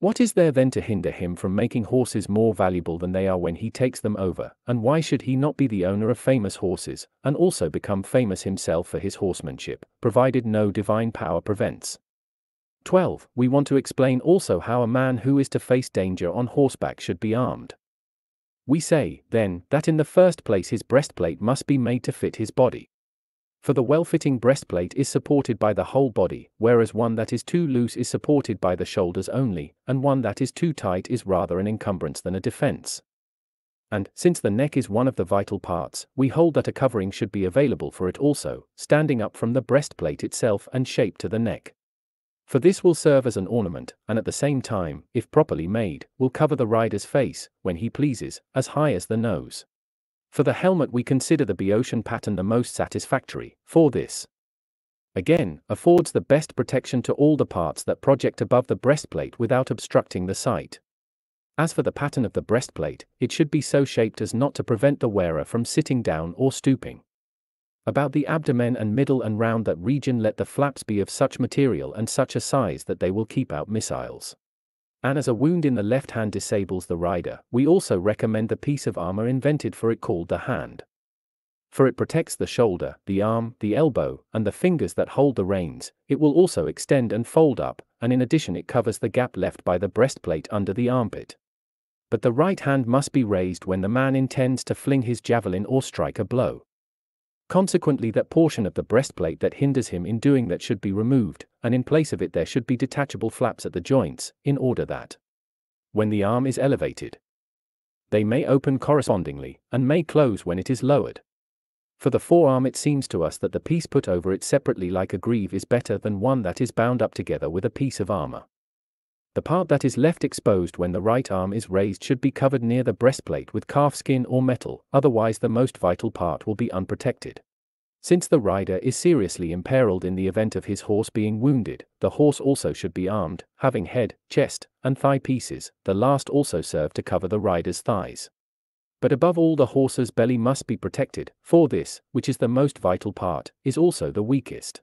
what is there then to hinder him from making horses more valuable than they are when he takes them over, and why should he not be the owner of famous horses, and also become famous himself for his horsemanship, provided no divine power prevents? 12. We want to explain also how a man who is to face danger on horseback should be armed. We say, then, that in the first place his breastplate must be made to fit his body. For the well-fitting breastplate is supported by the whole body, whereas one that is too loose is supported by the shoulders only, and one that is too tight is rather an encumbrance than a defense. And, since the neck is one of the vital parts, we hold that a covering should be available for it also, standing up from the breastplate itself and shaped to the neck. For this will serve as an ornament, and at the same time, if properly made, will cover the rider's face, when he pleases, as high as the nose. For the helmet we consider the Boeotian pattern the most satisfactory, for this. Again, affords the best protection to all the parts that project above the breastplate without obstructing the sight. As for the pattern of the breastplate, it should be so shaped as not to prevent the wearer from sitting down or stooping. About the abdomen and middle and round that region let the flaps be of such material and such a size that they will keep out missiles and as a wound in the left hand disables the rider, we also recommend the piece of armor invented for it called the hand. For it protects the shoulder, the arm, the elbow, and the fingers that hold the reins, it will also extend and fold up, and in addition it covers the gap left by the breastplate under the armpit. But the right hand must be raised when the man intends to fling his javelin or strike a blow. Consequently, that portion of the breastplate that hinders him in doing that should be removed, and in place of it there should be detachable flaps at the joints, in order that, when the arm is elevated, they may open correspondingly, and may close when it is lowered. For the forearm, it seems to us that the piece put over it separately like a greave is better than one that is bound up together with a piece of armor. The part that is left exposed when the right arm is raised should be covered near the breastplate with calfskin or metal, otherwise, the most vital part will be unprotected. Since the rider is seriously imperiled in the event of his horse being wounded, the horse also should be armed, having head, chest, and thigh pieces, the last also serve to cover the rider's thighs. But above all, the horse's belly must be protected, for this, which is the most vital part, is also the weakest.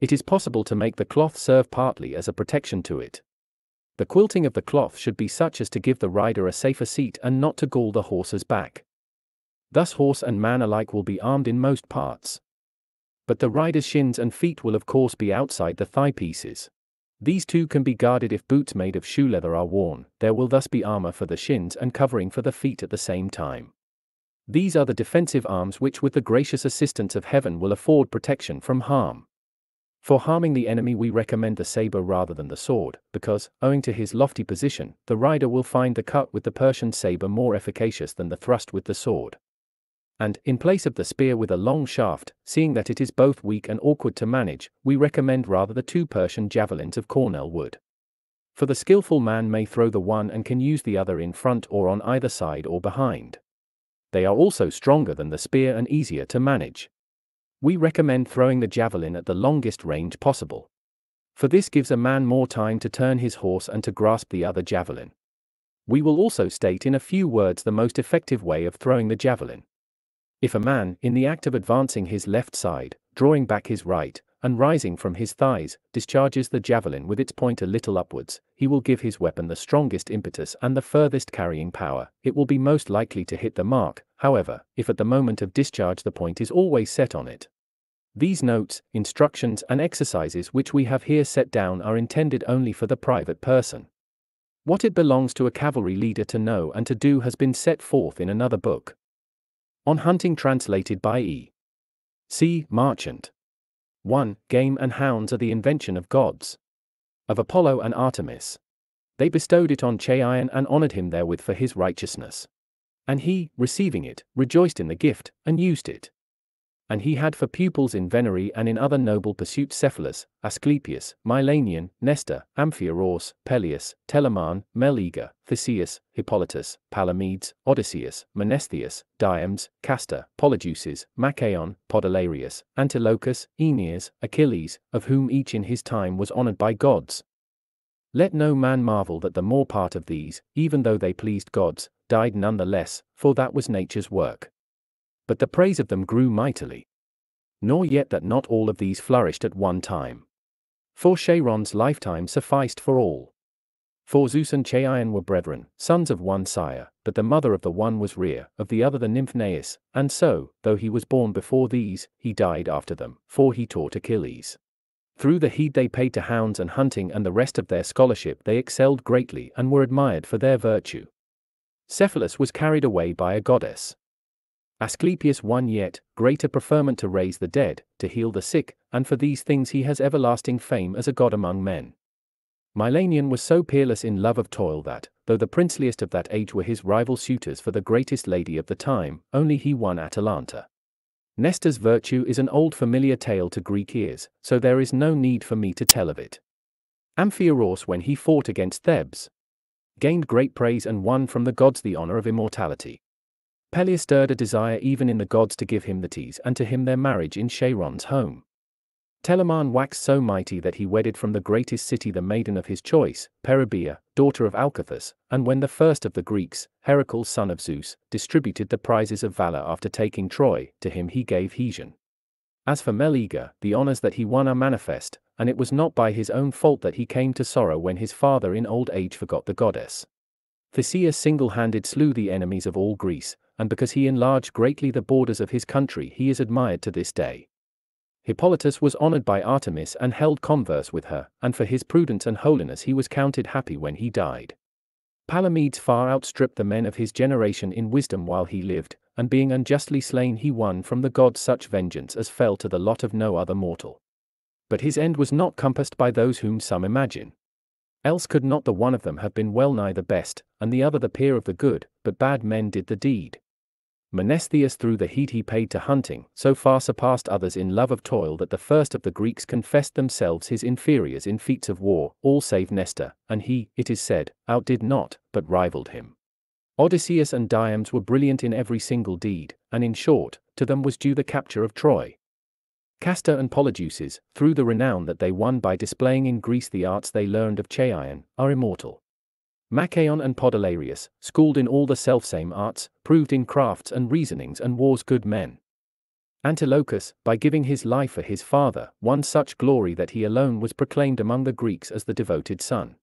It is possible to make the cloth serve partly as a protection to it, the quilting of the cloth should be such as to give the rider a safer seat and not to gall the horse's back. Thus horse and man alike will be armed in most parts. But the rider's shins and feet will of course be outside the thigh pieces. These too can be guarded if boots made of shoe leather are worn, there will thus be armor for the shins and covering for the feet at the same time. These are the defensive arms which with the gracious assistance of heaven will afford protection from harm. For harming the enemy we recommend the saber rather than the sword, because, owing to his lofty position, the rider will find the cut with the Persian saber more efficacious than the thrust with the sword. And, in place of the spear with a long shaft, seeing that it is both weak and awkward to manage, we recommend rather the two Persian javelins of Cornel wood. For the skillful man may throw the one and can use the other in front or on either side or behind. They are also stronger than the spear and easier to manage. We recommend throwing the javelin at the longest range possible. For this gives a man more time to turn his horse and to grasp the other javelin. We will also state in a few words the most effective way of throwing the javelin. If a man, in the act of advancing his left side, drawing back his right, and rising from his thighs, discharges the javelin with its point a little upwards, he will give his weapon the strongest impetus and the furthest carrying power. It will be most likely to hit the mark, however, if at the moment of discharge the point is always set on it. These notes, instructions, and exercises which we have here set down are intended only for the private person. What it belongs to a cavalry leader to know and to do has been set forth in another book. On Hunting translated by E. C. Marchant. 1. Game and hounds are the invention of gods. Of Apollo and Artemis. They bestowed it on Cheiron and honored him therewith for his righteousness. And he, receiving it, rejoiced in the gift, and used it and he had for pupils in venery and in other noble pursuits Cephalus, Asclepius, Milanion, Nestor, Amphiaraus, Peleus, Telamon, Meleager, Theseus, Hippolytus, Palamedes, Odysseus, Menestheus, Diomedes, Castor, Polydeuces, Machaon, Podalirius, Antilochus, Aeneas, Achilles, of whom each in his time was honored by gods. Let no man marvel that the more part of these, even though they pleased gods, died none the less, for that was nature's work but the praise of them grew mightily. Nor yet that not all of these flourished at one time. For Cheiron's lifetime sufficed for all. For Zeus and Cheiron were brethren, sons of one sire, but the mother of the one was Rhea, of the other the nymph Neis, and so, though he was born before these, he died after them, for he taught Achilles. Through the heed they paid to hounds and hunting and the rest of their scholarship they excelled greatly and were admired for their virtue. Cephalus was carried away by a goddess. Asclepius won yet greater preferment to raise the dead, to heal the sick, and for these things he has everlasting fame as a god among men. Milanion was so peerless in love of toil that, though the princeliest of that age were his rival suitors for the greatest lady of the time, only he won Atalanta. Nestor's virtue is an old familiar tale to Greek ears, so there is no need for me to tell of it. Amphiaraus, when he fought against Thebes, gained great praise and won from the gods the honor of immortality. Peleus stirred a desire even in the gods to give him Thetis and to hymn their marriage in Cheiron's home. Telamon waxed so mighty that he wedded from the greatest city the maiden of his choice, Periboea, daughter of Alcathous, and when the first of the Greeks, Heracles son of Zeus, distributed the prizes of valor after taking Troy, to him he gave Hesione. As for Meleager, the honors that he won are manifest, and it was not by his own fault that he came to sorrow when his father in old age forgot the goddess. Theseus single-handed slew the enemies of all Greece, and because he enlarged greatly the borders of his country he is admired to this day. Hippolytus was honored by Artemis and held converse with her, and for his prudence and holiness he was counted happy when he died. Palamedes far outstripped the men of his generation in wisdom while he lived, and being unjustly slain he won from the gods such vengeance as fell to the lot of no other mortal. But his end was not compassed by those whom some imagine. Else could not the one of them have been well nigh the best, and the other the peer of the good, but bad men did the deed. Menestheus through the heed he paid to hunting, so far surpassed others in love of toil that the first of the Greeks confessed themselves his inferiors in feats of war, all save Nestor, and he, it is said, outdid not, but rivaled him. Odysseus and Diomedes were brilliant in every single deed, and in short, to them was due the capture of Troy. Castor and Polydeuces, through the renown that they won by displaying in Greece the arts they learned of Cheiron, are immortal. Machaon and Podalirius, schooled in all the selfsame arts, proved in crafts and reasonings and wars good men. Antilochus, by giving his life for his father, won such glory that he alone was proclaimed among the Greeks as the devoted son.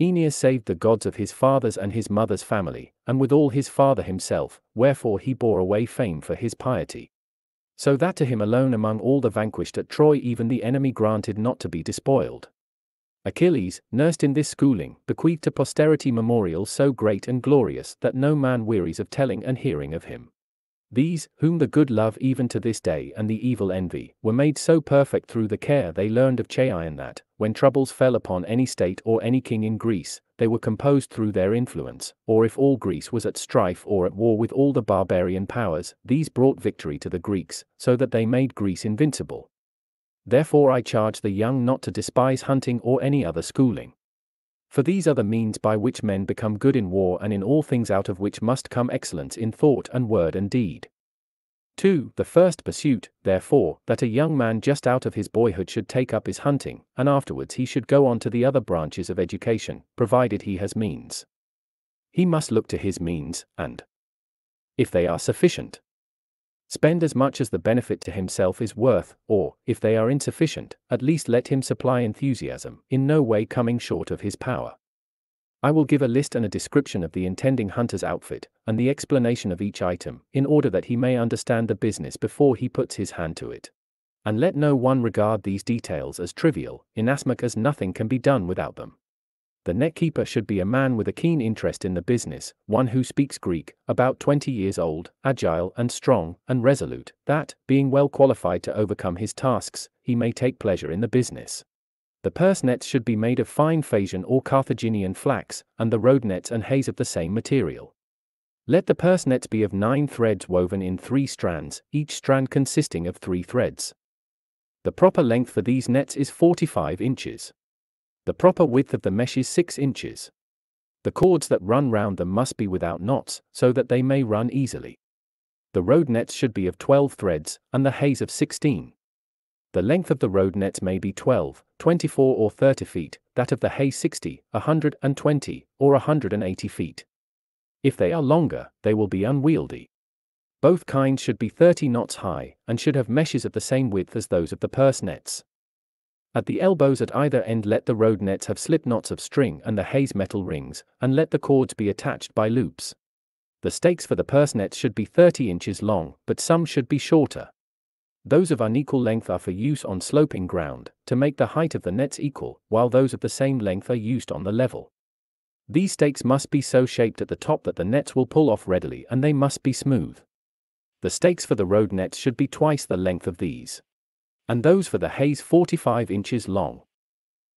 Aeneas saved the gods of his father's and his mother's family, and withal his father himself, wherefore he bore away fame for his piety. So that to him alone among all the vanquished at Troy even the enemy granted not to be despoiled. Achilles, nursed in this schooling, bequeathed to posterity memorials so great and glorious that no man wearies of telling and hearing of him. These, whom the good love even to this day and the evil envy, were made so perfect through the care they learned of Cheiron that, when troubles fell upon any state or any king in Greece, they were composed through their influence, or if all Greece was at strife or at war with all the barbarian powers, these brought victory to the Greeks, so that they made Greece invincible. Therefore I charge the young not to despise hunting or any other schooling. For these are the means by which men become good in war and in all things out of which must come excellence in thought and word and deed. 2. The first pursuit, therefore, that a young man just out of his boyhood should take up is hunting, and afterwards he should go on to the other branches of education, provided he has means. He must look to his means, and, if they are sufficient, spend as much as the benefit to himself is worth, or, if they are insufficient, at least let him supply enthusiasm, in no way coming short of his power. I will give a list and a description of the intending hunter's outfit, and the explanation of each item, in order that he may understand the business before he puts his hand to it. And let no one regard these details as trivial, inasmuch as nothing can be done without them. The net keeper should be a man with a keen interest in the business, one who speaks Greek, about 20 years old, agile and strong and resolute, that, being well qualified to overcome his tasks, he may take pleasure in the business. The purse nets should be made of fine Phasian or Carthaginian flax, and the road nets and hays of the same material. Let the purse nets be of nine threads woven in three strands, each strand consisting of three threads. The proper length for these nets is 45 inches. The proper width of the mesh is 6 inches. The cords that run round them must be without knots, so that they may run easily. The road nets should be of 12 threads, and the hays of 16. The length of the road nets may be 12, 24 or 30 feet, that of the hay 60, 120, or 180 feet. If they are longer, they will be unwieldy. Both kinds should be 30 knots high, and should have meshes of the same width as those of the purse nets. At the elbows at either end let the road nets have slip knots of string and the hays metal rings, and let the cords be attached by loops. The stakes for the purse nets should be 30 inches long, but some should be shorter. Those of unequal length are for use on sloping ground, to make the height of the nets equal, while those of the same length are used on the level. These stakes must be so shaped at the top that the nets will pull off readily and they must be smooth. The stakes for the road nets should be twice the length of these and those for the hays 45 inches long.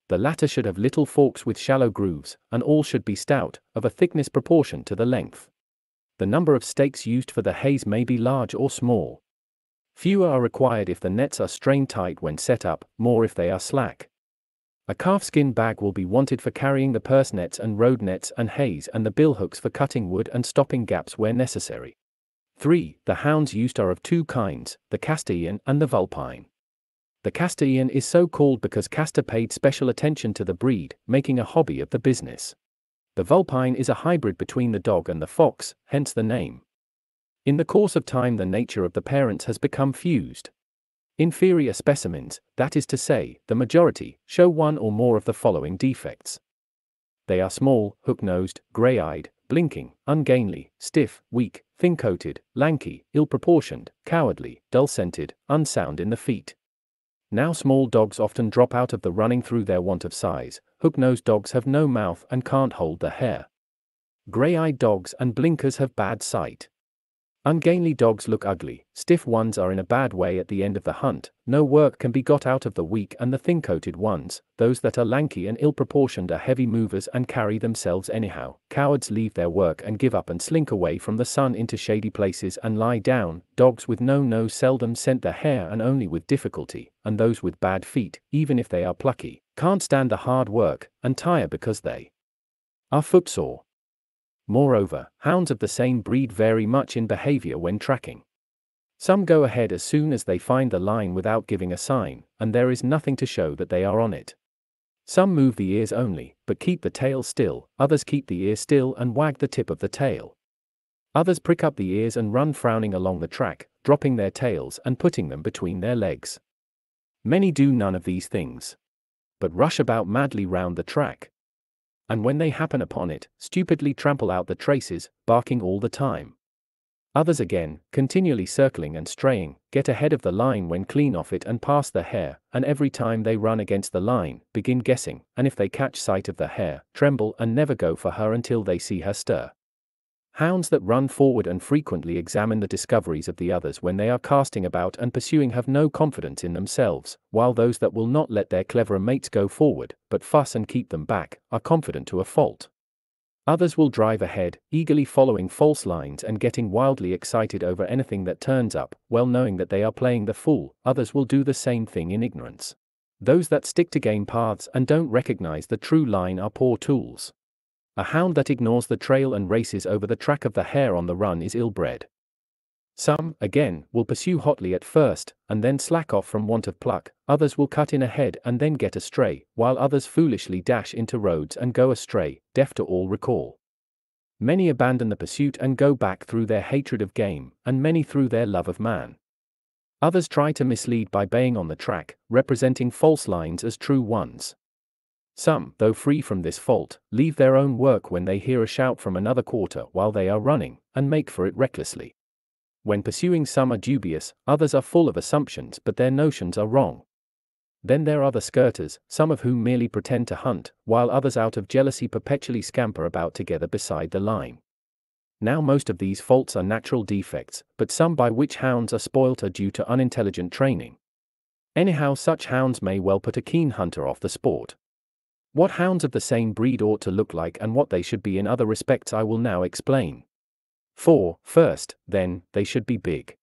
The latter should have little forks with shallow grooves, and all should be stout, of a thickness proportion to the length. The number of stakes used for the hays may be large or small. Fewer are required if the nets are strained tight when set up, more if they are slack. A calfskin bag will be wanted for carrying the purse nets and road nets and hays and the bill hooks for cutting wood and stopping gaps where necessary. 3. The hounds used are of two kinds, the Castorian and the Vulpine. The Castorian is so called because Castor paid special attention to the breed, making a hobby of the business. The Vulpine is a hybrid between the dog and the fox, hence the name. In the course of time, the nature of the parents has become fused. Inferior specimens, that is to say, the majority, show one or more of the following defects. They are small, hook nosed, grey eyed, blinking, ungainly, stiff, weak, thin coated, lanky, ill proportioned, cowardly, dull scented, unsound in the feet. Now small dogs often drop out of the running through their want of size, hook-nosed dogs have no mouth and can't hold the hare. Grey-eyed dogs and blinkers have bad sight. Ungainly dogs look ugly, stiff ones are in a bad way at the end of the hunt, no work can be got out of the weak and the thin-coated ones, those that are lanky and ill-proportioned are heavy movers and carry themselves anyhow, cowards leave their work and give up and slink away from the sun into shady places and lie down, dogs with no nose seldom scent the hare and only with difficulty, and those with bad feet, even if they are plucky, can't stand the hard work, and tire because they are footsore. Moreover, hounds of the same breed vary much in behavior when tracking. Some go ahead as soon as they find the line without giving a sign, and there is nothing to show that they are on it. Some move the ears only, but keep the tail still, others keep the ear still and wag the tip of the tail. Others prick up the ears and run frowning along the track, dropping their tails and putting them between their legs. Many do none of these things, but rush about madly round the track, and when they happen upon it, stupidly trample out the traces, barking all the time. Others again, continually circling and straying, get ahead of the line when clean off it and pass the hare, and every time they run against the line, begin guessing, and if they catch sight of the hare, tremble and never go for her until they see her stir. Hounds that run forward and frequently examine the discoveries of the others when they are casting about and pursuing have no confidence in themselves, while those that will not let their cleverer mates go forward, but fuss and keep them back, are confident to a fault. Others will drive ahead, eagerly following false lines and getting wildly excited over anything that turns up, well knowing that they are playing the fool, others will do the same thing in ignorance. Those that stick to game paths and don't recognize the true line are poor tools. A hound that ignores the trail and races over the track of the hare on the run is ill-bred. Some, again, will pursue hotly at first, and then slack off from want of pluck, others will cut in ahead and then get astray, while others foolishly dash into roads and go astray, deaf to all recall. Many abandon the pursuit and go back through their hatred of game, and many through their love of man. Others try to mislead by baying on the track, representing false lines as true ones. Some, though free from this fault, leave their own work when they hear a shout from another quarter while they are running, and make for it recklessly. When pursuing some are dubious, others are full of assumptions but their notions are wrong. Then there are the skirters, some of whom merely pretend to hunt, while others out of jealousy perpetually scamper about together beside the line. Now most of these faults are natural defects, but some by which hounds are spoilt are due to unintelligent training. Anyhow such hounds may well put a keen hunter off the sport. What hounds of the same breed ought to look like and what they should be in other respects I will now explain. 4. First, then, they should be big.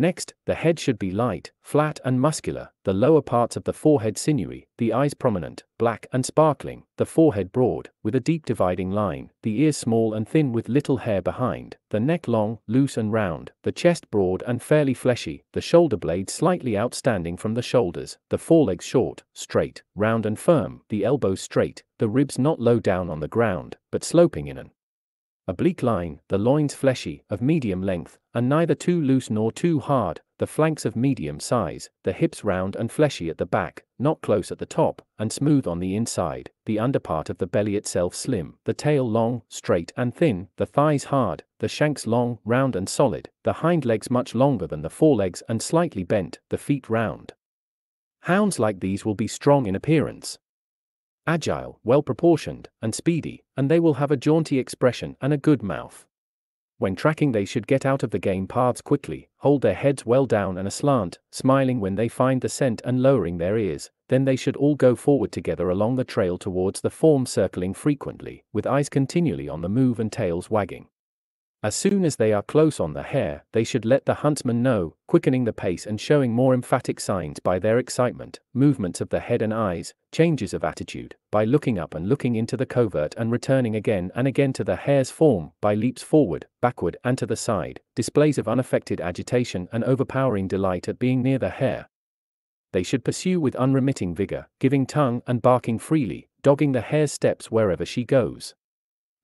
Next, the head should be light, flat and muscular, the lower parts of the forehead sinewy, the eyes prominent, black and sparkling, the forehead broad, with a deep dividing line, the ears small and thin with little hair behind, the neck long, loose and round, the chest broad and fairly fleshy, the shoulder blades slightly outstanding from the shoulders, the forelegs short, straight, round and firm, the elbows straight, the ribs not low down on the ground, but sloping in an oblique line, the loins fleshy, of medium length, and neither too loose nor too hard, the flanks of medium size, the hips round and fleshy at the back, not close at the top, and smooth on the inside, the underpart of the belly itself slim, the tail long, straight and thin, the thighs hard, the shanks long, round and solid, the hind legs much longer than the forelegs and slightly bent, the feet round. Hounds like these will be strong in appearance agile, well proportioned, and speedy, and they will have a jaunty expression and a good mouth. When tracking, they should get out of the game paths quickly, hold their heads well down and aslant, smiling when they find the scent and lowering their ears, then they should all go forward together along the trail towards the form circling frequently, with eyes continually on the move and tails wagging. As soon as they are close on the hare, they should let the huntsman know, quickening the pace and showing more emphatic signs by their excitement, movements of the head and eyes, changes of attitude, by looking up and looking into the covert and returning again and again to the hare's form, by leaps forward, backward, and to the side, displays of unaffected agitation and overpowering delight at being near the hare. They should pursue with unremitting vigor, giving tongue and barking freely, dogging the hare's steps wherever she goes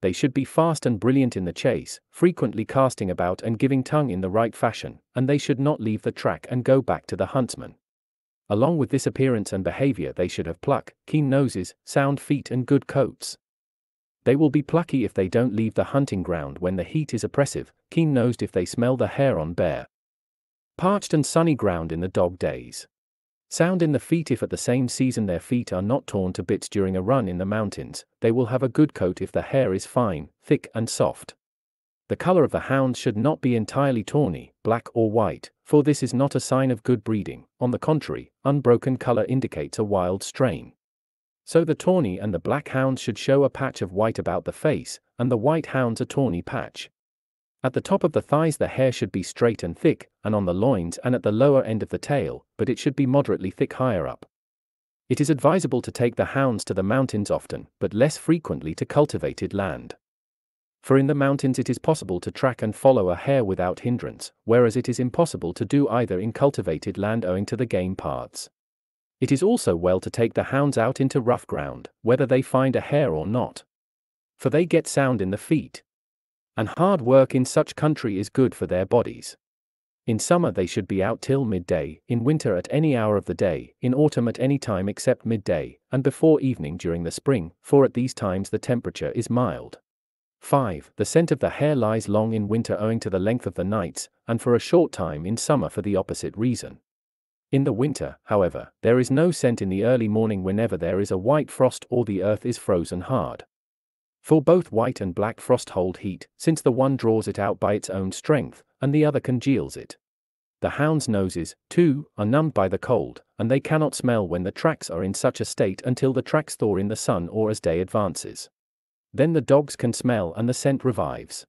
they should be fast and brilliant in the chase, frequently casting about and giving tongue in the right fashion, and they should not leave the track and go back to the huntsman. Along with this appearance and behavior, they should have pluck, keen noses, sound feet, and good coats. They will be plucky if they don't leave the hunting ground when the heat is oppressive, keen nosed if they smell the hare on bare. parched and sunny ground in the dog days. Sound in the feet if at the same season their feet are not torn to bits during a run in the mountains, they will have a good coat if the hair is fine, thick and soft. The color of the hounds should not be entirely tawny, black or white, for this is not a sign of good breeding, on the contrary, unbroken color indicates a wild strain. So the tawny and the black hounds should show a patch of white about the face, and the white hounds a tawny patch. At the top of the thighs the hair should be straight and thick, and on the loins and at the lower end of the tail, but it should be moderately thick higher up. It is advisable to take the hounds to the mountains often, but less frequently to cultivated land. For in the mountains it is possible to track and follow a hare without hindrance, whereas it is impossible to do either in cultivated land owing to the game paths. It is also well to take the hounds out into rough ground, whether they find a hare or not. For they get sound in the feet, and hard work in such country is good for their bodies. In summer they should be out till midday, in winter at any hour of the day, in autumn at any time except midday, and before evening during the spring, for at these times the temperature is mild. 5. The scent of the hare lies long in winter owing to the length of the nights, and for a short time in summer for the opposite reason. In the winter, however, there is no scent in the early morning whenever there is a white frost or the earth is frozen hard. For both white and black frost hold heat, since the one draws it out by its own strength, and the other congeals it. The hounds' noses, too, are numbed by the cold, and they cannot smell when the tracks are in such a state until the tracks thaw in the sun or as day advances. Then the dogs can smell and the scent revives.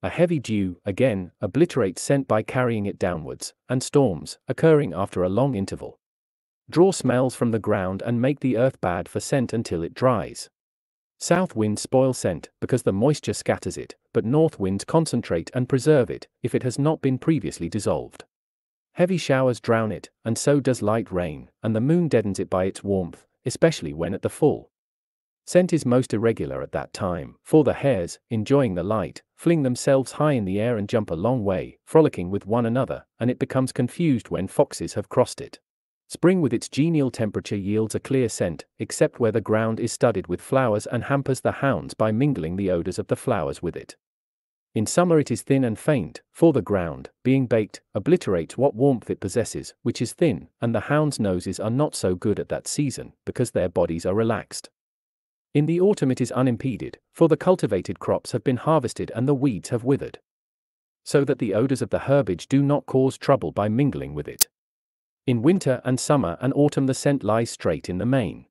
A heavy dew, again, obliterates scent by carrying it downwards, and storms, occurring after a long interval, draw smells from the ground and make the earth bad for scent until it dries. South winds spoil scent because the moisture scatters it, but north winds concentrate and preserve it if it has not been previously dissolved. Heavy showers drown it, and so does light rain, and the moon deadens it by its warmth, especially when at the full. Scent is most irregular at that time, for the hares, enjoying the light, fling themselves high in the air and jump a long way, frolicking with one another, and it becomes confused when foxes have crossed it. Spring with its genial temperature yields a clear scent, except where the ground is studded with flowers and hampers the hounds by mingling the odors of the flowers with it. In summer it is thin and faint, for the ground, being baked, obliterates what warmth it possesses, which is thin, and the hounds' noses are not so good at that season, because their bodies are relaxed. In the autumn it is unimpeded, for the cultivated crops have been harvested and the weeds have withered. So that the odors of the herbage do not cause trouble by mingling with it. In winter and summer and autumn the scent lies straight in the main.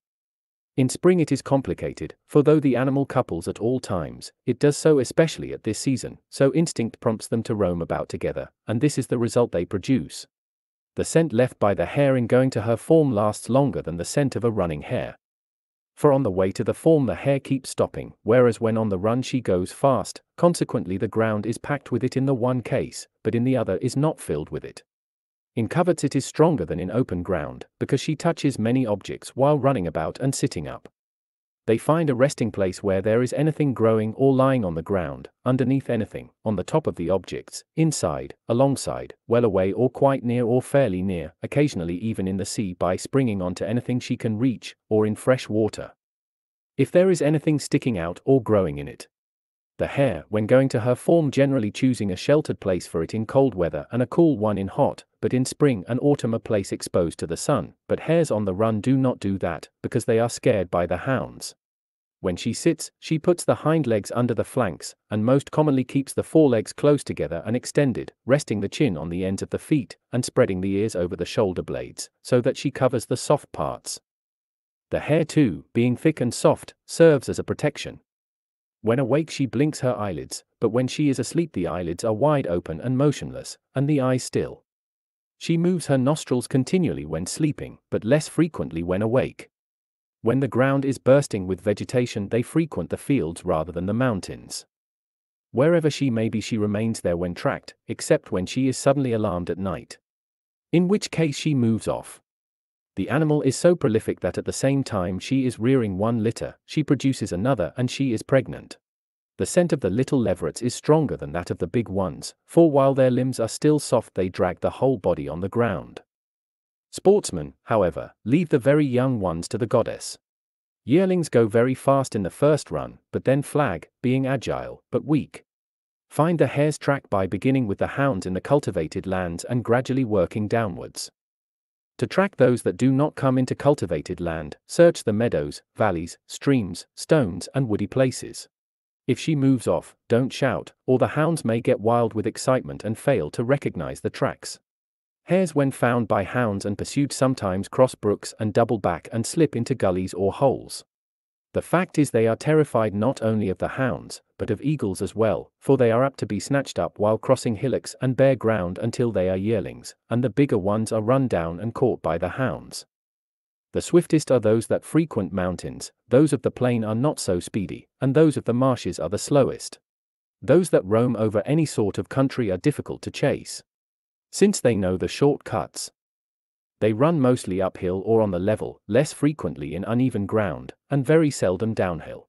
In spring it is complicated, for though the animal couples at all times, it does so especially at this season, so instinct prompts them to roam about together, and this is the result they produce. The scent left by the hare in going to her form lasts longer than the scent of a running hare. For on the way to the form the hare keeps stopping, whereas when on the run she goes fast, consequently the ground is packed with it in the one case, but in the other is not filled with it. In coverts it is stronger than in open ground, because she touches many objects while running about and sitting up. They find a resting place where there is anything growing or lying on the ground, underneath anything, on the top of the objects, inside, alongside, well away or quite near or fairly near, occasionally even in the sea by springing onto anything she can reach, or in fresh water. If there is anything sticking out or growing in it, the hare, when going to her form generally choosing a sheltered place for it in cold weather and a cool one in hot, but in spring and autumn a place exposed to the sun, but hares on the run do not do that, because they are scared by the hounds. When she sits, she puts the hind legs under the flanks, and most commonly keeps the forelegs close together and extended, resting the chin on the ends of the feet, and spreading the ears over the shoulder blades, so that she covers the soft parts. The hair too, being thick and soft, serves as a protection, when awake, she blinks her eyelids, but when she is asleep, the eyelids are wide open and motionless, and the eyes still. She moves her nostrils continually when sleeping, but less frequently when awake. When the ground is bursting with vegetation, they frequent the fields rather than the mountains. Wherever she may be, she remains there when tracked, except when she is suddenly alarmed at night. In which case, she moves off. The animal is so prolific that at the same time she is rearing one litter, she produces another and she is pregnant. The scent of the little leverets is stronger than that of the big ones, for while their limbs are still soft they drag the whole body on the ground. Sportsmen, however, leave the very young ones to the goddess. Yearlings go very fast in the first run, but then flag, being agile, but weak. Find the hare's track by beginning with the hounds in the cultivated lands and gradually working downwards. To track those that do not come into cultivated land, search the meadows, valleys, streams, stones, and woody places. If she moves off, don't shout, or the hounds may get wild with excitement and fail to recognize the tracks. Hares, when found by hounds and pursued, sometimes cross brooks and double back and slip into gullies or holes. The fact is, they are terrified not only of the hounds, but of eagles as well, for they are apt to be snatched up while crossing hillocks and bare ground until they are yearlings, and the bigger ones are run down and caught by the hounds. The swiftest are those that frequent mountains, those of the plain are not so speedy, and those of the marshes are the slowest. Those that roam over any sort of country are difficult to chase. Since they know the short cuts, they run mostly uphill or on the level, less frequently in uneven ground, and very seldom downhill.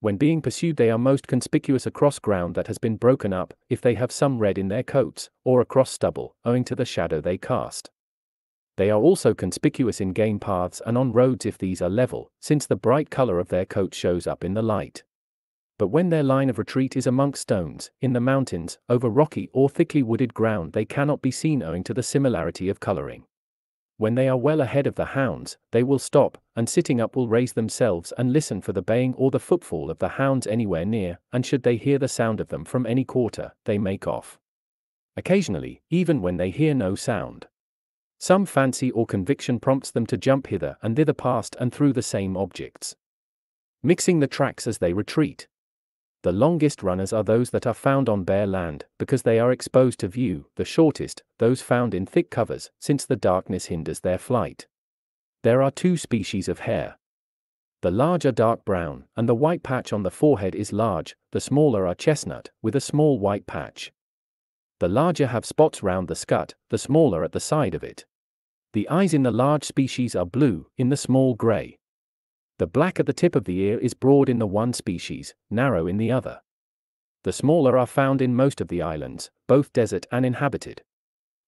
When being pursued, they are most conspicuous across ground that has been broken up, if they have some red in their coats, or across stubble, owing to the shadow they cast. They are also conspicuous in game paths and on roads if these are level, since the bright color of their coat shows up in the light. But when their line of retreat is amongst stones, in the mountains, over rocky or thickly wooded ground, they cannot be seen owing to the similarity of coloring. When they are well ahead of the hounds, they will stop, and sitting up will raise themselves and listen for the baying or the footfall of the hounds anywhere near, and should they hear the sound of them from any quarter, they make off. Occasionally, even when they hear no sound. Some fancy or conviction prompts them to jump hither and thither past and through the same objects. Mixing the tracks as they retreat. The longest runners are those that are found on bare land, because they are exposed to view, the shortest, those found in thick covers, since the darkness hinders their flight. There are two species of hare. The large are dark brown, and the white patch on the forehead is large, the smaller are chestnut, with a small white patch. The larger have spots round the scut, the smaller at the side of it. The eyes in the large species are blue, in the small grey. The black at the tip of the ear is broad in the one species, narrow in the other. The smaller are found in most of the islands, both desert and inhabited.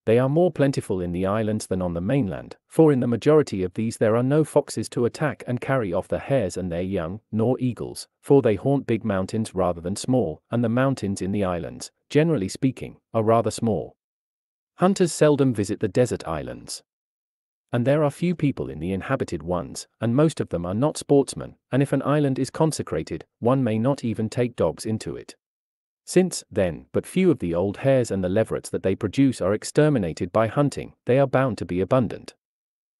They are more plentiful in the islands than on the mainland, for in the majority of these there are no foxes to attack and carry off the hares and their young, nor eagles, for they haunt big mountains rather than small, and the mountains in the islands, generally speaking, are rather small. Hunters seldom visit the desert islands. And there are few people in the inhabited ones, and most of them are not sportsmen, and if an island is consecrated, one may not even take dogs into it. Since, then, but few of the old hares and the leverets that they produce are exterminated by hunting, they are bound to be abundant.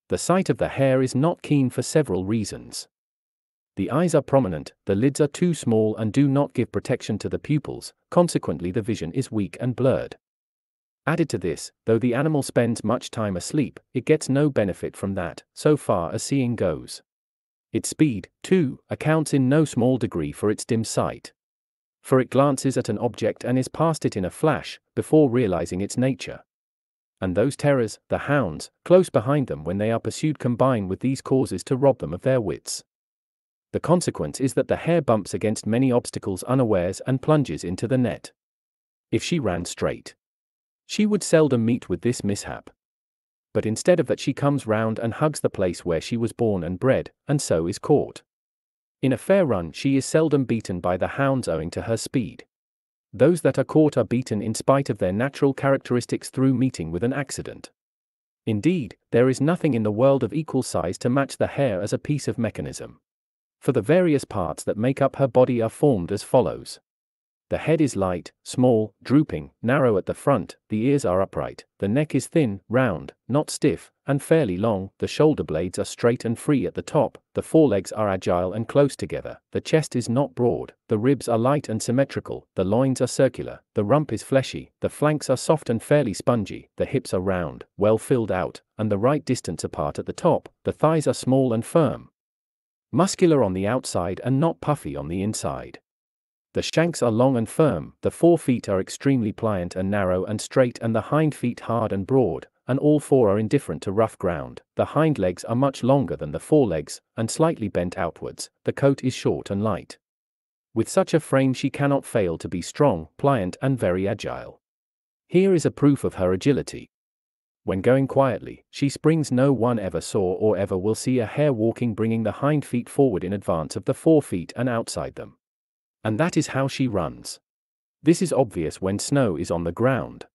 The sight of the hare is not keen for several reasons. The eyes are prominent, the lids are too small and do not give protection to the pupils, consequently, the vision is weak and blurred. Added to this, though the animal spends much time asleep, it gets no benefit from that, so far as seeing goes. Its speed, too, accounts in no small degree for its dim sight. For it glances at an object and is past it in a flash, before realizing its nature. And those terrors, the hounds, close behind them when they are pursued combine with these causes to rob them of their wits. The consequence is that the hare bumps against many obstacles unawares and plunges into the net. If she ran straight, she would seldom meet with this mishap. But instead of that, she comes round and hugs the place where she was born and bred, and so is caught. In a fair run, she is seldom beaten by the hounds owing to her speed. Those that are caught are beaten in spite of their natural characteristics through meeting with an accident. Indeed, there is nothing in the world of equal size to match the hare as a piece of mechanism. For the various parts that make up her body are formed as follows the head is light, small, drooping, narrow at the front, the ears are upright, the neck is thin, round, not stiff, and fairly long, the shoulder blades are straight and free at the top, the forelegs are agile and close together, the chest is not broad, the ribs are light and symmetrical, the loins are circular, the rump is fleshy, the flanks are soft and fairly spongy, the hips are round, well filled out, and the right distance apart at the top, the thighs are small and firm. Muscular on the outside and not puffy on the inside. The shanks are long and firm, the fore feet are extremely pliant and narrow and straight, and the hind feet hard and broad, and all four are indifferent to rough ground. The hind legs are much longer than the forelegs, and slightly bent outwards. The coat is short and light. With such a frame, she cannot fail to be strong, pliant, and very agile. Here is a proof of her agility. When going quietly, she springs no one ever saw or ever will see a hare walking bringing the hind feet forward in advance of the fore feet and outside them. And that is how she runs. This is obvious when snow is on the ground.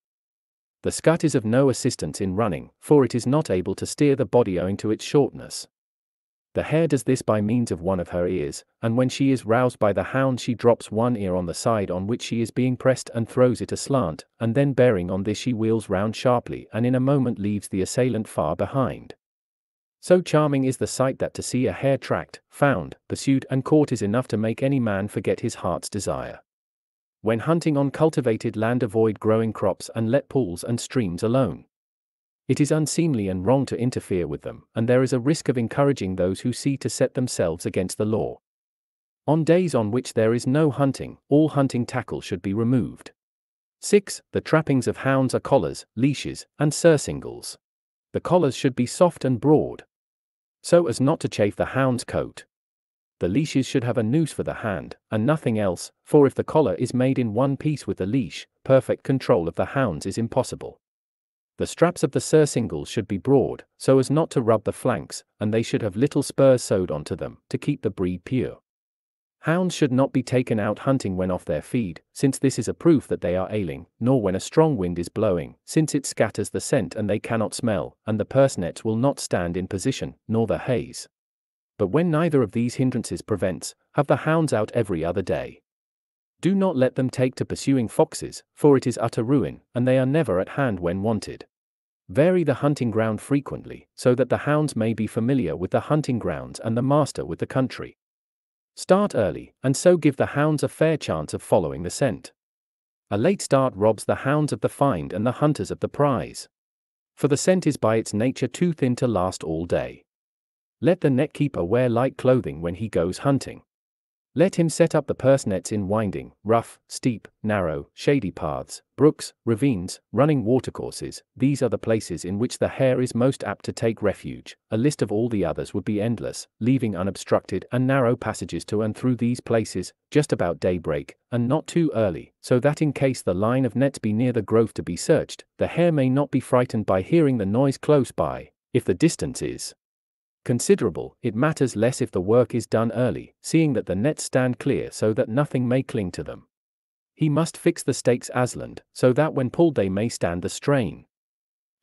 The scut is of no assistance in running, for it is not able to steer the body owing to its shortness. The hare does this by means of one of her ears, and when she is roused by the hound, she drops one ear on the side on which she is being pressed and throws it aslant, and then bearing on this, she wheels round sharply and in a moment leaves the assailant far behind. So charming is the sight that to see a hare tracked, found, pursued, and caught is enough to make any man forget his heart's desire. When hunting on cultivated land, avoid growing crops and let pools and streams alone. It is unseemly and wrong to interfere with them, and there is a risk of encouraging those who see to set themselves against the law. On days on which there is no hunting, all hunting tackle should be removed. 6. The trappings of hounds are collars, leashes, and surcingles. The collars should be soft and broad, so as not to chafe the hound's coat. The leashes should have a noose for the hand, and nothing else, for if the collar is made in one piece with the leash, perfect control of the hounds is impossible. The straps of the surcingles should be broad, so as not to rub the flanks, and they should have little spurs sewed onto them, to keep the breed pure. Hounds should not be taken out hunting when off their feed, since this is a proof that they are ailing, nor when a strong wind is blowing, since it scatters the scent and they cannot smell, and the purse nets will not stand in position, nor the hays. But when neither of these hindrances prevents, have the hounds out every other day. Do not let them take to pursuing foxes, for it is utter ruin, and they are never at hand when wanted. Vary the hunting ground frequently, so that the hounds may be familiar with the hunting grounds and the master with the country. Start early, and so give the hounds a fair chance of following the scent. A late start robs the hounds of the find and the hunters of the prize. For the scent is by its nature too thin to last all day. Let the net keeper wear light clothing when he goes hunting. Let him set up the purse nets in winding, rough, steep, narrow, shady paths, brooks, ravines, running watercourses. These are the places in which the hare is most apt to take refuge. A list of all the others would be endless, leaving unobstructed and narrow passages to and through these places, just about daybreak, and not too early, so that in case the line of nets be near the growth to be searched, the hare may not be frightened by hearing the noise close by, if the distance is considerable, it matters less if the work is done early, seeing that the nets stand clear so that nothing may cling to them. He must fix the stakes asland, so that when pulled they may stand the strain.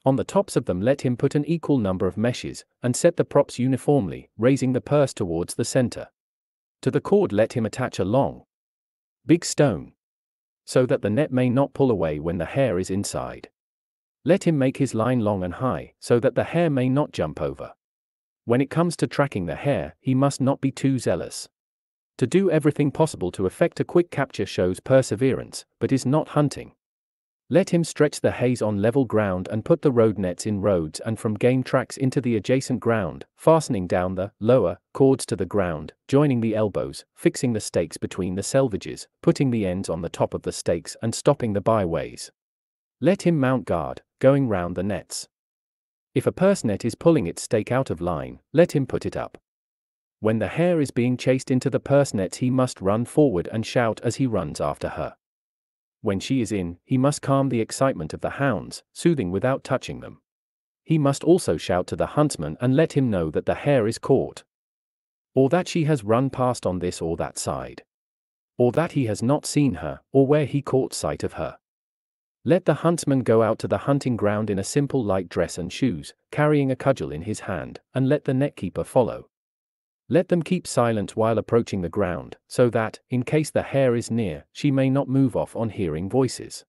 On the tops of them let him put an equal number of meshes, and set the props uniformly, raising the purse towards the center. To the cord let him attach a long, big stone, so that the net may not pull away when the hare is inside. Let him make his line long and high, so that the hare may not jump over. When it comes to tracking the hare, he must not be too zealous. To do everything possible to effect a quick capture shows perseverance, but is not hunting. Let him stretch the hays on level ground and put the road nets in roads and from game tracks into the adjacent ground, fastening down the lower cords to the ground, joining the elbows, fixing the stakes between the selvages, putting the ends on the top of the stakes and stopping the byways. Let him mount guard, going round the nets. If a purse net is pulling its stake out of line, let him put it up. When the hare is being chased into the purse nets, he must run forward and shout as he runs after her. When she is in, he must calm the excitement of the hounds, soothing without touching them. He must also shout to the huntsman and let him know that the hare is caught. Or that she has run past on this or that side. Or that he has not seen her, or where he caught sight of her. Let the huntsman go out to the hunting ground in a simple light dress and shoes, carrying a cudgel in his hand, and let the net keeper follow. Let them keep silent while approaching the ground, so that, in case the hare is near, she may not move off on hearing voices.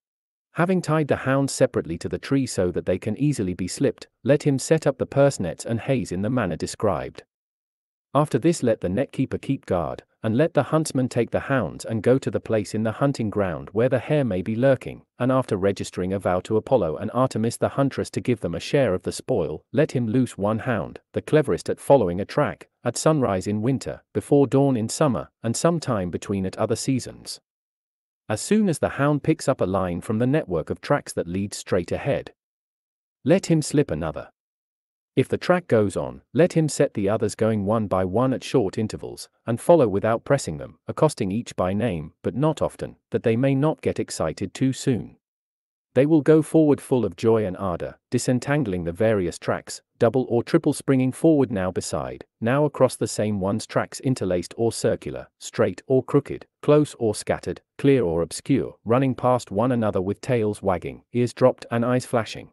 Having tied the hounds separately to the tree so that they can easily be slipped, let him set up the purse nets and hays in the manner described. After this let the net keeper keep guard, and let the huntsman take the hounds and go to the place in the hunting ground where the hare may be lurking, and after registering a vow to Apollo and Artemis the huntress to give them a share of the spoil, let him loose one hound, the cleverest at following a track, at sunrise in winter, before dawn in summer, and some time between at other seasons. As soon as the hound picks up a line from the network of tracks that leads straight ahead, let him slip another. If the track goes on, let him set the others going one by one at short intervals, and follow without pressing them, accosting each by name, but not often, that they may not get excited too soon. They will go forward full of joy and ardor, disentangling the various tracks, double or triple springing forward now beside, now across the same one's tracks interlaced or circular, straight or crooked, close or scattered, clear or obscure, running past one another with tails wagging, ears dropped and eyes flashing.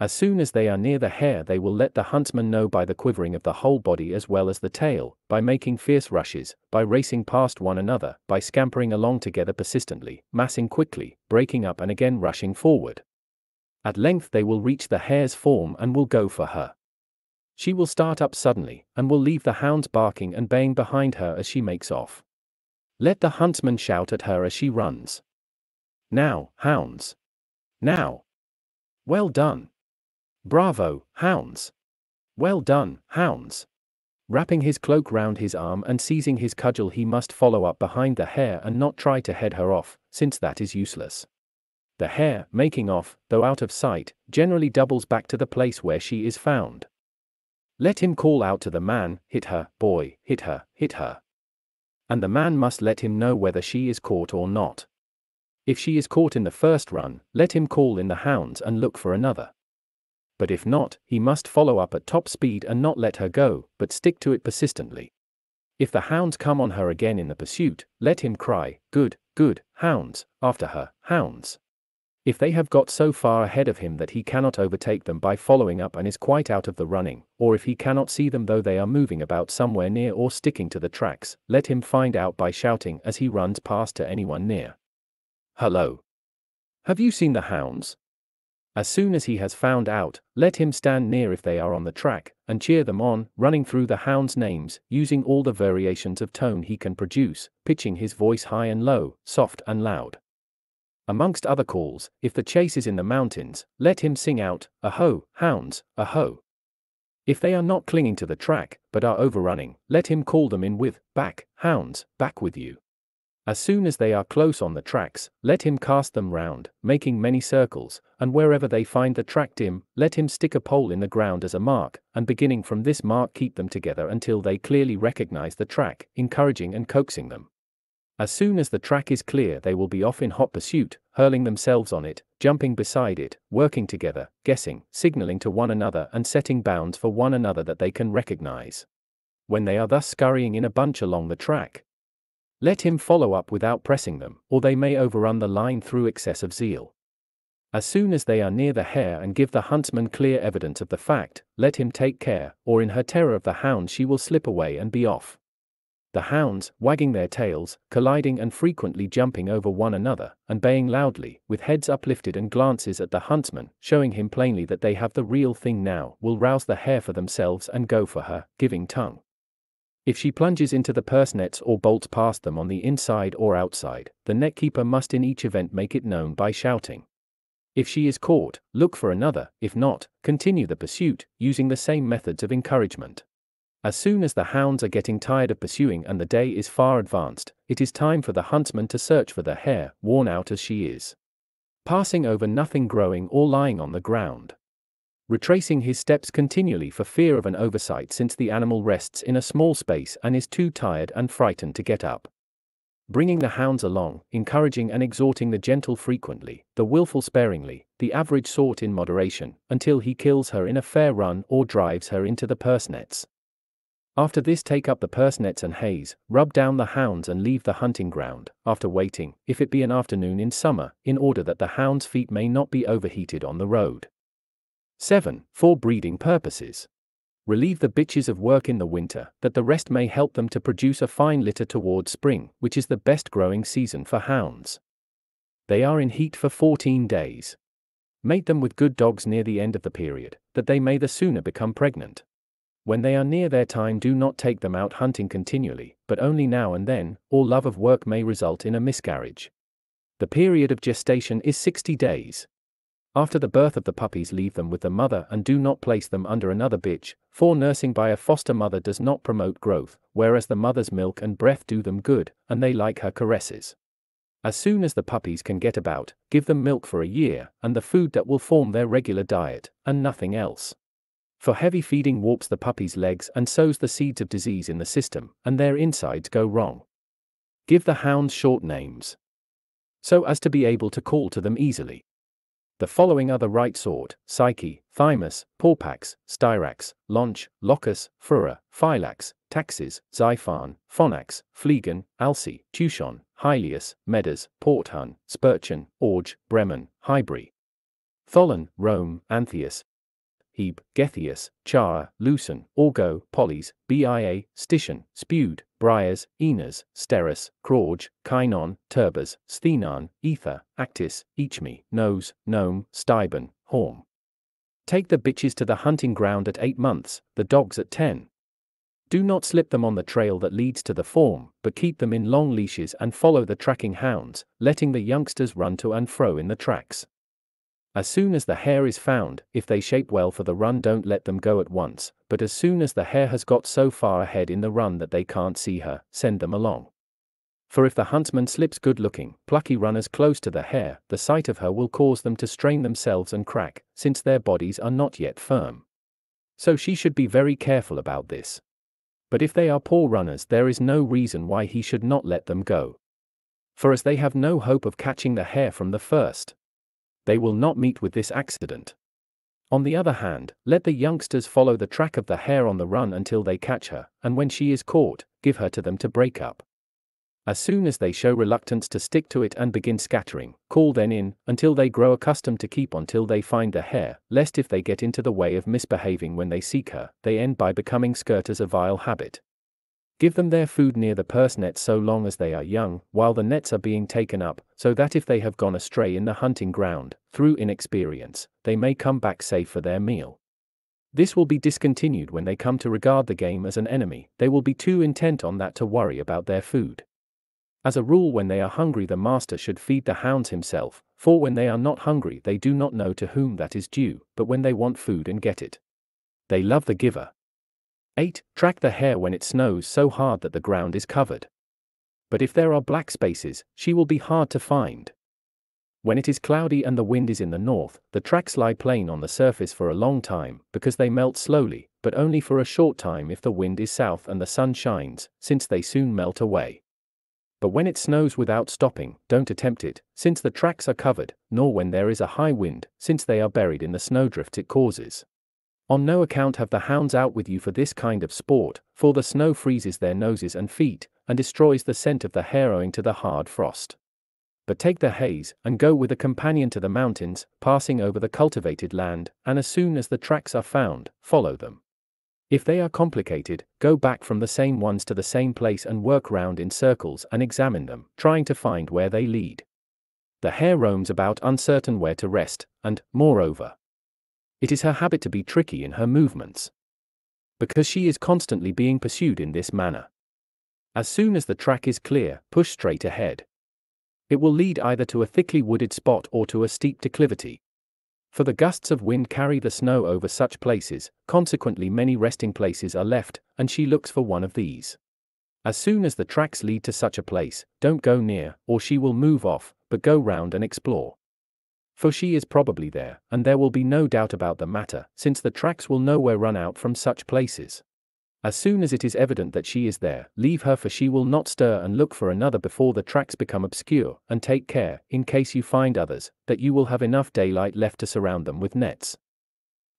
As soon as they are near the hare, they will let the huntsman know by the quivering of the whole body as well as the tail, by making fierce rushes, by racing past one another, by scampering along together persistently, massing quickly, breaking up and again rushing forward. At length they will reach the hare's form and will go for her. She will start up suddenly, and will leave the hounds barking and baying behind her as she makes off. Let the huntsman shout at her as she runs. Now, hounds! Now! Well done! Bravo, hounds! Well done, hounds! Wrapping his cloak round his arm and seizing his cudgel, he must follow up behind the hare and not try to head her off, since that is useless. The hare, making off, though out of sight, generally doubles back to the place where she is found. Let him call out to the man, hit her, boy, hit her, hit her. And the man must let him know whether she is caught or not. If she is caught in the first run, let him call in the hounds and look for another but if not, he must follow up at top speed and not let her go, but stick to it persistently. If the hounds come on her again in the pursuit, let him cry, Good, good, hounds, after her, hounds. If they have got so far ahead of him that he cannot overtake them by following up and is quite out of the running, or if he cannot see them though they are moving about somewhere near or sticking to the tracks, let him find out by shouting as he runs past to anyone near. Hello. Have you seen the hounds? As soon as he has found out, let him stand near if they are on the track, and cheer them on, running through the hounds' names, using all the variations of tone he can produce, pitching his voice high and low, soft and loud. Amongst other calls, if the chase is in the mountains, let him sing out, Aho, hounds, aho. If they are not clinging to the track, but are overrunning, let him call them in with, Back, hounds, back with you. As soon as they are close on the tracks, let him cast them round, making many circles, and wherever they find the track dim, let him stick a pole in the ground as a mark, and beginning from this mark keep them together until they clearly recognize the track, encouraging and coaxing them. As soon as the track is clear, they will be off in hot pursuit, hurling themselves on it, jumping beside it, working together, guessing, signaling to one another, and setting bounds for one another that they can recognize. When they are thus scurrying in a bunch along the track, let him follow up without pressing them, or they may overrun the line through excess of zeal. As soon as they are near the hare and give the huntsman clear evidence of the fact, let him take care, or in her terror of the hound she will slip away and be off. The hounds, wagging their tails, colliding and frequently jumping over one another, and baying loudly, with heads uplifted and glances at the huntsman, showing him plainly that they have the real thing now, will rouse the hare for themselves and go for her, giving tongue. If she plunges into the purse nets or bolts past them on the inside or outside, the net keeper must in each event make it known by shouting. If she is caught, look for another, if not, continue the pursuit, using the same methods of encouragement. As soon as the hounds are getting tired of pursuing and the day is far advanced, it is time for the huntsman to search for the hare, worn out as she is. Passing over nothing growing or lying on the ground retracing his steps continually for fear of an oversight since the animal rests in a small space and is too tired and frightened to get up. Bringing the hounds along, encouraging and exhorting the gentle frequently, the wilful sparingly, the average sort in moderation, until he kills her in a fair run or drives her into the purse nets. After this, take up the purse nets and hays, rub down the hounds and leave the hunting ground, after waiting, if it be an afternoon in summer, in order that the hounds' feet may not be overheated on the road. 7. For breeding purposes. Relieve the bitches of work in the winter, that the rest may help them to produce a fine litter towards spring, which is the best growing season for hounds. They are in heat for 14 days. Mate them with good dogs near the end of the period, that they may the sooner become pregnant. When they are near their time, do not take them out hunting continually, but only now and then, or love of work may result in a miscarriage. The period of gestation is 60 days. After the birth of the puppies, leave them with the mother and do not place them under another bitch, for nursing by a foster mother does not promote growth, whereas the mother's milk and breath do them good, and they like her caresses. As soon as the puppies can get about, give them milk for a year, and the food that will form their regular diet, and nothing else. For heavy feeding warps the puppy's legs and sows the seeds of disease in the system, and their insides go wrong. Give the hounds short names. So as to be able to call to them easily. The following are the right sort Psyche, Thymus, Porpax, Styrax, Lonche, Locus, Fura, Phylax, Taxis, Xiphon, Phonax, Phlegon, Alcy, Teuchon, Hyleus, Medas, Porthon, Sperchon, Orge, Bremon, Hybri. Tholen, Rome, Antheus, Hebe, Getheus, Char, Lucen, Orgo, Polis, Bia, Stichon, Spude, Bryas, Enas, Sterros, Crauge, Kynon, Tyrbas, Sthenon, Ether, Actis, Ichme, Nose, Gnome, Stibon, Horm. Take the bitches to the hunting ground at eight months, the dogs at ten. Do not slip them on the trail that leads to the form, but keep them in long leashes and follow the tracking hounds, letting the youngsters run to and fro in the tracks. As soon as the hare is found, if they shape well for the run, don't let them go at once, but as soon as the hare has got so far ahead in the run that they can't see her, send them along. For if the huntsman slips good looking, plucky runners close to the hare, the sight of her will cause them to strain themselves and crack, since their bodies are not yet firm. So she should be very careful about this. But if they are poor runners, there is no reason why he should not let them go. For as they have no hope of catching the hare from the first, they will not meet with this accident. On the other hand, let the youngsters follow the track of the hare on the run until they catch her, and when she is caught, give her to them to break up. As soon as they show reluctance to stick to it and begin scattering, call then in, until they grow accustomed to keep until they find the hare, lest if they get into the way of misbehaving when they seek her, they end by becoming skirt as a vile habit. Give them their food near the purse nets so long as they are young, while the nets are being taken up, so that if they have gone astray in the hunting ground, through inexperience, they may come back safe for their meal. This will be discontinued when they come to regard the game as an enemy, they will be too intent on that to worry about their food. As a rule, when they are hungry, the master should feed the hounds himself, for when they are not hungry, they do not know to whom that is due, but when they want food and get it, they love the giver. 8. Track the hare when it snows so hard that the ground is covered. But if there are black spaces, she will be hard to find. When it is cloudy and the wind is in the north, the tracks lie plain on the surface for a long time, because they melt slowly, but only for a short time if the wind is south and the sun shines, since they soon melt away. But when it snows without stopping, don't attempt it, since the tracks are covered, nor when there is a high wind, since they are buried in the snowdrift it causes. On no account have the hounds out with you for this kind of sport, for the snow freezes their noses and feet, and destroys the scent of the hare owing to the hard frost. But take the hays, and go with a companion to the mountains, passing over the cultivated land, and as soon as the tracks are found, follow them. If they are complicated, go back from the same ones to the same place and work round in circles and examine them, trying to find where they lead. The hare roams about uncertain where to rest, and, moreover, it is her habit to be tricky in her movements. Because she is constantly being pursued in this manner. As soon as the track is clear, push straight ahead. It will lead either to a thickly wooded spot or to a steep declivity. For the gusts of wind carry the snow over such places, consequently, many resting places are left, and she looks for one of these. As soon as the tracks lead to such a place, don't go near, or she will move off, but go round and explore for she is probably there, and there will be no doubt about the matter, since the tracks will nowhere run out from such places. As soon as it is evident that she is there, leave her for she will not stir and look for another before the tracks become obscure, and take care, in case you find others, that you will have enough daylight left to surround them with nets.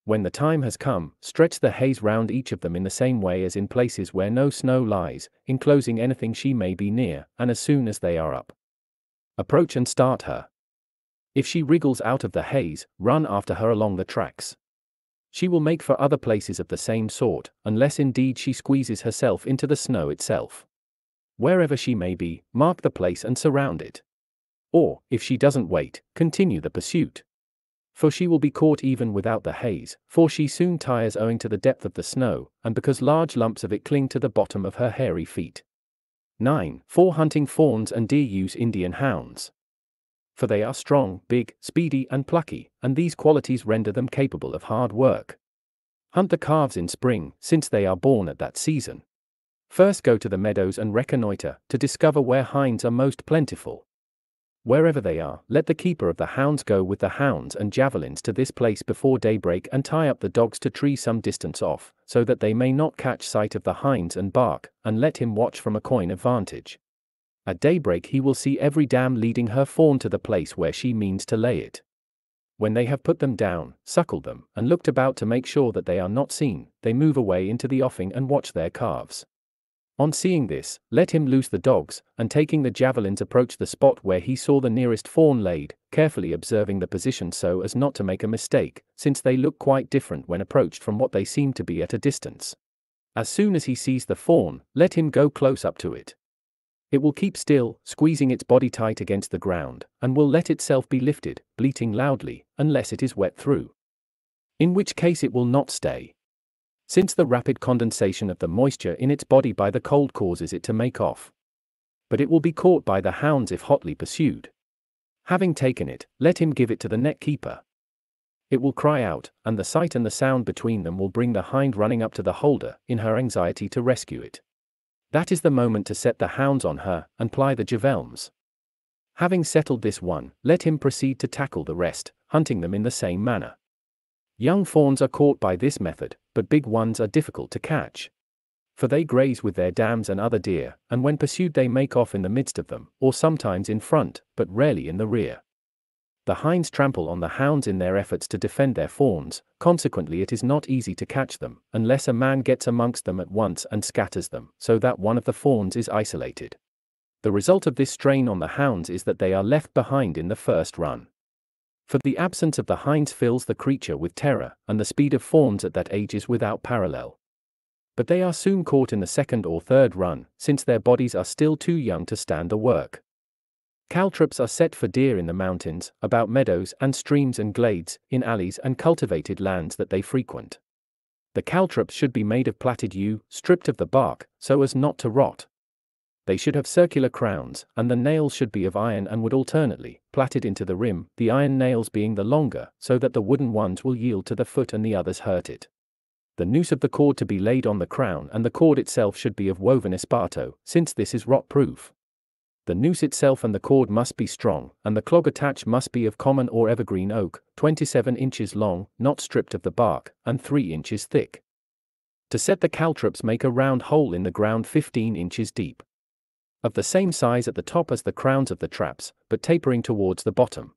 When the time has come, stretch the hays round each of them in the same way as in places where no snow lies, enclosing anything she may be near, and as soon as they are up, approach and start her. If she wriggles out of the hays, run after her along the tracks. She will make for other places of the same sort, unless indeed she squeezes herself into the snow itself. Wherever she may be, mark the place and surround it. Or, if she doesn't wait, continue the pursuit. For she will be caught even without the hays, for she soon tires owing to the depth of the snow, and because large lumps of it cling to the bottom of her hairy feet. 9. For hunting fawns and deer use Indian hounds for they are strong, big, speedy, and plucky, and these qualities render them capable of hard work. Hunt the calves in spring, since they are born at that season. First go to the meadows and reconnoiter, to discover where hinds are most plentiful. Wherever they are, let the keeper of the hounds go with the hounds and javelins to this place before daybreak and tie up the dogs to trees some distance off, so that they may not catch sight of the hinds and bark, and let him watch from a coign of vantage. At daybreak he will see every dam leading her fawn to the place where she means to lay it. When they have put them down, suckled them, and looked about to make sure that they are not seen, they move away into the offing and watch their calves. On seeing this, let him loose the dogs, and taking the javelins approach the spot where he saw the nearest fawn laid, carefully observing the position so as not to make a mistake, since they look quite different when approached from what they seem to be at a distance. As soon as he sees the fawn, let him go close up to it. It will keep still, squeezing its body tight against the ground, and will let itself be lifted, bleating loudly, unless it is wet through. In which case it will not stay. Since the rapid condensation of the moisture in its body by the cold causes it to make off. But it will be caught by the hounds if hotly pursued. Having taken it, let him give it to the net keeper. It will cry out, and the sight and the sound between them will bring the hind running up to the holder, in her anxiety to rescue it. That is the moment to set the hounds on her and ply the javelms. Having settled this one, let him proceed to tackle the rest, hunting them in the same manner. Young fawns are caught by this method, but big ones are difficult to catch. For they graze with their dams and other deer, and when pursued they make off in the midst of them, or sometimes in front, but rarely in the rear. The hinds trample on the hounds in their efforts to defend their fawns, consequently, it is not easy to catch them, unless a man gets amongst them at once and scatters them, so that one of the fawns is isolated. The result of this strain on the hounds is that they are left behind in the first run. For the absence of the hinds fills the creature with terror, and the speed of fawns at that age is without parallel. But they are soon caught in the second or third run, since their bodies are still too young to stand the work. Caltrops are set for deer in the mountains, about meadows and streams and glades, in alleys and cultivated lands that they frequent. The caltrops should be made of plaited yew, stripped of the bark, so as not to rot. They should have circular crowns, and the nails should be of iron and wood alternately, plaited into the rim, the iron nails being the longer, so that the wooden ones will yield to the foot and the others hurt it. The noose of the cord to be laid on the crown and the cord itself should be of woven esparto, since this is rot-proof. The noose itself and the cord must be strong, and the clog attached must be of common or evergreen oak, 27 inches long, not stripped of the bark, and 3 inches thick. To set the caltrops make a round hole in the ground 15 inches deep. Of the same size at the top as the crowns of the traps, but tapering towards the bottom.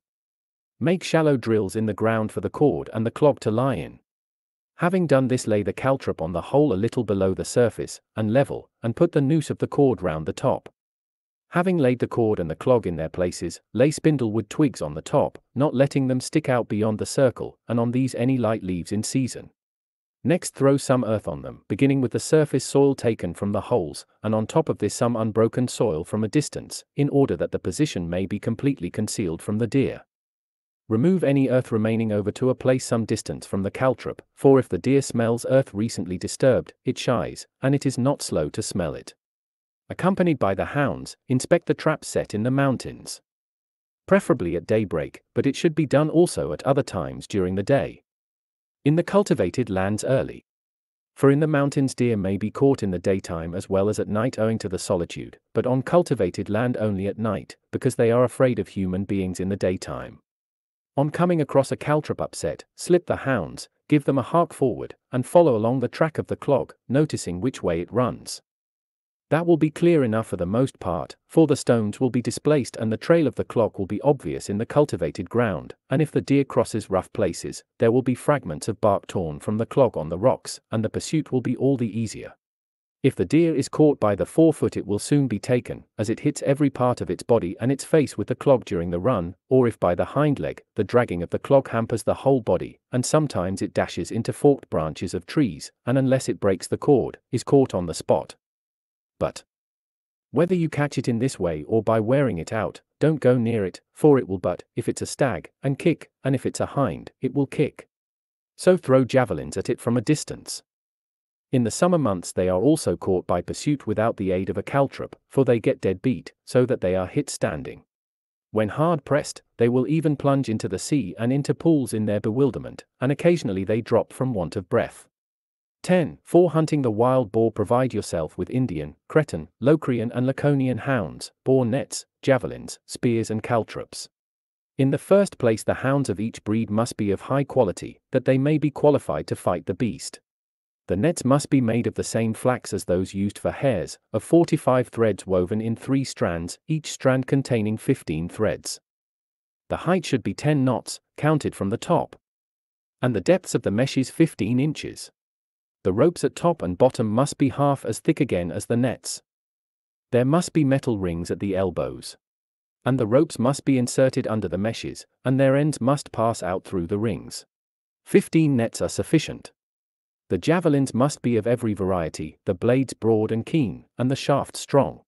Make shallow drills in the ground for the cord and the clog to lie in. Having done this lay the caltrop on the hole a little below the surface, and level, and put the noose of the cord round the top. Having laid the cord and the clog in their places, lay spindlewood twigs on the top, not letting them stick out beyond the circle, and on these any light leaves in season. Next throw some earth on them, beginning with the surface soil taken from the holes, and on top of this some unbroken soil from a distance, in order that the position may be completely concealed from the deer. Remove any earth remaining over to a place some distance from the caltrop, for if the deer smells earth recently disturbed, it shies, and it is not slow to smell it accompanied by the hounds, inspect the trap set in the mountains. Preferably at daybreak, but it should be done also at other times during the day. In the cultivated lands early. For in the mountains deer may be caught in the daytime as well as at night owing to the solitude, but on cultivated land only at night, because they are afraid of human beings in the daytime. On coming across a caltrop upset, slip the hounds, give them a hark forward, and follow along the track of the clog, noticing which way it runs. That will be clear enough for the most part, for the stones will be displaced and the trail of the clock will be obvious in the cultivated ground, and if the deer crosses rough places, there will be fragments of bark torn from the clog on the rocks, and the pursuit will be all the easier. If the deer is caught by the forefoot it will soon be taken, as it hits every part of its body and its face with the clog during the run, or if by the hind leg, the dragging of the clog hampers the whole body, and sometimes it dashes into forked branches of trees, and unless it breaks the cord, is caught on the spot, but whether you catch it in this way or by wearing it out, don't go near it, for it will butt, if it's a stag, and kick, and if it's a hind, it will kick. So throw javelins at it from a distance. In the summer months they are also caught by pursuit without the aid of a caltrop, for they get dead beat, so that they are hit standing. When hard pressed, they will even plunge into the sea and into pools in their bewilderment, and occasionally they drop from want of breath. 10. For hunting the wild boar provide yourself with Indian, Cretan, Locrian and Laconian hounds, boar nets, javelins, spears and caltrops. In the first place the hounds of each breed must be of high quality, that they may be qualified to fight the beast. The nets must be made of the same flax as those used for hares, of 45 threads woven in three strands, each strand containing 15 threads. The height should be 10 knots, counted from the top. And the depths of the meshes 15 inches. The ropes at top and bottom must be half as thick again as the nets. There must be metal rings at the elbows. And the ropes must be inserted under the meshes, and their ends must pass out through the rings. 15 nets are sufficient. The javelins must be of every variety, the blades broad and keen, and the shaft strong.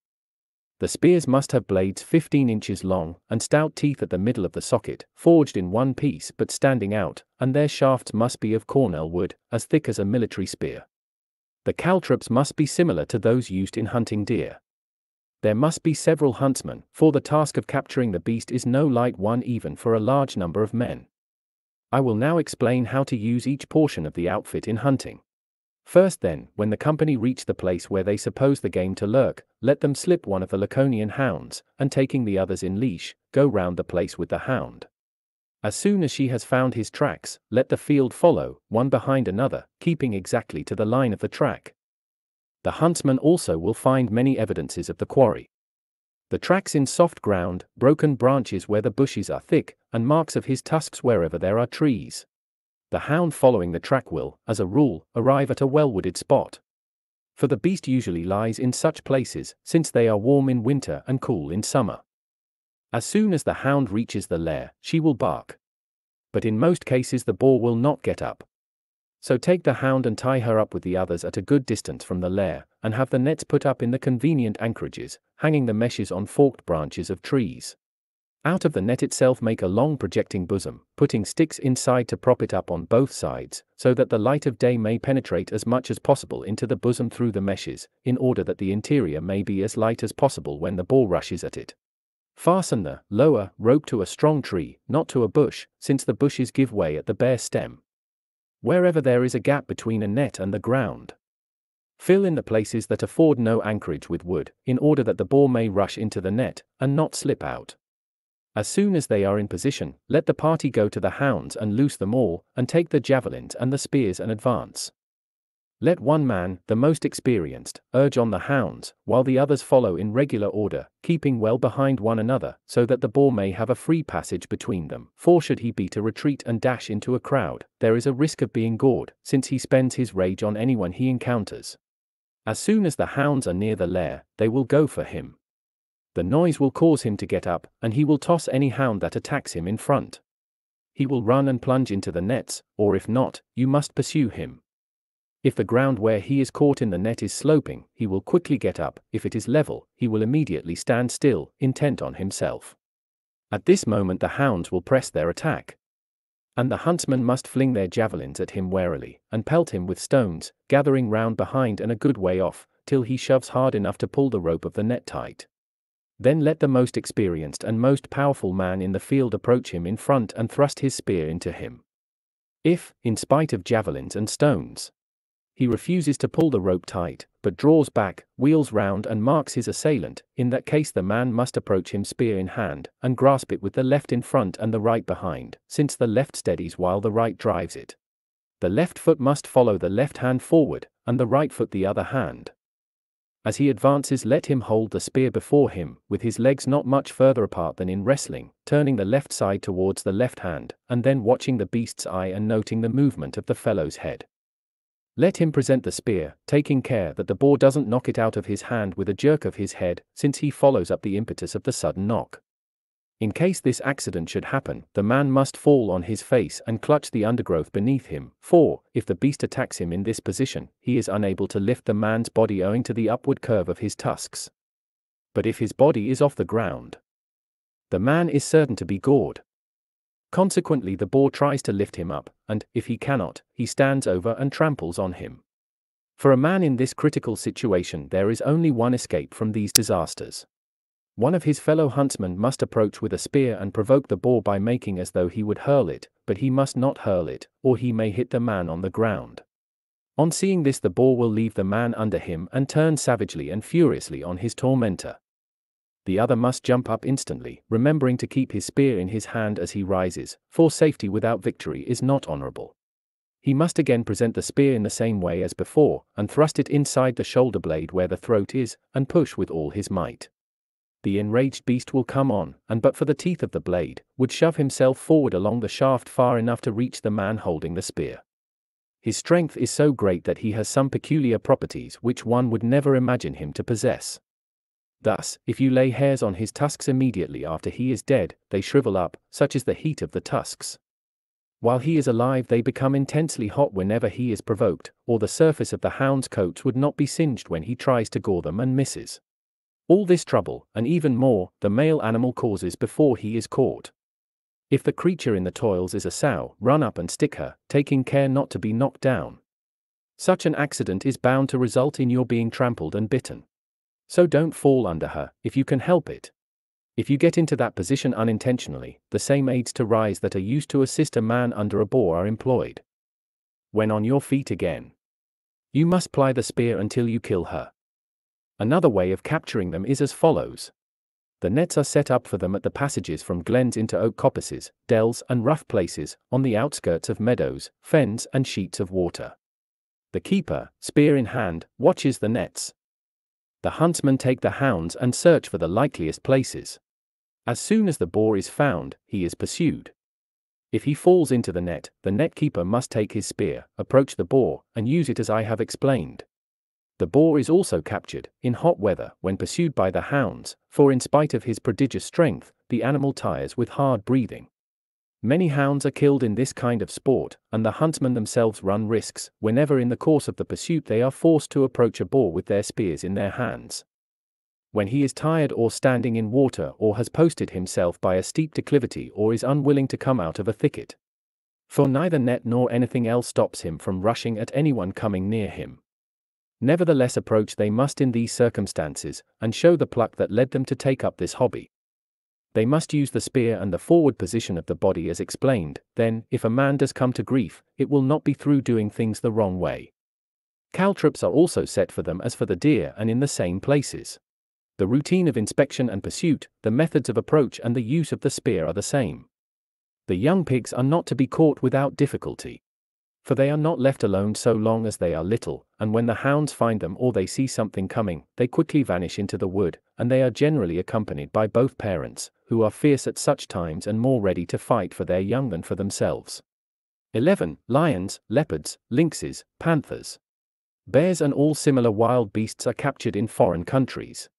The spears must have blades 15 inches long, and stout teeth at the middle of the socket, forged in one piece but standing out, and their shafts must be of cornel wood, as thick as a military spear. The caltrops must be similar to those used in hunting deer. There must be several huntsmen, for the task of capturing the beast is no light one even for a large number of men. I will now explain how to use each portion of the outfit in hunting. First then, when the company reach the place where they suppose the game to lurk, let them slip one of the Laconian hounds, and taking the others in leash, go round the place with the hound. As soon as she has found his tracks, let the field follow, one behind another, keeping exactly to the line of the track. The huntsman also will find many evidences of the quarry. The tracks in soft ground, broken branches where the bushes are thick, and marks of his tusks wherever there are trees. The hound following the track will, as a rule, arrive at a well wooded spot. For the beast usually lies in such places, since they are warm in winter and cool in summer. As soon as the hound reaches the lair, she will bark. But in most cases, the boar will not get up. So take the hound and tie her up with the others at a good distance from the lair, and have the nets put up in the convenient anchorages, hanging the meshes on forked branches of trees. Out of the net itself make a long projecting bosom, putting sticks inside to prop it up on both sides, so that the light of day may penetrate as much as possible into the bosom through the meshes, in order that the interior may be as light as possible when the ball rushes at it. Fasten the lower rope to a strong tree, not to a bush, since the bushes give way at the bare stem. Wherever there is a gap between a net and the ground, fill in the places that afford no anchorage with wood, in order that the ball may rush into the net and not slip out. As soon as they are in position, let the party go to the hounds and loose them all, and take the javelins and the spears and advance. Let one man, the most experienced, urge on the hounds, while the others follow in regular order, keeping well behind one another, so that the boar may have a free passage between them. For should he beat a retreat and dash into a crowd, there is a risk of being gored, since he spends his rage on anyone he encounters. As soon as the hounds are near the lair, they will go for him. The noise will cause him to get up, and he will toss any hound that attacks him in front. He will run and plunge into the nets, or if not, you must pursue him. If the ground where he is caught in the net is sloping, he will quickly get up, if it is level, he will immediately stand still, intent on himself. At this moment the hounds will press their attack. And the huntsmen must fling their javelins at him warily, and pelt him with stones, gathering round behind and a good way off, till he shoves hard enough to pull the rope of the net tight. Then let the most experienced and most powerful man in the field approach him in front and thrust his spear into him. If, in spite of javelins and stones, he refuses to pull the rope tight, but draws back, wheels round and marks his assailant. In that case the man must approach him spear in hand, and grasp it with the left in front and the right behind, since the left steadies while the right drives it. The left foot must follow the left hand forward, and the right foot the other hand. As he advances let him hold the spear before him, with his legs not much further apart than in wrestling, turning the left side towards the left hand, and then watching the beast's eye and noting the movement of the fellow's head. Let him present the spear, taking care that the boar doesn't knock it out of his hand with a jerk of his head, since he follows up the impetus of the sudden knock. In case this accident should happen, the man must fall on his face and clutch the undergrowth beneath him, for, if the beast attacks him in this position, he is unable to lift the man's body owing to the upward curve of his tusks. But if his body is off the ground, the man is certain to be gored. Consequently, the boar tries to lift him up, and, if he cannot, he stands over and tramples on him. For a man in this critical situation, there is only one escape from these disasters. One of his fellow huntsmen must approach with a spear and provoke the boar by making as though he would hurl it, but he must not hurl it, or he may hit the man on the ground. On seeing this, the boar will leave the man under him and turn savagely and furiously on his tormentor the other must jump up instantly, remembering to keep his spear in his hand as he rises, for safety without victory is not honorable. He must again present the spear in the same way as before, and thrust it inside the shoulder blade where the throat is, and push with all his might. The enraged beast will come on, and but for the teeth of the blade, would shove himself forward along the shaft far enough to reach the man holding the spear. His strength is so great that he has some peculiar properties which one would never imagine him to possess. Thus, if you lay hairs on his tusks immediately after he is dead, they shrivel up, such is the heat of the tusks. While he is alive, they become intensely hot whenever he is provoked, or the surface of the hound's coats would not be singed when he tries to gore them and misses. All this trouble, and even more, the male animal causes before he is caught. If the creature in the toils is a sow, run up and stick her, taking care not to be knocked down. Such an accident is bound to result in your being trampled and bitten. So don't fall under her, if you can help it. If you get into that position unintentionally, the same aids to rise that are used to assist a man under a boar are employed. When on your feet again, you must ply the spear until you kill her. Another way of capturing them is as follows. The nets are set up for them at the passages from glens into oak coppices, dells, and rough places, on the outskirts of meadows, fens, and sheets of water. The keeper, spear in hand, watches the nets, The huntsmen take the hounds and search for the likeliest places. As soon as the boar is found, he is pursued. If he falls into the net, the net keeper must take his spear, approach the boar, and use it as I have explained. The boar is also captured, in hot weather, when pursued by the hounds, for in spite of his prodigious strength, the animal tires with hard breathing. Many hounds are killed in this kind of sport, and the huntsmen themselves run risks whenever in the course of the pursuit they are forced to approach a boar with their spears in their hands. When he is tired or standing in water or has posted himself by a steep declivity or is unwilling to come out of a thicket. For neither net nor anything else stops him from rushing at anyone coming near him. Nevertheless, approach they must in these circumstances, and show the pluck that led them to take up this hobby they must use the spear and the forward position of the body as explained, then, if a man does come to grief, it will not be through doing things the wrong way. Caltrops are also set for them as for the deer and in the same places. The routine of inspection and pursuit, the methods of approach and the use of the spear are the same. The young pigs are not to be caught without difficulty for they are not left alone so long as they are little, and when the hounds find them or they see something coming, they quickly vanish into the wood, and they are generally accompanied by both parents, who are fierce at such times and more ready to fight for their young than for themselves. 11. Lions, leopards, lynxes, panthers. Bears and all similar wild beasts are captured in foreign countries.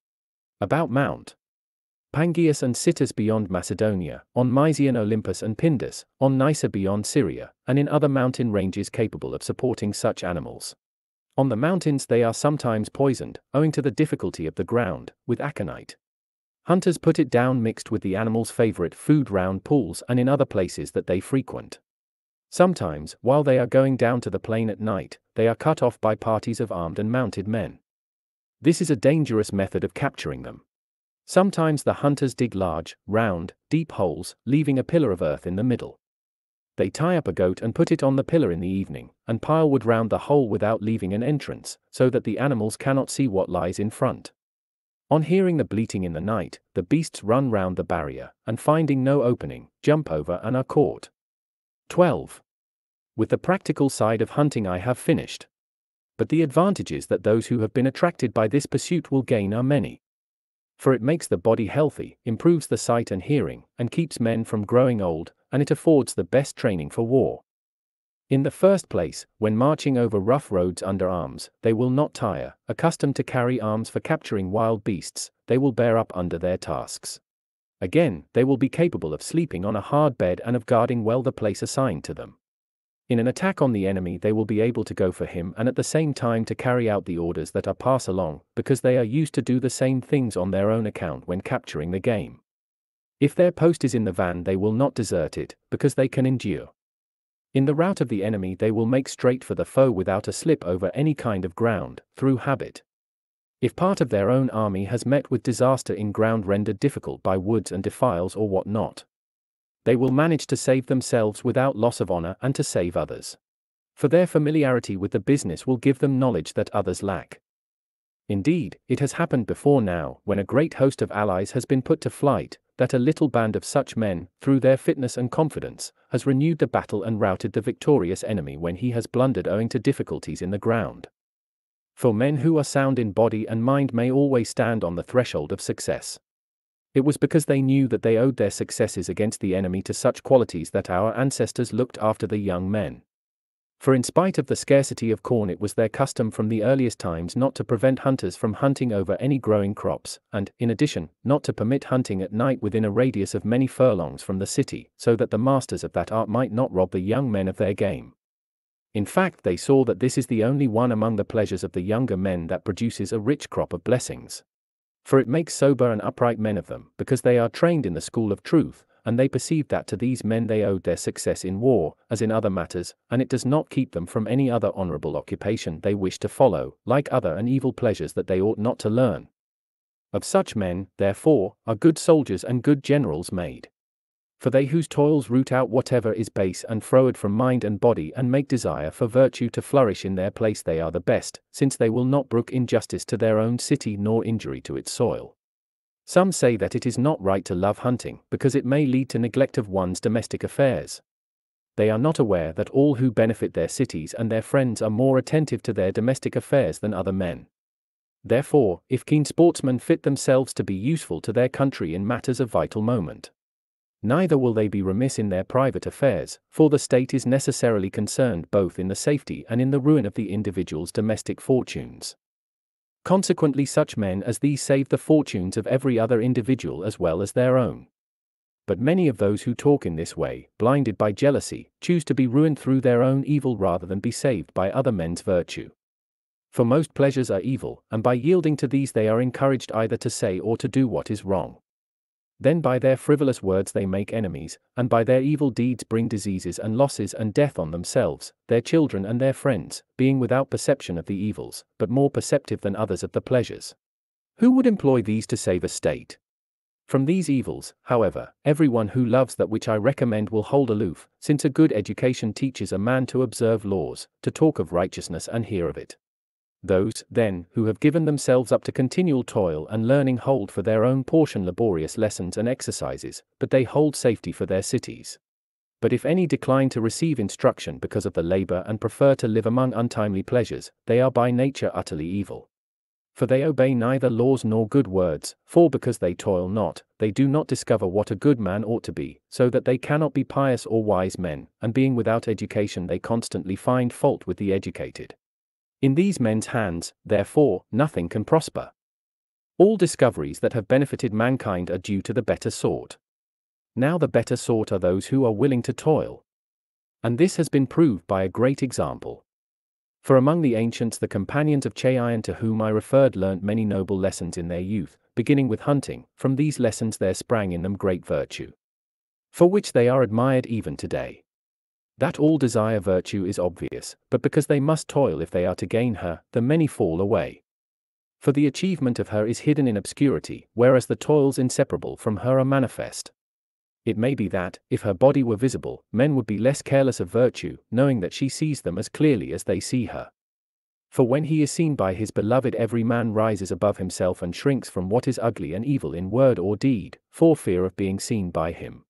About Mount Pangaeus and Cittus beyond Macedonia, on Mysian Olympus and Pindus, on Nysa beyond Syria, and in other mountain ranges capable of supporting such animals. On the mountains they are sometimes poisoned, owing to the difficulty of the ground, with aconite. Hunters put it down mixed with the animal's favorite food round pools and in other places that they frequent. Sometimes, while they are going down to the plain at night, they are cut off by parties of armed and mounted men. This is a dangerous method of capturing them. Sometimes the hunters dig large, round, deep holes, leaving a pillar of earth in the middle. They tie up a goat and put it on the pillar in the evening, and pile wood round the hole without leaving an entrance, so that the animals cannot see what lies in front. On hearing the bleating in the night, the beasts run round the barrier, and finding no opening, jump over and are caught. 12. With the practical side of hunting I have finished. But the advantages that those who have been attracted by this pursuit will gain are many for it makes the body healthy, improves the sight and hearing, and keeps men from growing old, and it affords the best training for war. In the first place, when marching over rough roads under arms, they will not tire, accustomed to carry arms for capturing wild beasts, they will bear up under their tasks. Again, they will be capable of sleeping on a hard bed and of guarding well the place assigned to them. In an attack on the enemy, they will be able to go for him and at the same time to carry out the orders that are pass along, because they are used to do the same things on their own account when capturing the game. If their post is in the van, they will not desert it, because they can endure. In the route of the enemy, they will make straight for the foe without a slip over any kind of ground, through habit. If part of their own army has met with disaster in ground rendered difficult by woods and defiles or what not, they will manage to save themselves without loss of honor and to save others. For their familiarity with the business will give them knowledge that others lack. Indeed, it has happened before now, when a great host of allies has been put to flight, that a little band of such men, through their fitness and confidence, has renewed the battle and routed the victorious enemy when he has blundered owing to difficulties in the ground. For men who are sound in body and mind may always stand on the threshold of success. It was because they knew that they owed their successes against the enemy to such qualities that our ancestors looked after the young men. For in spite of the scarcity of corn, it was their custom from the earliest times not to prevent hunters from hunting over any growing crops, and, in addition, not to permit hunting at night within a radius of many furlongs from the city, so that the masters of that art might not rob the young men of their game. In fact, they saw that this is the only one among the pleasures of the younger men that produces a rich crop of blessings. For it makes sober and upright men of them, because they are trained in the school of truth, and they perceive that to these men they owed their success in war, as in other matters, and it does not keep them from any other honorable occupation they wish to follow, like other and evil pleasures that they ought not to learn. Of such men, therefore, are good soldiers and good generals made for they whose toils root out whatever is base and froward from mind and body and make desire for virtue to flourish in their place they are the best, since they will not brook injustice to their own city nor injury to its soil. Some say that it is not right to love hunting because it may lead to neglect of one's domestic affairs. They are not aware that all who benefit their cities and their friends are more attentive to their domestic affairs than other men. Therefore, if keen sportsmen fit themselves to be useful to their country in matters of vital moment, neither will they be remiss in their private affairs, for the state is necessarily concerned both in the safety and in the ruin of the individual's domestic fortunes. Consequently, such men as these save the fortunes of every other individual as well as their own. But many of those who talk in this way, blinded by jealousy, choose to be ruined through their own evil rather than be saved by other men's virtue. For most pleasures are evil, and by yielding to these they are encouraged either to say or to do what is wrong. Then by their frivolous words they make enemies, and by their evil deeds bring diseases and losses and death on themselves, their children and their friends, being without perception of the evils, but more perceptive than others of the pleasures. Who would employ these to save a state? From these evils, however, everyone who loves that which I recommend will hold aloof, since a good education teaches a man to observe laws, to talk of righteousness and hear of it. Those, then, who have given themselves up to continual toil and learning hold for their own portion laborious lessons and exercises, but they hold safety for their cities. But if any decline to receive instruction because of the labor and prefer to live among untimely pleasures, they are by nature utterly evil. For they obey neither laws nor good words, for because they toil not, they do not discover what a good man ought to be, so that they cannot be pious or wise men, and being without education they constantly find fault with the educated. In these men's hands, therefore, nothing can prosper. All discoveries that have benefited mankind are due to the better sort. Now, the better sort are those who are willing to toil. And this has been proved by a great example. For among the ancients, the companions of Cheiron to whom I referred learnt many noble lessons in their youth, beginning with hunting, from these lessons there sprang in them great virtue. For which they are admired even today. That all desire virtue is obvious, but because they must toil if they are to gain her, the many fall away. For the achievement of her is hidden in obscurity, whereas the toils inseparable from her are manifest. It may be that, if her body were visible, men would be less careless of virtue, knowing that she sees them as clearly as they see her. For when he is seen by his beloved, every man rises above himself and shrinks from what is ugly and evil in word or deed, for fear of being seen by him.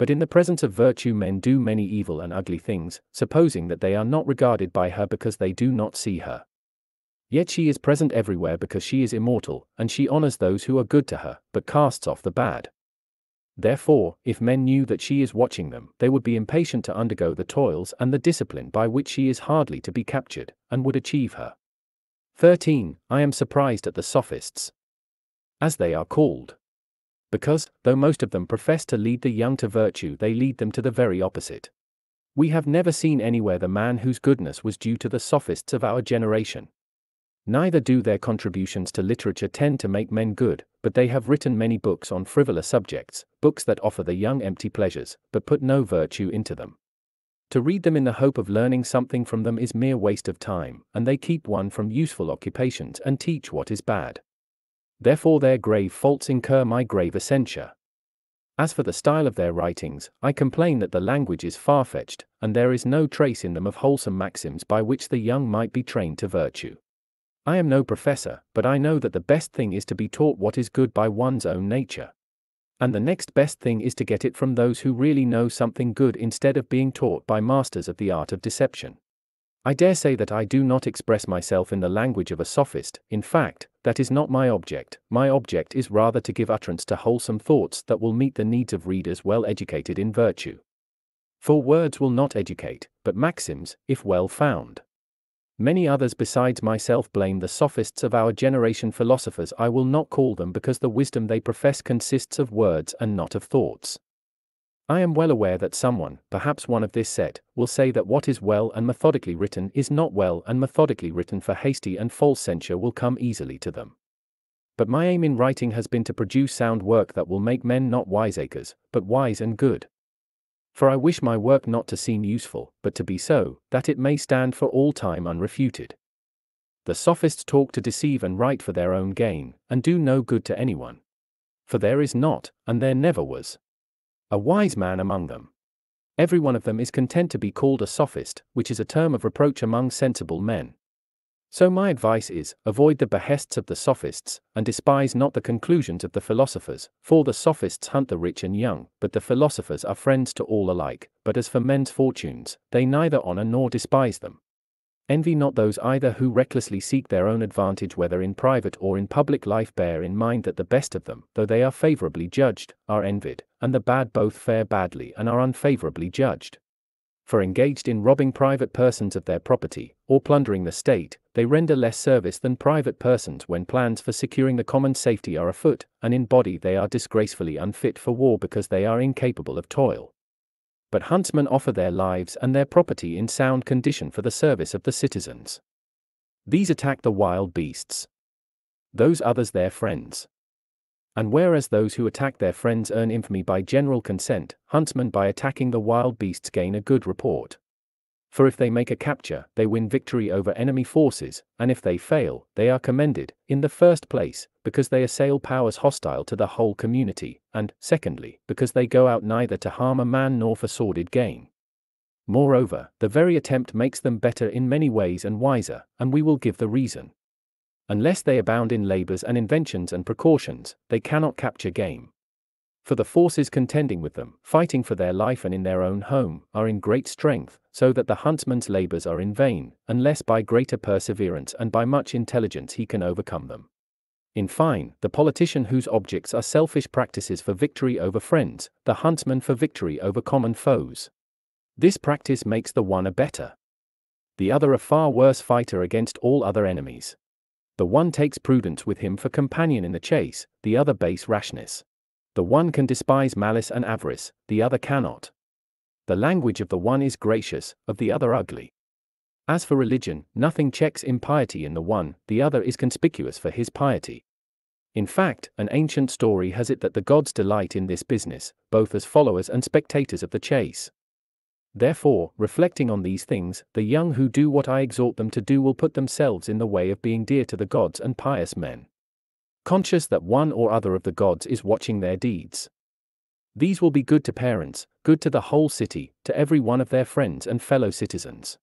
But in the presence of virtue, men do many evil and ugly things, supposing that they are not regarded by her because they do not see her. Yet she is present everywhere because she is immortal, and she honors those who are good to her, but casts off the bad. Therefore, if men knew that she is watching them, they would be impatient to undergo the toils and the discipline by which she is hardly to be captured, and would achieve her. 13. I am surprised at the sophists. As they are called because, though most of them profess to lead the young to virtue, they lead them to the very opposite. We have never seen anywhere the man whose goodness was due to the sophists of our generation. Neither do their contributions to literature tend to make men good, but they have written many books on frivolous subjects, books that offer the young empty pleasures, but put no virtue into them. To read them in the hope of learning something from them is mere waste of time, and they keep one from useful occupations and teach what is bad therefore their grave faults incur my graver censure. As for the style of their writings, I complain that the language is far fetched, and there is no trace in them of wholesome maxims by which the young might be trained to virtue. I am no professor, but I know that the best thing is to be taught what is good by one's own nature. And the next best thing is to get it from those who really know something good instead of being taught by masters of the art of deception. I dare say that I do not express myself in the language of a sophist, in fact, that is not my object, my object is rather to give utterance to wholesome thoughts that will meet the needs of readers well educated in virtue. For words will not educate, but maxims, if well found. Many others besides myself blame the sophists of our generation philosophers I will not call them because the wisdom they profess consists of words and not of thoughts. I am well aware that someone, perhaps one of this set, will say that what is well and methodically written is not well and methodically written, for hasty and false censure will come easily to them. But my aim in writing has been to produce sound work that will make men not wiseacres, but wise and good. For I wish my work not to seem useful, but to be so, that it may stand for all time unrefuted. The sophists talk to deceive and write for their own gain, and do no good to anyone. For there is not, and there never was, a wise man among them. Every one of them is content to be called a sophist, which is a term of reproach among sensible men. So my advice is, avoid the behests of the sophists, and despise not the conclusions of the philosophers, for the sophists hunt the rich and young, but the philosophers are friends to all alike, but as for men's fortunes, they neither honor nor despise them. Envy not those either who recklessly seek their own advantage whether in private or in public life bear in mind that the best of them, though they are favorably judged, are envied, and the bad both fare badly and are unfavorably judged. For engaged in robbing private persons of their property, or plundering the state, they render less service than private persons when plans for securing the common safety are afoot, and in body they are disgracefully unfit for war because they are incapable of toil but huntsmen offer their lives and their property in sound condition for the service of the citizens. These attack the wild beasts. Those others their friends. And whereas those who attack their friends earn infamy by general consent, huntsmen by attacking the wild beasts gain a good report. For if they make a capture, they win victory over enemy forces, and if they fail, they are commended, in the first place, because they assail powers hostile to the whole community, and, secondly, because they go out neither to harm a man nor for sordid gain. Moreover, the very attempt makes them better in many ways and wiser, and we will give the reason. Unless they abound in labors and inventions and precautions, they cannot capture game for the forces contending with them, fighting for their life and in their own home, are in great strength, so that the huntsman's labors are in vain, unless by greater perseverance and by much intelligence he can overcome them. In fine, the politician whose objects are selfish practices for victory over friends, the huntsman for victory over common foes. This practice makes the one a better, the other a far worse fighter against all other enemies. The one takes prudence with him for companion in the chase, the other base rashness. The one can despise malice and avarice, the other cannot. The language of the one is gracious, of the other ugly. As for religion, nothing checks impiety in the one, the other is conspicuous for his piety. In fact, an ancient story has it that the gods delight in this business, both as followers and spectators of the chase. Therefore, reflecting on these things, the young who do what I exhort them to do will put themselves in the way of being dear to the gods and pious men conscious that one or other of the gods is watching their deeds. These will be good to parents, good to the whole city, to every one of their friends and fellow citizens.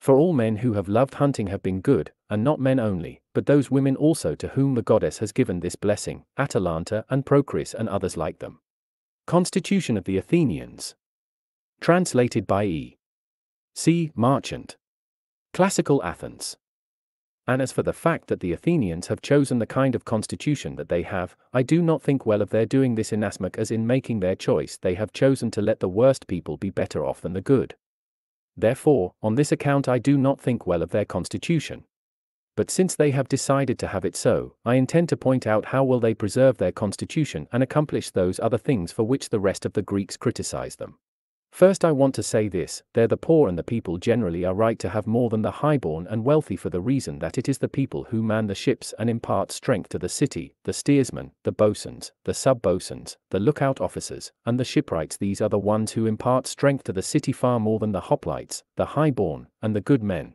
For all men who have loved hunting have been good, and not men only, but those women also to whom the goddess has given this blessing, Atalanta and Procris and others like them. Constitution of the Athenians. Translated by E. C. Marchant. Classical Athens. And as for the fact that the Athenians have chosen the kind of constitution that they have, I do not think well of their doing this inasmuch as in making their choice they have chosen to let the worst people be better off than the good. Therefore, on this account I do not think well of their constitution. But since they have decided to have it so, I intend to point out how will they preserve their constitution and accomplish those other things for which the rest of the Greeks criticize them. First, I want to say this they're the poor and the people generally are right to have more than the highborn and wealthy for the reason that it is the people who man the ships and impart strength to the city, the steersmen, the boatswains, the sub boatswains, the lookout officers, and the shipwrights. These are the ones who impart strength to the city far more than the hoplites, the highborn, and the good men.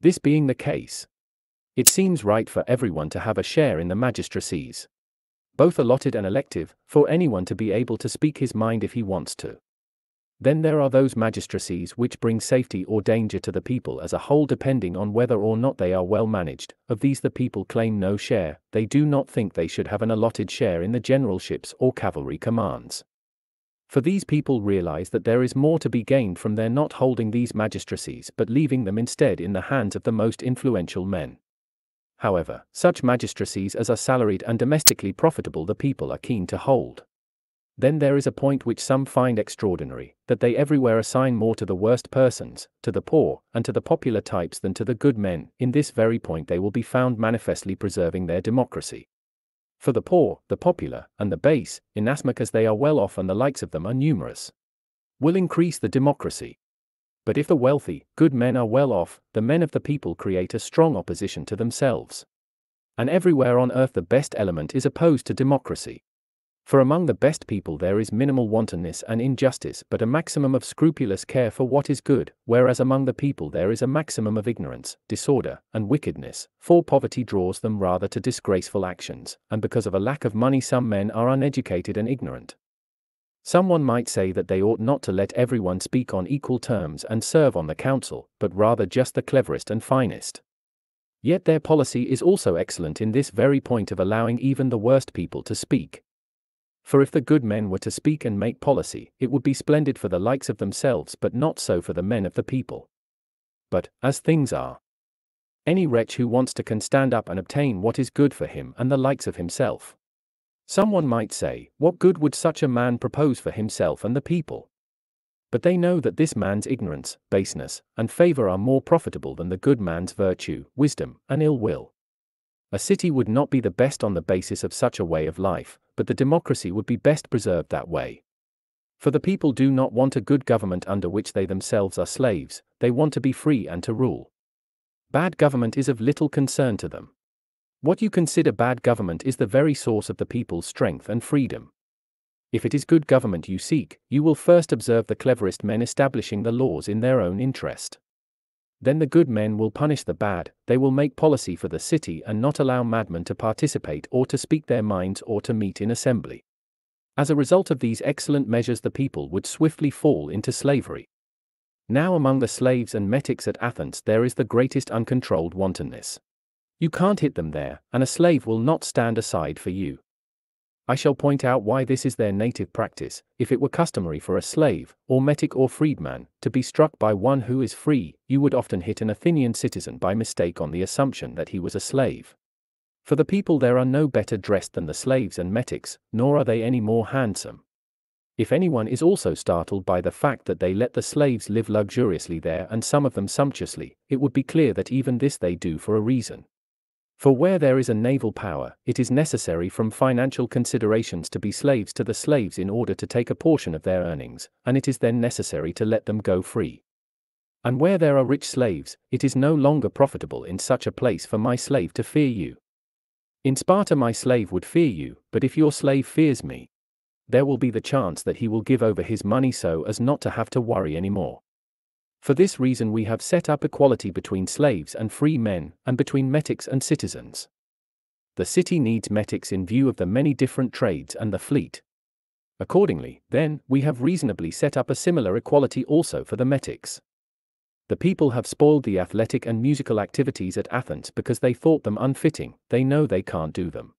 This being the case, it seems right for everyone to have a share in the magistracies. Both allotted and elective, for anyone to be able to speak his mind if he wants to. Then there are those magistracies which bring safety or danger to the people as a whole depending on whether or not they are well managed. Of these the people claim no share, they do not think they should have an allotted share in the generalships or cavalry commands. For these people realize that there is more to be gained from their not holding these magistracies but leaving them instead in the hands of the most influential men. However, such magistracies as are salaried and domestically profitable the people are keen to hold. Then there is a point which some find extraordinary, that they everywhere assign more to the worst persons, to the poor, and to the popular types than to the good men, in this very point they will be found manifestly preserving their democracy. For the poor, the popular, and the base, inasmuch as they are well off and the likes of them are numerous, will increase the democracy. But if the wealthy, good men are well off, the men of the people create a strong opposition to themselves. And everywhere on earth the best element is opposed to democracy. For among the best people there is minimal wantonness and injustice but a maximum of scrupulous care for what is good, whereas among the people there is a maximum of ignorance, disorder, and wickedness, for poverty draws them rather to disgraceful actions, and because of a lack of money some men are uneducated and ignorant. Someone might say that they ought not to let everyone speak on equal terms and serve on the council, but rather just the cleverest and finest. Yet their policy is also excellent in this very point of allowing even the worst people to speak. For if the good men were to speak and make policy, it would be splendid for the likes of themselves but not so for the men of the people. but, as things are, any wretch who wants to can stand up and obtain what is good for him and the likes of himself. Someone might say, What good would such a man propose for himself and the people? But they know that this man's ignorance, baseness, and favor are more profitable than the good man's virtue, wisdom, and ill will. A city would not be the best on the basis of such a way of life, but the democracy would be best preserved that way. For the people do not want a good government under which they themselves are slaves, they want to be free and to rule. Bad government is of little concern to them. What you consider bad government is the very source of the people's strength and freedom. If it is good government you seek, you will first observe the cleverest men establishing the laws in their own interest. Then the good men will punish the bad, they will make policy for the city and not allow madmen to participate or to speak their minds or to meet in assembly. As a result of these excellent measures, the people would swiftly fall into slavery. Now, among the slaves and metics at Athens, there is the greatest uncontrolled wantonness. You can't hit them there, and a slave will not stand aside for you. I shall point out why this is their native practice. If it were customary for a slave, or metic or freedman, to be struck by one who is free, you would often hit an Athenian citizen by mistake on the assumption that he was a slave. For the people there are no better dressed than the slaves and metics, nor are they any more handsome. If anyone is also startled by the fact that they let the slaves live luxuriously there and some of them sumptuously, it would be clear that even this they do for a reason. For where there is a naval power, it is necessary from financial considerations to be slaves to the slaves in order to take a portion of their earnings, and it is then necessary to let them go free. And where there are rich slaves, it is no longer profitable in such a place for my slave to fear you. In Sparta, my slave would fear you, but if your slave fears me, there will be the chance that he will give over his money so as not to have to worry anymore. For this reason, we have set up equality between slaves and free men, and between metics and citizens. The city needs metics in view of the many different trades and the fleet. Accordingly, then, we have reasonably set up a similar equality also for the metics. The people have spoiled the athletic and musical activities at Athens because they thought them unfitting, they know they can't do them.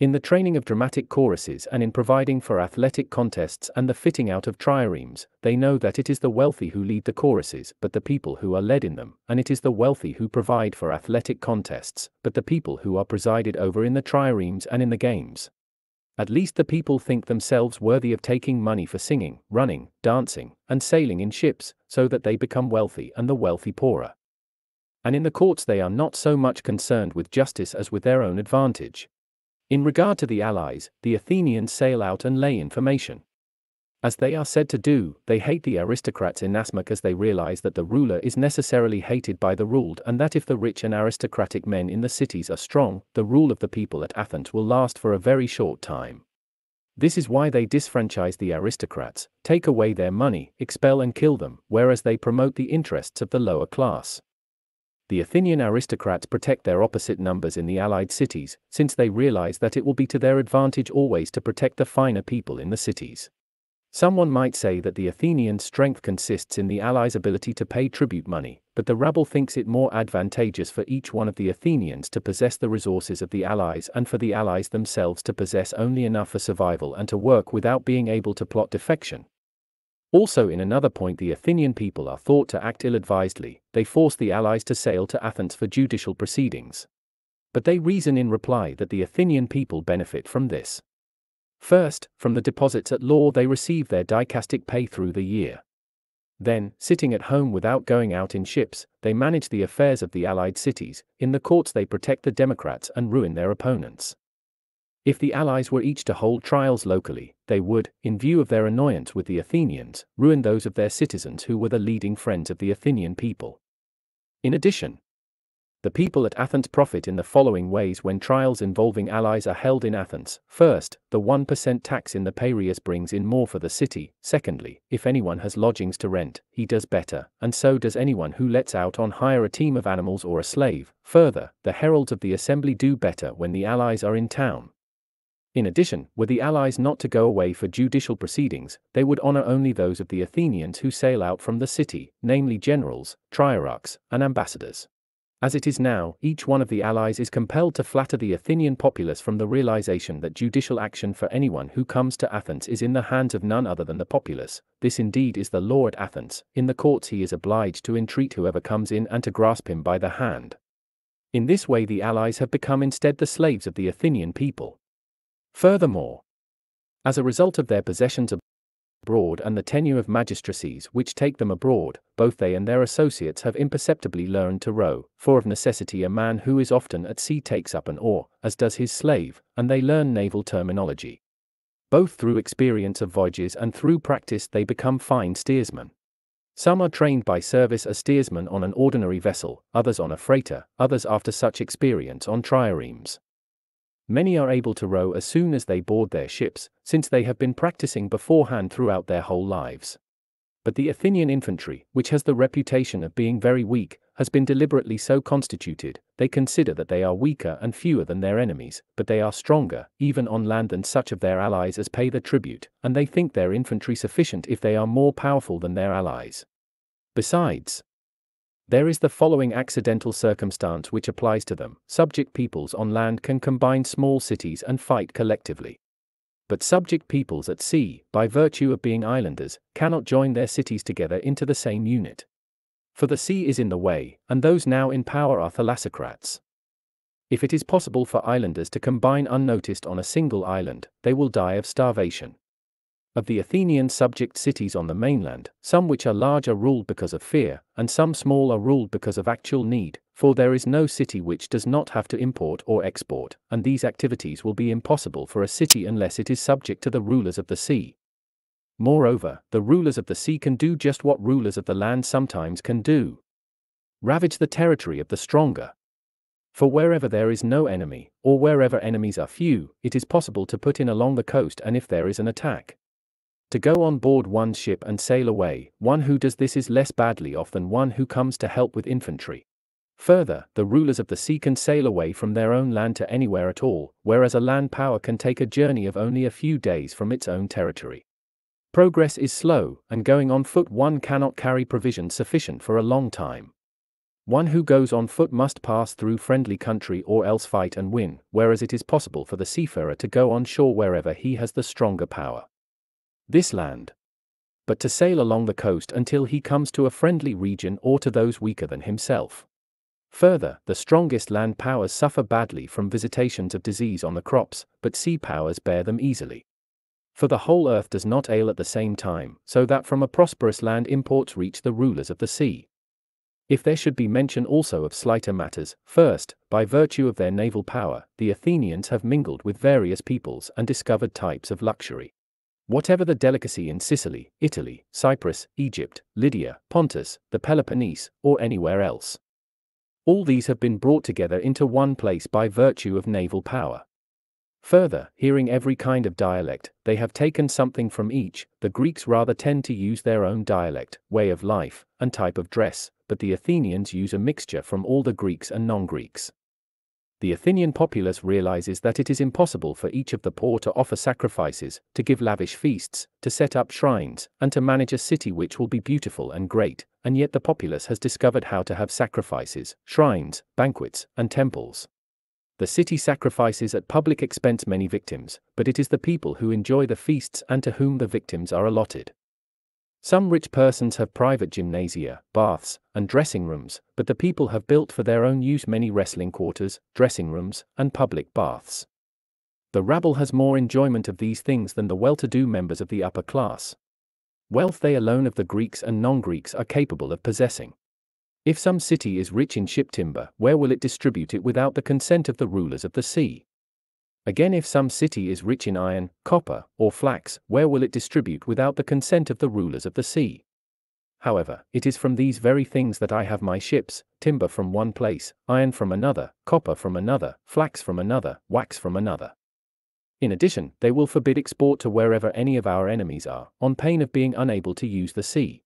In the training of dramatic choruses and in providing for athletic contests and the fitting out of triremes, they know that it is the wealthy who lead the choruses, but the people who are led in them, and it is the wealthy who provide for athletic contests, but the people who are presided over in the triremes and in the games. At least the people think themselves worthy of taking money for singing, running, dancing, and sailing in ships, so that they become wealthy and the wealthy poorer. And in the courts they are not so much concerned with justice as with their own advantage. In regard to the allies, the Athenians sail out and lay information. As they are said to do, they hate the aristocrats inasmuch as they realize that the ruler is necessarily hated by the ruled and that if the rich and aristocratic men in the cities are strong, the rule of the people at Athens will last for a very short time. This is why they disfranchise the aristocrats, take away their money, expel and kill them, whereas they promote the interests of the lower class the Athenian aristocrats protect their opposite numbers in the allied cities, since they realize that it will be to their advantage always to protect the finer people in the cities. Someone might say that the Athenian strength consists in the allies' ability to pay tribute money, but the rabble thinks it more advantageous for each one of the Athenians to possess the resources of the allies and for the allies themselves to possess only enough for survival and to work without being able to plot defection, also, in another point, the Athenian people are thought to act ill advisedly, they force the allies to sail to Athens for judicial proceedings. But they reason in reply that the Athenian people benefit from this. First, from the deposits at law they receive their dicastic pay through the year. Then, sitting at home without going out in ships, they manage the affairs of the allied cities, in the courts they protect the Democrats and ruin their opponents. If the Allies were each to hold trials locally, they would, in view of their annoyance with the Athenians, ruin those of their citizens who were the leading friends of the Athenian people. In addition, the people at Athens profit in the following ways when trials involving allies are held in Athens. First, the 1% tax in the Piraeus brings in more for the city. Secondly, if anyone has lodgings to rent, he does better, and so does anyone who lets out on hire a team of animals or a slave. Further, the heralds of the assembly do better when the allies are in town. In addition, were the allies not to go away for judicial proceedings, they would honor only those of the Athenians who sail out from the city, namely generals, trierarchs, and ambassadors. As it is now, each one of the allies is compelled to flatter the Athenian populace from the realization that judicial action for anyone who comes to Athens is in the hands of none other than the populace. This indeed is the law at Athens. In the courts, he is obliged to entreat whoever comes in and to grasp him by the hand. In this way, the allies have become instead the slaves of the Athenian people. Furthermore, as a result of their possessions abroad and the tenure of magistracies which take them abroad, both they and their associates have imperceptibly learned to row, for of necessity a man who is often at sea takes up an oar, as does his slave, and they learn naval terminology. Both through experience of voyages and through practice they become fine steersmen. Some are trained by service as steersmen on an ordinary vessel, others on a freighter, others after such experience on triremes. Many are able to row as soon as they board their ships, since they have been practicing beforehand throughout their whole lives. But the Athenian infantry, which has the reputation of being very weak, has been deliberately so constituted, they consider that they are weaker and fewer than their enemies, but they are stronger, even on land than such of their allies as pay the tribute, and they think their infantry sufficient if they are more powerful than their allies. Besides, there is the following accidental circumstance which applies to them subject peoples on land can combine small cities and fight collectively. But subject peoples at sea, by virtue of being islanders, cannot join their cities together into the same unit. For the sea is in the way, and those now in power are thalassocrats. If it is possible for islanders to combine unnoticed on a single island, they will die of starvation. Of the Athenian subject cities on the mainland, some which are large are ruled because of fear, and some small are ruled because of actual need, for there is no city which does not have to import or export, and these activities will be impossible for a city unless it is subject to the rulers of the sea. Moreover, the rulers of the sea can do just what rulers of the land sometimes can do ravage the territory of the stronger. For wherever there is no enemy, or wherever enemies are few, it is possible to put in along the coast and if there is an attack to go on board one ship and sail away, one who does this is less badly off than one who comes to help with infantry. Further, the rulers of the sea can sail away from their own land to anywhere at all, whereas a land power can take a journey of only a few days from its own territory. Progress is slow, and going on foot one cannot carry provisions sufficient for a long time. One who goes on foot must pass through friendly country or else fight and win, whereas it is possible for the seafarer to go on shore wherever he has the stronger power this land. But to sail along the coast until he comes to a friendly region or to those weaker than himself. Further, the strongest land powers suffer badly from visitations of disease on the crops, but sea powers bear them easily. For the whole earth does not ail at the same time, so that from a prosperous land imports reach the rulers of the sea. If there should be mention also of slighter matters, first, by virtue of their naval power, the Athenians have mingled with various peoples and discovered types of luxury. Whatever the delicacy in Sicily, Italy, Cyprus, Egypt, Lydia, Pontus, the Peloponnese, or anywhere else. All these have been brought together into one place by virtue of naval power. Further, hearing every kind of dialect, they have taken something from each. The Greeks rather tend to use their own dialect, way of life, and type of dress, but the Athenians use a mixture from all the Greeks and non Greeks the Athenian populace realizes that it is impossible for each of the poor to offer sacrifices, to give lavish feasts, to set up shrines, and to manage a city which will be beautiful and great, and yet the populace has discovered how to have sacrifices, shrines, banquets, and temples. The city sacrifices at public expense many victims, but it is the people who enjoy the feasts and to whom the victims are allotted. Some rich persons have private gymnasia, baths, and dressing rooms, but the people have built for their own use many wrestling quarters, dressing rooms, and public baths. The rabble has more enjoyment of these things than the well to do members of the upper class. Wealth they alone of the Greeks and non Greeks are capable of possessing. If some city is rich in ship timber, where will it distribute it without the consent of the rulers of the sea? Again, if some city is rich in iron, copper, or flax, where will it distribute without the consent of the rulers of the sea? However, it is from these very things that I have my ships, timber from one place, iron from another, copper from another, flax from another, wax from another. In addition, they will forbid export to wherever any of our enemies are, on pain of being unable to use the sea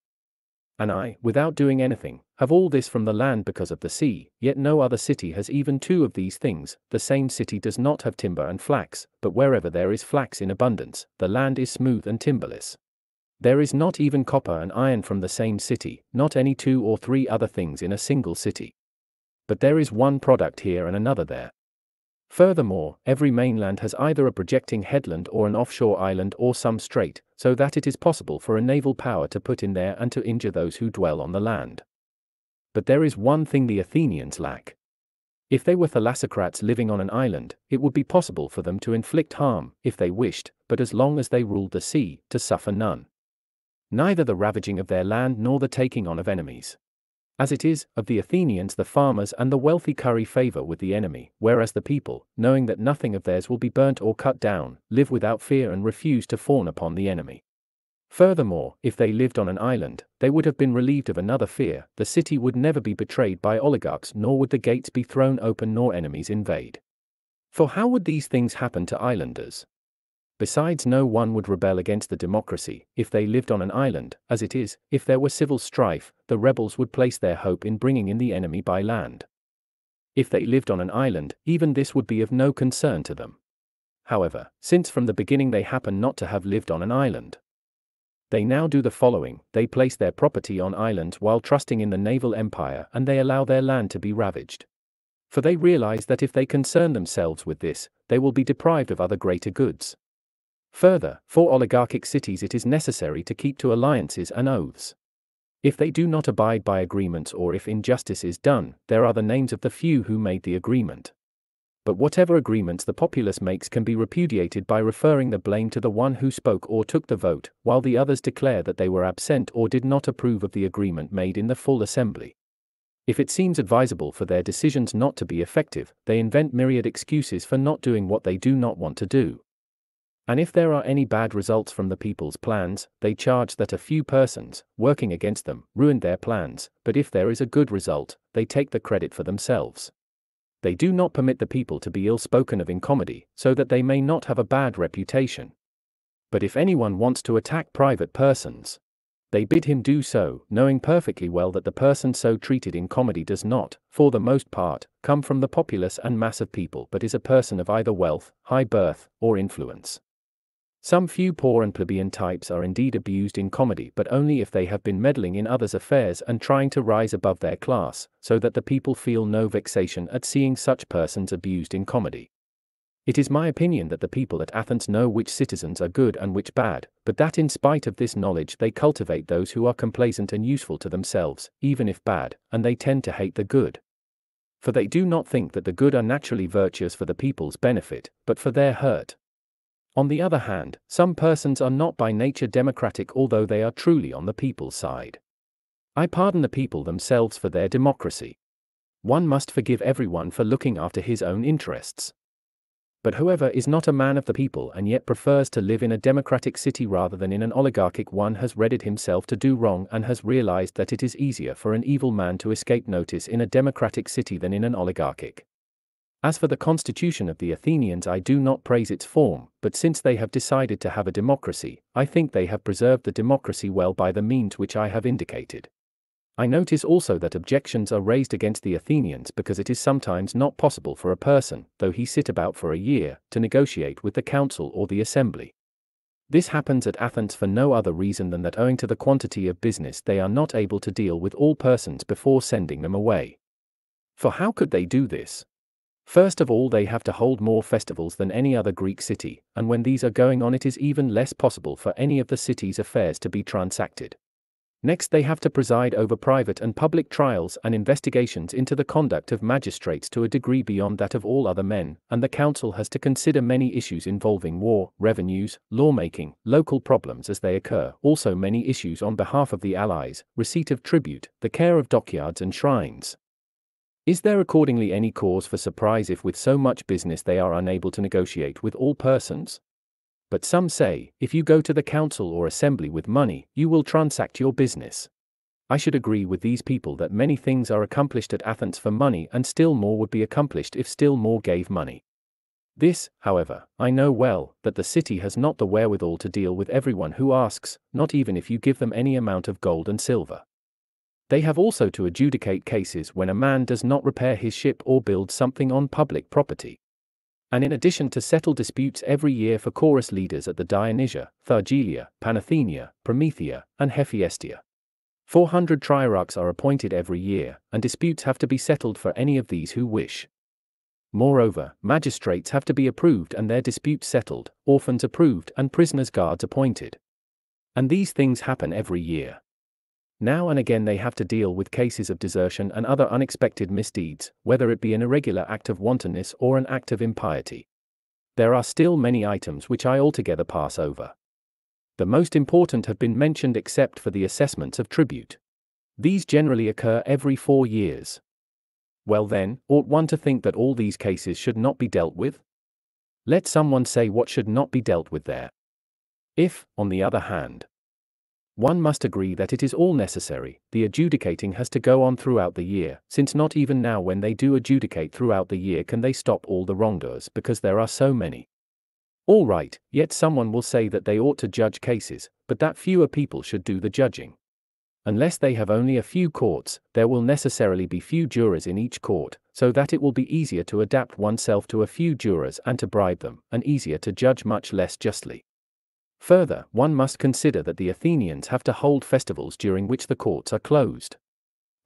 and I, without doing anything, have all this from the land because of the sea, yet no other city has even two of these things. The same city does not have timber and flax, but wherever there is flax in abundance, the land is smooth and timberless. There is not even copper and iron from the same city, not any two or three other things in a single city. But there is one product here and another there. Furthermore, every mainland has either a projecting headland or an offshore island or some strait, so that it is possible for a naval power to put in there and to injure those who dwell on the land. But there is one thing the Athenians lack. If they were thalassocrats living on an island, it would be possible for them to inflict harm, if they wished, but as long as they ruled the sea, to suffer none. Neither the ravaging of their land nor the taking on of enemies. As it is, of the Athenians the farmers and the wealthy curry favor with the enemy, whereas the people, knowing that nothing of theirs will be burnt or cut down, live without fear and refuse to fawn upon the enemy. Furthermore, if they lived on an island, they would have been relieved of another fear, the city would never be betrayed by oligarchs nor would the gates be thrown open nor enemies invade. For how would these things happen to islanders? Besides, no one would rebel against the democracy if they lived on an island, as it is, if there were civil strife, the rebels would place their hope in bringing in the enemy by land. If they lived on an island, even this would be of no concern to them. However, since from the beginning they happen not to have lived on an island, they now do the following they place their property on islands while trusting in the naval empire and they allow their land to be ravaged. For they realize that if they concern themselves with this, they will be deprived of other greater goods. Further, for oligarchic cities it is necessary to keep to alliances and oaths. If they do not abide by agreements or if injustice is done, there are the names of the few who made the agreement. But whatever agreements the populace makes can be repudiated by referring the blame to the one who spoke or took the vote, while the others declare that they were absent or did not approve of the agreement made in the full assembly. If it seems advisable for their decisions not to be effective, they invent myriad excuses for not doing what they do not want to do. And if there are any bad results from the people's plans, they charge that a few persons, working against them, ruined their plans, but if there is a good result, they take the credit for themselves. They do not permit the people to be ill spoken of in comedy, so that they may not have a bad reputation. But if anyone wants to attack private persons, they bid him do so, knowing perfectly well that the person so treated in comedy does not, for the most part, come from the populace and mass of people but is a person of either wealth, high birth, or influence. Some few poor and plebeian types are indeed abused in comedy, but only if they have been meddling in others' affairs and trying to rise above their class, so that the people feel no vexation at seeing such persons abused in comedy. It is my opinion that the people at Athens know which citizens are good and which bad, but that in spite of this knowledge they cultivate those who are complacent and useful to themselves, even if bad, and they tend to hate the good. For they do not think that the good are naturally virtuous for the people's benefit, but for their hurt. On the other hand, some persons are not by nature democratic although they are truly on the people's side. I pardon the people themselves for their democracy. One must forgive everyone for looking after his own interests. But whoever is not a man of the people and yet prefers to live in a democratic city rather than in an oligarchic one has readied himself to do wrong and has realized that it is easier for an evil man to escape notice in a democratic city than in an oligarchic. As for the constitution of the Athenians, I do not praise its form, but since they have decided to have a democracy, I think they have preserved the democracy well by the means which I have indicated. I notice also that objections are raised against the Athenians because it is sometimes not possible for a person, though he sit about for a year, to negotiate with the council or the assembly. This happens at Athens for no other reason than that owing to the quantity of business they are not able to deal with all persons before sending them away. For how could they do this? First of all, they have to hold more festivals than any other Greek city, and when these are going on, it is even less possible for any of the city's affairs to be transacted. Next, they have to preside over private and public trials and investigations into the conduct of magistrates to a degree beyond that of all other men, and the council has to consider many issues involving war, revenues, lawmaking, local problems as they occur, also many issues on behalf of the allies, receipt of tribute, the care of dockyards and shrines, is there accordingly any cause for surprise if with so much business they are unable to negotiate with all persons? But some say, if you go to the council or assembly with money, you will transact your business. I should agree with these people that many things are accomplished at Athens for money and still more would be accomplished if still more gave money. This, however, I know well, that the city has not the wherewithal to deal with everyone who asks, not even if you give them any amount of gold and silver. They have also to adjudicate cases when a man does not repair his ship or build something on public property. And in addition to settle disputes every year for chorus leaders at the Dionysia, Thargelia, Panathenaea, Prometheia, and Hephaestia. 400 trierarchs are appointed every year, and disputes have to be settled for any of these who wish. Moreover, magistrates have to be approved and their disputes settled, orphans approved, and prisoners' guards appointed. And these things happen every year. Now and again they have to deal with cases of desertion and other unexpected misdeeds, whether it be an irregular act of wantonness or an act of impiety. There are still many items which I altogether pass over. The most important have been mentioned except for the assessments of tribute. These generally occur every four years. Well then, ought one to think that all these cases should not be dealt with? Let someone say what should not be dealt with there. If, on the other hand, one must agree that it is all necessary, the adjudicating has to go on throughout the year, since not even now when they do adjudicate throughout the year can they stop all the wrongdoers because there are so many. All right, yet someone will say that they ought to judge cases, but that fewer people should do the judging. Unless they have only a few courts, there will necessarily be few jurors in each court, so that it will be easier to adapt oneself to a few jurors and to bribe them, and easier to judge much less justly. Further, one must consider that the Athenians have to hold festivals during which the courts are closed.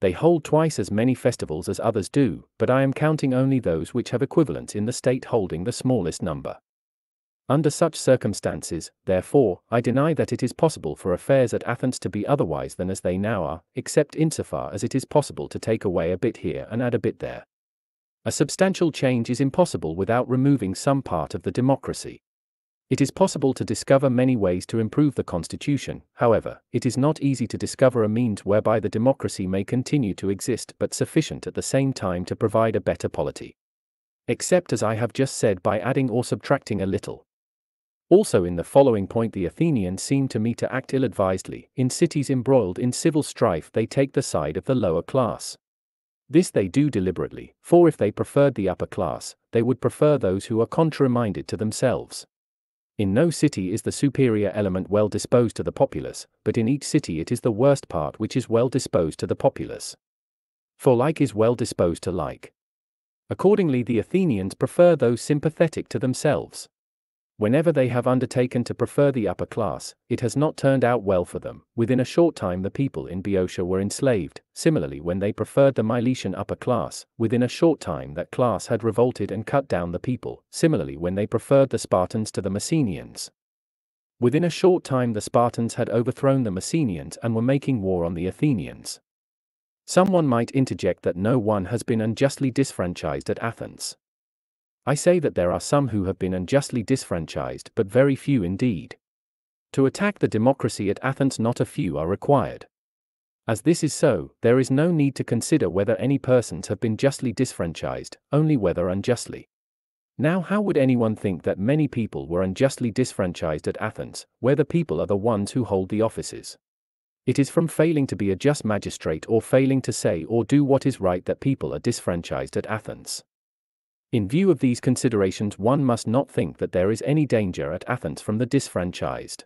They hold twice as many festivals as others do, but I am counting only those which have equivalents in the state holding the smallest number. Under such circumstances, therefore, I deny that it is possible for affairs at Athens to be otherwise than as they now are, except insofar as it is possible to take away a bit here and add a bit there. A substantial change is impossible without removing some part of the democracy. It is possible to discover many ways to improve the constitution, however, it is not easy to discover a means whereby the democracy may continue to exist but sufficient at the same time to provide a better polity. Except as I have just said by adding or subtracting a little. Also, in the following point, the Athenians seem to me to act ill advisedly. In cities embroiled in civil strife, they take the side of the lower class. This they do deliberately, for if they preferred the upper class, they would prefer those who are contrary minded to themselves. In no city is the superior element well disposed to the populace, but in each city it is the worst part which is well disposed to the populace. For like is well disposed to like. Accordingly, the Athenians prefer those sympathetic to themselves. Whenever they have undertaken to prefer the upper class, it has not turned out well for them. Within a short time, the people in Boeotia were enslaved. Similarly, when they preferred the Milesian upper class, within a short time that class had revolted and cut down the people. Similarly, when they preferred the Spartans to the Messenians. Within a short time, the Spartans had overthrown the Messenians and were making war on the Athenians. Someone might interject that no one has been unjustly disfranchised at Athens. I say that there are some who have been unjustly disfranchised, but very few indeed. To attack the democracy at Athens, not a few are required. As this is so, there is no need to consider whether any persons have been justly disfranchised, only whether unjustly. Now, how would anyone think that many people were unjustly disfranchised at Athens, where the people are the ones who hold the offices? It is from failing to be a just magistrate or failing to say or do what is right that people are disfranchised at Athens. In view of these considerations, one must not think that there is any danger at Athens from the disfranchised.